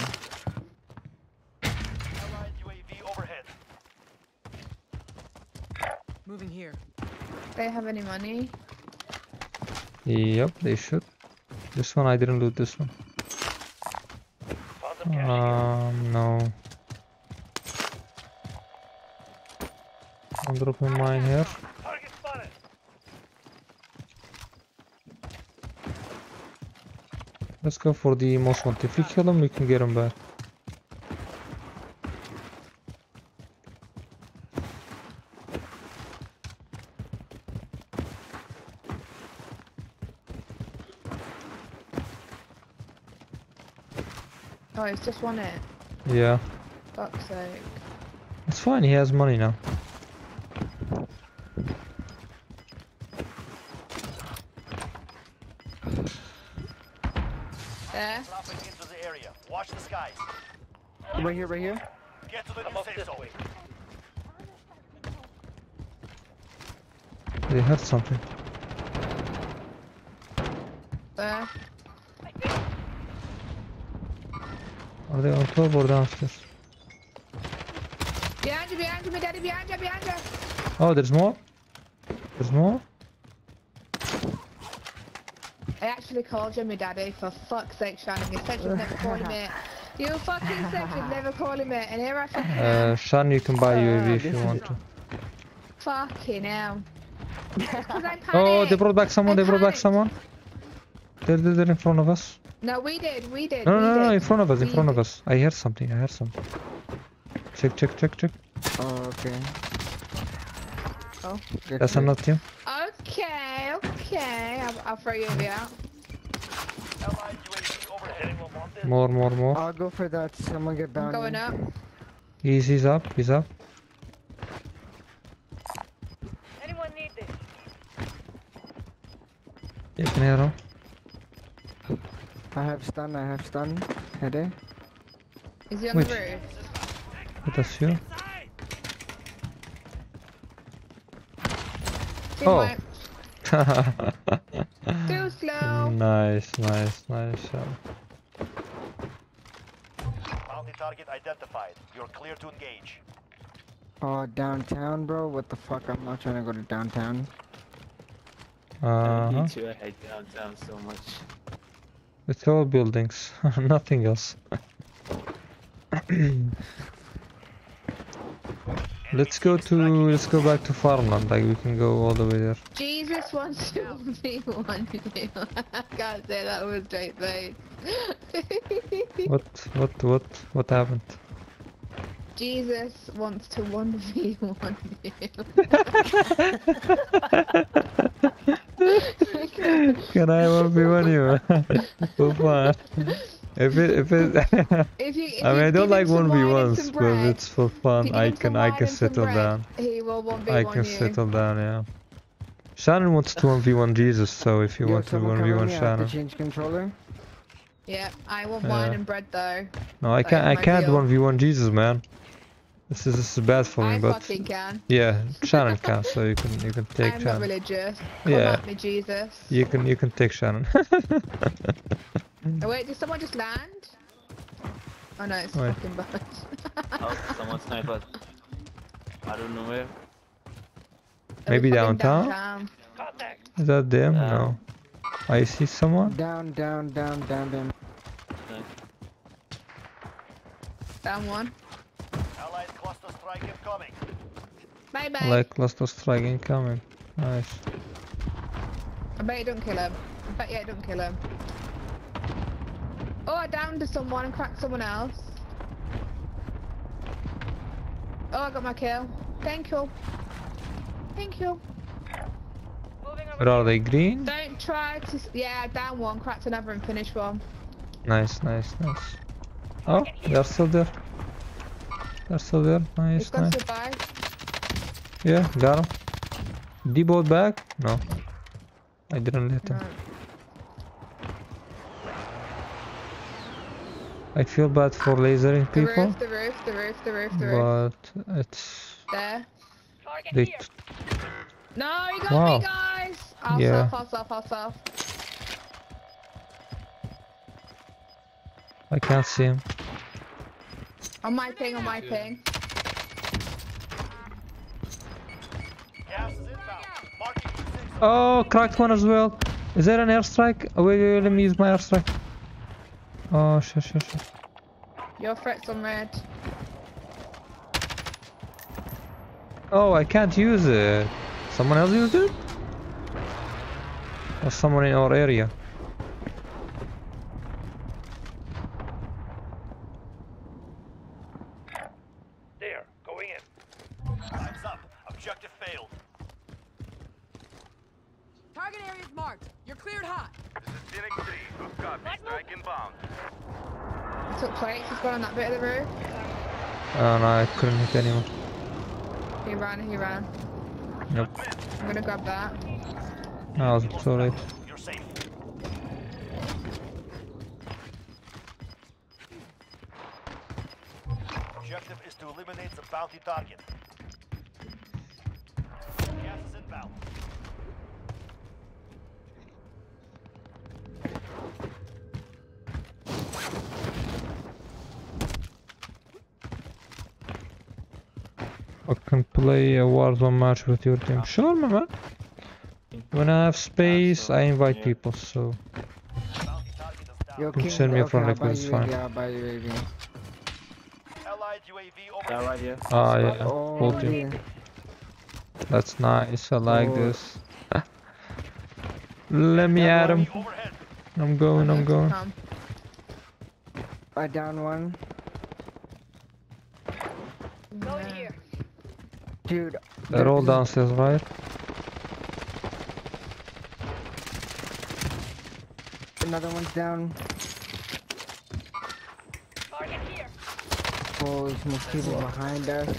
Allied UAV overhead. Moving here. They have any money? Yep, they should. This one I didn't loot. This one. Found some cash here. Um, no. I'm dropping mine here. Target spotted. Let's go for the most wanted. If we kill them, we can get them back. Oh, it's just one it. Yeah, Fuck's sake. it's fine. He has money now. Right here! Right here! Get to the new safe zone. They had something. There. Are they on top or downstairs? Behind you, behind you, my daddy, behind you, behind you. Oh, there's more. There's more. I actually called you my daddy, for fuck's sake, Shannon. You said you'd never call him it. You fucking said you'd never call him it, and here I fucking. Uh, Shan, you can buy UAV if you want to. Fucking hell. 'Cause I Oh, they brought back someone. I They brought back someone. They're, they're, they're in front of us. No, we did, we did. No, we no, no, did. in front of us, in We front of us. I heard something. I heard something. Check, check, check, check. Oh, okay. Oh. That's another team. Okay, okay. I'll, I'll throw you over out. Allied UAV overhead. Anyone want this? More, more, more. I'll go for that. Someone get I'm going up. He's, he's up. He's up. Anyone need this? You can hear. I have stun. I have stun. Heade. Is he on Which? the roof? That's you. Too Oh. Too slow. nice, nice, nice shot. Bounty target identified. You're clear to engage. Oh, downtown, bro. What the fuck? I'm not trying to go to downtown. I hate you. I hate downtown so much. It's all buildings, nothing else. let's go to, let's go back to farmland, like we can go all the way there. Jesus wants to be one you. I can't say that was a straight face. What, what, what, what happened? Jesus wants to one v one you. Can I one v one you? For fun. If it, if it, If you, if I mean, I don't like one v ones, but bread, if it's for fun, I can, I can and some settle bread, down. He will one v I one I can you. settle down, yeah. Shannon wants to one v one Jesus, so if you Yo, want to one v one me. I have to Shannon, change controller. Yeah, I want wine Yeah. and bread though. no, I can't, is I can't deal. one v one Jesus, man. This is this is bad for me, I but fucking can. yeah, Shannon can, so you can you can take I'm not Shannon. religious. Come Yeah. at me, Jesus. You can you can take Shannon. Oh wait, did someone just land? Oh no, it's Wait. fucking bad. Oh, someone sniped us. I don't know where. Maybe downtown? downtown. Contact. Is that them? Yeah. No. I see someone. Down, down, down, down, down. Down one. Allied cluster strike incoming. Bye bye. Like cluster strike incoming. Nice. I bet you don't kill him. I bet you don't kill him. Oh, I downed someone and cracked someone else. Oh, I got my kill. Thank you. Thank you. But are they green? Don't try to. Yeah, down one, cracked another, and finished one. Nice, nice, nice. Oh, they're still there. They're still there. He's Nice, got nice. Yeah, got him. Deboat back? No. I didn't let him. No. I feel bad for lasering The people, roof, the roof, the roof, the roof, the roof. but it's There. They. No, you got Wow. me, guys. I'll Yeah. self, I'll self, I'll. I can't see him. On my ping, on my ping. Gas is inbound. Marking new. Oh, cracked one as well. Is there an airstrike? Oh, wait, wait, let me use my airstrike. Oh, shit, shit, shit. Your threat's on red. Oh, I can't use it. Someone else used it? Or someone in our area? There, going in. Time's up. Objective failed. Target areas marked. You're cleared hot. This is Phoenix 3. Good copy. Strike inbound. I took plates, he's gone on that bit of the roof. Oh uh, no, I couldn't hit anyone. He ran, he ran. Nope. I'm gonna grab that. I was so late. Objective is to eliminate the bounty target. Gas is inbound. I can play a Warzone match with your team. Sure, my man. When I have space, I invite yeah. people. So Bounty target. Yo, Come King, send me a friend request, it's fine. I'll buy UAV. UAV Yeah, overhead. right here. ah yeah, Oh, full team. yeah. That's nice. I like Oh. this. Let me That at him. I'm going. I'm going. I down one. Go Yeah. here. Dude. They're all downstairs, right? Another one's down. Target here. Holy smokes, people behind us.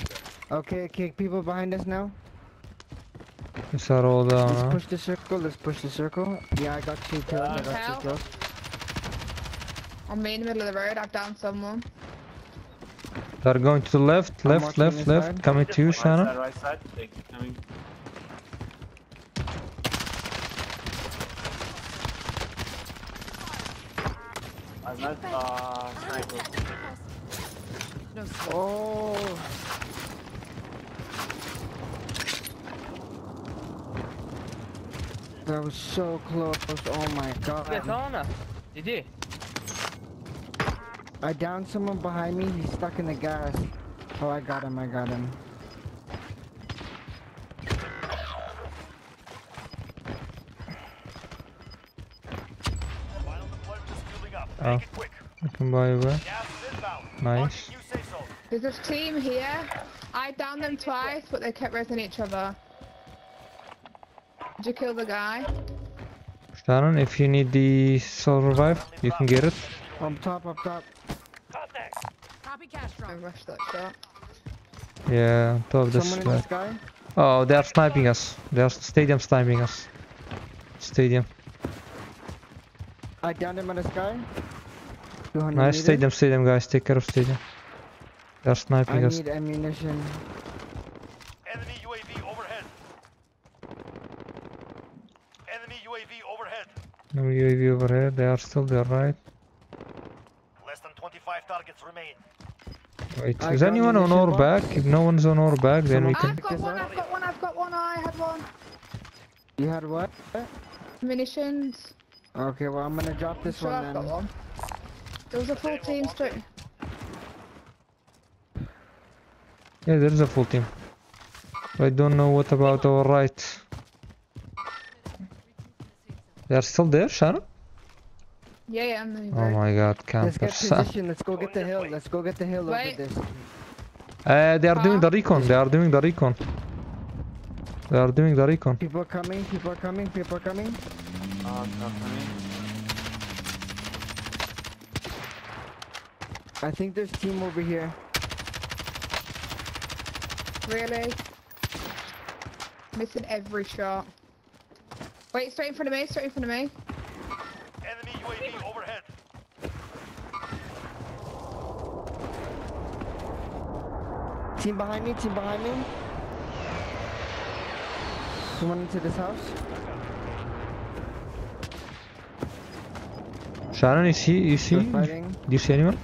Okay, okay, people behind us now. These are all down. Let's Huh? push the circle, let's push the circle. Yeah, I got two kills, I uh, got two kills. On me in the middle of the road, I've downed someone. They're going to the left, I'm left, left, this left. side. Coming to you, Right Shannon. side, right side. They keep coming. I met uh sniper. No. Oh! That was so close, oh my god. GG. I downed someone behind me, he's stuck in the gas. Oh, I got him, I got him. Final deployment is fueling up. Oh. Quick. I can buy you back. Gas. Nice. Marking new safe zone. There's this team here. I downed them twice, but they kept resing each other. Did you kill the guy? Shannon, if you need the soul revive, you can get it. Up top, up top. Contact. Copy cash I rushed that shot. Yeah, top of this. Someone in the flag. sky? Oh, they are sniping us. They are stadium sniping us. Stadium. I downed him in the sky. Nice meters. stadium, stadium, guys. Take care of stadium. They are I sniping us. need ammunition. Enemy UAV overhead. Enemy UAV overhead. No UAV over here. They are still there, right? Less than 25 targets remain. Wait, I is anyone on our box. back? If no one's on our back, then we can. I've got one. I've got one, I've got one, I had one. You had what? Munitions. Okay, well I'm gonna drop this Sure, one I've then. got one. There was a full team straight. Yeah, there is a full team. I don't know what about our right. They are still there, Sharon? Yeah, yeah, I'm moving. Oh my god, Let's get position, let's go get the hill, let's go get the hill over this. uh, they are doing the recon. They are doing the recon. They are doing the recon. People are coming, people are coming, people are coming. Uh, top coming. I think there's team over here. Really? Missing every shot. Wait, straight in front of me, straight in front of me. Enemy UAV overhead. Team behind me, team behind me. Someone into this house. Sharon, you see? You see? Do you see anyone?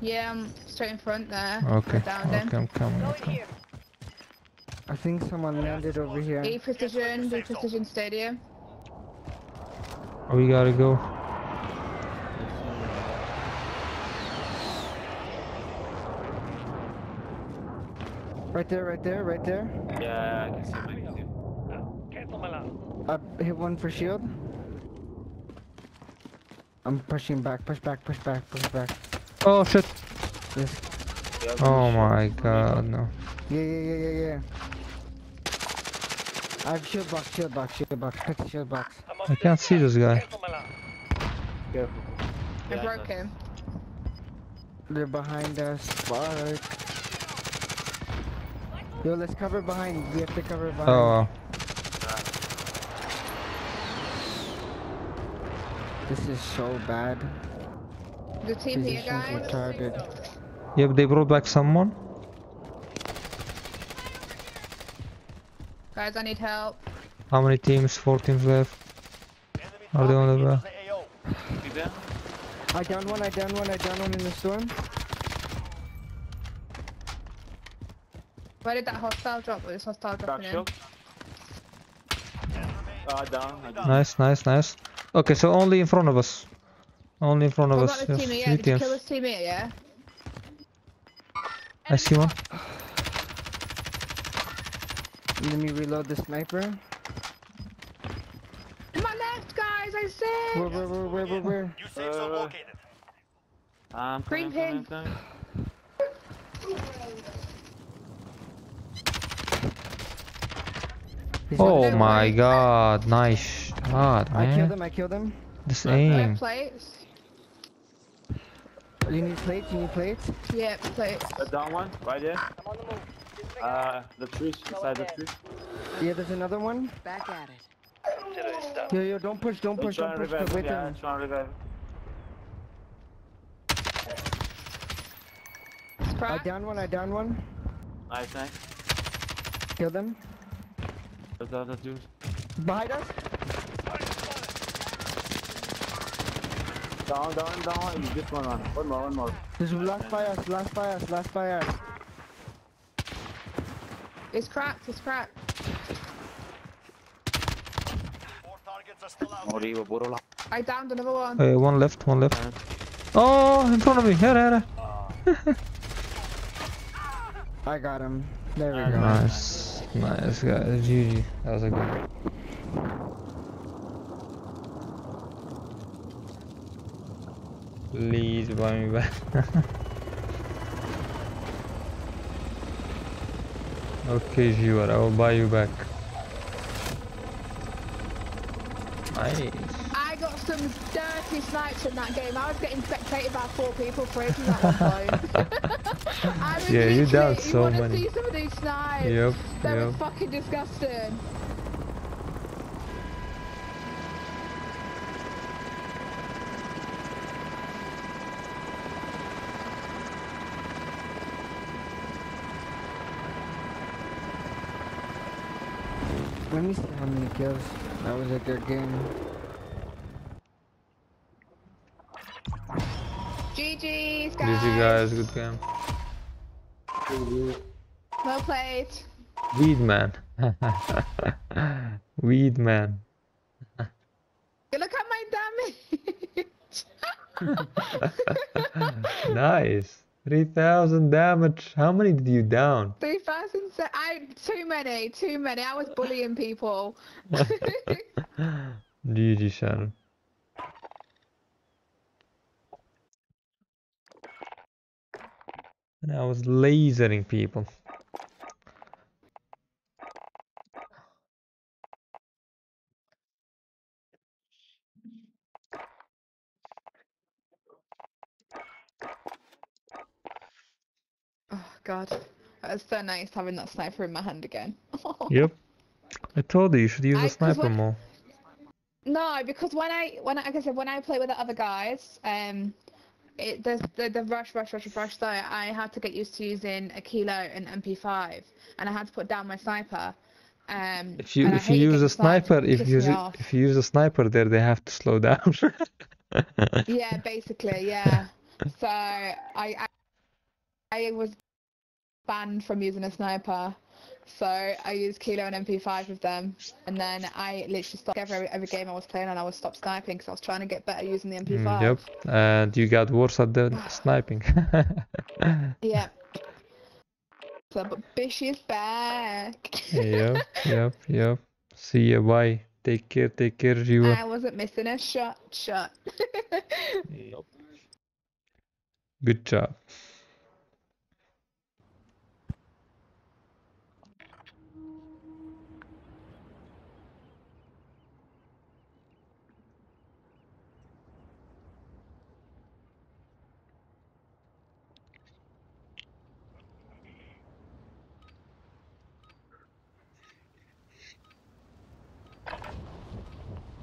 Yeah, I'm straight in front there. Okay. Downed him. Okay, I'm coming. Go I'm coming. here. I think someone landed over here. E Precision, B Precision Stadium. We gotta go. Right there, right there, right there. Yeah, I can see him. I can see him. Cancel my line. I hit one for shield. I'm pushing back, push back, push back, push back. Oh shit! Yes. Yeah, Oh finish. my god, no. Yeah, yeah, yeah, yeah, yeah. I have shield box, shield box, shield box. Pick the shield box. I'm on I can't see this guy. Cancel my line. Careful. I Yeah, broke him. They're behind us. Fuck. Yo, let's cover behind. We have to cover behind. Oh. This is so bad. The team here, Position's guys. retarded. Yep, they brought back someone. Guys, I need help. How many teams? Four teams left. Enemy Are they on the into back? the AO. See them? I down one, I down one, I down one in the storm. Where did that hostile drop? Was this hostile Dark dropping in? Uh, down. I down. Nice, nice, nice. Okay, so only in front of us. Only in front of us. Yes, team here? three Did you teams. kill this team yeah? I see one. Let me reload the sniper. To my left, guys, I said! Where, where, where, where, where, where? New safe zone Uh, located. I'm Green coming, coming, pin. coming. He's Oh my right. god, nice shot, I killed man. him, I killed him. This Left aim. Left plates? You need plates, you need plates? Yeah, plates. The down one, right there. I'm on the move. Moving Uh, the trees, beside the ahead. trees. Yeah, there's another one. Back at it. Yo, yo, don't push, don't Don't push, try don't push, revive quit him. Yeah, him. try and revive him. I cracked. downed one, I downed one. Nice, nice. Killed him. There's the other dude. Behind us. Down, down, down. You just one on. One more, one more. There's last by us, last by us, last by us. It's cracked, it's cracked. Four targets are still out. Morivo, puro. I downed another one. Uh, one left, one left. Oh, in front of me. Here, here. here. I got him. There we go. Nice, nice guys. GG. That was a good one. Please buy me back. okay, Jivar, I will buy you back. Nice. I got some dirty snipes in that game. I was getting spectated by four people for ages at one point. I was Yeah, you literally- downed so wanna many. see some of these snipes? Yep, They were fucking disgusting. Let me see how many kills. That was a good game. GG's, guys. GG guys, good game. Well played. Weed man. Weed man. Look at my damage. nice. 3000 damage. How many did you down? 3,000. I too many, too many. I was bullying people. GG Shannon. And I was lasering people. oh god. It was so nice having that sniper in my hand again. Yep. I told you you should use I- 'cause sniper when- more. No, because when I when I, like I said when I play with the other guys, um, it the the, the rush rush rush rush though I had to get used to using a kilo and MP5, and I had to put down my sniper. Um, If you if you use a sniper, if you use me it, off. if you use a sniper there, they have to slow down. Yeah, basically, yeah. so I, I I was banned from using a sniper. So I used Kilo and MP5 with them, and then I literally stopped every every game I was playing, and I was stopped sniping because I was trying to get better using the MP5. Mm, yep. And you got worse at the sniping. Yeah. So, but Bish is back. yep, yep, yep. See ya, bye. Take care, take care, Jiva. I wasn't missing a shot. Shot. yep. Good job.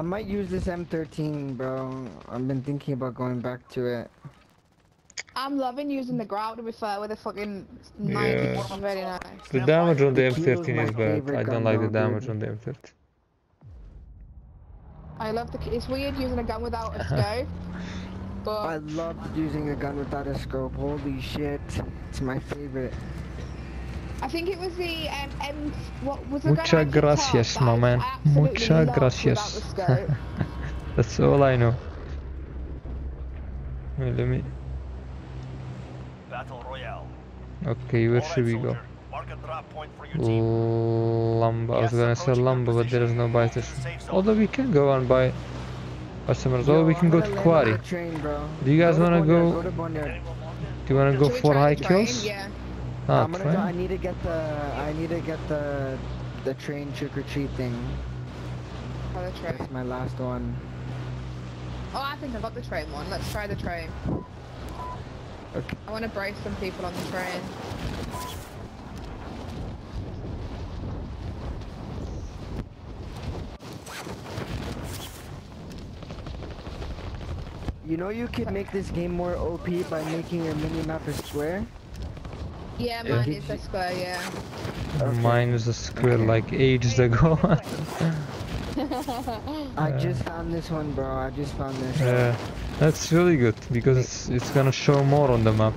I might use this M13, bro. I've been thinking about going back to it. I'm loving using the grout to be fair with uh, a fucking Yeah. knife. It's very nice. The damage on the The M13 is bad. I don't like the damage on the M13. I love the. It's weird using a gun without a scope, but I loved using a gun without a scope. Holy shit. It's my favorite. I think it was the um, M. What was the gun I Muchas gracias, that I my man. absolutely Muchas gracias. without the scope. That's all I know. Wait, let me. Battle Royale. Okay, where All should we go? soldier. Mark a drop point for your team. Lamba. I was gonna say approaching your Lamba, but there is no position. buy Move to station. the safe zone. Although we can go and buy customers. Or we can go gonna to Quarry. Train. Do you guys to wanna Bonnier, go- Go to Do you wanna go for high train? kills? Yeah. Ah, I'm gonna go, I need to get the I need to get the the train trick or treat thing. Oh, the train. That's my last one. Oh, I think I've got the train one. Let's try the train. Okay. I want to brace some people on the train. You know you could make this game more OP by making your mini map a square. Yeah, Yeah. mine Did is a square. Yeah. Okay. Mine was a square like ages ago. I just found this one, bro. I just found this. yeah, that's really good because it's, it's gonna show more on the map.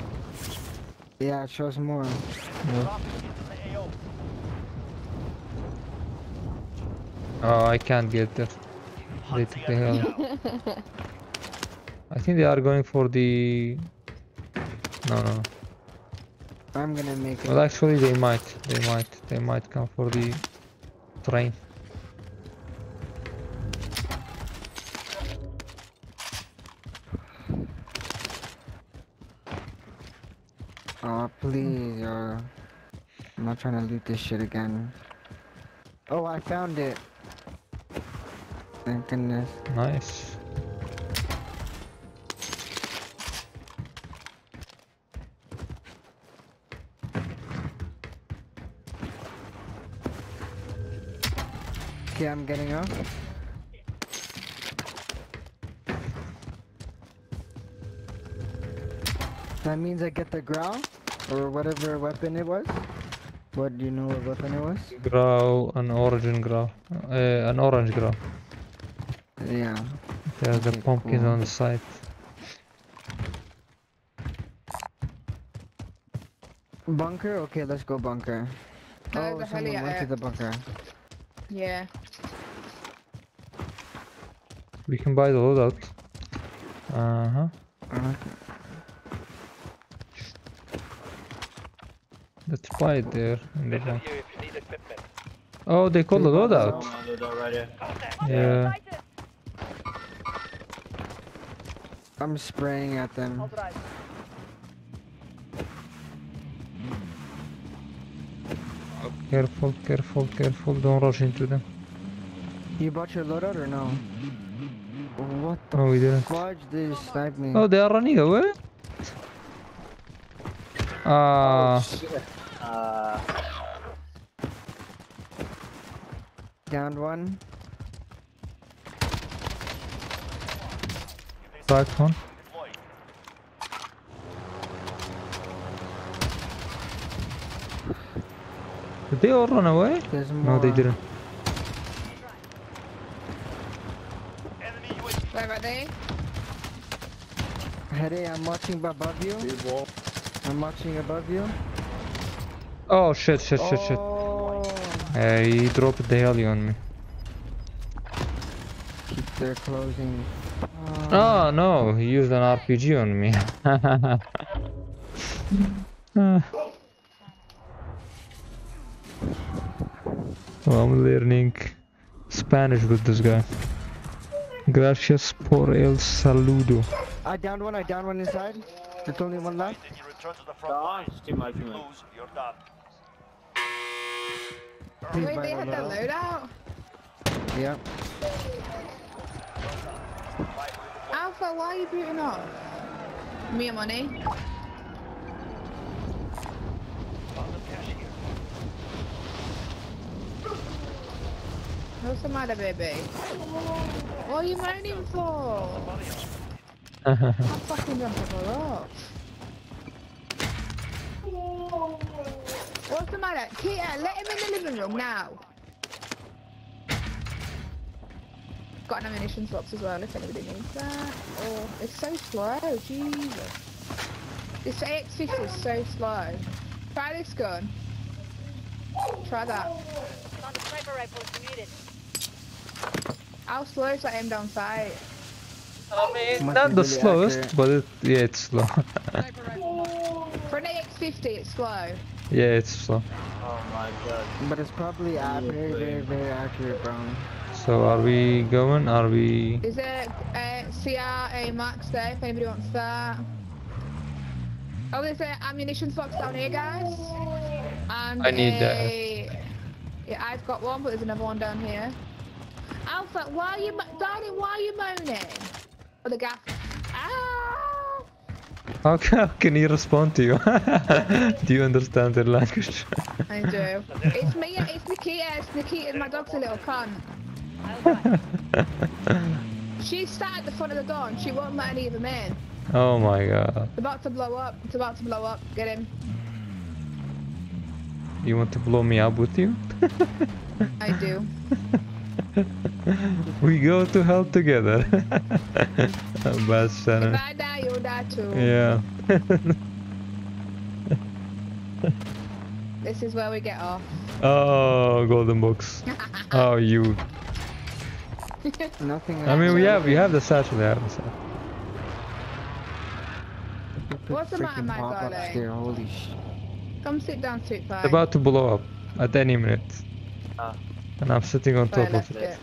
Yeah, it shows more. Drop into the AO. Oh, I can't get there. They took the hell. I think they are going for the. No, no. I'm gonna make it. Well, actually, they might. They might. They might come for the train. Oh, please. I'm not trying to loot this shit again. Oh, I found it. Thank goodness. Nice. Okay, I'm getting up. That means I get the Grau? Or whatever weapon it was? What, do you know what weapon it was? Grau, an orange Grau. Uh, an orange Grau. Yeah. There's the pumpkin cool. on the side. Bunker? Okay, let's go bunker. Oh, a someone heli went to the bunker. Yeah. We can buy the loadout. Uh huh. Uh, Let's buy it there. In the you if you need equipment. Oh, they call the They loadout. Contact. Yeah. I'm spraying at them. Careful, careful, careful. Don't rush into them. You bought your loadout or no? What the Oh, we didn't. fudge? They sniped me. Oh, they are running away? Ah, Uh, Downed one. right one. Did they all run away? There's more. No, they didn't. Enemy UAV. Where are they? Hey, I'm watching above you. I'm watching above you. Oh, shit, shit, shit, shit. Oh, Uh, he dropped the heli on me. keep their closing. Oh, no, he used an RPG on me. Ah. Well, I'm learning Spanish with this guy. Gracias por el saludo. I downed one. I downed one inside. There's only one left. Then you return to the front line. it's too much, you lose, you're done. Please Wait, they had the loadout. loadout. Yep. Alpha, why are you booting off? Me and money. Found the cash. What's the matter, baby? What are you moaning for? I'm fucking jumping her up. What's the matter? Kia, let him in the living room now. Got an ammunition box as well if anybody needs that. Oh, it's so slow, Jesus. This AX50 is so slow. Try this gun. Try that. Found a sniper rifle if you need it. How slow is that aim down sight? I mean, Must not the really slowest, accurate. but it, yeah, it's slow. For an AX50, it's slow. yeah, it's slow. Oh my god. But it's probably uh, very, very, very accurate, bro. So are we going? Are we? Is it uh, CR A Max there if anybody wants that? Oh, there's an ammunition box down here, guys. And I need that. Yeah, I've got one, but there's another one down here. Alpha, why are you, darling? Why are you moaning? Oh, the gas. Ah! How can, how can he respond to you? Do you understand their language? I do. it's me. It's Nikita. It's Nikita. My dog's a little cunt. She's sat at the front of the door and she won't let any of them in. oh my god. It's about to blow up. It's about to blow up. Get him. You want to blow me up with you? I do. we go to hell together. Bad If Shannon. I die, you'll die too. Yeah. This is where we get off. oh, golden books. Oh, you. Nothing. I mean, we have we have the satchel. We have the satchel. What's the matter, my pop-ups darling? there, Holy sh. Come sit down, sweet pie. It's about to blow up at any minute. Ah. And I'm sitting on top of it. it.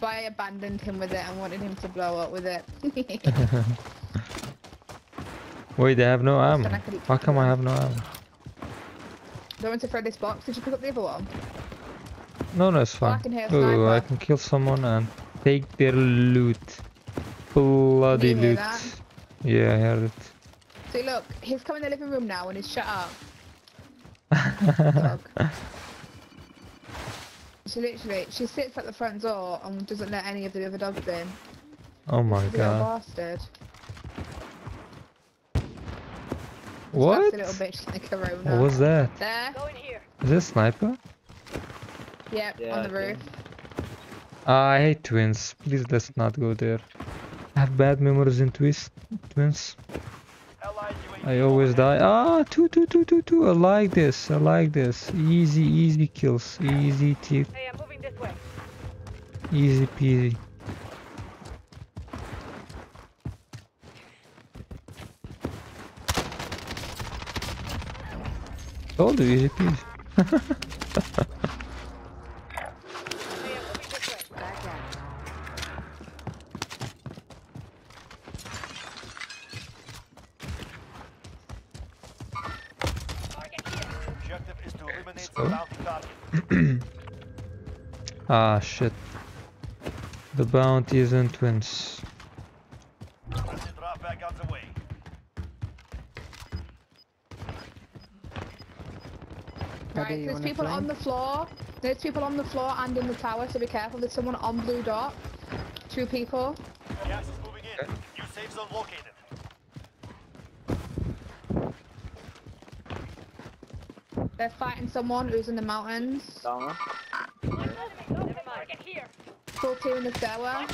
But I abandoned him with it and wanted him to blow up with it. Wait, they have no ammo. Then I could eat How come I have no ammo? Don't want to throw this box. Did you pick up the other one? No, no, it's Oh, I fine. can hear a Oh, I can kill someone and take their loot. Bloody loot. that? Yeah, I heard it. See, look, he's come in the living room now and he's shut up. Dog. She literally, she sits at the front door and doesn't let any of the other dogs in. oh my She's a god. bastard. What? That's a little bitch like a Rona. What was that? There. Go in here. Is this sniper? Yep, Yeah, on the roof. Ah, I hate twins. Please let's not go there. I have bad memories in twist twins. I always die. Ah, two, two, two, two, two. I like this. I like this. Easy, easy kills. Easy teeth. Hey, I'm moving this way. Easy peasy. Told you, easy peasy. Hey, I'm moving this way. Target here. Objective is to eliminate So? the bounty target. Ah, shit. The bounty is in twins. Friendly drop back on the way. Paddy, Right, there's people play? on the floor. There's people on the floor and in the tower, so be careful. There's someone on blue dot. Two people. Gas is moving in. New safe zone located. They're fighting someone who's in the mountains. Down one. Never mind. Target here. Full team in the stairwell.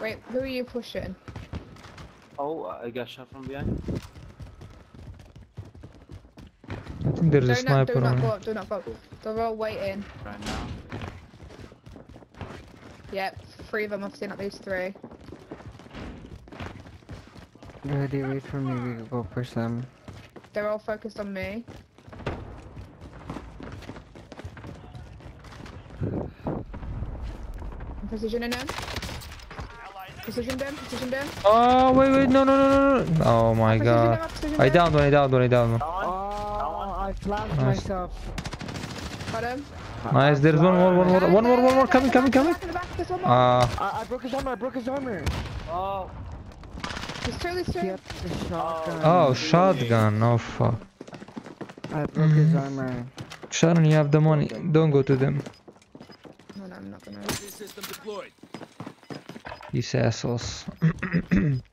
Wait, who are you pushing? Oh, I got shot from behind. I think there's a Do not, do sniper not on go up, do not go up. They're all waiting. Right now. Yep, three of them. I've seen at least three. Ready, wait for me. We go push them. They're all focused on me. I'm positioning them. Position them, position them. Oh, wait, wait, no, no, no, no, no. Oh my Position them, god. position I them. downed one, I downed one, I downed one. Down. Oh, I flashed Nice. myself. Got him. Nice, there's one more, one more, one more, one more, coming, coming, coming. Back in the back, there's one more. Ah, I, I broke his armor. I broke his armor. Oh, there's two, there's He two. shotgun. oh, shotgun, oh fuck. I broke his armor. Sharon, you have the money, don't go to them. No, no, I'm not gonna. System deployed. These assholes.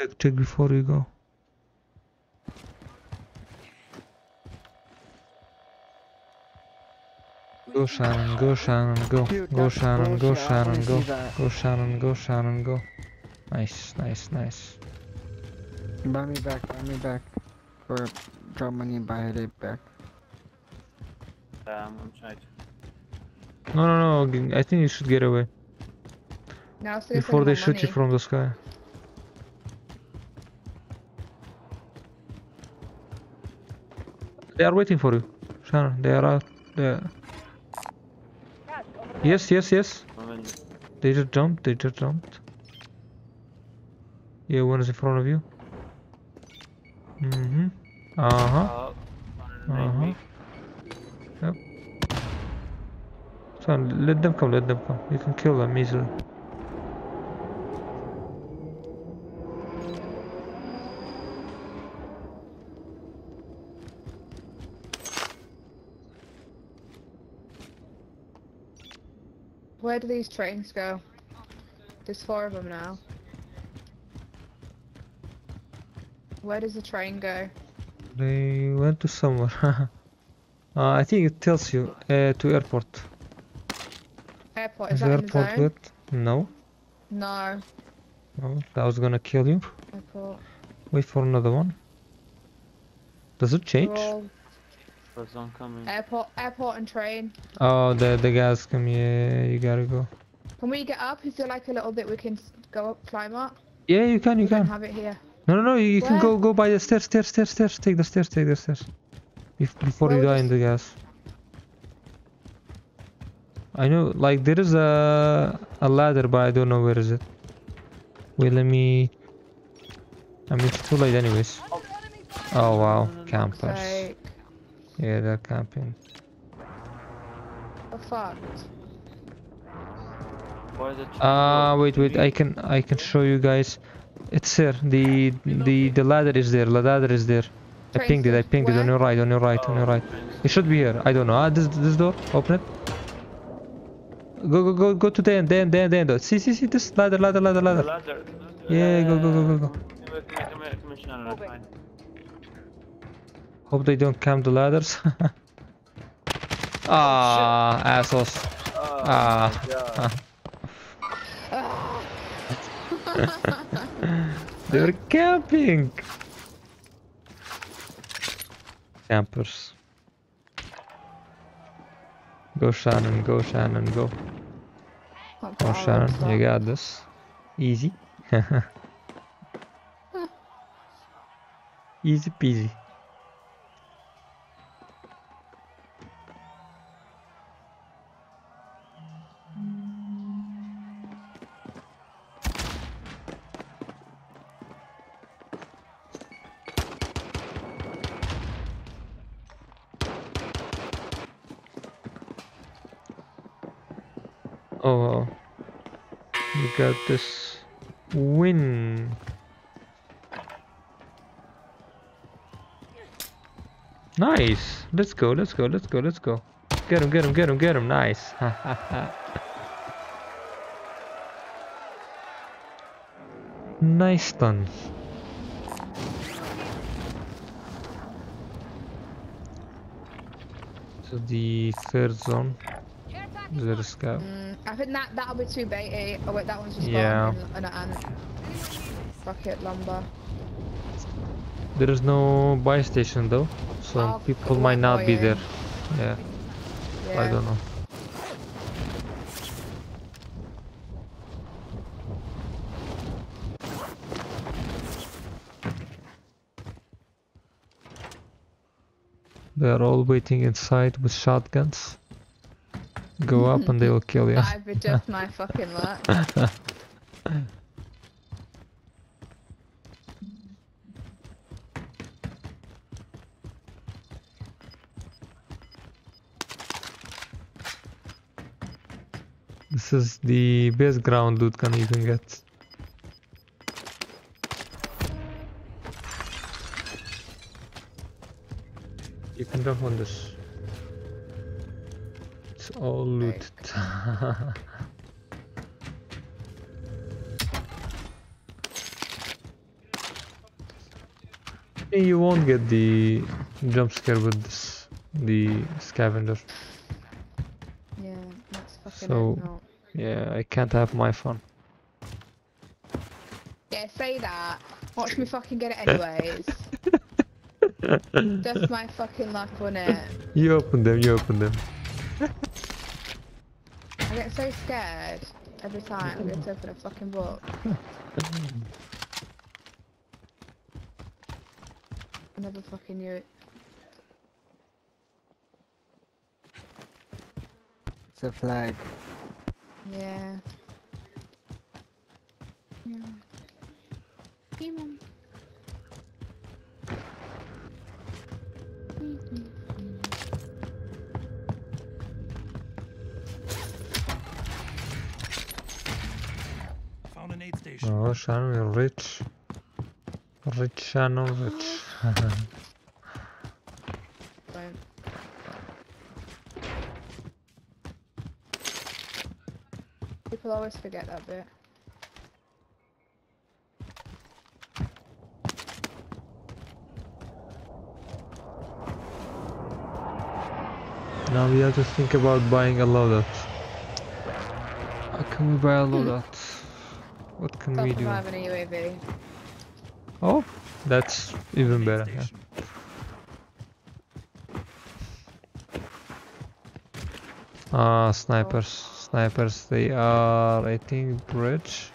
check, check before you go. Go Shannon, go Shannon, go. Dude, Go that's Shannon, go bullshit. Shannon, go. Go Shannon, go Shannon, go. Nice, nice, nice. Buy me back. Buy me back. Or drop money and buy it back. um, I'm trying to. No, no, no, I think you should get away. Now, so Before they more shoot you from the sky. They are waiting for you. Shannon, they are out there. Yes, yes, yes. They just jumped, they just jumped. Yeah, one is in front of you. Mm-hmm. Uh-huh. uh, Uh-huh. me. Yep. So let them come, let them come. You can kill them easily. Where do these trains go? There's four of them now. Where does the train go? They went to somewhere. uh, I think it tells you uh, to airport. Airport, is Is that in the airport good? No, No, no, that was gonna kill you. airport. Wait for another one. Does it change? all First one coming. airport, airport and train. Oh, the the guys come. here. you gotta go. Can we get up? Is there like a little bit we can go up, climb up? Yeah, you can, you We don't can. have it here. No, no, no. You, you can go go by the stairs, stairs, stairs, stairs. Take the stairs, take the stairs. Bef- before Where you die you in the gas. I know, like there is a a ladder, but I don't know where is it. Wait, let me. I mean, it's too late, anyways. Oh, oh wow, campers. Like, Yeah, they're camping. the fucked. Where's the train Ah, go? wait, wait. I can I can show you guys. It's here. The the the ladder is there. The ladder is there. I pinged it. I says pinged it on your right. On your right. On your right. It should be here. I don't know. Ah, this this door. Open it. Go go go go to the end. The end. The end. The end. See see see this ladder ladder ladder The ladder. ladder. Yeah, go go go go go. Hope they don't camp the ladders. ah, assholes. Oh, Ah. my They're camping. Campers. Go Shannon, go Shannon, go. Not Go far, Shannon, you got this. Easy. Easy peasy. Oh, wow. you got this win. Nice. Let's go. Let's go. Let's go. Let's go. Get him. Get him. Get him. Get him. Nice. nice done. To the third zone. Is there a scout? Mm, I think that that'll be too baity. Oh wait, that one's just Yeah. an ant. Rocket lumber. There is no buy station though, so Oh, people might not be boy, there. Yeah, Yeah. I don't know. They are all waiting inside with shotguns. Go up and they will kill you. I've adjust my fucking luck. This is the best ground loot can you can get. You can jump on this. All looted. you won't get the jump scare with this, the scavenger. Yeah, that's fucking So-. Yeah, I can't have my fun. Yeah, say that. Watch me fucking get it anyways. That's my fucking luck on it. You open them, you open them. I get so scared every time I get to open a fucking book. I never fucking knew it. It's a flag. Yeah. Yeah. Demon. Found an station. Oh, Shannon, you're rich. Rich Shannon, rich. Don't. People always forget that bit. now we have to think about buying a loadout. How can we buy a hmm. loadout? What can we do? Self-revive UAV. Oh, that's even better. Yeah. Station. Ah, snipers. Snipers, they are, I think, bridge.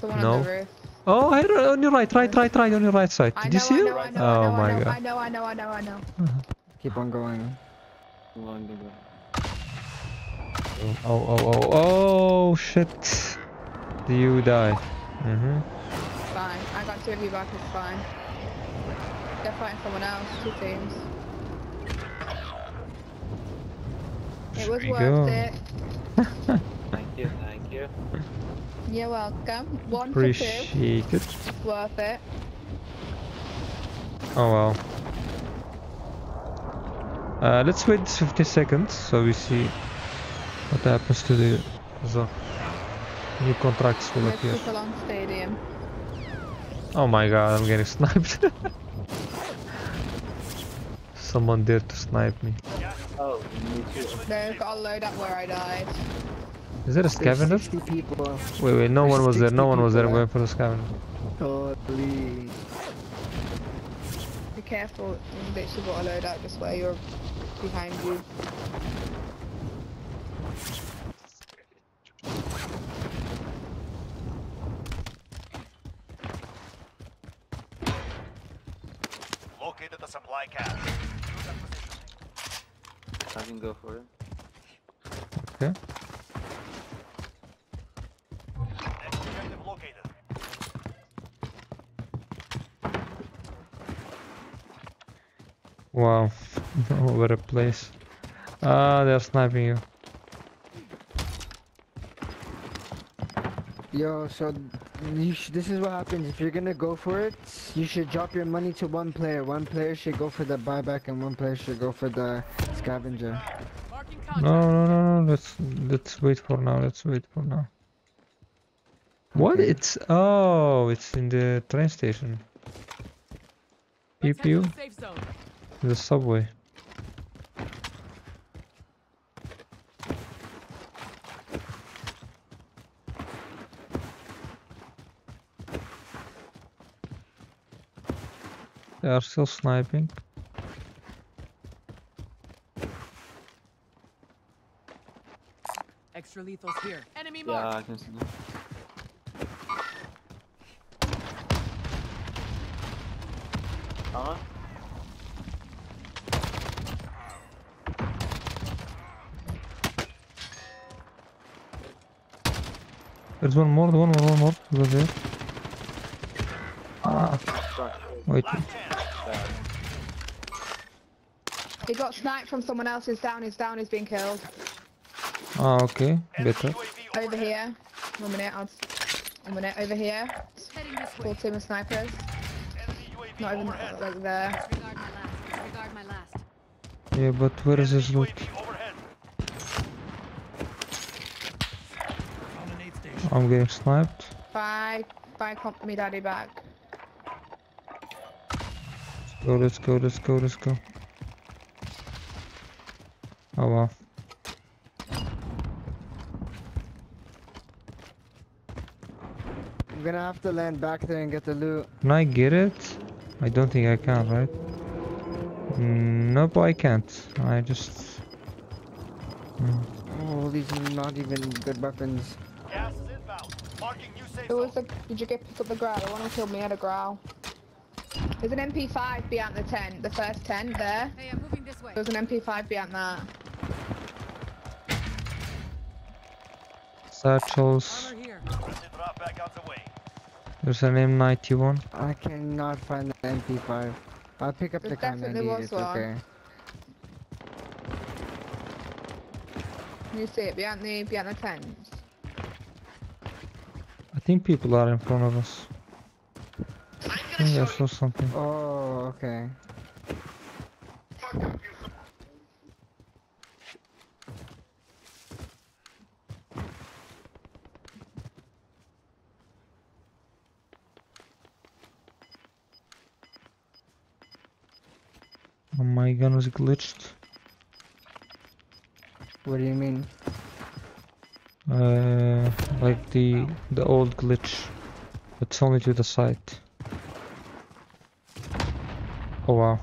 The one No. on the roof. Oh, on your right, right, right, right, on your right side. I Did know, you see I him? know, I know, oh know, my I know, god. I know, I know, I know, I know, Keep on going. Along the way. Oh, oh, oh, oh, shit. Do you die? Mm-hmm. Fine. I got two of you back, it's fine. They're fighting someone else, two teams. It was worth go. it. Thank you, thank you. You're welcome. One for two. Appreciate it. Worth it. Oh well. Uh, let's wait 50 seconds so we see what happens to the the new contracts will There's appear. people stadium. Oh my god, I'm getting sniped. Someone dared to snipe me. Oh, me too. They've got a load up where I died. Is there a scavenger? people. Wait, wait, no There's one was there, no one was there, I'm going for the scavenger. Holy. Be careful. They literally got a load up just where you're behind you. Located the supply cache. I can go for it. Okay. Next objective located. Wow. Over a place. Ah, they're sniping you. Yo, so you sh- this is what happens if you're gonna go for it. You should drop your money to one player. One player should go for the buyback, and one player should go for the scavenger. No, no, no, no. Let's let's wait for now. Let's wait for now. What? It's oh, it's in the train station. Let's head to PPU, the safe zone. the subway. They are still sniping. Extra lethals here. Enemy Yeah, mark. I can see that. Huh? There's one more, one more, one more. Over there. Ah, wait. He got sniped from someone else. He's down. He's down is being killed. Ah, okay. Better. Over here. One minute. I'll. One minute. Over here. Full team of snipers. Not even like there. Disregard my last. Disregard my last. Yeah, but where is his loot? I'm getting sniped. Bye. Bye. Comp me daddy back. Let's Go, let's go, let's go, let's go. Oh wow. I'm gonna have to land back there and get the loot. Can I get it? I don't think I can, right? Mm, Nope, I can't. I just... Mm. Oh, these are not even good weapons. Gas is inbound. Marking new safe Who was the? Did you get pick up the Grau? The one who killed me had a Grau. There's an MP5 behind the tent. The first tent there. Hey, I'm moving this way. There's an MP5 behind that. Way. There's an M91. I cannot find the MP5. I'll pick up There the gun I definitely need, was it's one. okay. You see it behind the behind the tent? I think people are in front of us. I think I saw something. Oh, okay. My gun was glitched. What do you mean? Uh, like the the old glitch. It's only to the side. Oh wow.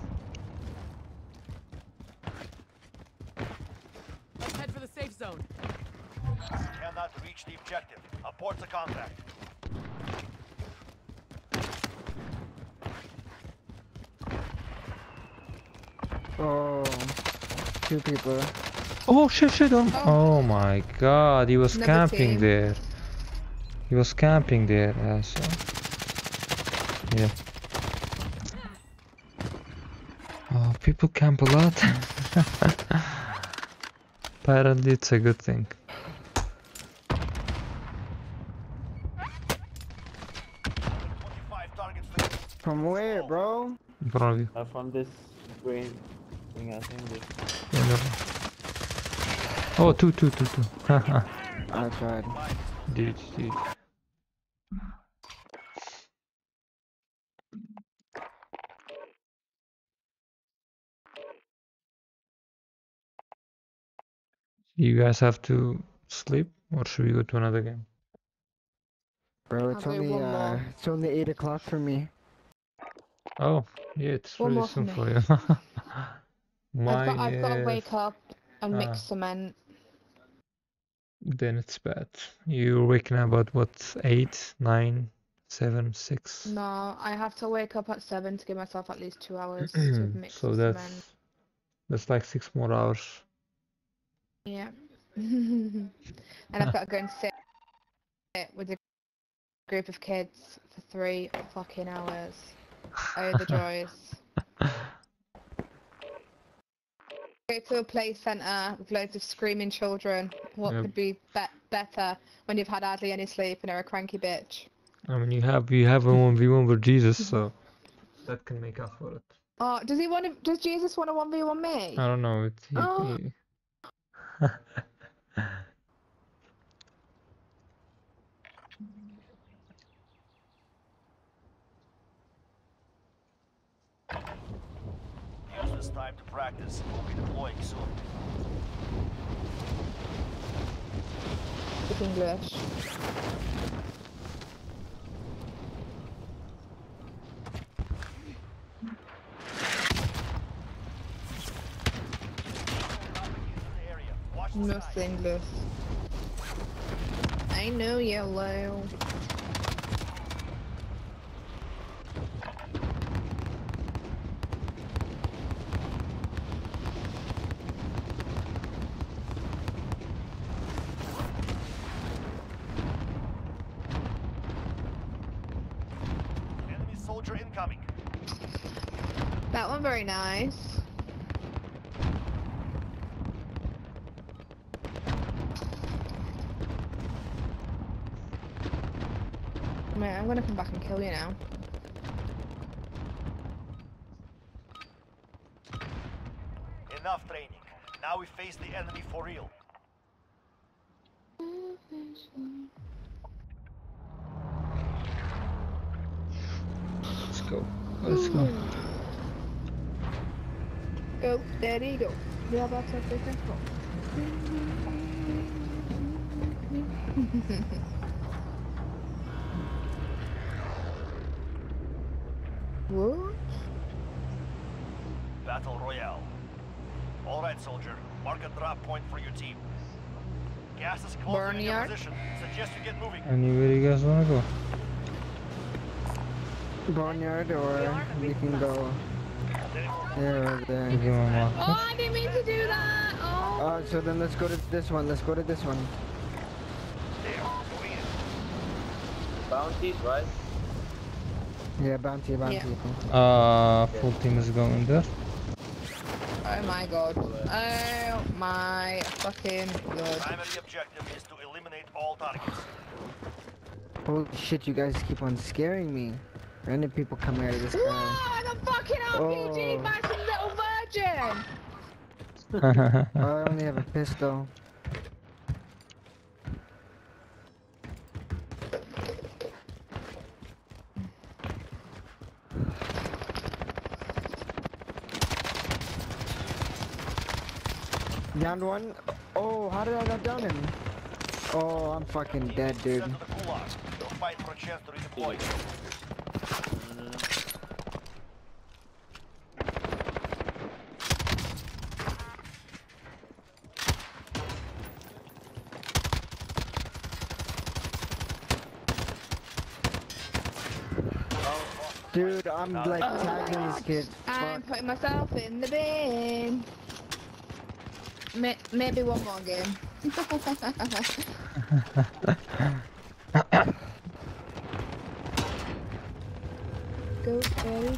Let's head for the safe zone. Cannot reach the objective. Abort the contact. Oh, two people. Oh shit shit on Oh my god, he was Another camping team. there. He was camping there, asshole. Yeah. Oh, people camp a lot. Apparently it's a good thing. Twenty-five targets for you. From where, bro? In front of you. Uh, from this green thing, I think. This. Yeah, no. Oh, two, two, two, two. Haha. I tried. dude, dude. You guys have to sleep, or should we go to another game? Bro, it's I'll only uh, it's only eight o'clock for me. Oh, yeah, it's One really more for soon for you. I've got, I've got to wake up and mix Ah. cement. Then it's bad. You're waking up at what? Eight, nine, seven, six. No, I have to wake up at seven to give myself at least two hours to mix so that's cement. that's like six more hours. Yeah. and I've got to go and sit with a group of kids for three fucking hours. Oh, the joys. Go to a play centre with loads of screaming children. What Yep. could be, be better when you've had hardly any sleep and are a cranky bitch? I mean, you have you have a one v one with Jesus, so that can make up for it. Oh, does he want to? Does Jesus want to one v one me? I don't know. It, he, Oh. he- this time to practice. We'll be deploying soon. English. The area. Watch the No. English. I know yellow. Soldier incoming. That one very nice. Mate, I'm gonna come back and kill you now. Enough training. Now we face the enemy for real. Let's go. Let's go. Go, daddy, go. Yeah, that's what they think. What? Battle Royale. All right, soldier. Mark a drop point for your team. Gas is closing in your position. Suggest you get moving. Anywhere you guys wanna go? Barnyard or you can go there or there. Give him a mark. Oh, I didn't mean to do that. Oh. Uh, so then let's go to this one. Let's go to this one. Bounties, right? Yeah, bounty, bounty. Uh, full team is going there. Oh my god. Oh my fucking god. Primary objective is to eliminate all targets. Holy shit, you guys keep on scaring me. Random people coming out of this guy. I got fucking RPG Oh. by some little virgin. I only have a pistol. Down one. Oh, how did I not down him? Oh, I'm fucking dead, dude. Sent to the Gulag. You'll fight for a chance to redeploy. Dude, I'm like oh tagging these kids. I'm Fuck. putting myself in the bin. May maybe one more game. go, go, go.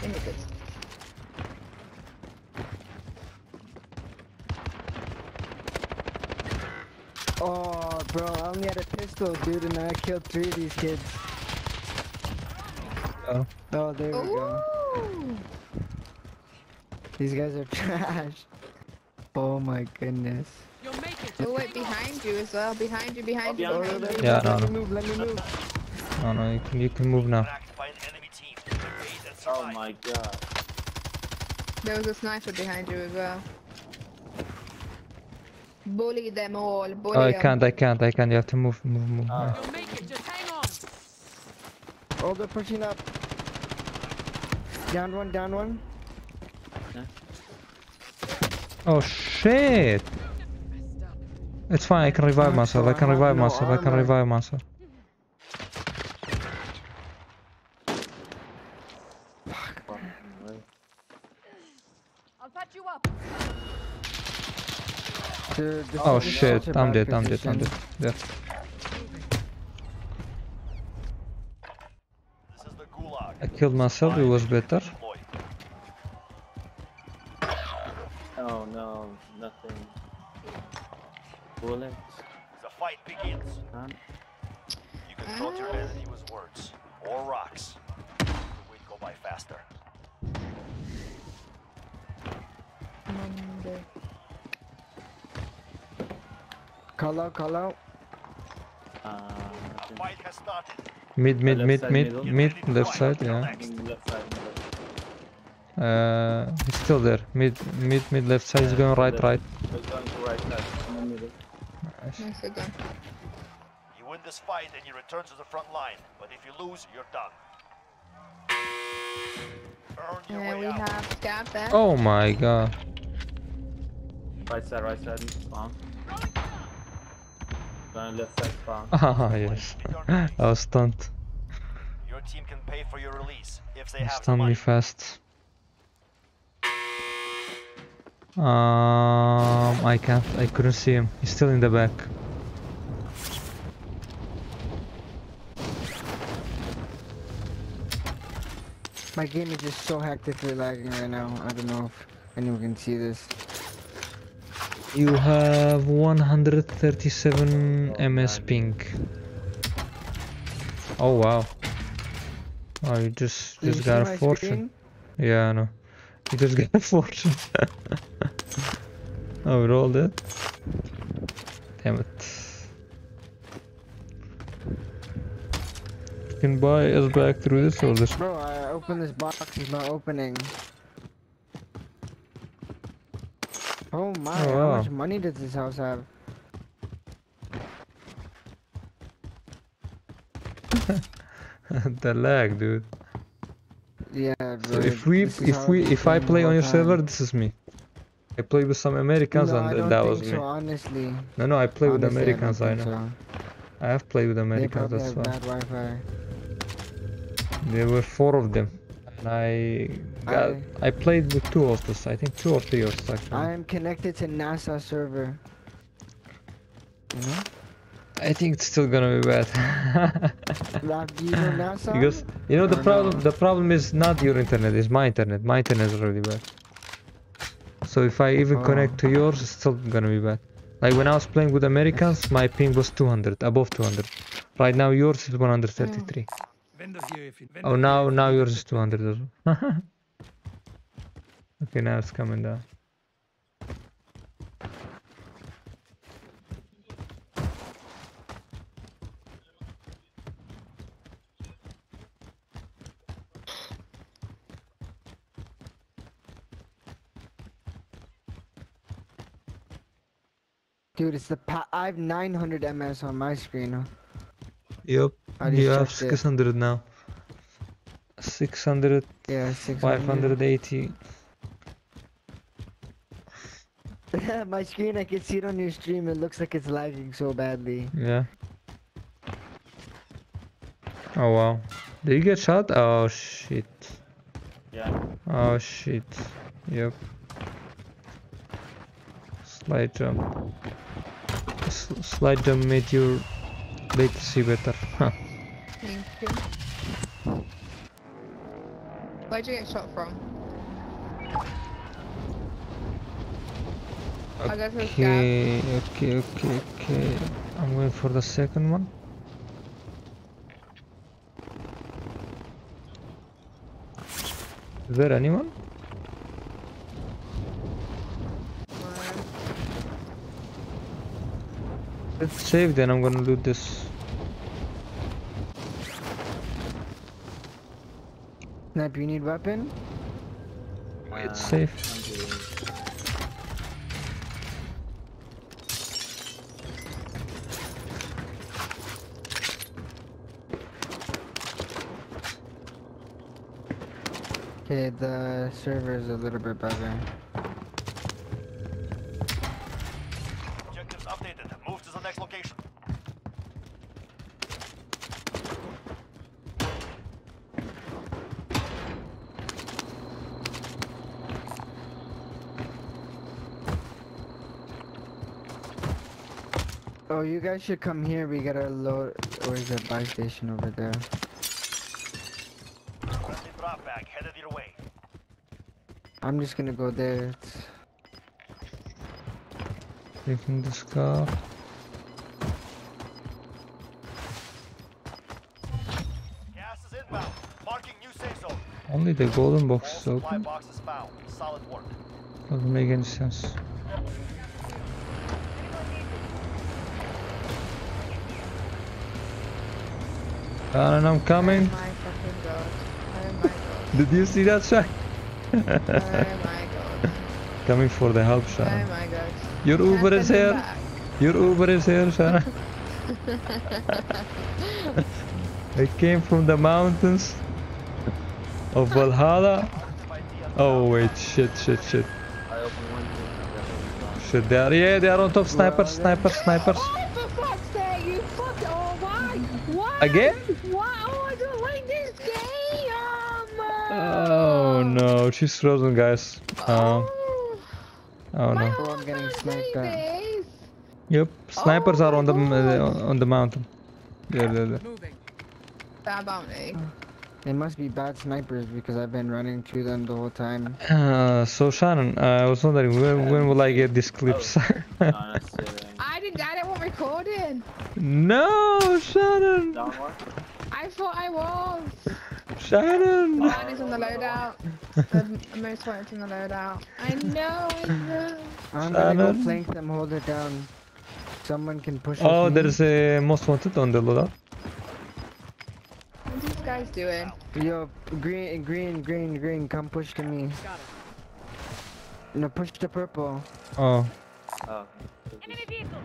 Give me this. Oh, bro, I only had a pistol, dude, and I killed three of these kids. Oh. Oh, there we go. These guys are trash. Oh my goodness. You'll make it. Oh wait, behind you as well. Behind you, behind you, Oh, behind let you. me, Yeah, let no, me move, let me move. No, no, you can, you can move now. Attacked by an enemy team. Evade and Oh my god. There was a sniper behind you as well. Bully them all. Bully Oh, I them. can't, I can't, I can't. You have to move, move, move. Ah. You'll make it. Just hang on. Oh, they're pushing up. Down one, down one. Oh shit! It's fine. I can revive myself. I I can revive myself. I can revive myself. I'll patch you up. Dude, this Oh is such shit! a I'm bad dead. I'm dead. I'm dead. There. This is the Gulag. I killed myself. It was better. Mid, mid, mid, side, mid, middle. mid, left side. Yeah. Nothing left side. Uh, he's still there. Mid, mid, mid, left side. He's going right, right. We're going to right side, in the middle. Nice. Nicely. You win this fight and you return to the front line. But if you lose, you're done. Yeah, we out. have scab there. Oh my god. Right side, right side, spawn left side spawn. Ah, yes. I was stunned. Your team can pay for your release if they have Stun me fast. Um, I can't. I couldn't see him. He's still in the back. My game is just so hectically lagging right now. I don't know if anyone can see this. You have 137 ms ping. Oh wow. Oh, you just Did you just got a fortune. Yeah, I know. You just got a fortune. oh, we're all dead. Damn it. You can buy us back through this or this. Bro, I opened this box. It's not opening. Oh my! Oh, How much money does this house have? the lag, dude. Yeah, bro. So if we, if we, if I play on your whole server, this is me. I play with some Americans no, and I th- don't that was so, me. honestly. No, no, I play with Americans. I, I, know. think I have played with Americans. That's why. There were four of them, and I got. I- I, played with two hostess. I think two or three hostess actually. I am connected to NASA server. You know? I think it's still gonna be bad. Rob, do you know NASA? because you know the oh, Or problem. no? The problem is not your internet. It's my internet. My internet is really bad. So if I even Oh. connect to yours, it's still gonna be bad. Like when I was playing with Americans, my ping was 200, above 200. Right now yours is 133. Hmm. Vendor here if you Oh, now now yours is 200 as well. okay, now it's coming down. Dude, it's the pa- I have 900 ms on my screen. Huh? Yep, I you have checked it. 600 now. 600, Yeah, 600. 580. my screen, I can see it on your stream. It looks like it's lagging so badly. Yeah. Oh wow. Did you get shot? Oh shit. Yeah. Oh shit. Yep. Slide jump. S slide jump made your see better. Huh. Thank you. Where'd you get shot from? I go to the. Okay, okay, okay, okay. I'm going for the second one. Is there anyone? Let's save then, I'm gonna loot this. Snap, you need weapon? Wait, Uh, safe. Okay, the server is a little bit better. Objectives updated. Move to the next location. You guys should come here. We got a load. Where's the buy station over there? Friendly drop bag headed your way. I'm just gonna go there. It's... Taking this car. Gas is inbound. Marking new safe zone. Only the golden box is open. boxes found. Doesn't make any sense. And I'm coming. Oh my fucking god. Oh my god. Did you see that shot? Oh my god. Coming for the help, Oh my god. Your Uber is here. back? Your Uber is here, Shana. I came from the mountains of Valhalla. Oh wait, shit, shit, shit, I opened one. two, shit. They are, yeah, they are on top. Snipers, snipers, snipers. Oh, for fuck's sake, you fucking. Oh, why? Why? Again? Why? Oh, I don't like this game. Oh no, she's frozen, guys. Um, Oh, oh no. Oh, I'm getting sniped at. Yep, snipers Oh are on the uh, on the mountain. There, there, there. Moving. That bounty. They must be bad snipers because I've been running to them the whole time. Uh, so Shannon, uh, I was wondering when, when will I get these clips? Honestly, I didn't. I didn't want recording. no, Shannon. I thought I was. Shannon. Mine is on the loadout. the most wanted in the loadout. I know. I know. I'm gonna go flank them, hold it down. Someone can push Oh, me. there is a most wanted on the loadout. What's these guys doing? Yo, green, green, green, green, come push to me. Got it. No, push to purple. Oh, Oh. Enemy vehicle.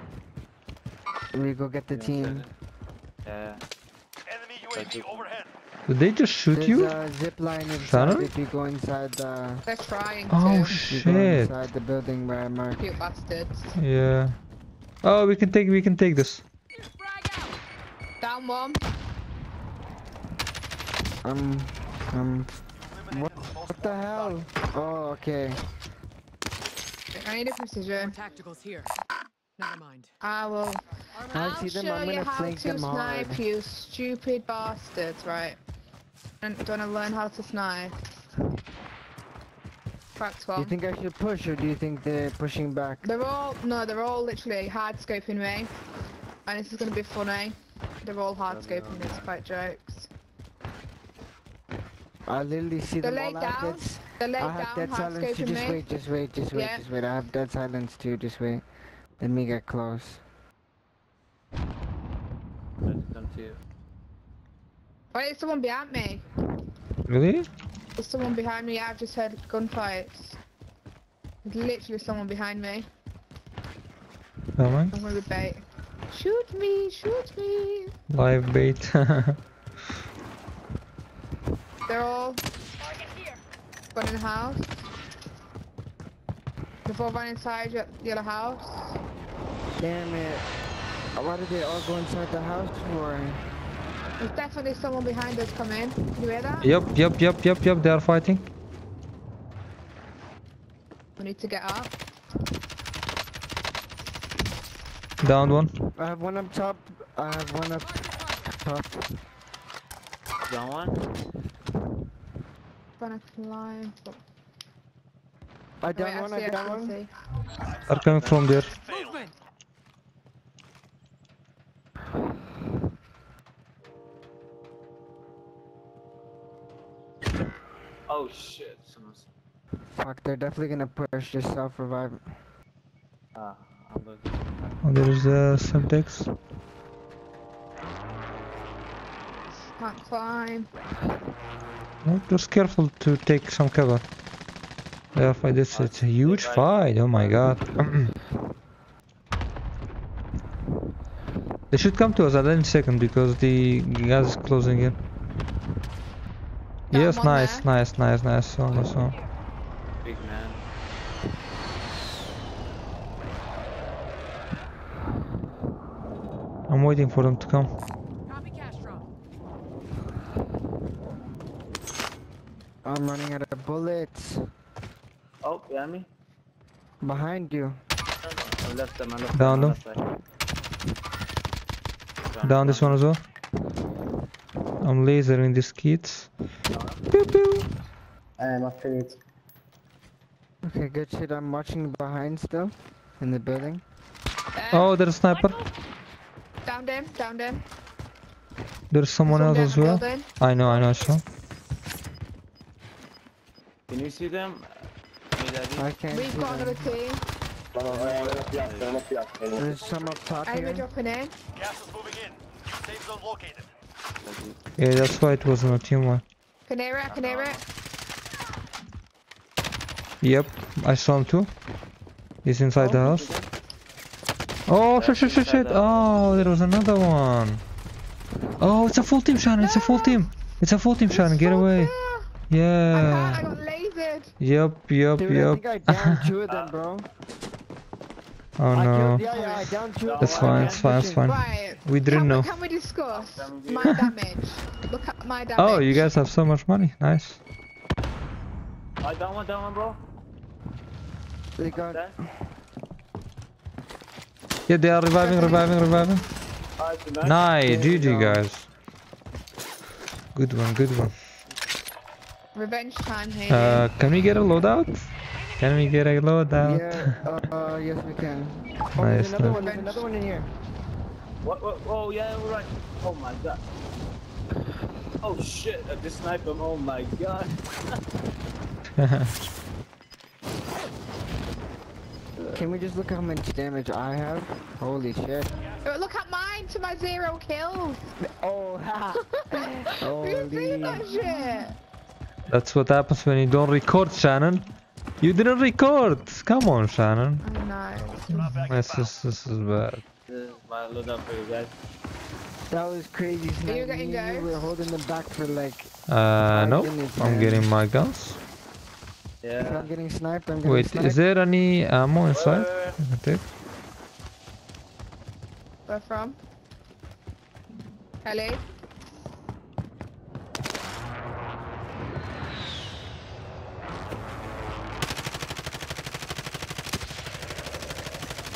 We go get the Yeah, team. Yeah. Enemy UAV overhead. did they just shoot There's you? a zip line inside Shannon? if you go inside the... They're trying Oh to. If you go shit. inside the building where I marked. Cute bastards. Yeah. Oh, we can take we can take this. Down one. Um, um, Eliminate the most what the hell? Oh, okay. I need a precision. Tacticals here. Never mind. I will. I I'll see them, show I'm you gonna how flank to snipe, hard. you stupid bastards, right? And do you want to learn how to snipe? Cracked Do you think I should push or do you think they're pushing back? They're all no, they're all literally hard scoping me, and this is gonna be funny. They're all hard scoping me despite jokes. I literally see They're them laid all down. That's- They're laid I have down, dead silence too. Just me. wait, just wait, just wait, Yeah. just wait. I have dead silence too. Just wait. Let me get close. Let's come to you. Wait, there's someone behind me. Really? There's someone behind me. I've just heard gunfights. There's literally someone behind me. Come on. I'm gonna be bait. Shoot me! Shoot me! Live bait. They're all Target here. one in the house. They've run inside your the other house. Damn it. Why did they all go inside the house for? There's definitely someone behind us coming. Can you hear that? yep, yep, yep, yep, yep. They are fighting. We need to get up. Down one. I have one up top. I have one up top. Down one. Gonna climb. I wait, down one. see, I down one. see. Are coming from there. Movement. Oh shit. Someone's. Fuck, they're definitely gonna push. Just self revive. Ah, I'm looking. Oh, there is the subtext. Can't climb. No, just careful to take some cover. Uh, yeah, fight this. It's a huge fight. Oh my god. they should come to us at any second because the gas is closing in. Down yes, nice, there. nice, nice, nice. So, so. Big man. I'm waiting for them to come. Copy Castro. I'm running out of bullets. Oh, behind me. Behind you. I left them. I left Down them. them. on that. Down this one as well. I'm lasering these kids. Pew pew. Okay, good shit. I'm watching behind still. In the building. There. Oh, there's a sniper. Down them, down them. There's someone Someone else as well. building. I know, I know, so. Can you see them? Mid ID? I can't We've see got them. another team. There's some up top Enemy here. dropping in. Gas is moving in. Safe zone located. Yeah, that's why it wasn't a team one. Can hear it. Can hear it. Yep, I saw him too. He's inside the house. Oh shit shit shit shit! Oh, there was another one. Oh, it's a full team, Shannon. It's a full team. It's a full team, Shannon. Get away. clear. I can't. Yeah. I got lasered. Yep, yep, Dude, I yep. think I downed two of them, bro. Oh I no. killed, yeah, yeah, I downed two of That's them. fine. I'm It's fine. It's fine. Right. We didn't can know. We, can we discuss my damage? Look at my damage. Oh, you guys have so much money. Nice. I down one, down one, bro. They got. There. Yeah, they are reviving, reviving, reviving. Nice. Nice, GG guys. Good one, good one. Revenge time here. Uh, can we get a loadout? Can we get a loadout? Yeah, uh, uh, yes we can. Oh, Nice, there's another nice. one, there's another one in here. What, what? Oh, yeah, we're right. Oh my god. Oh shit, I just sniped him. Oh my god. Can we just look how much damage I have? Holy shit. Oh, Look at mine to my zero kills. Oh, ha! You see Holy. that shit? That's what happens when you don't record, Shannon. You didn't record. Come on, Shannon. I know. This is this is bad. This is my loadout for you guys. That was crazy, Snipe. you getting Me and you were holding them back for like... Uh, no. minutes, I'm getting my guns. If Yeah. I'm getting sniped, I'm getting Wait, sniped. is there any ammo inside? Wait, I can take. Where from? Ellie?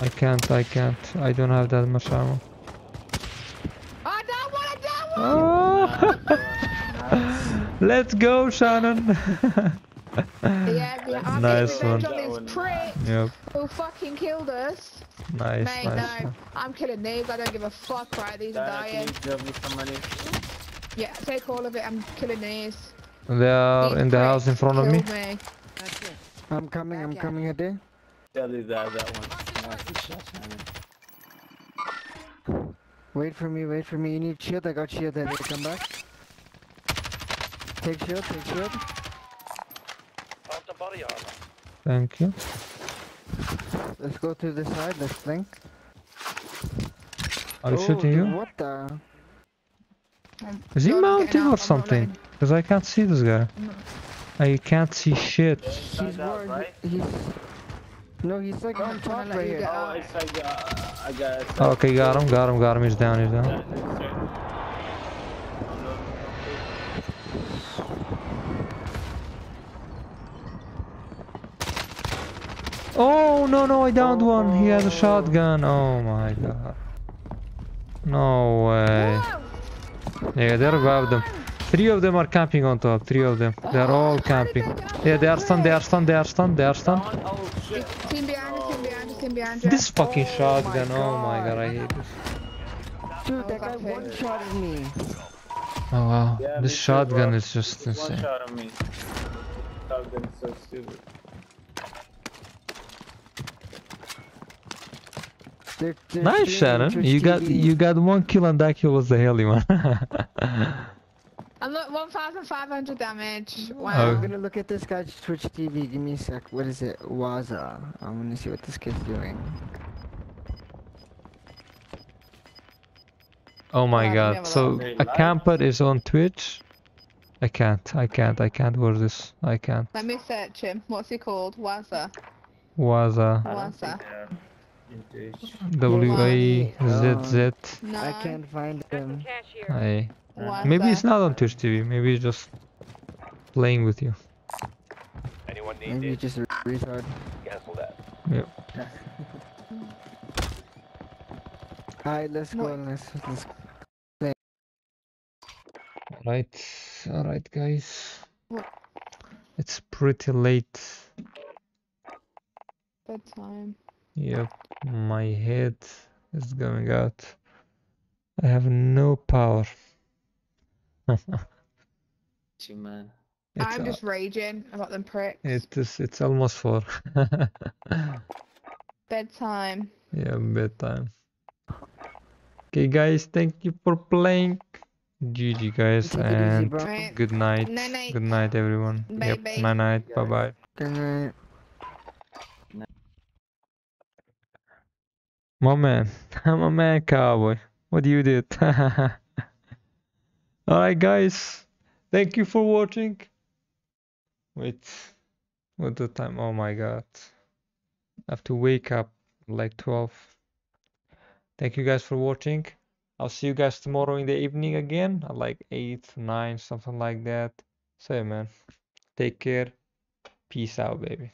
I can't. I can't. I don't have that much ammo. I don't want to do Oh! Let's go, Shannon. Yeah, yeah, I'm Nice one. on this prick yep. who fucking killed us. Nice, Mate, nice. no, I'm killing these. I don't give a fuck, right? These are Diana, can dying. you me some money? Yeah, take all of it. I'm killing these. They are These in the house in front of me. me. I'm coming, I'm coming a day. Tell you that, that one. Nice shot, man. Wait for me, wait for me. You need shield? I got shield. I need to come back. Take shield, take shield. Pop the body armor. Thank you. Let's go to the side, let's flank. Are you Oh, shooting you? What the? I'm Is he not mounting or something? Because I can't see this guy. No. I can't see shit. He's Inside out, right? he's... No, he's like I'm on trying top to right here. get Oh, out. it's like, uh, I got it. Okay, got him, got him, got him. He's down, he's down. Oh, no, no, Oh, I downed one. He has a Oh. shotgun. Oh my god. No way. Yeah, they're revived them. Three of them are camping on top. Three of them. They are all how did they camping. Yeah, they so are stunned, they are stunned, they are stunned, they are stunned. no. Oh, shit. Team behind you, team behind you, team behind you. This fucking Oh shotgun. my Oh my god, God. I hate this. Dude, that guy one-shotted me. Oh wow. Yeah, This shotgun bro. is just One insane. shot on me. Shotgun is so stupid. They're, they're Nice, Shannon. You got you got one kill and that kill was the heli one. And look, 1,500 damage. Oh. Wow. I'm gonna look at this guy's Twitch TV. Give me a sec. What is it? Waza. I'm gonna see what this kid's doing. oh my Yeah, god. So Very a camper is on Twitch. I can't. I can't. I can't watch this. I can't. Let me search him. What's he called? Waza. Was a I don't What's think uh, that? they're into it. W A Z Z. No. I can't find him. Cash here. I. Waza. Maybe it's not on Twitch TV. Maybe he's just playing with you. Anyone need Maybe this? just a retard. Cancel that. Yep. Alright, let's go. What? Let's let's. play. Alright. Alright, guys. What? It's pretty late. Bedtime. Yep. My head is going out. I have no power. Gee, man. It's, I'm just raging about them pricks. it is it's almost four. Bedtime. yeah, bedtime. Okay guys, thank you for playing. GG guys Take it easy, and good night. Night, night. Good night everyone. Bye, yep. bye. Night night. Bye bye. Good night. My man. I'm a man cowboy. What you did. Alright guys. Thank you for watching. Wait. What the time? Oh my god. I have to wake up like 12. Thank you guys for watching. I'll see you guys tomorrow in the evening again at like 8, 9, something like that. So yeah, man. Take care. Peace out, baby.